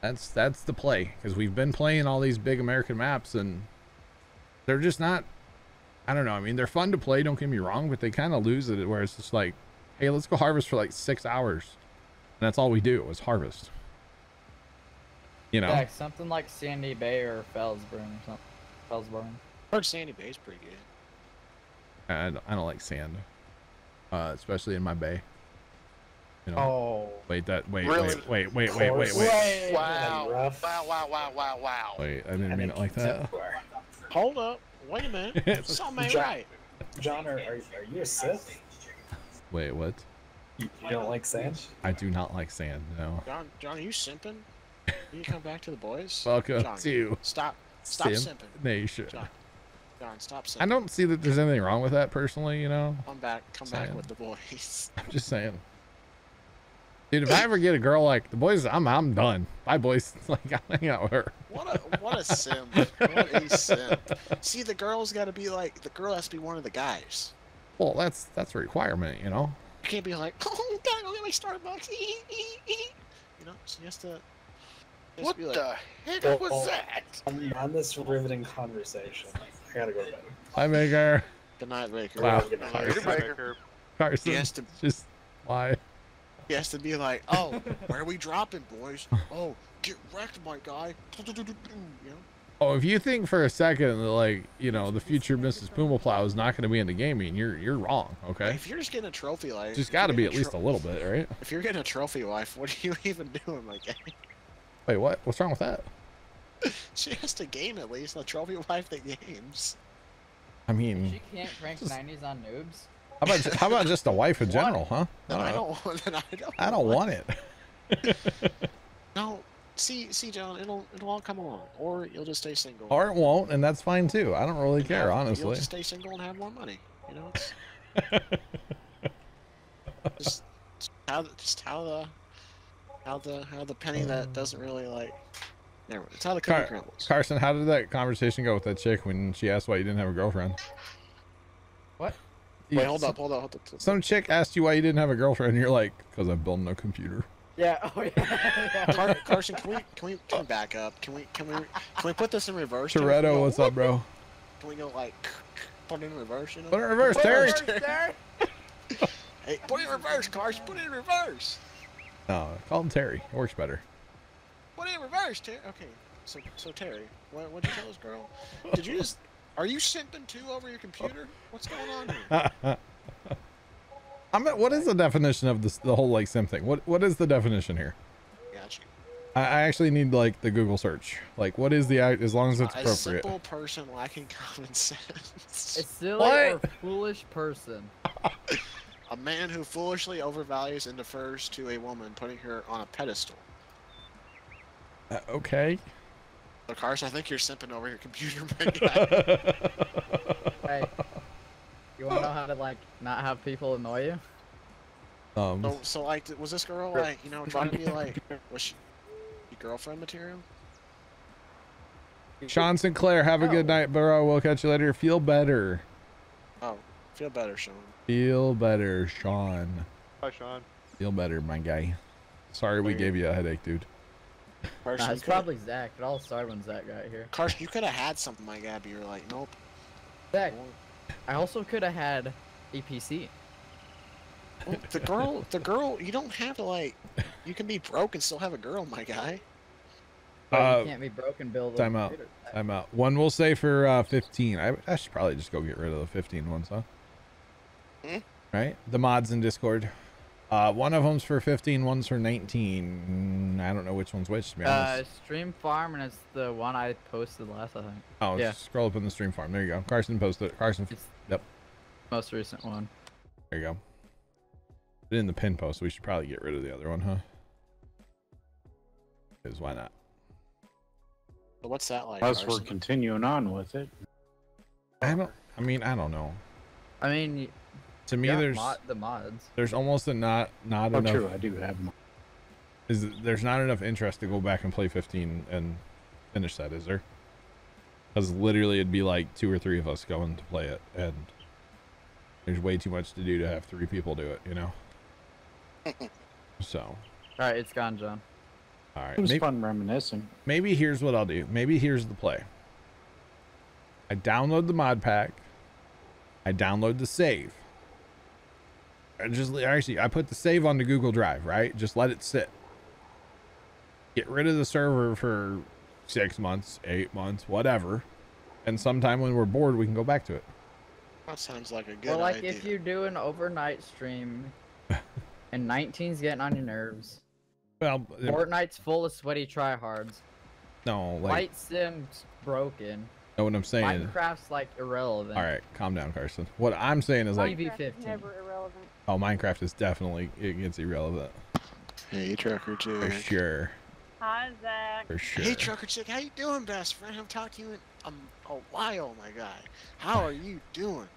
[SPEAKER 1] That's that's the play because we've been playing all these big American maps and they're just not. I don't know. I mean, they're fun to play. Don't get me wrong, but they kind of lose it where it's just like, hey, let's go harvest for like six hours, and that's all we do is harvest. You know,
[SPEAKER 4] Yeah, something like Sandy Bay or Felsbrunn or something. Felsbrunn.
[SPEAKER 12] Heard Sandy Bay's pretty good.
[SPEAKER 1] I, don't- I don't like sand, uh, especially in my bay. You know.
[SPEAKER 3] Oh.
[SPEAKER 1] Wait, that wait,
[SPEAKER 5] Really?
[SPEAKER 1] wait, wait, wait, wait, wait, wait.
[SPEAKER 5] Wow. Wow, wow, wow, wow, wow.
[SPEAKER 1] Wait, I didn't
[SPEAKER 7] And
[SPEAKER 1] mean
[SPEAKER 7] it
[SPEAKER 1] it like that.
[SPEAKER 7] everywhere.
[SPEAKER 12] Hold up. Wait a minute. [LAUGHS] Something ain't
[SPEAKER 7] John-
[SPEAKER 12] right.
[SPEAKER 7] John, are, are, are you a Sith?
[SPEAKER 1] Wait, what?
[SPEAKER 7] You, you don't like sand?
[SPEAKER 1] I do not like sand. No.
[SPEAKER 12] John, John, are you simping? Can you come back to the boys? [LAUGHS]
[SPEAKER 1] Welcome
[SPEAKER 12] John,
[SPEAKER 1] to
[SPEAKER 12] Stop. Stop
[SPEAKER 1] Simp
[SPEAKER 12] simping.
[SPEAKER 1] Nation.
[SPEAKER 12] John, John, stop simping.
[SPEAKER 1] I don't see that there's anything wrong with that personally. You know,
[SPEAKER 12] Come back. Come back with the boys. [LAUGHS]
[SPEAKER 1] I'm just saying. Dude, if I ever get a girl like the boys, I'm I'm done. Bye, boys. [LAUGHS] Like I'll hang out with her.
[SPEAKER 12] What a what a simp. What a simp. See, the girl's got to be like the girl has to be one of the guys.
[SPEAKER 1] Well, that's that's a requirement, you know.
[SPEAKER 12] You can't be like, [LAUGHS] oh, gotta go get my Starbucks. [LAUGHS] you know, so he has to. he has
[SPEAKER 5] What
[SPEAKER 12] to be like,
[SPEAKER 5] the heck
[SPEAKER 7] Well,
[SPEAKER 5] was oh. that?
[SPEAKER 7] On, on this riveting conversation, I gotta go to bed.
[SPEAKER 1] Hi, Maker.
[SPEAKER 12] Good night, Maker.
[SPEAKER 1] Wow.
[SPEAKER 12] Good night.
[SPEAKER 5] Later, Baker.
[SPEAKER 1] Carson.
[SPEAKER 12] He has to.
[SPEAKER 1] Just why?
[SPEAKER 12] He has to be like, oh, where are we dropping, boys? Oh, get wrecked, my guy. You know?
[SPEAKER 1] Oh, if you think for a second that like you know the future Mrs. Puma Plow is not going to be in into gaming, you're you're wrong. Okay.
[SPEAKER 12] If you're just getting a trophy life,
[SPEAKER 1] Just
[SPEAKER 12] if
[SPEAKER 1] got to be at least a little bit, right?
[SPEAKER 12] If you're getting a trophy wife, what are you [LAUGHS] even doing, my guy?
[SPEAKER 1] Wait, what? What's wrong with that? [LAUGHS]
[SPEAKER 12] She has to game at least. A trophy wife that games.
[SPEAKER 1] I mean,
[SPEAKER 4] She can't crank 90s on noobs.
[SPEAKER 1] How about how about just a wife in general, huh?
[SPEAKER 12] Then I
[SPEAKER 1] Uh,
[SPEAKER 12] don't. want- Then [LAUGHS] I don't.
[SPEAKER 1] I don't want it. [LAUGHS]
[SPEAKER 12] No, see, see, John, it'll it'll all come along, or you'll just stay single.
[SPEAKER 1] Or it won't, and that's fine too. I don't really care,
[SPEAKER 12] You'll
[SPEAKER 1] honestly.
[SPEAKER 12] just stay single and have more money. You know, it's just [LAUGHS] just how the- just how the how the how the penny that doesn't really like. Never. It's how the
[SPEAKER 1] Car-
[SPEAKER 12] crumbles.
[SPEAKER 1] Carson, how did that conversation go with that chick when she asked why you didn't have a girlfriend?
[SPEAKER 4] What?
[SPEAKER 12] Wait, hold up, hold up, hold up.
[SPEAKER 1] Some chick asked you why you didn't have a girlfriend, and you're like, "Cause I'm building a computer."
[SPEAKER 4] Yeah. Oh yeah. yeah. [LAUGHS]
[SPEAKER 12] Car- Carson, can we can we can we back up? Can we can we can we put this in reverse? Can
[SPEAKER 1] Toretto,
[SPEAKER 12] go,
[SPEAKER 1] what's up, bro? [LAUGHS]
[SPEAKER 12] Can we go like put it in reverse? You know?
[SPEAKER 1] Put it in reverse,
[SPEAKER 12] Put
[SPEAKER 1] Terry.
[SPEAKER 12] reverse, Terry. [LAUGHS] hey, put it in reverse, Carson. Put it in reverse.
[SPEAKER 1] No, call him Terry. It works better.
[SPEAKER 12] Put it in reverse, Terry. Okay, so so Terry, what what'd you tell this girl? Did you just are you simping too over your computer? What's going on here? [LAUGHS]
[SPEAKER 1] I'm. What is the definition of this? The whole like sim thing. What What is the definition here?
[SPEAKER 12] Got you.
[SPEAKER 1] I, I actually need like the Google search. Like, what is the as long as it's
[SPEAKER 12] a
[SPEAKER 1] appropriate.
[SPEAKER 12] simple person lacking common sense.
[SPEAKER 4] A silly
[SPEAKER 1] What?
[SPEAKER 4] or foolish person. [LAUGHS]
[SPEAKER 12] A man who foolishly overvalues and defers to a woman, putting her on a pedestal.
[SPEAKER 1] Uh, okay.
[SPEAKER 12] So, Carson, I think you're simping over your computer, [LAUGHS] my guy. [LAUGHS]
[SPEAKER 4] Hey. You wanna know how to like not have people annoy you?
[SPEAKER 1] Um.
[SPEAKER 12] So, so like, was this girl like, you know, trying to be like, was she your girlfriend material?
[SPEAKER 1] Sean Sinclair, have a good night, bro. We'll catch you later. Feel better.
[SPEAKER 12] Oh, feel better, Sean.
[SPEAKER 1] Feel better, Sean.
[SPEAKER 11] Bye, Sean.
[SPEAKER 1] Feel better, my guy. Sorry we gave you a headache, dude.
[SPEAKER 12] Carson,
[SPEAKER 4] Nah,
[SPEAKER 12] you
[SPEAKER 4] it's
[SPEAKER 12] coulda-
[SPEAKER 4] probably Zach. It all started when Zach got here.
[SPEAKER 12] Carson, you could have had something like that, but you're like, nope.
[SPEAKER 4] Zach, I also could have had a PC.
[SPEAKER 12] Well, the girl, the girl, you don't have to like, you can be broke and still have a girl, my guy.
[SPEAKER 4] But
[SPEAKER 1] Uh,
[SPEAKER 4] you can't be broken build.
[SPEAKER 1] Time out.
[SPEAKER 4] computer.
[SPEAKER 1] Time out. One will say for uh, 15. I, I should probably just go get rid of the 15 ones, huh?
[SPEAKER 12] Hmm?
[SPEAKER 1] Right? The mods in Discord. Uh, one of them's for 15, one's for 19. Mm, I don't know which one's which, to be honest.
[SPEAKER 4] Uh, stream farm, and it's the one I posted last, I think.
[SPEAKER 1] oh,
[SPEAKER 4] yeah.
[SPEAKER 1] scroll up in the stream farm. There you go. Carson posted it. Carson.
[SPEAKER 4] It's
[SPEAKER 1] Yep.
[SPEAKER 4] most recent one.
[SPEAKER 1] There you go. Put in the pin post. We should probably get rid of the other one, huh? Because why not?
[SPEAKER 12] But what's that like?
[SPEAKER 8] Unless we're continuing on with it.
[SPEAKER 1] I don't. I mean, I don't know.
[SPEAKER 4] I mean, y-
[SPEAKER 1] To me,
[SPEAKER 4] yeah,
[SPEAKER 1] there's
[SPEAKER 4] mod, the mods.
[SPEAKER 1] there's almost a not not
[SPEAKER 8] Oh,
[SPEAKER 1] enough.
[SPEAKER 8] true. I do have mine.
[SPEAKER 1] Is there's not enough interest to go back and play 15 and finish that, is there? Because literally it'd be like two or three of us going to play it, and there's way too much to do to have three people do it, you know. [LAUGHS] so,
[SPEAKER 4] All right, it's gone, John.
[SPEAKER 1] all right,
[SPEAKER 8] It was
[SPEAKER 1] maybe,
[SPEAKER 8] fun reminiscing.
[SPEAKER 1] maybe here's what I'll do. Maybe here's the play. I download the mod pack. I download the save. I just actually I put the save onto Google Drive, right? Just let it sit. Get rid of the server for six months, eight months, whatever. And sometime when we're bored, we can go back to it.
[SPEAKER 12] That sounds like a good
[SPEAKER 4] well, like
[SPEAKER 12] idea.
[SPEAKER 4] if you do an overnight stream, [LAUGHS] and 19's getting on your nerves.
[SPEAKER 1] Well,
[SPEAKER 4] Fortnite's full of sweaty tryhards.
[SPEAKER 1] no, like,
[SPEAKER 4] Flight Sim's broken.
[SPEAKER 1] know what I'm saying?
[SPEAKER 4] Minecraft's like irrelevant.
[SPEAKER 1] All right, calm down, Carson. What I'm saying is like,
[SPEAKER 4] PV15.
[SPEAKER 2] Never irrelevant.
[SPEAKER 1] oh, Minecraft is definitely it gets irrelevant
[SPEAKER 12] Hey, Trucker chick.
[SPEAKER 1] for
[SPEAKER 12] Chick.
[SPEAKER 1] sure,
[SPEAKER 2] Hi, Zach.
[SPEAKER 1] for sure.
[SPEAKER 12] Hey, Trucker Chick, how you doing, best friend? I haven't talked to you in um, a while, my guy. How are you doing?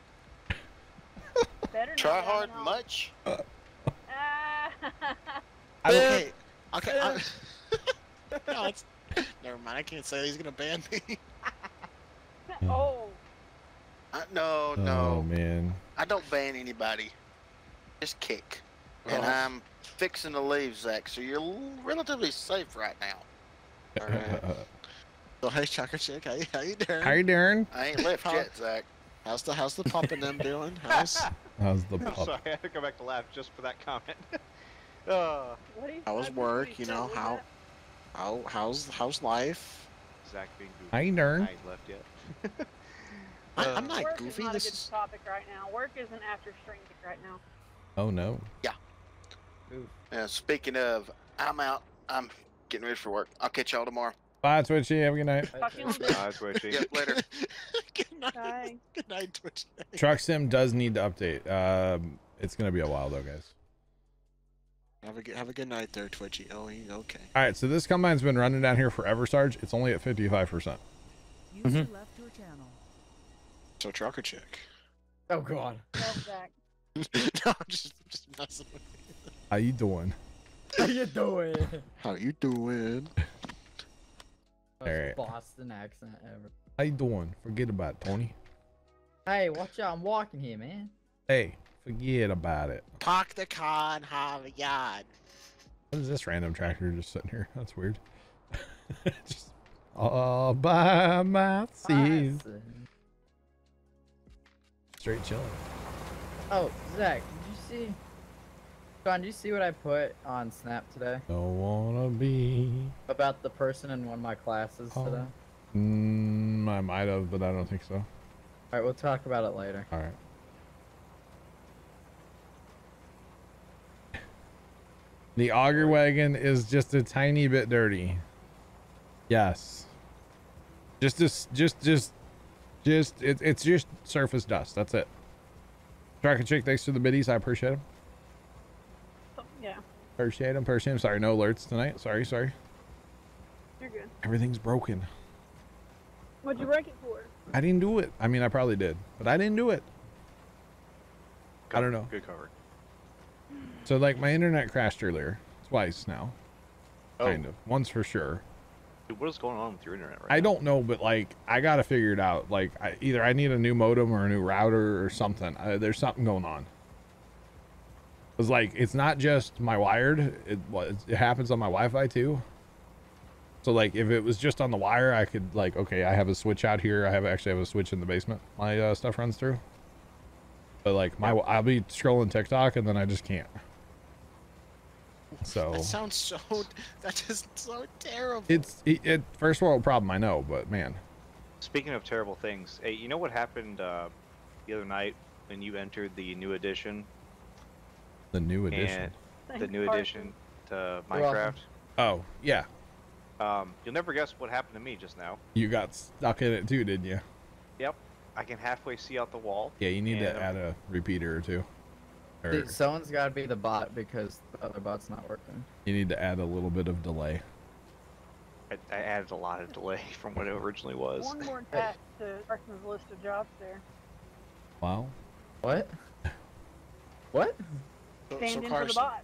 [SPEAKER 2] Better not
[SPEAKER 5] Try
[SPEAKER 2] let
[SPEAKER 5] hard much?
[SPEAKER 2] Ah.
[SPEAKER 1] I don't-
[SPEAKER 12] okay, okay. I, [LAUGHS] [LAUGHS] no, it's, never mind. I can't say he's gonna ban me. [LAUGHS]
[SPEAKER 2] oh.
[SPEAKER 12] I,
[SPEAKER 5] No,
[SPEAKER 1] Oh
[SPEAKER 5] no.
[SPEAKER 1] man.
[SPEAKER 5] I don't ban anybody. Just kick. And
[SPEAKER 12] Oh.
[SPEAKER 5] I'm fixing to leave, Zach, so you're relatively safe right now. [LAUGHS]
[SPEAKER 12] Alright. So hey, Chaka Chick, how you, how you doing?
[SPEAKER 1] How you doing?
[SPEAKER 5] I ain't left yet, Zach.
[SPEAKER 12] How's the how's the pump and them doing? [LAUGHS] How's
[SPEAKER 1] How's the [LAUGHS]
[SPEAKER 11] I'm sorry, I had to go back to laugh just for that comment. uh,
[SPEAKER 2] What do
[SPEAKER 12] how's work? You know how
[SPEAKER 2] that-
[SPEAKER 12] how how's how's life?
[SPEAKER 11] Zach being goofy.
[SPEAKER 1] How you doing?
[SPEAKER 11] I ain't left yet.
[SPEAKER 12] I,
[SPEAKER 11] Uh,
[SPEAKER 12] I'm not
[SPEAKER 2] Work
[SPEAKER 12] goofy.
[SPEAKER 2] is not
[SPEAKER 12] This
[SPEAKER 2] a good
[SPEAKER 12] is
[SPEAKER 2] topic right now. Work isn't after string right now.
[SPEAKER 1] Oh no. Yeah.
[SPEAKER 5] Uh, speaking of, I'm out. I'm getting ready for work. I'll catch y'all tomorrow.
[SPEAKER 1] Bye, Twitchy. Have a good night.
[SPEAKER 2] Talk to you in a bit.
[SPEAKER 11] Eyes twitching. [LAUGHS]
[SPEAKER 5] Yep, later. [LAUGHS]
[SPEAKER 12] good night.
[SPEAKER 2] Bye. [LAUGHS]
[SPEAKER 12] Good night, Twitchy.
[SPEAKER 1] Truck Sim does need to update. Um, it's gonna be a while though, guys.
[SPEAKER 12] Have a good, have a good night there, Twitchy. Oh, you- okay.
[SPEAKER 1] All right, so this combine's been running down here forever, Sarge. It's only at 55%.
[SPEAKER 13] User
[SPEAKER 1] Mhm.
[SPEAKER 13] left your channel.
[SPEAKER 12] So trucker check.
[SPEAKER 4] Oh god.
[SPEAKER 2] Love [LAUGHS] Zach.
[SPEAKER 12] no, I'm just just messing with you.
[SPEAKER 1] How you doing?
[SPEAKER 4] How you doing?
[SPEAKER 12] How you doing?
[SPEAKER 4] Most
[SPEAKER 1] Alright.
[SPEAKER 4] Boston accent ever.
[SPEAKER 1] How you doing? Forget about it, Tony.
[SPEAKER 4] Hey, watch out! I'm walking here, man.
[SPEAKER 1] Hey, forget about it.
[SPEAKER 12] Park the car and have a yard.
[SPEAKER 1] What is this random tractor just sitting here? That's weird. [LAUGHS] just all by myself.
[SPEAKER 4] Boston.
[SPEAKER 1] Straight chilling.
[SPEAKER 4] Oh, Zach, did you see? John, did you see what I put on Snap today
[SPEAKER 1] Don't wanna be.
[SPEAKER 4] about the person in one of my classes
[SPEAKER 1] Oh.
[SPEAKER 4] today?
[SPEAKER 1] Mm, I might have, but I don't think so.
[SPEAKER 4] All right, we'll talk about it later.
[SPEAKER 1] All right. The auger wagon is just a tiny bit dirty. Yes. Just this, just, just, just, it, it's just surface dust. That's it. Track and chick, thanks for the biddies. I appreciate them.
[SPEAKER 2] Yeah,
[SPEAKER 1] Appreciate them. Appreciate them. Sorry, no alerts tonight. Sorry, sorry.
[SPEAKER 2] you're good.
[SPEAKER 1] Everything's broken.
[SPEAKER 2] What'd you break it for?
[SPEAKER 1] I didn't do it. I mean, I probably did, but I didn't do it. I don't know.
[SPEAKER 11] Good cover.
[SPEAKER 1] So like my internet crashed earlier twice now.
[SPEAKER 11] Oh.
[SPEAKER 1] Kind of. Once for sure.
[SPEAKER 11] Dude, what is going on with your internet right
[SPEAKER 1] I
[SPEAKER 11] now?
[SPEAKER 1] don't know, but like I gotta figure it out. Like I, either I need a new modem or a new router or something. Uh, there's something going on. Cause like it's not just my wired. It was it happens on my Wi-Fi too. So like if it was just on the wire, I could like okay, I have a switch out here. I have actually have a switch in the basement. My uh, stuff runs through. But like my I'll be scrolling TikTok and then I just can't. So
[SPEAKER 12] That sounds so. [LAUGHS] That is so terrible.
[SPEAKER 1] it's it, it first world problem. I know, but man,
[SPEAKER 11] Speaking of terrible things, hey, you know what happened uh, the other night when you entered the new edition
[SPEAKER 1] the new edition.
[SPEAKER 11] the
[SPEAKER 2] Thanks,
[SPEAKER 11] new
[SPEAKER 2] Carson.
[SPEAKER 11] edition to Minecraft?
[SPEAKER 1] Oh yeah,
[SPEAKER 11] Um, you'll never guess what happened to me just now.
[SPEAKER 1] you got stuck in it too, didn't you?
[SPEAKER 11] Yep, I can halfway see out the wall.
[SPEAKER 1] Yeah, you need to add a repeater or two. Or
[SPEAKER 4] Dude, someone's got to be the bot because the other bot's not working.
[SPEAKER 1] you need to add a little bit of delay.
[SPEAKER 11] I, I added a lot of delay [LAUGHS] from what it originally was.
[SPEAKER 2] One more task to Carson's list of jobs there.
[SPEAKER 1] Wow.
[SPEAKER 4] What? What?
[SPEAKER 12] So,
[SPEAKER 2] Stand
[SPEAKER 12] so
[SPEAKER 2] in for the bot.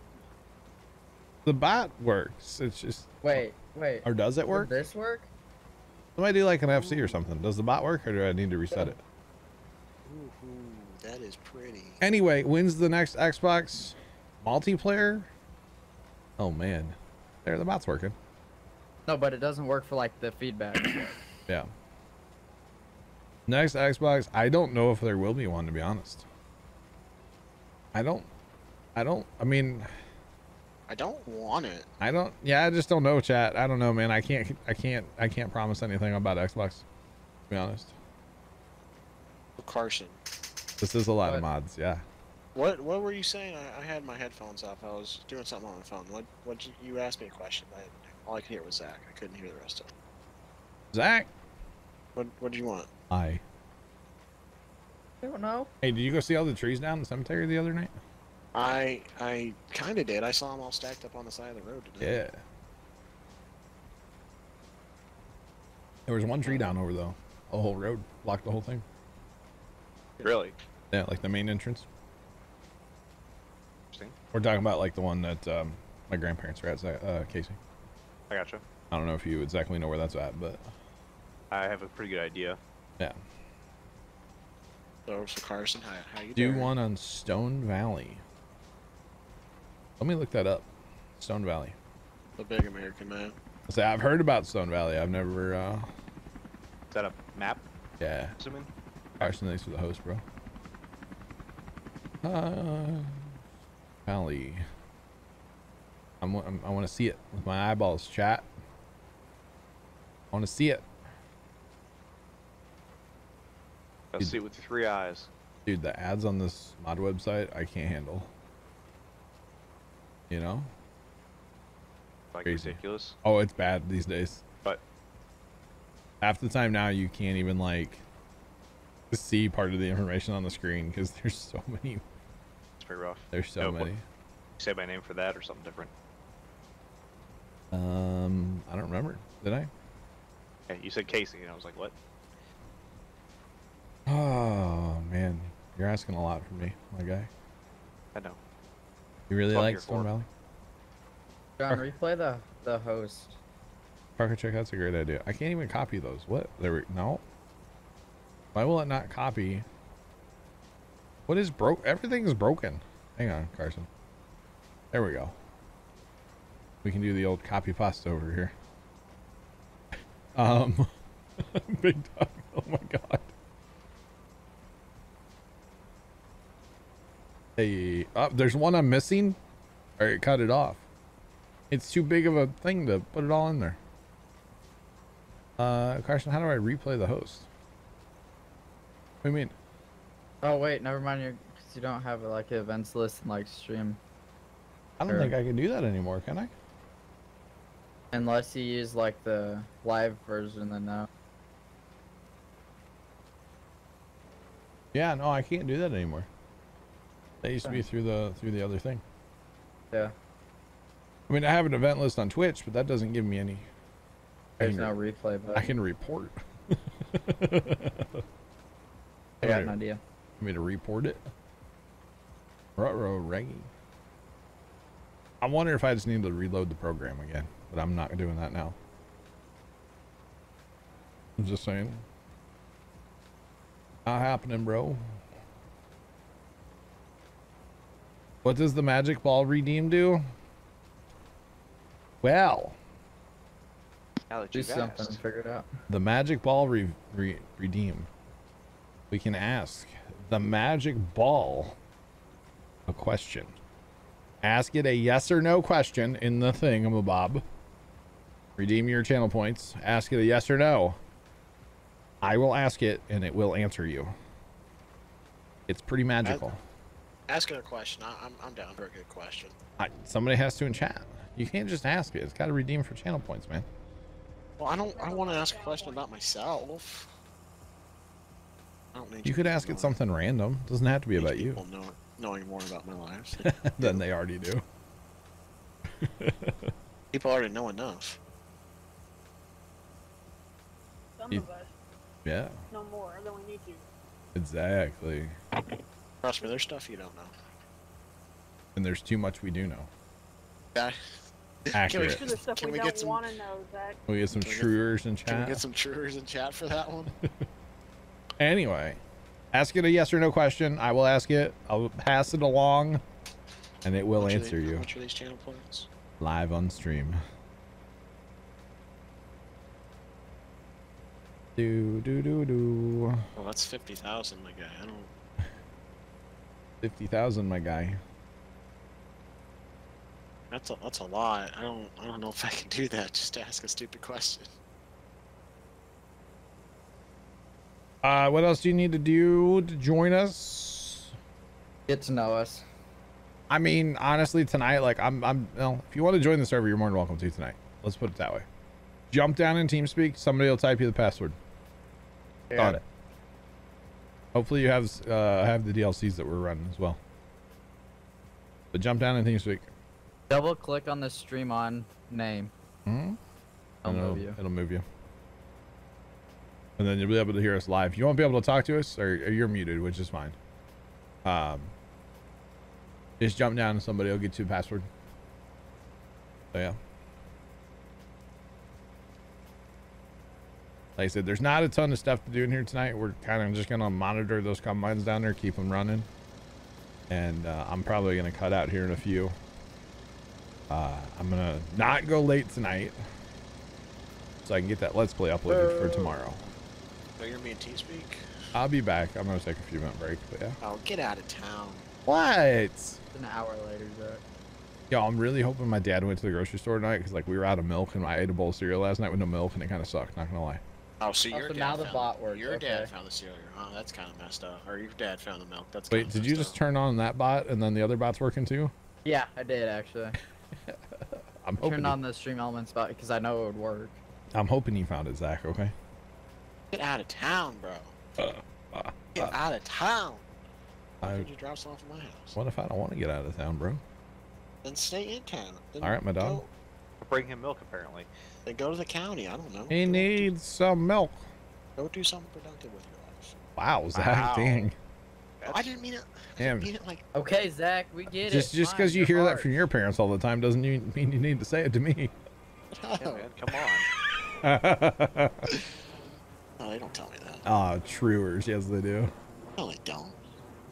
[SPEAKER 1] The bot works. It's just
[SPEAKER 4] Wait, wait.
[SPEAKER 1] or does it
[SPEAKER 4] Would
[SPEAKER 1] work?
[SPEAKER 4] this work?
[SPEAKER 1] Somebody do like an FC or something. Does the bot work or do I need to reset it?
[SPEAKER 12] Ooh, ooh, that is pretty.
[SPEAKER 1] Anyway, when's the next Xbox multiplayer? Oh man. There the bot's working.
[SPEAKER 4] No, but it doesn't work for like the feedback. [COUGHS]
[SPEAKER 1] Yeah. Next Xbox, I don't know if there will be one to be honest. I don't I don't I mean
[SPEAKER 12] I don't want it.
[SPEAKER 1] I don't yeah, I just don't know chat. I don't know man. I can't I can't I can't promise anything about Xbox. To be honest.
[SPEAKER 12] Carson,
[SPEAKER 1] This is a lot of mods, yeah.
[SPEAKER 12] what what were you saying? I, I had my headphones off. I was doing something on the phone. What what you, you asked me a question? I, all I could hear was Zach. I couldn't hear the rest of it.
[SPEAKER 1] Zach,
[SPEAKER 12] What what do you want?
[SPEAKER 1] hi.
[SPEAKER 4] I don't know.
[SPEAKER 1] Hey, did you go see all the trees down in the cemetery the other night?
[SPEAKER 12] I I kind of did. I saw them all stacked up on the side of the road today.
[SPEAKER 1] Yeah. There was one tree uh, down over though. A whole road blocked the whole thing.
[SPEAKER 11] Really?
[SPEAKER 1] Yeah, like the main entrance.
[SPEAKER 11] Interesting.
[SPEAKER 1] We're talking about like the one that um, my grandparents were at, uh, Casey.
[SPEAKER 11] I gotcha.
[SPEAKER 1] I don't know if you exactly know where that's at, but
[SPEAKER 11] I have a pretty good idea.
[SPEAKER 1] yeah.
[SPEAKER 12] So, so Carson, how, how you
[SPEAKER 1] Do
[SPEAKER 12] doing?
[SPEAKER 1] one on Stone Valley. Let me look that up. Stone Valley.
[SPEAKER 12] The big American man.
[SPEAKER 1] Say I've heard about Stone Valley. I've never. uh
[SPEAKER 11] Is that a map?
[SPEAKER 1] Yeah.
[SPEAKER 11] Assuming.
[SPEAKER 1] Carson, thanks for the host, bro. [LAUGHS] Uh, Valley. I'm, I'm, I want to see it with my eyeballs, chat. I want to see it.
[SPEAKER 11] Gotta see it with three eyes.
[SPEAKER 1] Dude, the ads on this mod website, I can't handle. You know?
[SPEAKER 11] Like
[SPEAKER 1] Crazy.
[SPEAKER 11] ridiculous.
[SPEAKER 1] Oh, it's bad these days.
[SPEAKER 11] But
[SPEAKER 1] Half the time now, you can't even, like, see part of the information on the screen because there's so many.
[SPEAKER 11] It's pretty rough.
[SPEAKER 1] There's so
[SPEAKER 11] Nope.
[SPEAKER 1] many.
[SPEAKER 11] You say my name for that or something different?
[SPEAKER 1] Um, I don't remember. Did I?
[SPEAKER 11] Yeah, you said Casey, and I was like, what?
[SPEAKER 1] Oh man, you're asking a lot from me, my guy.
[SPEAKER 11] I know.
[SPEAKER 1] You really
[SPEAKER 11] That's what I'm
[SPEAKER 1] like
[SPEAKER 11] here
[SPEAKER 1] Stone. Valley?
[SPEAKER 4] John, replay the the host.
[SPEAKER 1] Parker check, that's a great idea. I can't even copy those. What? There we no. Why will it not copy? What is broke? Everything's broken. Hang on, Carson. There we go. We can do the old copy pasta over here. [LAUGHS] Um, [LAUGHS] big dog. Oh my god. Hey, oh, there's one I'm missing. All right, cut it off. It's too big of a thing to put it all in there. Uh, Carson, how do I replay the host? What do you mean?
[SPEAKER 4] Oh wait, never mind. You because you don't have like events list and like stream.
[SPEAKER 1] I don't
[SPEAKER 4] Sure.
[SPEAKER 1] think I can do that anymore, can I?
[SPEAKER 4] Unless you use like the live version, then no.
[SPEAKER 1] Yeah, no, I can't do that anymore. That used to be through the through the other thing.
[SPEAKER 4] Yeah.
[SPEAKER 1] I mean, I have an event list on Twitch, but that doesn't give me any.
[SPEAKER 4] There's no replay, but
[SPEAKER 1] I can report. [LAUGHS]
[SPEAKER 4] I got an idea.
[SPEAKER 1] Want me to report it? Ruh-roh, Reggie. I wonder if I just need to reload the program again, but I'm not doing that now. I'm just saying. Not happening, bro. What does the magic ball redeem do? Well,
[SPEAKER 11] Now that
[SPEAKER 4] Do something
[SPEAKER 11] asked.
[SPEAKER 4] and figure it out.
[SPEAKER 1] the magic ball re- re- redeem. We can ask the magic ball a question. Ask it a yes or no question in the thing, I'm a bob. Redeem your channel points. Ask it a yes or no. I will ask it and it will answer you. It's pretty magical.
[SPEAKER 12] Asking a question. I, I'm, I'm down for a good question.
[SPEAKER 1] I, somebody has to in chat. You can't just ask it. It's got to redeem for channel points, man.
[SPEAKER 12] Well, I don't. I want to ask a question about myself. I don't need
[SPEAKER 1] You could ask it something random. Doesn't have to be about you.
[SPEAKER 12] people know, knowing more about my lives. [LAUGHS] [LAUGHS]
[SPEAKER 1] than they already do. [LAUGHS]
[SPEAKER 12] people already know enough.
[SPEAKER 2] Some
[SPEAKER 1] You-
[SPEAKER 2] of us
[SPEAKER 1] Yeah,
[SPEAKER 2] know more than we need to.
[SPEAKER 1] exactly.
[SPEAKER 12] Trust me, there's stuff you don't know.
[SPEAKER 1] And there's too much we do know.
[SPEAKER 12] Yeah.
[SPEAKER 1] Accurate.
[SPEAKER 2] Sure, there's
[SPEAKER 12] Can
[SPEAKER 2] we,
[SPEAKER 12] we get some-
[SPEAKER 2] know,
[SPEAKER 1] We get some
[SPEAKER 12] Can we get-
[SPEAKER 1] truers in
[SPEAKER 12] Can we
[SPEAKER 1] chat.
[SPEAKER 12] get some truers in chat for that one?
[SPEAKER 1] Anyway, ask it a yes or no question. I will ask it. I'll pass it along, and it will
[SPEAKER 12] How much are
[SPEAKER 1] answer
[SPEAKER 12] they-
[SPEAKER 1] you
[SPEAKER 12] How much are these channel points?
[SPEAKER 1] live on stream. Do do do do.
[SPEAKER 12] Well, that's fifty thousand, my guy. I don't.
[SPEAKER 1] Fifty thousand, my guy.
[SPEAKER 12] That's a that's a lot. I don't I don't know if I can do that. [LAUGHS] Just to ask a stupid question.
[SPEAKER 1] Uh, what else do you need to do to join us?
[SPEAKER 4] Get to know us.
[SPEAKER 1] I mean, honestly, tonight, like, I'm, I'm, well, if you want to join the server, you're more than welcome to tonight. Let's put it that way. Jump down in TeamSpeak. Somebody will type you the password. Got it. Hopefully, you have uh, have the DLCs that we're running as well. But jump down in TeamSpeak.
[SPEAKER 4] Double click on the stream on name.
[SPEAKER 1] Hmm?
[SPEAKER 4] I'll move
[SPEAKER 1] it'll,
[SPEAKER 4] you.
[SPEAKER 1] It'll move you. And then you'll be able to hear us live. You won't be able to talk to us, or, or you're muted, which is fine. Um, just jump down and somebody will get you a password. So yeah. like I said, there's not a ton of stuff to do in here tonight. We're kind of just gonna monitor those combines down there, keep them running, and uh, I'm probably gonna cut out here in a few. Uh, I'm gonna not go late tonight, so I can get that let's play uploaded for tomorrow.
[SPEAKER 12] So you're me and T-Speak?
[SPEAKER 1] I'll be back. I'm gonna take a few minute break, but yeah.
[SPEAKER 12] Oh, get out of town.
[SPEAKER 1] What?
[SPEAKER 4] It's an hour later, Zach.
[SPEAKER 1] Yo, I'm really hoping my dad went to the grocery store tonight because like we were out of milk and I ate a bowl of cereal last night with no milk and it kind of sucked. Not gonna lie.
[SPEAKER 12] Oh, so
[SPEAKER 4] Oh,
[SPEAKER 12] your
[SPEAKER 4] so
[SPEAKER 12] dad
[SPEAKER 4] now the bot works,
[SPEAKER 12] Your dad found the cereal. Oh, that's kind of messed up. Or your dad found the milk. That's
[SPEAKER 1] Wait, did you
[SPEAKER 12] messed
[SPEAKER 1] just turn on that bot and then the other bot's working too?
[SPEAKER 4] Yeah, I did actually. [LAUGHS]
[SPEAKER 1] I'm
[SPEAKER 4] I
[SPEAKER 1] hoping.
[SPEAKER 4] turned
[SPEAKER 1] he-
[SPEAKER 4] on the stream elements bot because I know it would work.
[SPEAKER 1] I'm hoping you found it, Zach. Okay.
[SPEAKER 12] Up. Get out of town, bro.
[SPEAKER 1] Uh,
[SPEAKER 12] Get out of town. Why
[SPEAKER 1] I,
[SPEAKER 12] did you drop some off at my house?
[SPEAKER 1] what if I don't want to get out of town, bro?
[SPEAKER 12] Then stay in town. Then
[SPEAKER 1] All right, my dog.
[SPEAKER 12] Go,
[SPEAKER 11] Bring him milk, apparently.
[SPEAKER 12] then go to the county. I don't know.
[SPEAKER 1] He
[SPEAKER 12] Go-
[SPEAKER 1] needs some milk.
[SPEAKER 12] Go do something productive with your life.
[SPEAKER 1] Wow, Zach,
[SPEAKER 11] Wow.
[SPEAKER 1] dang.
[SPEAKER 12] Oh, I didn't mean it. I
[SPEAKER 1] Damn.
[SPEAKER 12] didn't mean it like.
[SPEAKER 4] Okay, Zach, we get
[SPEAKER 1] Just
[SPEAKER 4] it.
[SPEAKER 1] just
[SPEAKER 4] Fine,
[SPEAKER 1] because you
[SPEAKER 4] you're
[SPEAKER 1] hear that from your parents all the time doesn't mean you need to say it to me. [LAUGHS]
[SPEAKER 11] Yeah, man, come on. [LAUGHS]
[SPEAKER 12] no, they don't tell me that.
[SPEAKER 1] Ah, truers, yes they do.
[SPEAKER 12] No, they don't.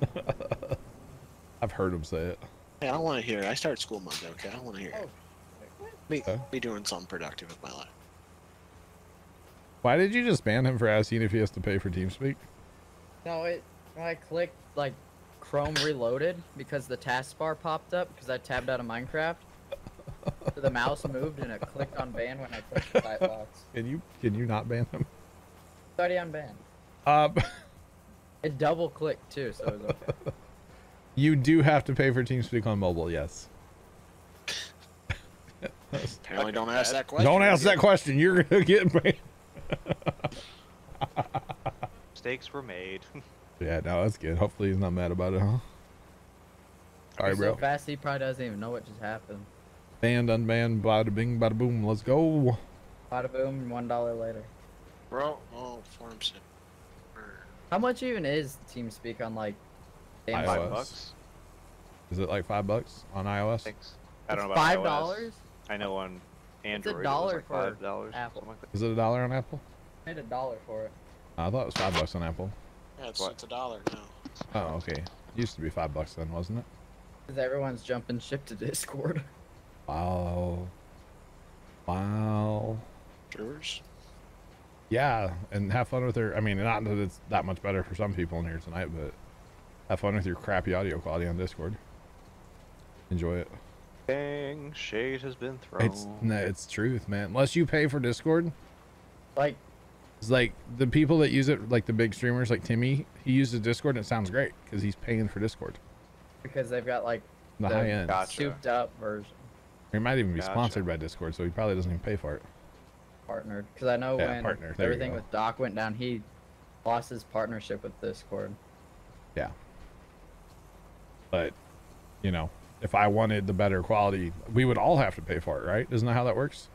[SPEAKER 12] [LAUGHS]
[SPEAKER 1] I've heard them say it.
[SPEAKER 12] Hey, I don't want to hear it. I start school Monday, okay? I don't want to hear it.
[SPEAKER 4] Oh,
[SPEAKER 12] Be,
[SPEAKER 1] Okay.
[SPEAKER 12] be doing something productive with my life.
[SPEAKER 1] Why did you just ban him for asking if he has to pay for TeamSpeak?
[SPEAKER 4] No, it. I clicked like Chrome Reloaded because the taskbar popped up because I tabbed out of Minecraft. so the mouse moved and it clicked on ban when I clicked the type box.
[SPEAKER 1] Can you can you not ban him?
[SPEAKER 4] It's already unbanned. ban.
[SPEAKER 1] Uh, [LAUGHS]
[SPEAKER 4] It double clicked too, so it was okay. [LAUGHS]
[SPEAKER 1] you do have to pay for TeamSpeak on mobile, yes.
[SPEAKER 12] Apparently, don't ask that question.
[SPEAKER 1] Don't ask that question. You're gonna get [LAUGHS] banned.
[SPEAKER 11] Mistakes were made.
[SPEAKER 1] Yeah, no, that's good. Hopefully he's not mad about it, huh? All right, bro.
[SPEAKER 4] so fast he probably doesn't even know what just happened.
[SPEAKER 1] Banned, unbanned, bada bing, bada boom. Let's go.
[SPEAKER 4] Bada boom, one dollar later.
[SPEAKER 12] Bro, oh, form sim.
[SPEAKER 4] How much even is TeamSpeak on like? damn
[SPEAKER 1] iOS.
[SPEAKER 11] Five bucks.
[SPEAKER 1] Is it like five bucks on iOS?
[SPEAKER 11] Thanks. I don't know
[SPEAKER 4] It's
[SPEAKER 11] about
[SPEAKER 4] five dollars.
[SPEAKER 11] I know on Android it
[SPEAKER 4] dollar
[SPEAKER 11] was like
[SPEAKER 4] for
[SPEAKER 11] five dollars.
[SPEAKER 4] Apple.
[SPEAKER 11] something like that.
[SPEAKER 1] Is it a dollar on Apple?
[SPEAKER 4] I Paid a dollar for it.
[SPEAKER 1] I thought it was five bucks on Apple.
[SPEAKER 12] Yeah, it's, it's a dollar now.
[SPEAKER 1] Oh, okay. It used to be five bucks then, wasn't it?
[SPEAKER 4] Because everyone's jumping ship to Discord.
[SPEAKER 1] Wow. Wow.
[SPEAKER 12] Brewers?
[SPEAKER 1] Yeah, and have fun with her. I mean, not that it's that much better for some people in here tonight, but have fun with your crappy audio quality on Discord. Enjoy it.
[SPEAKER 11] Dang, shade has been thrown.
[SPEAKER 1] It's no, it's truth, man. Unless you pay for Discord,
[SPEAKER 4] Like,
[SPEAKER 1] it's like the people that use it, like the big streamers, like Timmy, he uses Discord and it sounds great because he's paying for Discord,
[SPEAKER 4] because they've got like
[SPEAKER 1] the,
[SPEAKER 4] The
[SPEAKER 1] high end.
[SPEAKER 11] Gotcha.
[SPEAKER 4] souped up version
[SPEAKER 1] He might even be
[SPEAKER 11] Gotcha.
[SPEAKER 1] sponsored by Discord, so he probably doesn't even pay for it.
[SPEAKER 4] Partnered. Because I know
[SPEAKER 1] Yeah,
[SPEAKER 4] when
[SPEAKER 1] partner,
[SPEAKER 4] everything with Doc went down, he lost his partnership with Discord.
[SPEAKER 1] Yeah. But, you know, if I wanted the better quality, we would all have to pay for it, right? Isn't that how that works?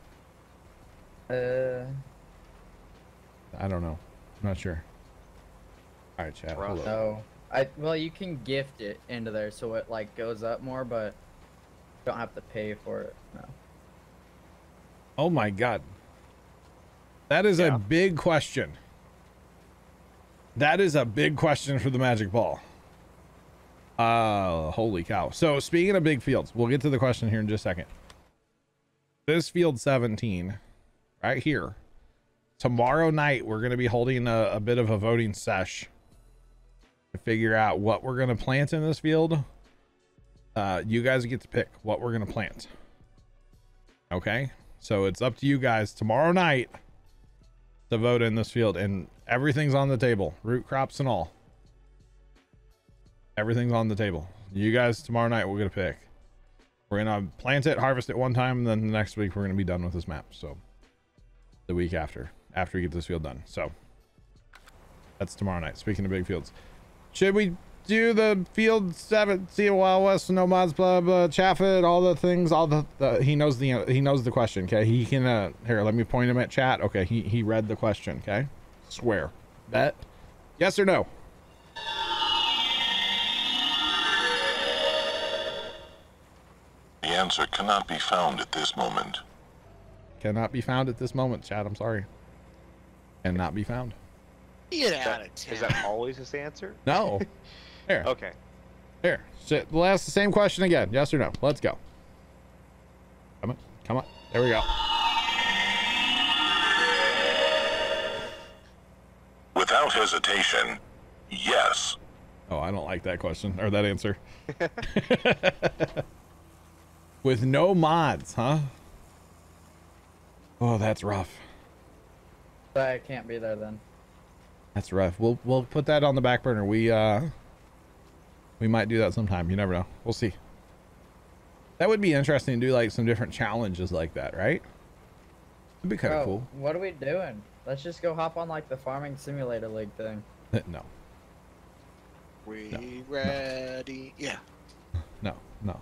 [SPEAKER 4] Uh,
[SPEAKER 1] I don't know. I'm not sure. All right, chat.
[SPEAKER 4] No. I well, you can gift it into there so it like goes up more, but don't have to pay for it. No.
[SPEAKER 1] Oh my god. That is
[SPEAKER 11] Yeah.
[SPEAKER 1] a big question. That is a big question for the magic ball. Uh holy cow. So speaking of big fields, we'll get to the question here in just a second. This field 17, right here. Tomorrow night we're gonna be holding a, a bit of a voting sesh to figure out what we're gonna plant in this field. Uh you guys get to pick what we're gonna plant. Okay? So it's up to you guys tomorrow night to vote in this field, and everything's on the table, root crops and all. Everything's on the table. You guys tomorrow night we're gonna pick. We're gonna plant it, harvest it one time, and then the next week we're gonna be done with this map. So the week after, after we get this field done. So that's tomorrow night. Speaking of big fields, should we do the field seven, see Wild West, no mods, blah blah, Chaffet, all the things, all the, the he knows the he knows the question. Okay, he can uh here. Let me point him at chat. Okay, he he read the question. Okay, swear, bet, yes or no.
[SPEAKER 13] The answer cannot be found at this moment.
[SPEAKER 1] Cannot be found at this moment, chat. I'm sorry. and not be found.
[SPEAKER 12] Get out of town.
[SPEAKER 11] is that always his answer?
[SPEAKER 1] No. [LAUGHS] Here,
[SPEAKER 11] Okay.
[SPEAKER 1] here. Shit. We'll ask the same question again. Yes or no? Let's go. Come on, come on. There we go.
[SPEAKER 13] Without hesitation, yes.
[SPEAKER 1] Oh, I don't like that question or that answer. [LAUGHS] [LAUGHS] With no mods, huh? Oh, that's rough.
[SPEAKER 4] But I can't be there then.
[SPEAKER 1] That's rough. We'll we'll put that on the back burner. We uh we might do that sometime. You never know. We'll see. That would be interesting to do like some different challenges like that, right? It'd be kind of cool.
[SPEAKER 4] What are we doing? Let's just go hop on like the farming simulator league thing. [LAUGHS]
[SPEAKER 1] No,
[SPEAKER 12] We ready? Yeah.
[SPEAKER 1] no, no.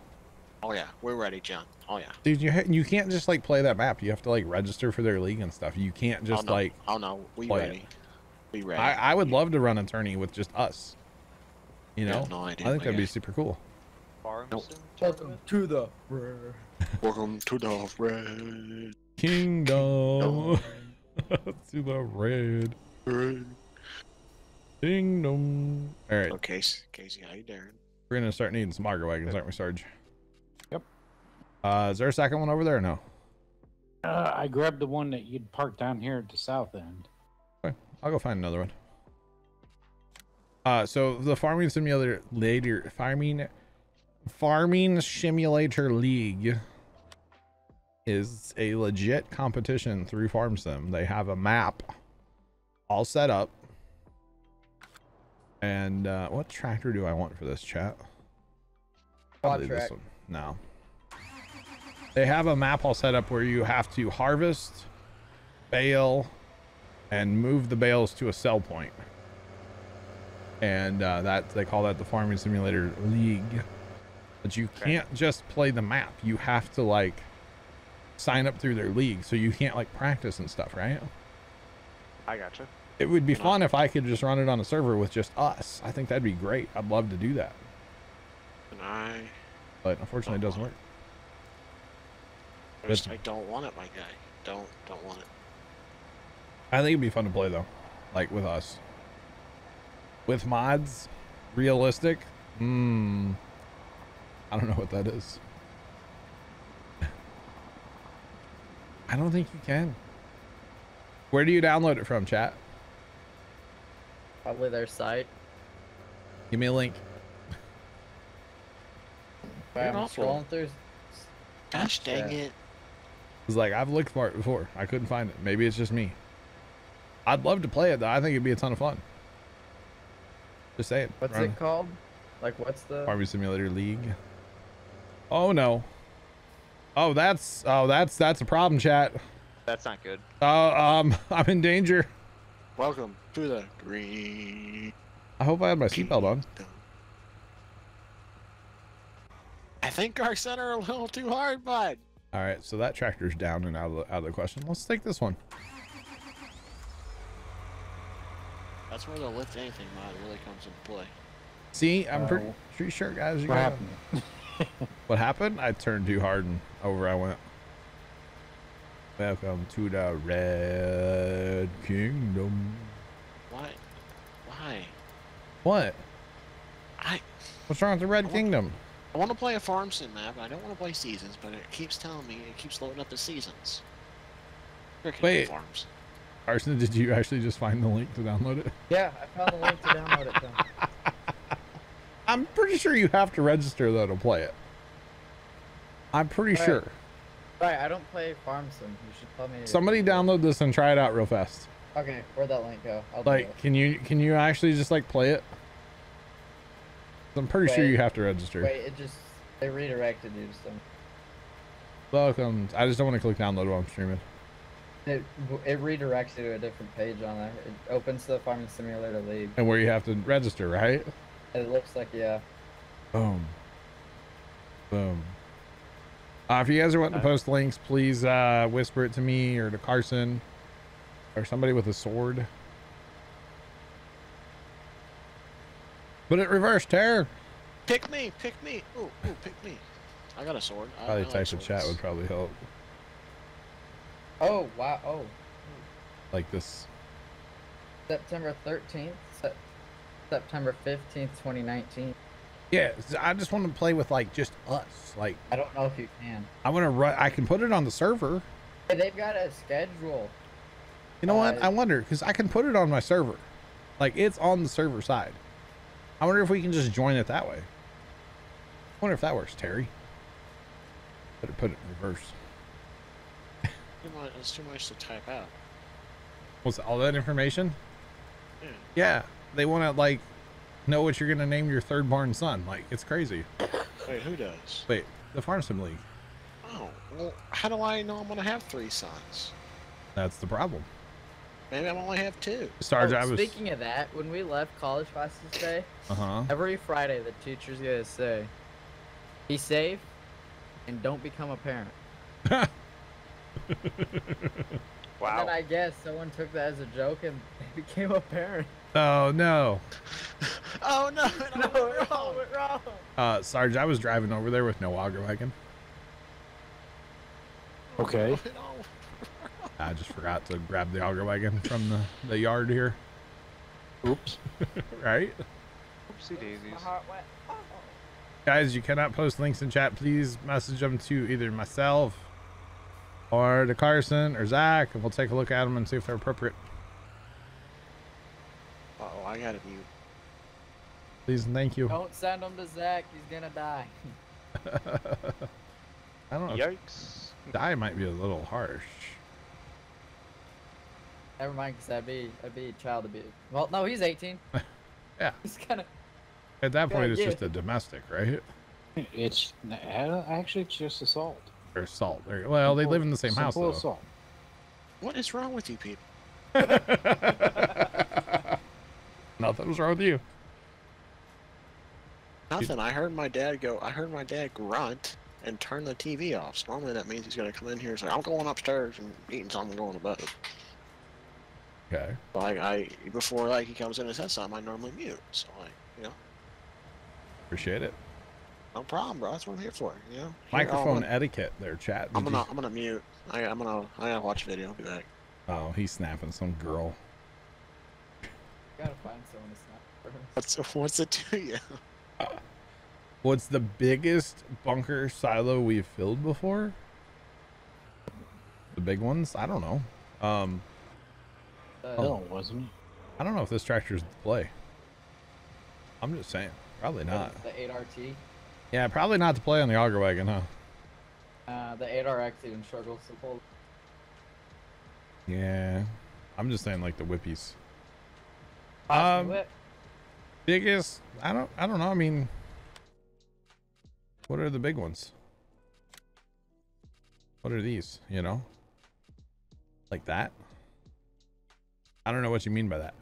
[SPEAKER 12] Oh yeah, we're ready, John. Oh yeah.
[SPEAKER 1] Dude, you ha- you can't just like play that map. You have to like register for their league and stuff. You can't oh, just
[SPEAKER 12] oh, no.
[SPEAKER 1] like
[SPEAKER 12] Oh no, we
[SPEAKER 1] play it.
[SPEAKER 12] ready. We ready.
[SPEAKER 1] I, I would love to run a tourney with just us. You know,
[SPEAKER 12] no idea,
[SPEAKER 1] I think that'd be super cool.
[SPEAKER 12] Nope.
[SPEAKER 4] Welcome to the. [LAUGHS]
[SPEAKER 12] Welcome to the red.
[SPEAKER 1] Kingdom [LAUGHS] to the red
[SPEAKER 12] red.
[SPEAKER 1] kingdom. All right,
[SPEAKER 12] Okay, S- Casey, how you doing?
[SPEAKER 1] we're gonna start needing some auger wagons, aren't we, Sarge?
[SPEAKER 8] Yep.
[SPEAKER 1] Uh, is there a second one over there? Or no.
[SPEAKER 8] Uh, I grabbed the one that you'd parked down here at the south end.
[SPEAKER 1] Okay, I'll go find another one. Uh, so the farming simulator later farming farming simulator league is a legit competition through FarmSim. They have a map all set up. And uh, what tractor do I want for this chat? Probably this one. No. They have a map all set up where you have to harvest, bale, and move the bales to a sell point. And uh, that they call that the Farming Simulator League. But you can't just play the map. You have to like sign up through their league, so you can't like practice and stuff, right?
[SPEAKER 11] I gotcha.
[SPEAKER 1] It would be fun if I could just run it on a server with just us. I think that'd be great. I'd love to do that,
[SPEAKER 12] And I,
[SPEAKER 1] but unfortunately, it doesn't work.
[SPEAKER 12] I, just, I don't want it, my guy. Don't don't want it.
[SPEAKER 1] I think it'd be fun to play though, like with us. With mods, realistic. Hmm. I don't know what that is. [LAUGHS] I don't think you can. Where do you download it from, chat?
[SPEAKER 4] Probably their site.
[SPEAKER 1] Give me a link.
[SPEAKER 4] But I'm
[SPEAKER 12] awful.
[SPEAKER 4] scrolling through.
[SPEAKER 12] Gosh dang
[SPEAKER 4] Yeah.
[SPEAKER 12] it!
[SPEAKER 1] It's like I've looked for it before. I couldn't find it. Maybe it's just me. I'd love to play it though. I think it'd be a ton of fun. Just saying.
[SPEAKER 4] What's
[SPEAKER 1] Run
[SPEAKER 4] it called? Like, what's the?
[SPEAKER 1] Farming Simulator League. Oh no. Oh, that's oh that's that's a problem, chat.
[SPEAKER 11] That's not good.
[SPEAKER 1] Uh, um, [LAUGHS] I'm in danger.
[SPEAKER 12] Welcome to the green.
[SPEAKER 1] I hope I had my seatbelt on.
[SPEAKER 12] I think our center a little too hard, bud.
[SPEAKER 1] All right, so that tractor's down and out of the, out of the question. Let's take this one.
[SPEAKER 12] That's where the lift anything mod really comes into play.
[SPEAKER 1] See, I'm pretty,
[SPEAKER 8] Oh.
[SPEAKER 1] pretty sure, guys. You
[SPEAKER 8] What happened? [LAUGHS]
[SPEAKER 1] What happened? I turned too hard and over I went. Welcome to the Red Kingdom.
[SPEAKER 12] Why? Why?
[SPEAKER 1] What?
[SPEAKER 12] I
[SPEAKER 1] What's wrong with the Red Kingdom?
[SPEAKER 12] I want to play a farm sim map. I don't want to play seasons, but it keeps telling me it keeps loading up the seasons. Frickin'
[SPEAKER 1] Wait.
[SPEAKER 12] farms.
[SPEAKER 1] Carson, did you actually just find the link to download it?
[SPEAKER 4] Yeah, I found the link to download it. Then. [LAUGHS]
[SPEAKER 1] I'm pretty sure you have to register though to play it. I'm pretty
[SPEAKER 4] Right.
[SPEAKER 1] sure.
[SPEAKER 4] Right, I don't play farm sim. You should tell me.
[SPEAKER 1] Somebody download this and try it out real fast.
[SPEAKER 4] Okay, where'd that link go? I'll do
[SPEAKER 1] Like,
[SPEAKER 4] it.
[SPEAKER 1] can you can you actually just like play it? I'm pretty sure you have to register.
[SPEAKER 4] Wait, it just they redirected you to some.
[SPEAKER 1] Welcome. I just don't want to click download while I'm streaming.
[SPEAKER 4] It it redirects you to a different page on there. It opens the farming simulator league.
[SPEAKER 1] And where you have to register, right?
[SPEAKER 4] It looks like yeah.
[SPEAKER 1] Boom. Boom. Uh, if you guys are wanting to post links, please uh, whisper it to me or to Carson or somebody with a sword. But it reversed terror.
[SPEAKER 12] Pick me, pick me. Ooh, ooh, pick me. I got a sword. I, I
[SPEAKER 1] Probably
[SPEAKER 12] like
[SPEAKER 1] type in chat would probably help.
[SPEAKER 4] Oh wow! Oh,
[SPEAKER 1] Like this.
[SPEAKER 4] September 13th, Sep- September 15th, 2019.
[SPEAKER 1] Yeah, I just want to play with like just us. Like
[SPEAKER 4] I don't know if you can.
[SPEAKER 1] I want to run. I can put it on the server.
[SPEAKER 4] Hey, they've got a schedule.
[SPEAKER 1] You know what?
[SPEAKER 4] Uh,
[SPEAKER 1] I wonder because I can put it on my server. Like it's on the server side. I wonder if we can just join it that way. I wonder if that works, Terry. Better put it in reverse.
[SPEAKER 12] Too much, it's too much to type out.
[SPEAKER 1] Was all that information?
[SPEAKER 12] Yeah.
[SPEAKER 1] Yeah, they want to like know what you're gonna name your third born son. Like it's crazy.
[SPEAKER 12] Wait, who does?
[SPEAKER 1] Wait, the farm sim league.
[SPEAKER 12] Oh, well, how do I know I'm gonna have three sons?
[SPEAKER 1] That's the problem.
[SPEAKER 12] Maybe I only have two.
[SPEAKER 1] Sarge,
[SPEAKER 4] Oh,
[SPEAKER 1] I was.
[SPEAKER 4] Speaking of that, when we left college classes today,
[SPEAKER 1] Uh huh.
[SPEAKER 4] every Friday the teacher's gonna say, "Be safe, and don't become a parent." [LAUGHS] [LAUGHS]
[SPEAKER 11] Wow.
[SPEAKER 4] And then I guess someone took that as a joke and they [LAUGHS] became a parent.
[SPEAKER 1] Oh no. [LAUGHS]
[SPEAKER 12] Oh no!
[SPEAKER 4] No, it all went wrong.
[SPEAKER 1] Uh, Sarge, I was driving over there with no auger wagon.
[SPEAKER 8] Okay.
[SPEAKER 1] I just forgot to grab the auger wagon from the, the yard here.
[SPEAKER 8] Oops.
[SPEAKER 1] right?
[SPEAKER 11] Oopsie daisies.
[SPEAKER 1] Guys, you cannot post links in chat. Please message them to either myself or to Carson or Zach, and we'll take a look at them and see if they're appropriate.
[SPEAKER 12] Oh, I got a view.
[SPEAKER 1] Please and thank you.
[SPEAKER 4] Don't send him to Zach. He's gonna die. [LAUGHS]
[SPEAKER 1] I don't know.
[SPEAKER 11] Yikes.
[SPEAKER 1] Die might be a little harsh.
[SPEAKER 4] Never mind, cause that'd be that'd be child abuse. Well, no, he's 18. [LAUGHS] [LAUGHS]
[SPEAKER 1] Yeah.
[SPEAKER 4] He's kind of.
[SPEAKER 1] At that point, it's
[SPEAKER 4] yeah.
[SPEAKER 1] just a domestic, right?
[SPEAKER 8] It's actually it's just assault.
[SPEAKER 1] Or salt. There- Well, they live in the same house,
[SPEAKER 8] simple
[SPEAKER 1] though.
[SPEAKER 8] assault.
[SPEAKER 12] What is wrong with you people? [LAUGHS]
[SPEAKER 1] Nothing's wrong with you.
[SPEAKER 12] Nothing. I heard my dad go. I heard my dad grunt and turn the TV off. So normally that means he's gonna come in here and say, "I'm going upstairs and eating something, going to bed."
[SPEAKER 1] Okay.
[SPEAKER 12] Like I before like he comes in and says something, I normally mute. So like you know,
[SPEAKER 1] Appreciate it.
[SPEAKER 12] No problem, bro. That's what I'm here for. You know.
[SPEAKER 1] Microphone
[SPEAKER 12] I'm gonna,
[SPEAKER 1] etiquette there, chat.
[SPEAKER 12] I'm gonna,
[SPEAKER 1] you-
[SPEAKER 12] I'm gonna mute. I, I'm gonna I gotta watch a video. I'll be back.
[SPEAKER 1] Oh, he's snapping some girl.
[SPEAKER 4] Gotta find someone to snap first.
[SPEAKER 12] What's what's it to you? [LAUGHS]
[SPEAKER 1] What's the biggest bunker silo we've filled before? The big ones? I don't know. Um,
[SPEAKER 4] The,
[SPEAKER 8] No, wasn't?
[SPEAKER 1] I don't know if this tractor's the play. I'm just saying. Probably not.
[SPEAKER 4] The 8RT.
[SPEAKER 1] Yeah, probably not to play on the auger wagon, huh?
[SPEAKER 4] Uh, the 8RX even struggles to pull.
[SPEAKER 1] Yeah. I'm just saying like the whippies. Um,
[SPEAKER 4] Whip.
[SPEAKER 1] Biggest? I don't. I don't know. I mean, what are the big ones? What are these? You know, like that. I don't know what you mean by that.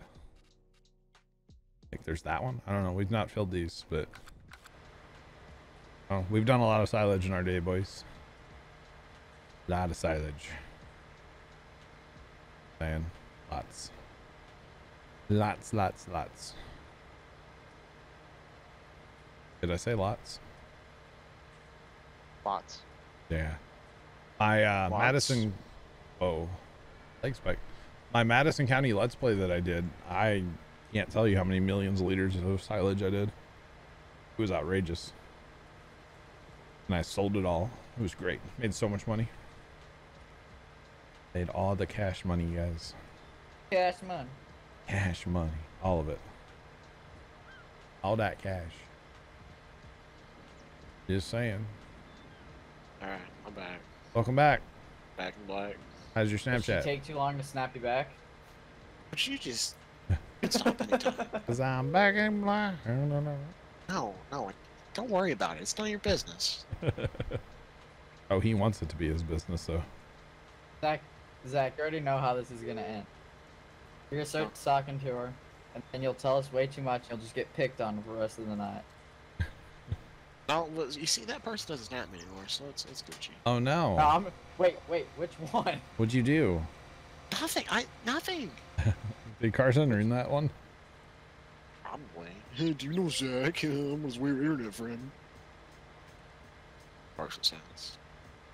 [SPEAKER 1] Like, there's that one. I don't know. We've not filled these, but oh, we've done a lot of silage in our day, boys. A lot of silage. Man, lots. Lots, lots, lots. Did I say lots?
[SPEAKER 11] Lots.
[SPEAKER 1] Yeah. My uh,
[SPEAKER 11] Lots.
[SPEAKER 1] Madison. Oh, Thanks, Spike. My Madison County Let's Play that I did, I can't tell you how many millions of liters of silage I did. It was outrageous. And I sold it all. It was great. Made so much money. Made all the cash money, guys.
[SPEAKER 4] Cash money.
[SPEAKER 1] Cash money. All of it. All that cash. Just saying.
[SPEAKER 12] All right, I'm back.
[SPEAKER 1] Welcome back.
[SPEAKER 12] Back in black.
[SPEAKER 1] How's your
[SPEAKER 4] Did she
[SPEAKER 1] Snapchat?
[SPEAKER 4] take too long to snap you back?
[SPEAKER 12] But you just stop anytime. [LAUGHS]
[SPEAKER 1] Cause I'm back in black.
[SPEAKER 12] No, no, no. No, no, don't worry about it. It's none of your business. [LAUGHS]
[SPEAKER 1] oh, he wants it to be his business, though.
[SPEAKER 4] Zach, Zach, you already know how this is gonna end. You're gonna start talking to her, and then you'll tell us way too much. and You'll just get picked on for the rest of the night. [LAUGHS]
[SPEAKER 12] No, well, you see that person doesn't snap me anymore, so it's it's Gucci.
[SPEAKER 1] Oh no.
[SPEAKER 4] No, I'm, wait, wait, which one?
[SPEAKER 1] What'd you do?
[SPEAKER 12] Nothing. I nothing. [LAUGHS]
[SPEAKER 1] Did Carson earn that one?
[SPEAKER 12] Probably. Hey, do you know Zach? [LAUGHS] I'm his weird internet friend. Partial silence.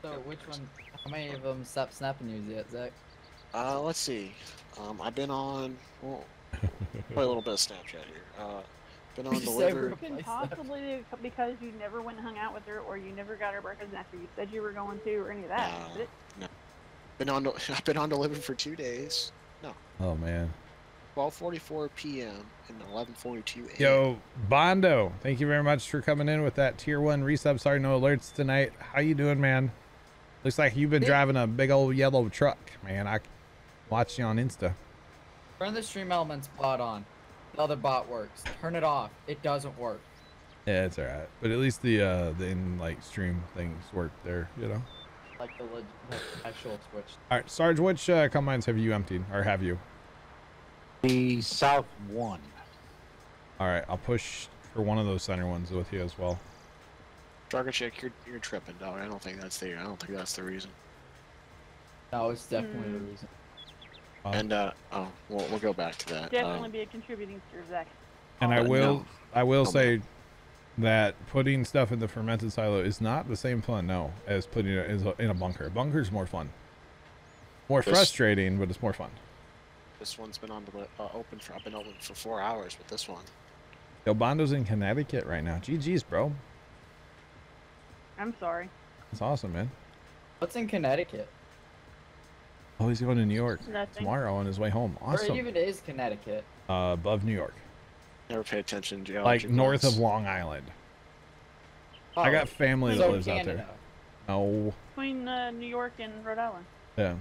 [SPEAKER 4] So which one? How many of them stopped snapping you yet, Zach?
[SPEAKER 12] Uh, let's see. Um, I've been on. Well, Play a little bit of Snapchat here. Uh, been on [LAUGHS]
[SPEAKER 4] You say
[SPEAKER 12] delivered.
[SPEAKER 4] we're-
[SPEAKER 2] possibly because you never went and hung out with her, or you never got her breakfast after you said you were going to, or any of that.
[SPEAKER 12] No, no. Been on. [LAUGHS] I've been on delivered for two days. No.
[SPEAKER 1] Oh man.
[SPEAKER 12] 12:44 p.m. and 11:42 a.m.
[SPEAKER 1] Yo, Bondo, thank you very much for coming in with that tier one resub. Sorry, no alerts tonight. How you doing, man? Looks like you've been
[SPEAKER 4] Hey.
[SPEAKER 1] driving a big old yellow truck, man. I watched you on Insta.
[SPEAKER 4] Turn the stream elements bot on. The other bot works. Turn it off. It doesn't work.
[SPEAKER 1] Yeah, it's alright. But at least the uh the in like stream things work there, you know.
[SPEAKER 4] Like the, leg- like the actual switch.
[SPEAKER 1] All right, Sarge, which uh, combines have you emptied, or have you?
[SPEAKER 8] The south one.
[SPEAKER 1] All right, I'll push for one of those center ones with you as well.
[SPEAKER 12] Target check. You're you're tripping, dog. I don't think that's the. I don't think that's the reason.
[SPEAKER 4] No, it's definitely the
[SPEAKER 2] Hmm.
[SPEAKER 4] reason.
[SPEAKER 1] Uh,
[SPEAKER 12] And uh oh, we'll we'll go back to that.
[SPEAKER 2] Definitely
[SPEAKER 12] Um,
[SPEAKER 2] be a contributing stir, Zach.
[SPEAKER 1] and I will,
[SPEAKER 12] no.
[SPEAKER 1] I will
[SPEAKER 12] No,
[SPEAKER 1] say that putting stuff in the fermented silo is not the same fun, no, as putting it in a, in a bunker. Bunker's more fun. More
[SPEAKER 12] This-
[SPEAKER 1] frustrating, but it's more fun.
[SPEAKER 12] This one's been on the uh, open for. I've been open for four hours with this one.
[SPEAKER 1] Yo, Bondo's in Connecticut right now. GG's, bro.
[SPEAKER 2] I'm sorry.
[SPEAKER 1] It's awesome, man.
[SPEAKER 4] What's in Connecticut?
[SPEAKER 1] Oh, he's going to New York
[SPEAKER 2] Nothing.
[SPEAKER 1] tomorrow on his way home. Awesome.
[SPEAKER 4] Where
[SPEAKER 1] Awesome.
[SPEAKER 4] even is Connecticut?
[SPEAKER 1] Uh, above New York,
[SPEAKER 12] Never pay attention to
[SPEAKER 1] like
[SPEAKER 12] geology
[SPEAKER 1] north of Long Island. I got family that
[SPEAKER 4] so
[SPEAKER 1] lives out there.
[SPEAKER 4] Canada.
[SPEAKER 1] No.
[SPEAKER 2] Between uh, New York and Rhode Island.
[SPEAKER 1] Yeah.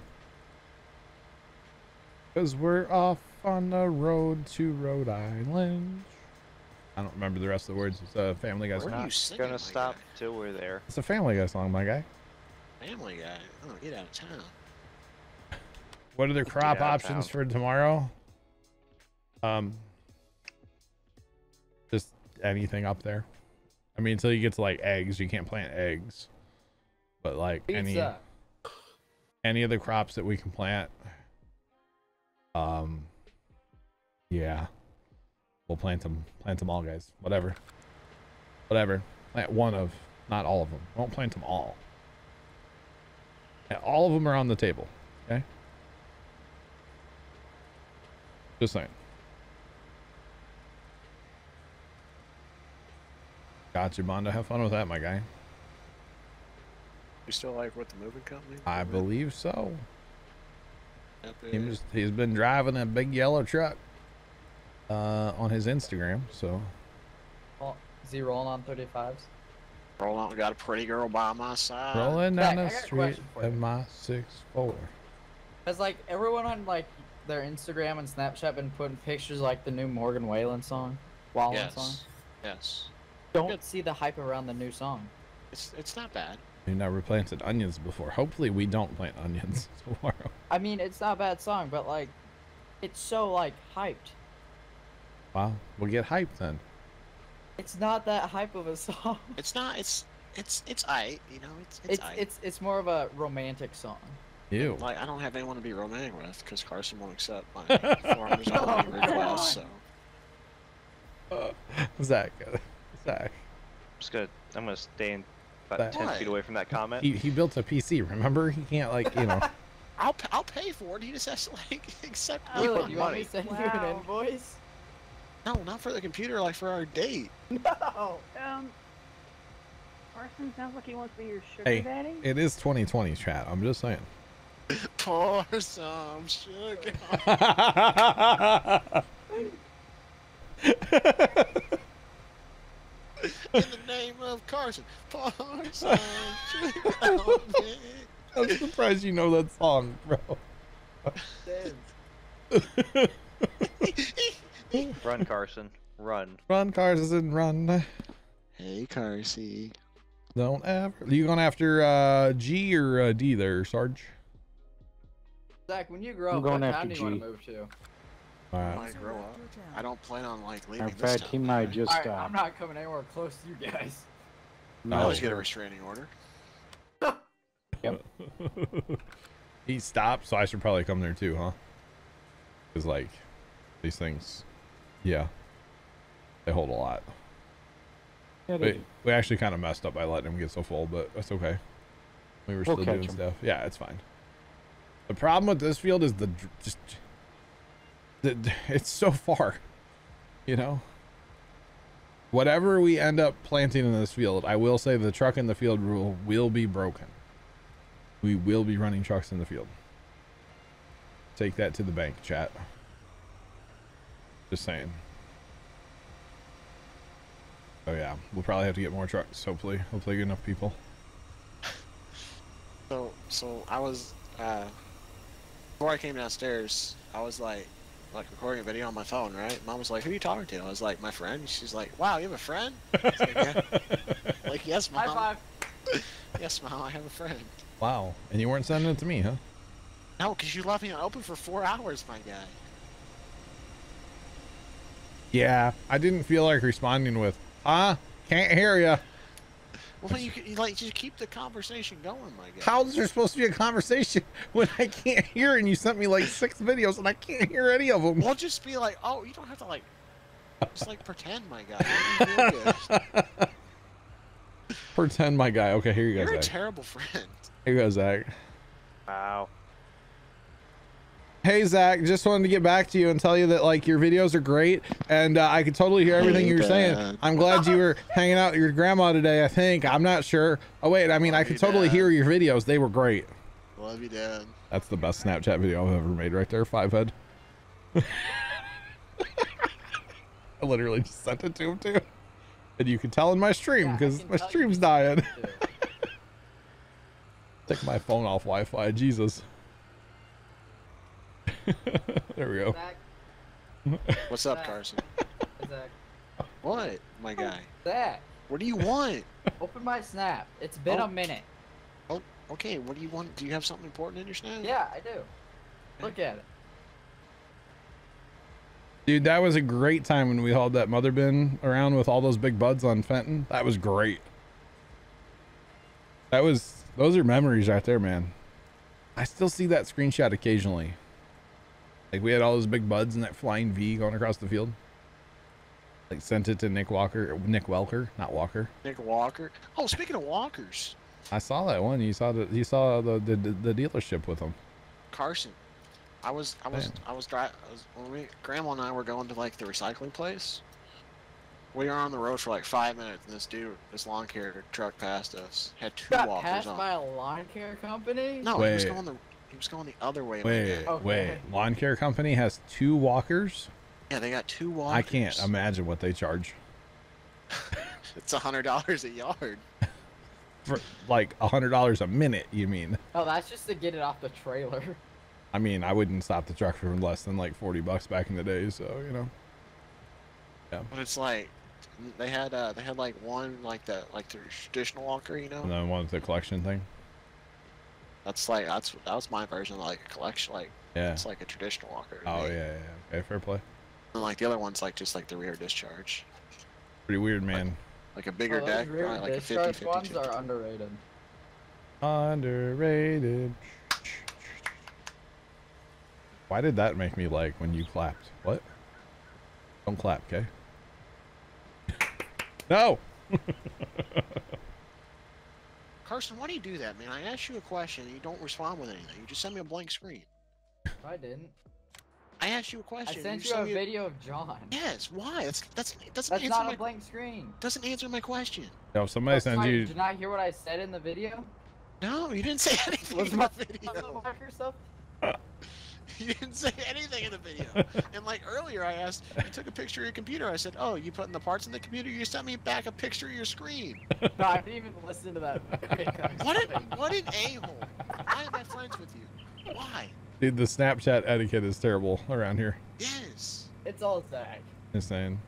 [SPEAKER 1] Because we're off on the road to Rhode Island. I don't remember the rest of the words. It's a Family Guy
[SPEAKER 12] Where
[SPEAKER 1] song.
[SPEAKER 12] are you
[SPEAKER 11] Not gonna
[SPEAKER 12] my
[SPEAKER 11] stop
[SPEAKER 12] guy?
[SPEAKER 11] till we're there.
[SPEAKER 1] It's a Family Guy song, my guy.
[SPEAKER 12] Family Guy. Oh, get out of town.
[SPEAKER 1] What are the crop options for tomorrow? Um, just anything up there. I mean, until you get to like eggs, you can't plant eggs. But like any any of the crops that we can plant, um, yeah, we'll plant them. Plant them all, guys. Whatever. Whatever. Plant one of, not all of them. Won't plant them all. All of them are on the table. Okay. Just saying. Gotcha, Bondo. Have fun with that, my guy.
[SPEAKER 12] You still like with the moving company?
[SPEAKER 1] I believe so.
[SPEAKER 12] Epic.
[SPEAKER 1] He's, he's been driving a big yellow truck uh, on his Instagram. So
[SPEAKER 4] Oh, is he rolling on 35s?
[SPEAKER 12] Roll out. Got a pretty girl by my side.
[SPEAKER 1] rolling down
[SPEAKER 4] Zach,
[SPEAKER 1] the street
[SPEAKER 4] question for you.
[SPEAKER 1] in my six four.
[SPEAKER 4] Has like everyone on like their Instagram and Snapchat been putting pictures like the new Morgan Wallen song, Wallen
[SPEAKER 12] Yes.
[SPEAKER 4] song?
[SPEAKER 12] Yes.
[SPEAKER 4] Don't
[SPEAKER 12] Good.
[SPEAKER 4] see the hype around the new song.
[SPEAKER 12] It's it's not bad.
[SPEAKER 1] We never planted onions before. Hopefully, we don't plant onions [LAUGHS] tomorrow.
[SPEAKER 4] I mean, it's not a bad song, but like, it's so like hyped.
[SPEAKER 1] Wow, we'll get hyped then.
[SPEAKER 4] It's not that hype of a song. [LAUGHS]
[SPEAKER 12] It's not. It's it's it's I. You know. It's it's
[SPEAKER 4] It's
[SPEAKER 12] I.
[SPEAKER 4] it's it's more of a romantic song.
[SPEAKER 1] Ew.
[SPEAKER 12] Like I don't have anyone to be romantic with because Carson won't accept my [LAUGHS] foreigners only request. So
[SPEAKER 1] Zach, uh, Zach.
[SPEAKER 11] I'm just gonna, I'm gonna stay in
[SPEAKER 1] That-
[SPEAKER 11] about ten
[SPEAKER 12] Why?
[SPEAKER 11] feet away from that comment.
[SPEAKER 1] He, he built a PC. Remember, he can't like you know. [LAUGHS]
[SPEAKER 12] I'll p- I'll pay for it. He just has to like [LAUGHS] accept
[SPEAKER 2] Oh,
[SPEAKER 12] me
[SPEAKER 4] Really,
[SPEAKER 12] for
[SPEAKER 4] you want me
[SPEAKER 12] money.
[SPEAKER 4] to send you
[SPEAKER 2] Wow.
[SPEAKER 4] an invoice?
[SPEAKER 12] No, not for the computer. Like for our date. [LAUGHS]
[SPEAKER 4] No.
[SPEAKER 2] Um, Carson sounds like he wants to be your sugar
[SPEAKER 1] Hey,
[SPEAKER 2] daddy.
[SPEAKER 1] it is 2020, chat. I'm just saying.
[SPEAKER 12] Pour some sugar. [LAUGHS] In the name of Carson, pour some sugar on me.
[SPEAKER 1] I'm surprised you know that song, bro. [LAUGHS]
[SPEAKER 11] Run, Carson, run.
[SPEAKER 1] Run, Carson, run.
[SPEAKER 12] Hey, Carsey.
[SPEAKER 1] Don't ever. You going after uh, G or uh, D there, Sarge?
[SPEAKER 4] Zach, when you grow
[SPEAKER 8] I'm
[SPEAKER 4] up,
[SPEAKER 8] going
[SPEAKER 4] what
[SPEAKER 8] after
[SPEAKER 4] town do you want
[SPEAKER 8] G.
[SPEAKER 4] to move to?
[SPEAKER 12] When
[SPEAKER 1] Alright.
[SPEAKER 12] I grow up, I don't plan on like leaving
[SPEAKER 8] In
[SPEAKER 12] this
[SPEAKER 8] fact, he
[SPEAKER 12] town.
[SPEAKER 8] might just
[SPEAKER 4] Alright,
[SPEAKER 8] stop.
[SPEAKER 4] Uh, I'm not coming anywhere close to you guys.
[SPEAKER 12] I
[SPEAKER 1] No.
[SPEAKER 12] always get a restraining order. [LAUGHS] yep.
[SPEAKER 1] he stopped, so I should probably come there too, huh? Because, like, these things, yeah, they hold a lot.
[SPEAKER 8] Yeah, they
[SPEAKER 1] We, we actually kind of messed up by letting him get so full, but that's okay. We were
[SPEAKER 8] We'll
[SPEAKER 1] still doing
[SPEAKER 8] him.
[SPEAKER 1] stuff. Yeah, it's fine. The problem with this field is the just th- th- [LAUGHS] it's so far, you know. Whatever we end up planting in this field, I will say the truck in the field rule will be broken. We will be running trucks in the field. Take that to the bank, chat. Just saying. Oh yeah, we'll probably have to get more trucks. Hopefully, hopefully get enough people.
[SPEAKER 12] So, so I was uh, before I came downstairs, I was like, like recording a video on my phone, right? Mom was like, "Who are you talking to?" I was like, "My friend." She's like, "Wow, you have a friend?" I was like, yeah. [LAUGHS] like, yes, mom.
[SPEAKER 4] High five. [LAUGHS]
[SPEAKER 12] Yes, mom, I have a friend.
[SPEAKER 1] Wow, and you weren't sending it to me, huh?
[SPEAKER 12] No, because you left me open for four hours, my guy.
[SPEAKER 1] Yeah, I didn't feel like responding with, "Huh? Can't hear ya."
[SPEAKER 12] Well, you, could- you like just keep the conversation going, my guy.
[SPEAKER 1] How is there supposed to be a conversation [LAUGHS] when I can't hear and you sent me like six videos and I can't hear any of them?
[SPEAKER 12] Well, just be like, oh, you don't have to like, just like pretend, my guy. Make me feel good. [LAUGHS]
[SPEAKER 1] Pretend my guy. Okay, here you go.
[SPEAKER 12] You're
[SPEAKER 1] go,
[SPEAKER 12] a
[SPEAKER 1] Zach.
[SPEAKER 12] terrible friend.
[SPEAKER 1] Here you go, Zach.
[SPEAKER 11] Wow.
[SPEAKER 1] Hey Zach, just wanted to get back to you and tell you that like your videos are great, and uh, I could totally hear everything
[SPEAKER 12] Hey,
[SPEAKER 1] you were saying. I'm glad you were [LAUGHS] hanging out with your grandma today. I think I'm not sure. Oh wait, I mean I
[SPEAKER 12] Love
[SPEAKER 1] could
[SPEAKER 12] you,
[SPEAKER 1] totally
[SPEAKER 12] Dad.
[SPEAKER 1] hear your videos. They were great.
[SPEAKER 12] Love you, Dad.
[SPEAKER 1] That's the best Snapchat video I've ever made, right there, five head. [LAUGHS] I literally just sent it to him too, and you can tell in my stream because
[SPEAKER 4] can
[SPEAKER 1] my stream's dying. [LAUGHS] Take my phone off Wi-Fi. Jesus. [LAUGHS] there we go.
[SPEAKER 4] Zach, [LAUGHS]
[SPEAKER 12] What's up,
[SPEAKER 4] Zach.
[SPEAKER 12] Carson?
[SPEAKER 4] Zach,
[SPEAKER 12] What, my oh, guy?
[SPEAKER 4] Zach,
[SPEAKER 12] What do you want? [LAUGHS]
[SPEAKER 4] open my snap. It's been
[SPEAKER 12] Oh.
[SPEAKER 4] a minute.
[SPEAKER 12] Oh, okay. What do you want? Do you have something important in your snap?
[SPEAKER 4] Yeah, I do. Look at it.
[SPEAKER 1] Dude, that was a great time when we hauled that mother bin around with all those big buds on Fenton. That was great. That was those are memories right there, man. I still see that screenshot occasionally. Like we had all those big buds and that flying V going across the field. Like sent it to Nick Walker, Nick Welker, not Walker.
[SPEAKER 12] Nick Walker. Oh, speaking of walkers,
[SPEAKER 1] I saw that one. You saw the you saw the the, the dealership with them.
[SPEAKER 12] Carson. I was I was
[SPEAKER 1] Man.
[SPEAKER 12] I was driving. When we Grandma and I were going to like the recycling place. We were on the road for like five minutes, and this dude, this lawn care truck passed us. Had two
[SPEAKER 4] Got
[SPEAKER 12] walkers
[SPEAKER 4] passed
[SPEAKER 12] on.
[SPEAKER 4] by a lawn care company?
[SPEAKER 12] No, he was
[SPEAKER 1] Wait.
[SPEAKER 12] going the he was going the other way.
[SPEAKER 1] Wait,
[SPEAKER 12] guy.
[SPEAKER 1] wait. Lawn care company has two walkers.
[SPEAKER 12] Yeah, they got two walkers.
[SPEAKER 1] I can't imagine what they charge [LAUGHS]
[SPEAKER 12] It's a hundred dollars a yard. [LAUGHS]
[SPEAKER 1] for like a hundred dollars a minute. You mean?
[SPEAKER 4] Oh, that's just to get it off the trailer.
[SPEAKER 1] I mean, I wouldn't stop the truck for less than like 40 bucks back in the day, so, you know. Yeah.
[SPEAKER 12] But it's like they had uh they had like one like the like the traditional walker, you know.
[SPEAKER 1] And then one with the collection thing.
[SPEAKER 12] That's like that's that was my version of like a collection like
[SPEAKER 1] Yeah.
[SPEAKER 12] it's like a traditional walker.
[SPEAKER 1] Oh,
[SPEAKER 12] me.
[SPEAKER 1] yeah, yeah. yeah. Okay, fair play.
[SPEAKER 12] And like the other one's like just like the rear discharge.
[SPEAKER 1] Pretty weird, man.
[SPEAKER 12] Like a bigger
[SPEAKER 4] Oh,
[SPEAKER 12] deck,
[SPEAKER 4] rear
[SPEAKER 12] probably like a 50
[SPEAKER 4] discharge
[SPEAKER 12] 50
[SPEAKER 4] ones
[SPEAKER 12] 50.
[SPEAKER 4] are underrated.
[SPEAKER 1] Underrated. Why did that make me like when you clapped? What? Don't clap, okay? [LAUGHS] no! [LAUGHS]
[SPEAKER 12] Carson, why do you do that, man? I asked you a question and you don't respond with anything. You just send me a blank screen.
[SPEAKER 4] I didn't.
[SPEAKER 12] I asked you a question.
[SPEAKER 4] I sent you
[SPEAKER 12] sent
[SPEAKER 4] a
[SPEAKER 12] me
[SPEAKER 4] video of John.
[SPEAKER 12] Yes, why? That's that's doesn't
[SPEAKER 4] That's not
[SPEAKER 12] my
[SPEAKER 4] a blank screen.
[SPEAKER 12] doesn't answer my question.
[SPEAKER 1] No, if somebody sends
[SPEAKER 4] Sorry,
[SPEAKER 1] you.
[SPEAKER 4] Did you not hear what I said in the video?
[SPEAKER 12] No, you didn't say [LAUGHS] anything
[SPEAKER 4] Was my
[SPEAKER 12] the video. [LAUGHS]
[SPEAKER 4] marker stuff? [LAUGHS]
[SPEAKER 12] You didn't say anything in the video. [LAUGHS] and like earlier, I asked, you took a picture of your computer. I said, "Oh, you putting the parts in the computer?" You sent me back a picture of your screen. [LAUGHS]
[SPEAKER 4] No, I didn't even listen to that.
[SPEAKER 12] What an what an a-hole! Why am I friends with you? Why?
[SPEAKER 1] Dude, the Snapchat etiquette is terrible around here.
[SPEAKER 12] Yes.
[SPEAKER 4] It's all Zach.
[SPEAKER 1] Insane.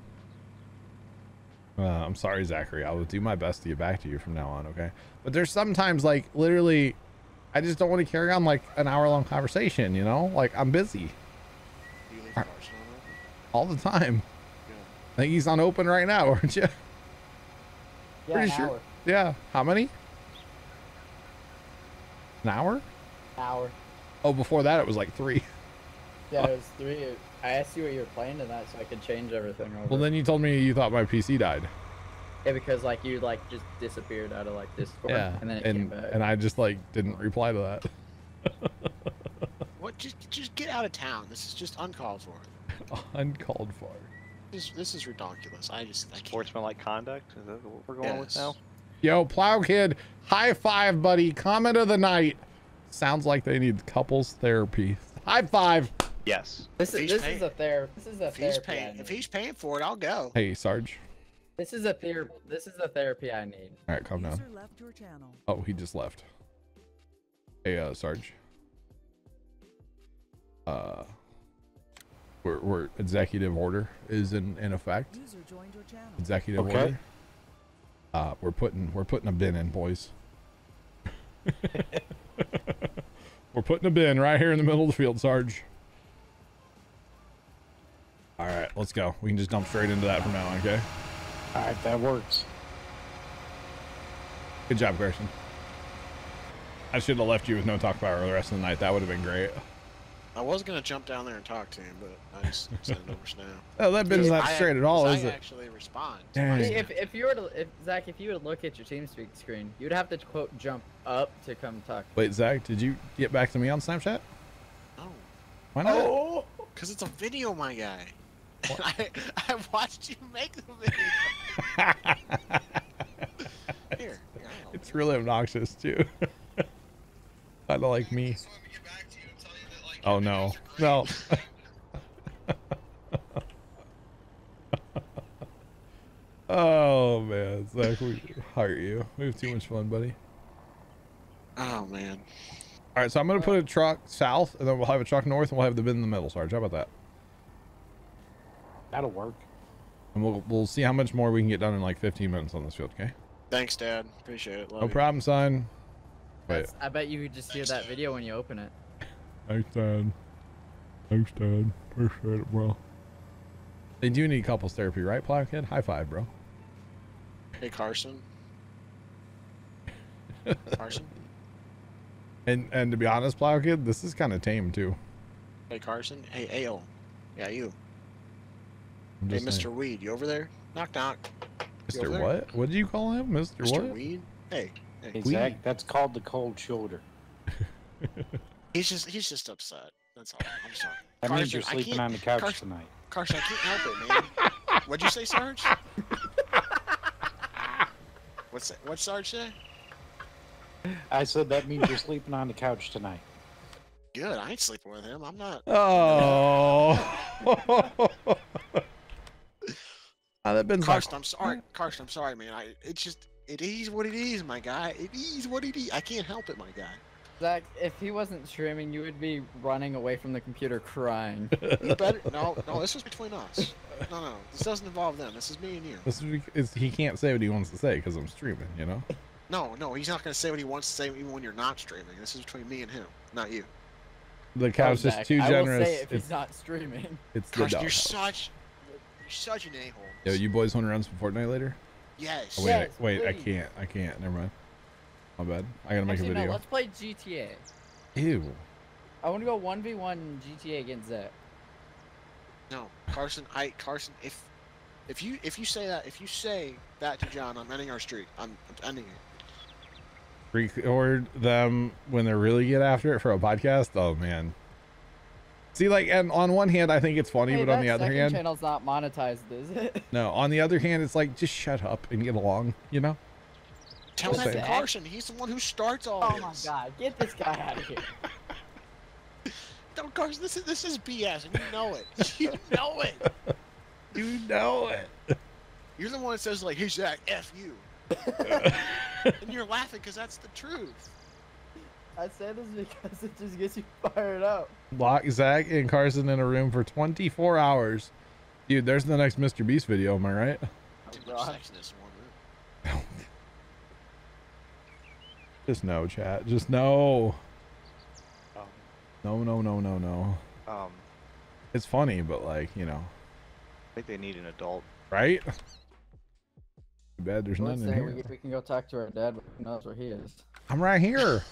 [SPEAKER 1] Uh, I'm sorry, Zachary. I will do my best to get back to you from now on, okay? But there's sometimes, like, literally, I just don't want to carry on, like, an hour long conversation, you know? Like, I'm busy
[SPEAKER 12] you leave the Carson on open?
[SPEAKER 1] all the time.
[SPEAKER 12] Yeah.
[SPEAKER 1] I think he's on open right now, [LAUGHS] aren't you?
[SPEAKER 4] Yeah,
[SPEAKER 1] Pretty
[SPEAKER 4] an
[SPEAKER 1] sure.
[SPEAKER 4] hour.
[SPEAKER 1] Yeah. How many? An hour?
[SPEAKER 4] Hour.
[SPEAKER 1] Oh, before that, it was like three.
[SPEAKER 4] Yeah, it was three. I asked you what you were playing tonight so I could change everything over.
[SPEAKER 1] Well, then you told me you thought my PC died.
[SPEAKER 4] Yeah, because like you like just disappeared out of like Discord,
[SPEAKER 1] Yeah.
[SPEAKER 4] and then it
[SPEAKER 1] and,
[SPEAKER 4] came back.
[SPEAKER 1] and I just, like, didn't reply to that. [LAUGHS]
[SPEAKER 12] What? Just just get out of town. This is just uncalled for. [LAUGHS]
[SPEAKER 1] Uncalled for.
[SPEAKER 12] This, this is ridiculous. I just I can't.
[SPEAKER 11] Sportsmanlike conduct? Is that what we're going with now?
[SPEAKER 1] Yo, Plow Kid, high five, buddy. Comment of the night. Sounds like they need couples therapy. High five.
[SPEAKER 11] Yes.
[SPEAKER 4] This is
[SPEAKER 12] he's
[SPEAKER 4] this is a ther This is a
[SPEAKER 12] If he's
[SPEAKER 4] therapy. I
[SPEAKER 12] paying, if he's paying for it, I'll go.
[SPEAKER 1] Hey, Sarge.
[SPEAKER 4] This is a ther This is the therapy I need.
[SPEAKER 1] All right, calm down.
[SPEAKER 14] Left your channel.
[SPEAKER 1] Oh, he just left. Hey, uh, Sarge. Uh, we're, we're executive order is in, in effect.
[SPEAKER 14] User joined your channel.
[SPEAKER 1] Executive
[SPEAKER 8] Okay.
[SPEAKER 1] order. Uh, we're putting we're putting a bin in, boys. [LAUGHS] we're putting a bin right here in the middle of the field, Sarge. All right, let's go. We can just dump straight into that from now on, okay?
[SPEAKER 8] All right, that works.
[SPEAKER 1] Good job, Carson. I should have left you with no talk power the rest of the night. That would have been great.
[SPEAKER 12] I was gonna jump down there and talk to him, but I just [LAUGHS] sent it over Snap.
[SPEAKER 1] Oh, that bin's not
[SPEAKER 12] I-
[SPEAKER 1] straight at all,
[SPEAKER 12] I
[SPEAKER 1] is it?
[SPEAKER 12] actually respond. to my
[SPEAKER 4] if, if you were to if Zach, if you would look at your TeamSpeak screen, you'd have to quote jump up to come talk.
[SPEAKER 1] Wait, Zach, did you get back to me on Snapchat?
[SPEAKER 12] No,
[SPEAKER 1] Why not?
[SPEAKER 12] Oh, because it's a video, my guy. And [LAUGHS] I I watched you make the video. [LAUGHS] Here, here,
[SPEAKER 1] It's really obnoxious too. [LAUGHS] kind of like me. Oh no, no. oh man, Zach, we heart you. We have too much fun, buddy.
[SPEAKER 12] Oh man.
[SPEAKER 1] All right, so I'm gonna put a truck south, and then we'll have a truck north, and we'll have the bin in the middle. Sarge, how about that?
[SPEAKER 8] That'll work.
[SPEAKER 1] And we'll we'll see how much more we can get done in like 15 minutes on this field. Okay?
[SPEAKER 12] Thanks, Dad. Appreciate it. Love
[SPEAKER 1] No
[SPEAKER 12] you.
[SPEAKER 1] problem, son. Wait,
[SPEAKER 4] I bet you could just hear that video when you open it.
[SPEAKER 1] thanks, Dad. Thanks, Dad. Appreciate it, bro. They do need couples therapy, right, Plow Kid? High five, bro.
[SPEAKER 12] Hey, Carson. [LAUGHS] Carson.
[SPEAKER 1] And and to be honest, Plow Kid, this is kind of tame too.
[SPEAKER 12] Hey, Carson. Hey, Ale. Yeah, you.
[SPEAKER 1] I'm
[SPEAKER 12] Hey,
[SPEAKER 1] just
[SPEAKER 12] Mr. Weed, you over there? Knock, knock. You
[SPEAKER 1] Mr.
[SPEAKER 12] there?
[SPEAKER 1] What? What did you call him, Mr.
[SPEAKER 12] Mr.
[SPEAKER 1] What?
[SPEAKER 12] Weed. Hey. Hey.
[SPEAKER 8] Hey, Zach, that's called the cold shoulder. [LAUGHS]
[SPEAKER 12] He's just he's just upset. That's all. I'm sorry.
[SPEAKER 8] That means you're sleeping on the couch
[SPEAKER 12] Carson,
[SPEAKER 8] tonight.
[SPEAKER 12] Carson, I can't help it, man. What'd you say, Sarge? [LAUGHS] What's that? What Sarge say?
[SPEAKER 8] I said that means you're sleeping on the couch tonight.
[SPEAKER 12] Good. I ain't sleeping with him. I'm not.
[SPEAKER 1] Oh. [LAUGHS] Ah, that bin's not-
[SPEAKER 12] Carson, I'm sorry. Carson, I'm sorry, man. I it's just it is what it is, my guy. It is what it is. I can't help it, my guy.
[SPEAKER 4] Zach, if he wasn't streaming, you would be running away from the computer crying. [LAUGHS]
[SPEAKER 12] You better no, no. This is between us. No, no. This doesn't involve them. This is me and you.
[SPEAKER 1] This is, he can't say what he wants to say because I'm streaming, you know?
[SPEAKER 12] No, no. He's not gonna say what he wants to say even when you're not streaming. This is between me and him, not you.
[SPEAKER 1] The couch
[SPEAKER 4] Zach,
[SPEAKER 1] is too
[SPEAKER 4] I will
[SPEAKER 1] generous.
[SPEAKER 4] say if he's
[SPEAKER 1] It's,
[SPEAKER 4] not streaming.
[SPEAKER 1] it's the
[SPEAKER 12] Carson, you're such, you're such an a-hole.
[SPEAKER 1] Yo, you boys want to run some Fortnite later?
[SPEAKER 12] Yes.
[SPEAKER 1] Oh, wait,
[SPEAKER 4] Yes,
[SPEAKER 1] I, wait, I can't. I can't. Never mind. My bad. I gotta make
[SPEAKER 4] Actually,
[SPEAKER 1] a
[SPEAKER 4] no,
[SPEAKER 1] video.
[SPEAKER 4] let's play GTA.
[SPEAKER 1] Ew.
[SPEAKER 4] I want to go 1v1 GTA against Zach.
[SPEAKER 12] No, Carson. I Carson. If if you if you say that if you say that to John, I'm ending our streak. I'm, I'm ending it.
[SPEAKER 1] Record them when they really get after it for a podcast. Oh man. See, like, and on one hand, I think it's funny,
[SPEAKER 4] Hey,
[SPEAKER 1] but on the other hand,
[SPEAKER 4] channel's not monetized, is it? [LAUGHS]
[SPEAKER 1] no. On the other hand, it's like just shut up and get along. You know?
[SPEAKER 12] Tell
[SPEAKER 1] Just
[SPEAKER 12] that to. Carson. He's the one who starts all
[SPEAKER 4] Oh
[SPEAKER 12] this.
[SPEAKER 4] my god, get this guy out of here.
[SPEAKER 12] No, Carson. This is this is BS, and you know it. [LAUGHS] You know it.
[SPEAKER 1] You know it.
[SPEAKER 12] You're the one that says like, "Hey Zach, f you," [LAUGHS] and you're laughing because that's the truth.
[SPEAKER 4] I say this because it just gets you [LAUGHS] fired up.
[SPEAKER 1] Lock Zach and Carson in a room for 24 hours. Dude, there's the next Mr. Beast video. Am I right?
[SPEAKER 12] Too much sex in this [LAUGHS] one room.
[SPEAKER 1] Just no, chat. Just no.
[SPEAKER 11] Um,
[SPEAKER 1] No, no, no, no, no.
[SPEAKER 11] um,
[SPEAKER 1] It's funny, but like, you know,
[SPEAKER 11] I think they need an adult.
[SPEAKER 1] right? Too bad there's
[SPEAKER 4] Let's
[SPEAKER 1] none in
[SPEAKER 4] say we,
[SPEAKER 1] here.
[SPEAKER 4] we can go talk to our dad, but who knows where he is.
[SPEAKER 1] I'm right here.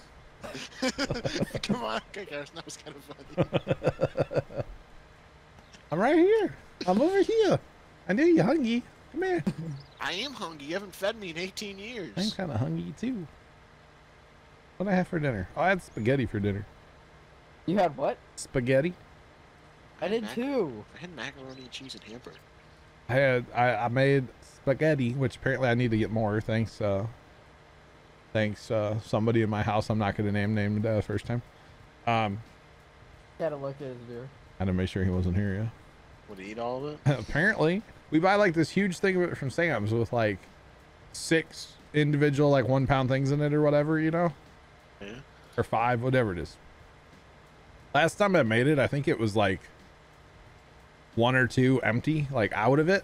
[SPEAKER 1] [LAUGHS]
[SPEAKER 12] Come on, okay, Carson. That was kind of funny. [LAUGHS]
[SPEAKER 1] I'm right here. I'm over here. I knew you're hungry. Come here.
[SPEAKER 12] I am hungry. You haven't fed me in 18 years.
[SPEAKER 1] I'm kind of hungry too. What I have for dinner? Oh, I had spaghetti for dinner.
[SPEAKER 4] You had what?
[SPEAKER 1] Spaghetti.
[SPEAKER 4] I did
[SPEAKER 12] mac-
[SPEAKER 4] too.
[SPEAKER 12] I had macaroni and cheese and hamburger.
[SPEAKER 1] I had I, I made spaghetti, which apparently I need to get more. Thanks, uh, thanks uh, somebody in my house. I'm not going to name named uh, first time. Um,
[SPEAKER 4] Gotta look at his beer.
[SPEAKER 1] Had to make sure he wasn't here. Yeah.
[SPEAKER 12] Would he eat all of it? [LAUGHS]
[SPEAKER 1] apparently, we buy like this huge thing of it from Sam's with like six individual like one pound things in it or whatever, you know,
[SPEAKER 12] Yeah.
[SPEAKER 1] or five, whatever it is. Last time I made it, I think it was like one or two empty, like out of it.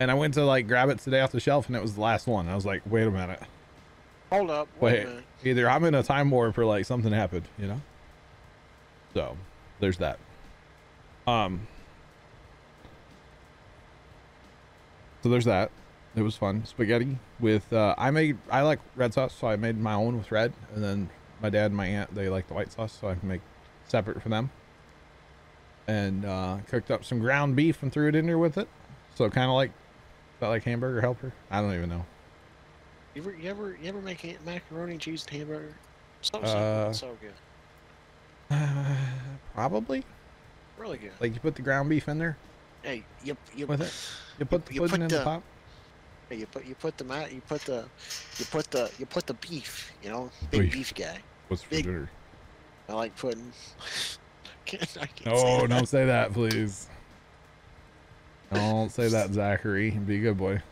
[SPEAKER 1] And I went to like grab it today off the shelf and it was the last one. I was like, wait a minute.
[SPEAKER 12] Hold up. Wait,
[SPEAKER 1] Wait, either I'm in a time warp or like something happened, you know? So there's that. Um, so there's that. It was fun. Spaghetti with, uh, I made, I like red sauce, so I made my own with red. And then my dad and my aunt, they like the white sauce, so I can make separate for them. And, uh, cooked up some ground beef and threw it in there with it. So kind of like, felt like hamburger helper. I don't even know.
[SPEAKER 12] You ever, you ever, you ever make ha- macaroni and cheese and hamburger? So
[SPEAKER 1] Uh,
[SPEAKER 12] so good. [SIGHS]
[SPEAKER 1] Probably.
[SPEAKER 12] Really good.
[SPEAKER 1] Like you put the ground beef in there
[SPEAKER 12] Hey, you, you,
[SPEAKER 1] with it. You put the
[SPEAKER 12] you
[SPEAKER 1] pudding
[SPEAKER 12] put
[SPEAKER 1] in the
[SPEAKER 12] the-
[SPEAKER 1] top.
[SPEAKER 12] Hey, you put, you put the mat, you put the, you put the, you put the beef. You know, big
[SPEAKER 1] Beef.
[SPEAKER 12] beef guy.
[SPEAKER 1] What's for
[SPEAKER 12] big-
[SPEAKER 1] dinner?
[SPEAKER 12] I like pudding. [LAUGHS] can't, I can't
[SPEAKER 1] No,
[SPEAKER 12] say
[SPEAKER 1] don't say that, please. [LAUGHS] Don't say that, Zachary. Be a good boy.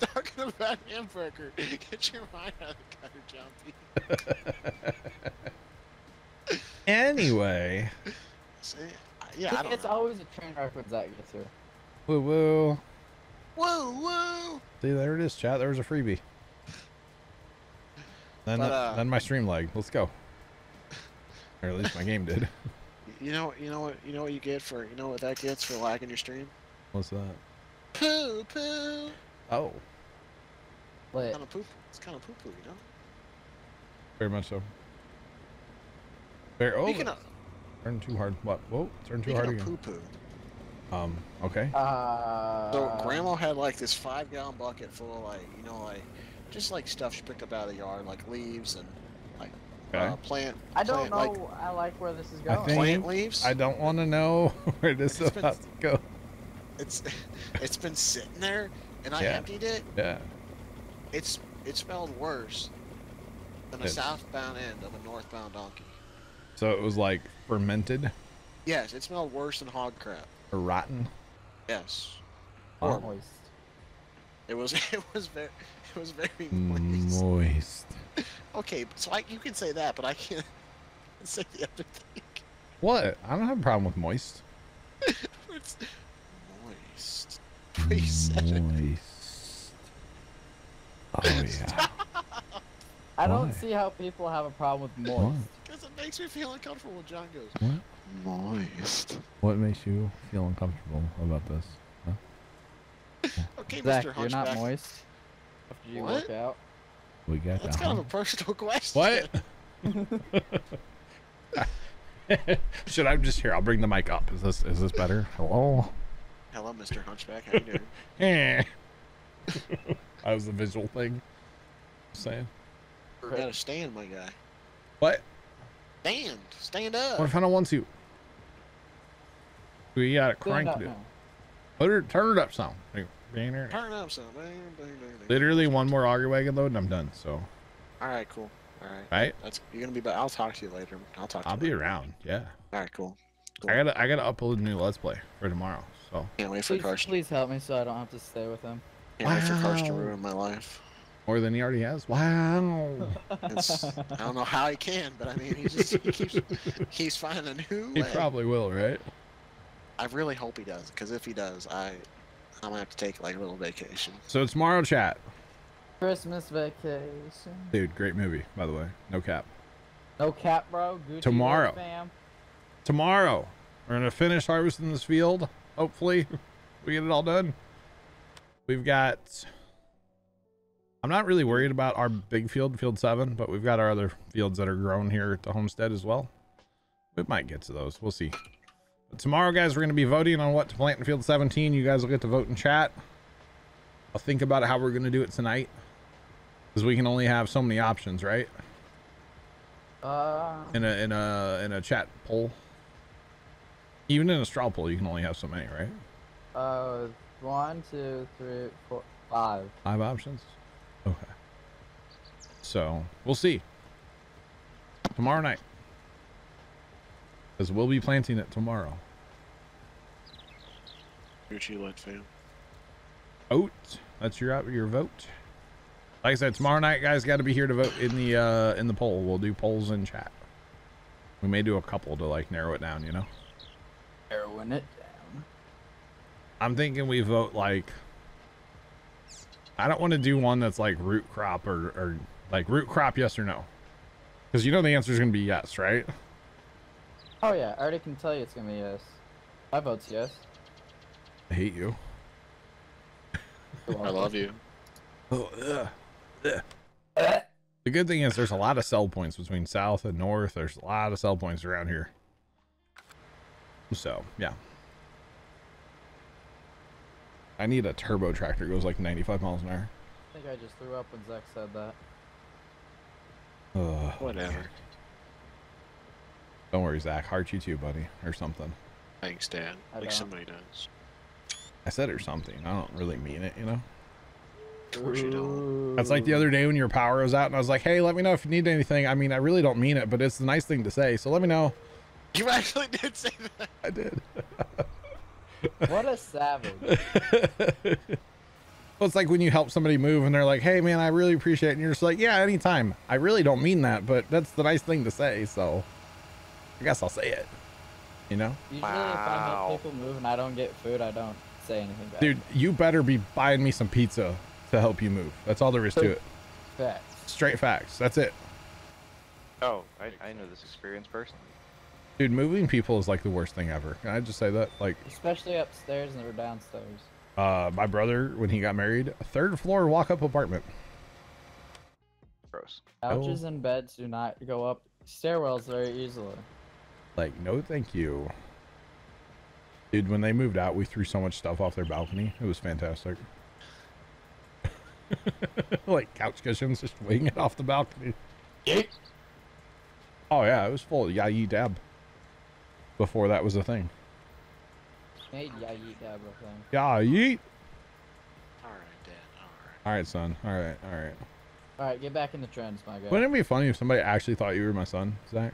[SPEAKER 12] Talking about hamburger. Get your mind out of the gutter, Jon P. [LAUGHS]
[SPEAKER 1] Anyway,
[SPEAKER 12] See, yeah, I don't
[SPEAKER 4] It's
[SPEAKER 12] know.
[SPEAKER 4] always a train wreck when Zach gets here.
[SPEAKER 1] woo woo.
[SPEAKER 12] Whoa, whoa.
[SPEAKER 1] See, there it is, chat. There was a freebie. Then,
[SPEAKER 12] But, uh,
[SPEAKER 1] then my stream lagged. Let's go. Or at least my game did. [LAUGHS]
[SPEAKER 12] You know, you know what, you know what you get for, you know what that gets for lagging your stream?
[SPEAKER 1] What's that?
[SPEAKER 12] Poo, poo.
[SPEAKER 1] Oh,
[SPEAKER 4] Lit.
[SPEAKER 12] Kind of poop. It's kind of poo, poo, you know.
[SPEAKER 1] very much so. Very. Oh,
[SPEAKER 12] Speaking of,
[SPEAKER 1] turn too hard. What? Whoa, turn too hard
[SPEAKER 12] of
[SPEAKER 1] again.
[SPEAKER 12] poo, poo.
[SPEAKER 1] Um. Okay.
[SPEAKER 4] Uh,
[SPEAKER 12] So grandma had like this five gallon bucket full of like, you know, like just like stuff she picked up out of the yard, like leaves and like
[SPEAKER 1] Okay.
[SPEAKER 12] uh, plant.
[SPEAKER 4] I don't
[SPEAKER 12] plant,
[SPEAKER 4] know.
[SPEAKER 12] Like,
[SPEAKER 4] I like where this is
[SPEAKER 1] I
[SPEAKER 4] going.
[SPEAKER 1] think
[SPEAKER 12] Plant leaves?
[SPEAKER 1] I don't want to know [LAUGHS] where this is
[SPEAKER 12] It's been-
[SPEAKER 1] about to go.
[SPEAKER 12] it's [LAUGHS] it's been sitting there, and I
[SPEAKER 1] Yeah.
[SPEAKER 12] emptied it.
[SPEAKER 1] Yeah.
[SPEAKER 12] It's it smelled worse than a
[SPEAKER 1] Yes.
[SPEAKER 12] southbound end of a northbound donkey.
[SPEAKER 1] So it was like fermented
[SPEAKER 12] Yes, it smelled worse than hog crap.
[SPEAKER 1] or rotten.
[SPEAKER 12] Yes, horrible.
[SPEAKER 4] Moist.
[SPEAKER 12] It was [LAUGHS] it was very it was very moist.
[SPEAKER 1] Moist. [LAUGHS]
[SPEAKER 12] Okay, so I, you can say that, but I can't [LAUGHS] say the other thing.
[SPEAKER 1] What? I don't have a problem with moist.
[SPEAKER 12] It's moist. It.
[SPEAKER 1] Oh yeah.
[SPEAKER 4] I don't
[SPEAKER 1] Why?
[SPEAKER 4] see how people have a problem with moist.
[SPEAKER 12] Because it makes me feel uncomfortable when Jon goes,
[SPEAKER 1] What?
[SPEAKER 12] moist.
[SPEAKER 1] What makes you feel uncomfortable about this? Huh? [LAUGHS]
[SPEAKER 12] Okay,
[SPEAKER 4] Zach,
[SPEAKER 12] Mr.
[SPEAKER 4] you're not moist after you
[SPEAKER 12] What?
[SPEAKER 4] work out.
[SPEAKER 1] We got
[SPEAKER 12] That's
[SPEAKER 1] the
[SPEAKER 12] kind of a personal [LAUGHS] question.
[SPEAKER 1] What? [LAUGHS] Should I just here? I'll bring the mic up. Is this is this better? Hello.
[SPEAKER 12] Hello, Mr. Hunchback. How you doing?
[SPEAKER 1] Eh. [LAUGHS] that was the visual thing. Just saying.
[SPEAKER 12] You gotta stand, my guy.
[SPEAKER 1] What?
[SPEAKER 12] Stand. Stand up.
[SPEAKER 1] What if I don't want to? We got it
[SPEAKER 4] crank
[SPEAKER 1] cranked
[SPEAKER 4] up
[SPEAKER 1] it. Put it, turn it up some.
[SPEAKER 12] Turn up some.
[SPEAKER 1] Literally one more auger wagon load and I'm done. So,
[SPEAKER 12] All right, cool. All right.
[SPEAKER 1] right?
[SPEAKER 12] That's you're gonna be back. I'll talk to you later. I'll talk. To you.
[SPEAKER 1] I'll
[SPEAKER 12] you
[SPEAKER 1] be
[SPEAKER 12] later.
[SPEAKER 1] around. Yeah.
[SPEAKER 12] All right, cool.
[SPEAKER 1] I gotta I gotta upload a new Let's Play for tomorrow. So
[SPEAKER 12] Can't wait for
[SPEAKER 4] Please,
[SPEAKER 12] Carson.
[SPEAKER 4] please help me so I don't have to stay with him.
[SPEAKER 12] Can't wait for Carson to ruin my life.
[SPEAKER 1] more than he already has. Wow.
[SPEAKER 12] It's, I don't know how he can, but I mean, he just he keeps [LAUGHS] he's finding a new
[SPEAKER 1] he
[SPEAKER 12] way.
[SPEAKER 1] probably will, right?
[SPEAKER 12] I really hope he does, because if he does, I I'm gonna have to take like a little vacation.
[SPEAKER 1] So it's tomorrow, chat,
[SPEAKER 4] Christmas vacation.
[SPEAKER 1] dude. Great movie, by the way. No cap.
[SPEAKER 4] No cap, bro. Gucci
[SPEAKER 1] Tomorrow.
[SPEAKER 4] Fam.
[SPEAKER 1] Tomorrow, we're gonna finish harvesting this field. Hopefully, we get it all done. We've got. I'm not really worried about our big field, field seven, but we've got our other fields that are grown here at the homestead as well. We might get to those. We'll see. But tomorrow, guys, we're going to be voting on what to plant in field 17. You guys will get to vote in chat. I'll think about how we're going to do it tonight. Because we can only have so many options, right?
[SPEAKER 4] Uh,
[SPEAKER 1] In a in a in a chat poll. Even in a straw poll, you can only have so many, right?
[SPEAKER 4] Uh, one, two, three, four, five.
[SPEAKER 1] Five options. Okay. So we'll see tomorrow night, because we'll be planting it tomorrow.
[SPEAKER 12] Gucci Lit fam.
[SPEAKER 1] Vote. That's your your vote. Like I said, tomorrow night, guys, got to be here to vote in the uh in the poll. We'll do polls in chat. We may do a couple to like narrow it down. You know.
[SPEAKER 4] Narrowing it down.
[SPEAKER 1] I'm thinking we vote like. I don't want to do one that's like root crop or, or like root crop, yes or no. Because you know the answer is going to be yes, right?
[SPEAKER 4] Oh yeah, I already can tell you it's gonna be yes. My vote's yes.
[SPEAKER 1] I hate you.
[SPEAKER 12] I love you. [LAUGHS]
[SPEAKER 1] Oh, ugh. Ugh. The good thing is there's a lot of sell points between south and north. There's a lot of sell points around here. So, yeah. I need a turbo tractor. It goes like 95 miles an hour.
[SPEAKER 4] I think I just threw up when Zach said that.
[SPEAKER 1] Ugh.
[SPEAKER 12] Whatever.
[SPEAKER 1] Don't worry, Zach. Heart you too, buddy. Or something.
[SPEAKER 12] Thanks, Dad.
[SPEAKER 4] I
[SPEAKER 12] Like
[SPEAKER 4] don't.
[SPEAKER 12] somebody does.
[SPEAKER 1] I said or something. I don't really mean it, you know?
[SPEAKER 12] Of course you don't.
[SPEAKER 1] That's like the other day when your power was out and I was like, hey, let me know if you need anything. I mean, I really don't mean it, but it's a nice thing to say. So let me know. [LAUGHS]
[SPEAKER 12] You actually did say that.
[SPEAKER 1] I did. [LAUGHS]
[SPEAKER 4] What a savage. [LAUGHS]
[SPEAKER 1] well, it's like when you help somebody move and they're like, hey, man, I really appreciate it. And you're just like, yeah, anytime. I really don't mean that, but that's the nice thing to say. So I guess I'll say it. You know?
[SPEAKER 4] Usually, if I help people move and I don't get food, I don't say anything back.
[SPEAKER 1] Dude, you better be buying me some pizza to help you move. That's all there is to it.
[SPEAKER 4] Facts.
[SPEAKER 1] Straight facts. That's it.
[SPEAKER 11] Oh, I, I know this experience personally.
[SPEAKER 1] Dude, moving people is like the worst thing ever. Can I just say that? Like,
[SPEAKER 4] Especially upstairs and or downstairs.
[SPEAKER 1] uh, my brother, when he got married, a third floor walk up apartment.
[SPEAKER 11] Gross.
[SPEAKER 4] Couches and beds do not go up stairwells very easily.
[SPEAKER 1] Like, no, thank you. Dude, when they moved out, we threw so much stuff off their balcony. It was fantastic. [LAUGHS] like couch cushions, just winging it off the balcony. Oh yeah, it was full of Yayi Dab. Before that was a thing.
[SPEAKER 4] Made Yayi Dab a thing.
[SPEAKER 1] Yayi.
[SPEAKER 12] All right, Dad. All right.
[SPEAKER 1] All right, son. All right, all right.
[SPEAKER 4] All right, get back in the trends, my guy.
[SPEAKER 1] Wouldn't it be funny if somebody actually thought you were my son, Zach?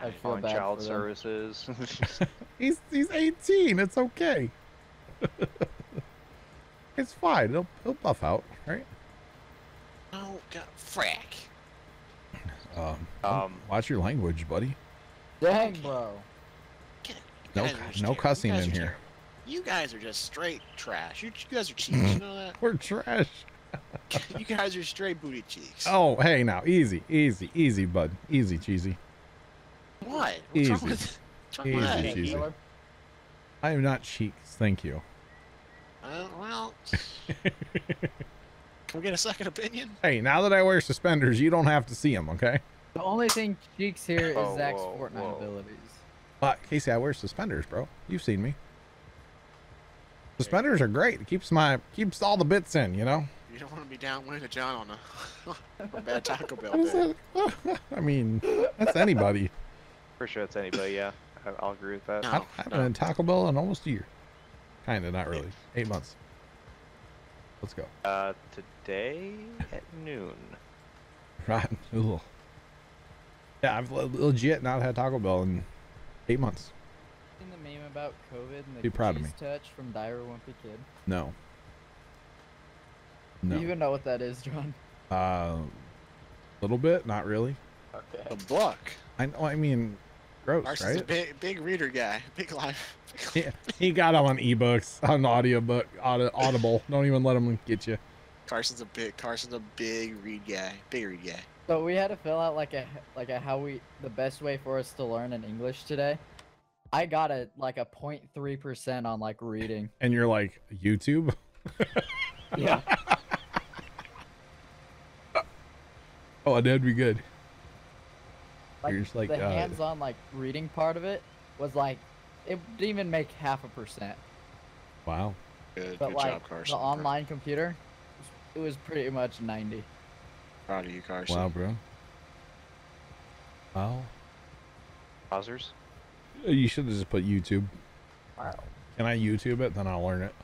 [SPEAKER 4] I feel
[SPEAKER 11] On
[SPEAKER 4] bad
[SPEAKER 11] child
[SPEAKER 4] for
[SPEAKER 11] services. [LAUGHS] [LAUGHS]
[SPEAKER 1] He's he's 18. It's okay. [LAUGHS] it's fine. He'll he'll buff out, right?
[SPEAKER 12] Oh, God, frack.
[SPEAKER 1] Um,
[SPEAKER 11] Um,
[SPEAKER 1] watch your language, buddy.
[SPEAKER 4] Dang, bro.
[SPEAKER 1] No,
[SPEAKER 12] guys are just
[SPEAKER 1] no cussing in here.
[SPEAKER 12] You guys are just straight trash. You, you guys are cheeks. You know that?
[SPEAKER 1] We're trash. [LAUGHS]
[SPEAKER 12] you guys are straight booty cheeks.
[SPEAKER 1] Oh, hey, now, easy, easy, easy, bud, easy, cheesy,
[SPEAKER 12] What? What's wrong [LAUGHS]
[SPEAKER 1] easy,
[SPEAKER 12] with, wrong
[SPEAKER 1] easy,
[SPEAKER 12] with that?
[SPEAKER 1] cheesy. I am not cheeks, thank you.
[SPEAKER 12] Uh, well, [LAUGHS] can we get a second opinion?
[SPEAKER 1] Hey, now that I wear suspenders, you don't have to see them, okay?
[SPEAKER 4] The only thing cheeks here is
[SPEAKER 11] Whoa,
[SPEAKER 4] Zach's
[SPEAKER 11] whoa,
[SPEAKER 4] Fortnite
[SPEAKER 11] whoa.
[SPEAKER 4] abilities.
[SPEAKER 1] But Casey, I wear suspenders, bro. You've seen me. Suspenders are great. It keeps my keeps all the bits in, you know.
[SPEAKER 12] You don't want to be downwind of Jon on a, [LAUGHS] a bad Taco Bell day. [LAUGHS]
[SPEAKER 1] I mean, that's anybody.
[SPEAKER 11] For sure, it's anybody. Yeah, I, I'll agree with that.
[SPEAKER 1] I I haven't had Taco Bell in almost a year. Kind of, not really. Eight months. Let's go.
[SPEAKER 11] Uh, today at noon. [LAUGHS]
[SPEAKER 1] Right. Ugh. Yeah, I've legit not had Taco Bell in eight months.
[SPEAKER 4] Seen the meme about COVID and the
[SPEAKER 1] Be proud of me.
[SPEAKER 4] touch from Dire Wimpy Kid.
[SPEAKER 1] No.
[SPEAKER 4] Do you even know what that is, Jon?
[SPEAKER 1] Uh, a little bit, not really.
[SPEAKER 4] Okay.
[SPEAKER 12] A book.
[SPEAKER 1] I know. I mean, gross,
[SPEAKER 12] Carson's a big, big reader guy. [LAUGHS] Big life.
[SPEAKER 1] Yeah, he got them on ebooks, on audiobook, audi- Audible. Don't even let them get you.
[SPEAKER 12] Carson's a big. Carson's a big read guy. Big read guy.
[SPEAKER 4] So we had to fill out like a like a how we the best way for us to learn in English today. I got a like a 0.3 percent on like reading. [LAUGHS]
[SPEAKER 1] And you're like, YouTube? [LAUGHS]
[SPEAKER 4] Yeah. [LAUGHS]
[SPEAKER 1] Oh, that'd be good.
[SPEAKER 4] Like,
[SPEAKER 1] You're just like,
[SPEAKER 4] the
[SPEAKER 1] uh,
[SPEAKER 4] hands-on like reading part of it was like it didn't even make half a percent.
[SPEAKER 1] Wow.
[SPEAKER 12] Good,
[SPEAKER 4] But
[SPEAKER 12] good
[SPEAKER 4] like
[SPEAKER 12] job, Carson.
[SPEAKER 4] the online computer, it was pretty much 90.
[SPEAKER 12] Proud of you, Carson.
[SPEAKER 1] Wow, bro. Wow.
[SPEAKER 11] Pausers.
[SPEAKER 1] You should have just put YouTube.
[SPEAKER 4] Wow.
[SPEAKER 1] Can I YouTube it? Then I'll learn it.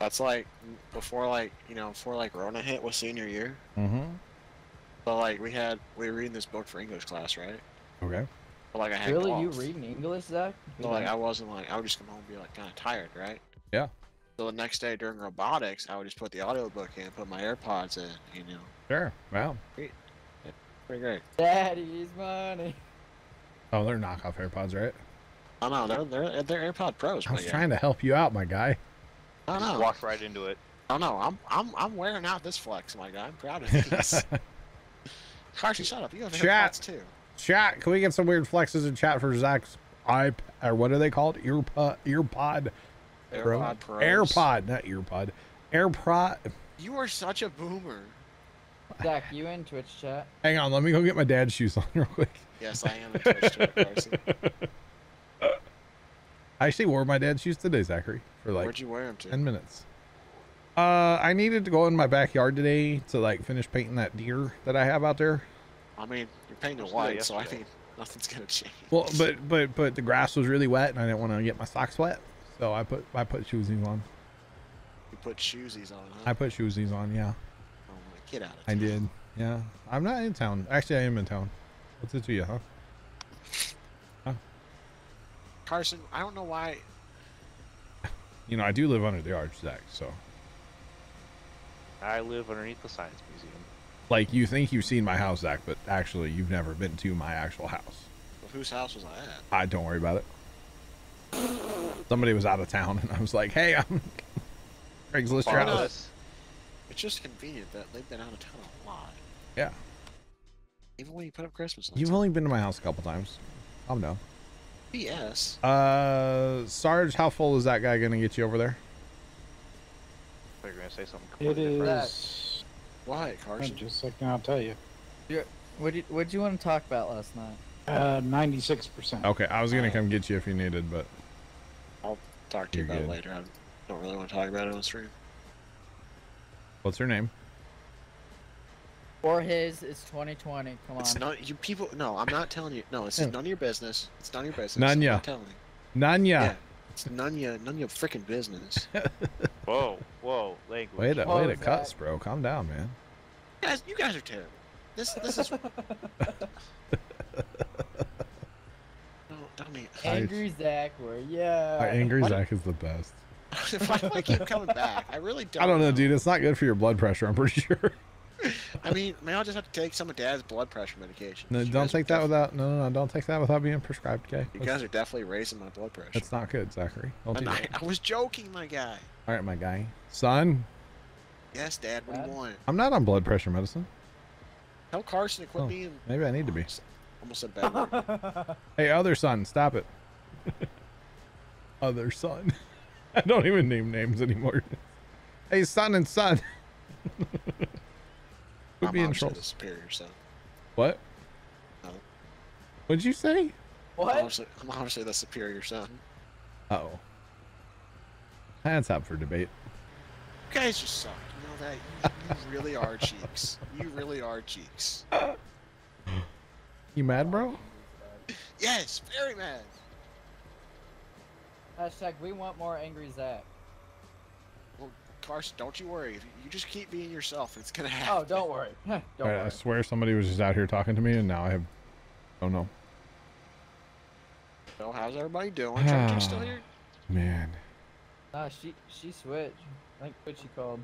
[SPEAKER 12] That's like before, like you know, before like Rona hit was senior year.
[SPEAKER 1] Mm-hmm.
[SPEAKER 12] But like we had, we were reading this book for English class, right?
[SPEAKER 1] Okay.
[SPEAKER 12] But like I had
[SPEAKER 4] Really, you reading English, Zach?
[SPEAKER 12] So like I wasn't like I would just come home and be like kind of tired, right?
[SPEAKER 1] Yeah.
[SPEAKER 12] So the next day during robotics, I would just put the audiobook in, put my AirPods in, you know.
[SPEAKER 1] Sure. Wow.
[SPEAKER 12] Pretty great.
[SPEAKER 4] Daddy's money.
[SPEAKER 1] Oh, they're knockoff AirPods, right?
[SPEAKER 12] Oh no, they're they're they're AirPod Pros.
[SPEAKER 1] I was
[SPEAKER 12] but yeah.
[SPEAKER 1] trying to help you out, my guy.
[SPEAKER 12] I
[SPEAKER 11] Just
[SPEAKER 12] know.
[SPEAKER 11] walked right into it.
[SPEAKER 12] Oh no, I'm I'm I'm wearing out this flex, my guy. I'm proud of these. [LAUGHS] Carson, shut up. You have
[SPEAKER 1] Chat.
[SPEAKER 12] AirPods too.
[SPEAKER 1] Chat, can we get some weird flexes in chat for Zach's iP or what are they called? Earpod, earpod, Pro?
[SPEAKER 12] AirPod Pros.
[SPEAKER 1] AirPod, not earpod, AirPod.
[SPEAKER 12] You are such a boomer.
[SPEAKER 4] Zach, you in Twitch chat?
[SPEAKER 1] Hang on, let me go get my dad's shoes on [LAUGHS] real quick.
[SPEAKER 12] Yes, I am a Twitch chat, Carson. [LAUGHS]
[SPEAKER 1] I actually wore my dad's shoes today, Zachary, for like
[SPEAKER 12] Where'd you wear them to?
[SPEAKER 1] 10 minutes. Uh, I needed to go in my backyard today to like finish painting that deer that I have out there.
[SPEAKER 12] I mean, you're painting
[SPEAKER 11] Supposed to
[SPEAKER 12] white, so I
[SPEAKER 11] yesterday.
[SPEAKER 12] think nothing's gonna change.
[SPEAKER 1] Well, but but but the grass was really wet, and I didn't want to get my socks wet, so I put I put shoesies on.
[SPEAKER 12] You put shoesies on, huh?
[SPEAKER 1] I put shoesies on. Yeah,
[SPEAKER 12] my, get out of
[SPEAKER 1] I did. Yeah, I'm not in town. Actually, I am in town. What's it to you, huh? huh?
[SPEAKER 12] Carson, I don't know why.
[SPEAKER 1] You know, I do live under the arch, Zach. So,
[SPEAKER 11] I live underneath the science museum.
[SPEAKER 1] like, you think you've seen my house, Zach, but actually, you've never been to my actual house.
[SPEAKER 12] Whose house was I at?
[SPEAKER 1] I don't worry about it. Somebody was out of town, and I was like, "Hey, I'm [LAUGHS] Craigslist
[SPEAKER 12] Far
[SPEAKER 1] travel."
[SPEAKER 12] enough. It's just convenient that they've been out of town a lot.
[SPEAKER 1] Yeah,
[SPEAKER 12] Even when you put up Christmas lights.
[SPEAKER 1] you've only been to my house a couple times. I'm no.
[SPEAKER 12] BS.
[SPEAKER 1] Uh, Sarge, how full is that guy gonna get you over there?
[SPEAKER 11] They're gonna say something
[SPEAKER 8] It
[SPEAKER 11] completely different.
[SPEAKER 8] is.
[SPEAKER 12] Why, Carson?
[SPEAKER 8] Just a second, I'll tell you.
[SPEAKER 4] What did what you want to talk about last night?
[SPEAKER 8] Uh, ninety-six percent.
[SPEAKER 1] Okay, I was gonna come get you if you needed, but
[SPEAKER 12] I'll talk to you
[SPEAKER 1] You're
[SPEAKER 12] about
[SPEAKER 1] good.
[SPEAKER 12] it later. I don't really want to talk about it on stream.
[SPEAKER 1] What's her name?
[SPEAKER 4] Or his is 2020. Come on.
[SPEAKER 12] It's not you people. No, I'm not telling you. No, it's none of your business. It's none of your business.
[SPEAKER 1] None
[SPEAKER 12] I'm telling you.
[SPEAKER 1] Nanya.
[SPEAKER 12] Yeah, it's none of your none of your freaking business. [LAUGHS]
[SPEAKER 11] Whoa, whoa, language.
[SPEAKER 1] Way to
[SPEAKER 4] What
[SPEAKER 1] way to cuss, bro. Calm down, man.
[SPEAKER 12] You guys, you guys are terrible. This this is. [LAUGHS] [LAUGHS] no, tell me.
[SPEAKER 4] Angry Zach, where yeah.
[SPEAKER 1] Our angry Zach is the best. [LAUGHS]
[SPEAKER 12] Why do I keep coming back? I really don't.
[SPEAKER 1] I don't know, dude. It's not good for your blood pressure. I'm pretty [LAUGHS] sure.
[SPEAKER 12] I mean, may I just have to take some of Dad's blood pressure medication?
[SPEAKER 1] No,
[SPEAKER 12] You
[SPEAKER 1] don't take that without. No, no, no. Don't take that without being prescribed. Okay.
[SPEAKER 12] You
[SPEAKER 1] That's,
[SPEAKER 12] guys are definitely raising my blood pressure.
[SPEAKER 1] that's not good, Zachary. Don't do
[SPEAKER 12] I,
[SPEAKER 1] that.
[SPEAKER 12] I was joking, my guy.
[SPEAKER 1] All right, my guy. Son,
[SPEAKER 12] Yes, Dad. What do you want?
[SPEAKER 1] I'm not on blood pressure medicine.
[SPEAKER 12] Tell Carson to quit
[SPEAKER 1] Oh,
[SPEAKER 12] being.
[SPEAKER 1] Maybe I need to be.
[SPEAKER 12] Almost a bad word. [LAUGHS]
[SPEAKER 1] Hey, other son, stop it. other son. [LAUGHS] I don't even name names anymore. [LAUGHS] hey, son and son. [LAUGHS] Quit
[SPEAKER 12] I'm
[SPEAKER 1] being
[SPEAKER 12] obviously
[SPEAKER 1] trolls.
[SPEAKER 12] the superior son.
[SPEAKER 1] What?
[SPEAKER 12] No.
[SPEAKER 1] What'd you say?
[SPEAKER 12] I'm
[SPEAKER 4] What?
[SPEAKER 12] obviously, I'm obviously the superior son.
[SPEAKER 1] Uh oh. That's up for debate.
[SPEAKER 12] You guys just suck. You know that? You, you really are cheeks. You really are cheeks.
[SPEAKER 1] You mad, bro?
[SPEAKER 12] Yes, very mad.
[SPEAKER 4] Hashtag we want more angry Zach.
[SPEAKER 12] Well, Carson, don't you worry. You, you just keep being yourself, it's gonna oh, happen.
[SPEAKER 4] Oh, don't worry. [LAUGHS] don't
[SPEAKER 1] All right, I swear somebody was just out here talking to me, and now I have. Oh no,
[SPEAKER 12] So, how's everybody doing? Chuck, you still here? [SIGHS]
[SPEAKER 1] man.
[SPEAKER 4] Nah, she she switched. I think what she called.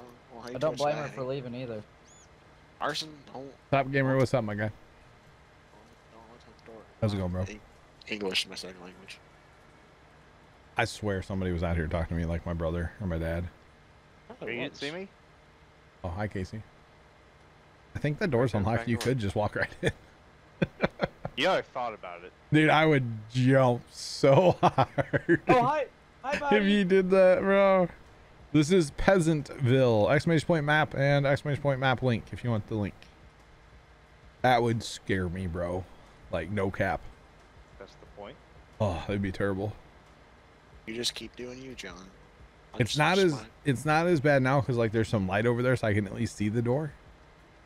[SPEAKER 12] Oh, well,
[SPEAKER 4] I don't
[SPEAKER 12] doing
[SPEAKER 4] blame her for leaving either.
[SPEAKER 12] Arson, don't.
[SPEAKER 1] Top gamer, what's up, my guy?
[SPEAKER 12] Oh, don't let the door.
[SPEAKER 1] How's it going, bro?
[SPEAKER 12] English is my second language.
[SPEAKER 1] I swear somebody was out here talking to me like my brother or my dad.
[SPEAKER 12] Oh,
[SPEAKER 11] You
[SPEAKER 12] it
[SPEAKER 11] didn't see me?
[SPEAKER 1] Oh, hi, Casey. I think the door's unlocked. You
[SPEAKER 11] door.
[SPEAKER 1] could just walk right in. [LAUGHS]
[SPEAKER 11] Yeah, I thought about it.
[SPEAKER 1] Dude, I would jump so [LAUGHS] hard
[SPEAKER 4] Oh hi, hi [LAUGHS]
[SPEAKER 1] if you did that, bro. This is Peasantville. Exclamation point map and exclamation point map link if you want the link. That would scare me, bro. Like, no cap.
[SPEAKER 11] That's the point.
[SPEAKER 1] Oh, that'd be terrible.
[SPEAKER 12] You just keep doing you, Jon. I'm
[SPEAKER 1] It's not
[SPEAKER 12] I'm
[SPEAKER 1] as
[SPEAKER 12] just
[SPEAKER 1] it's not as bad now because like there's some light over there, so I can at least see the door.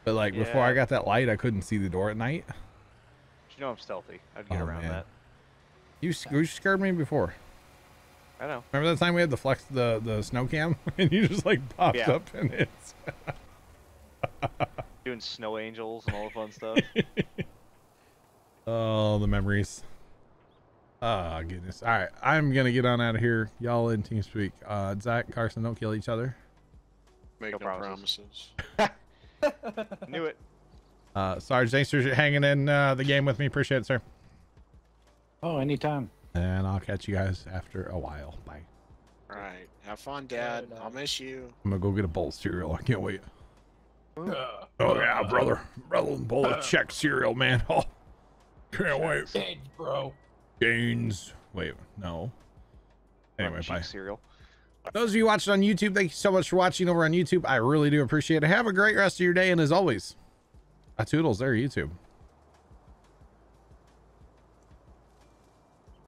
[SPEAKER 1] But like before I got that light, I couldn't see the door at night.
[SPEAKER 11] But you know I'm stealthy. I'd get
[SPEAKER 1] Oh,
[SPEAKER 11] around
[SPEAKER 1] man.
[SPEAKER 11] that.
[SPEAKER 1] You, you scared me before.
[SPEAKER 11] I know.
[SPEAKER 1] Remember that time we had the flex the the snow cam [LAUGHS] and you just like popped
[SPEAKER 11] Yeah.
[SPEAKER 1] up and it's [LAUGHS]
[SPEAKER 11] Doing snow angels and all the fun stuff. [LAUGHS]
[SPEAKER 1] oh the memories. Oh goodness. All right, I'm gonna get on out of here. Y'all in TeamSpeak. Uh, Zach Carson, don't kill each other.
[SPEAKER 12] Make
[SPEAKER 11] No
[SPEAKER 12] no,
[SPEAKER 11] promises.
[SPEAKER 12] promises. [LAUGHS]
[SPEAKER 11] Knew it.
[SPEAKER 1] Uh, Sarge, thanks for hanging in uh, the game with me. Appreciate it, sir.
[SPEAKER 8] Oh, anytime.
[SPEAKER 1] And I'll catch you guys after a while. Bye.
[SPEAKER 12] All right. Have fun, Dad. I'll miss you.
[SPEAKER 1] I'm gonna go get a bowl of cereal. I can't wait. Oh yeah, brother, brother, bowl of check cereal, man. [LAUGHS] Oh, can't wait.
[SPEAKER 8] Gains, bro.
[SPEAKER 1] Gains. Wait, no. Anyway, bye.
[SPEAKER 11] cereal.
[SPEAKER 1] Those of you watching on YouTube, thank you so much for watching over on YouTube. I really do appreciate it. Have a great rest of your day, and as always, a toodles there, YouTube.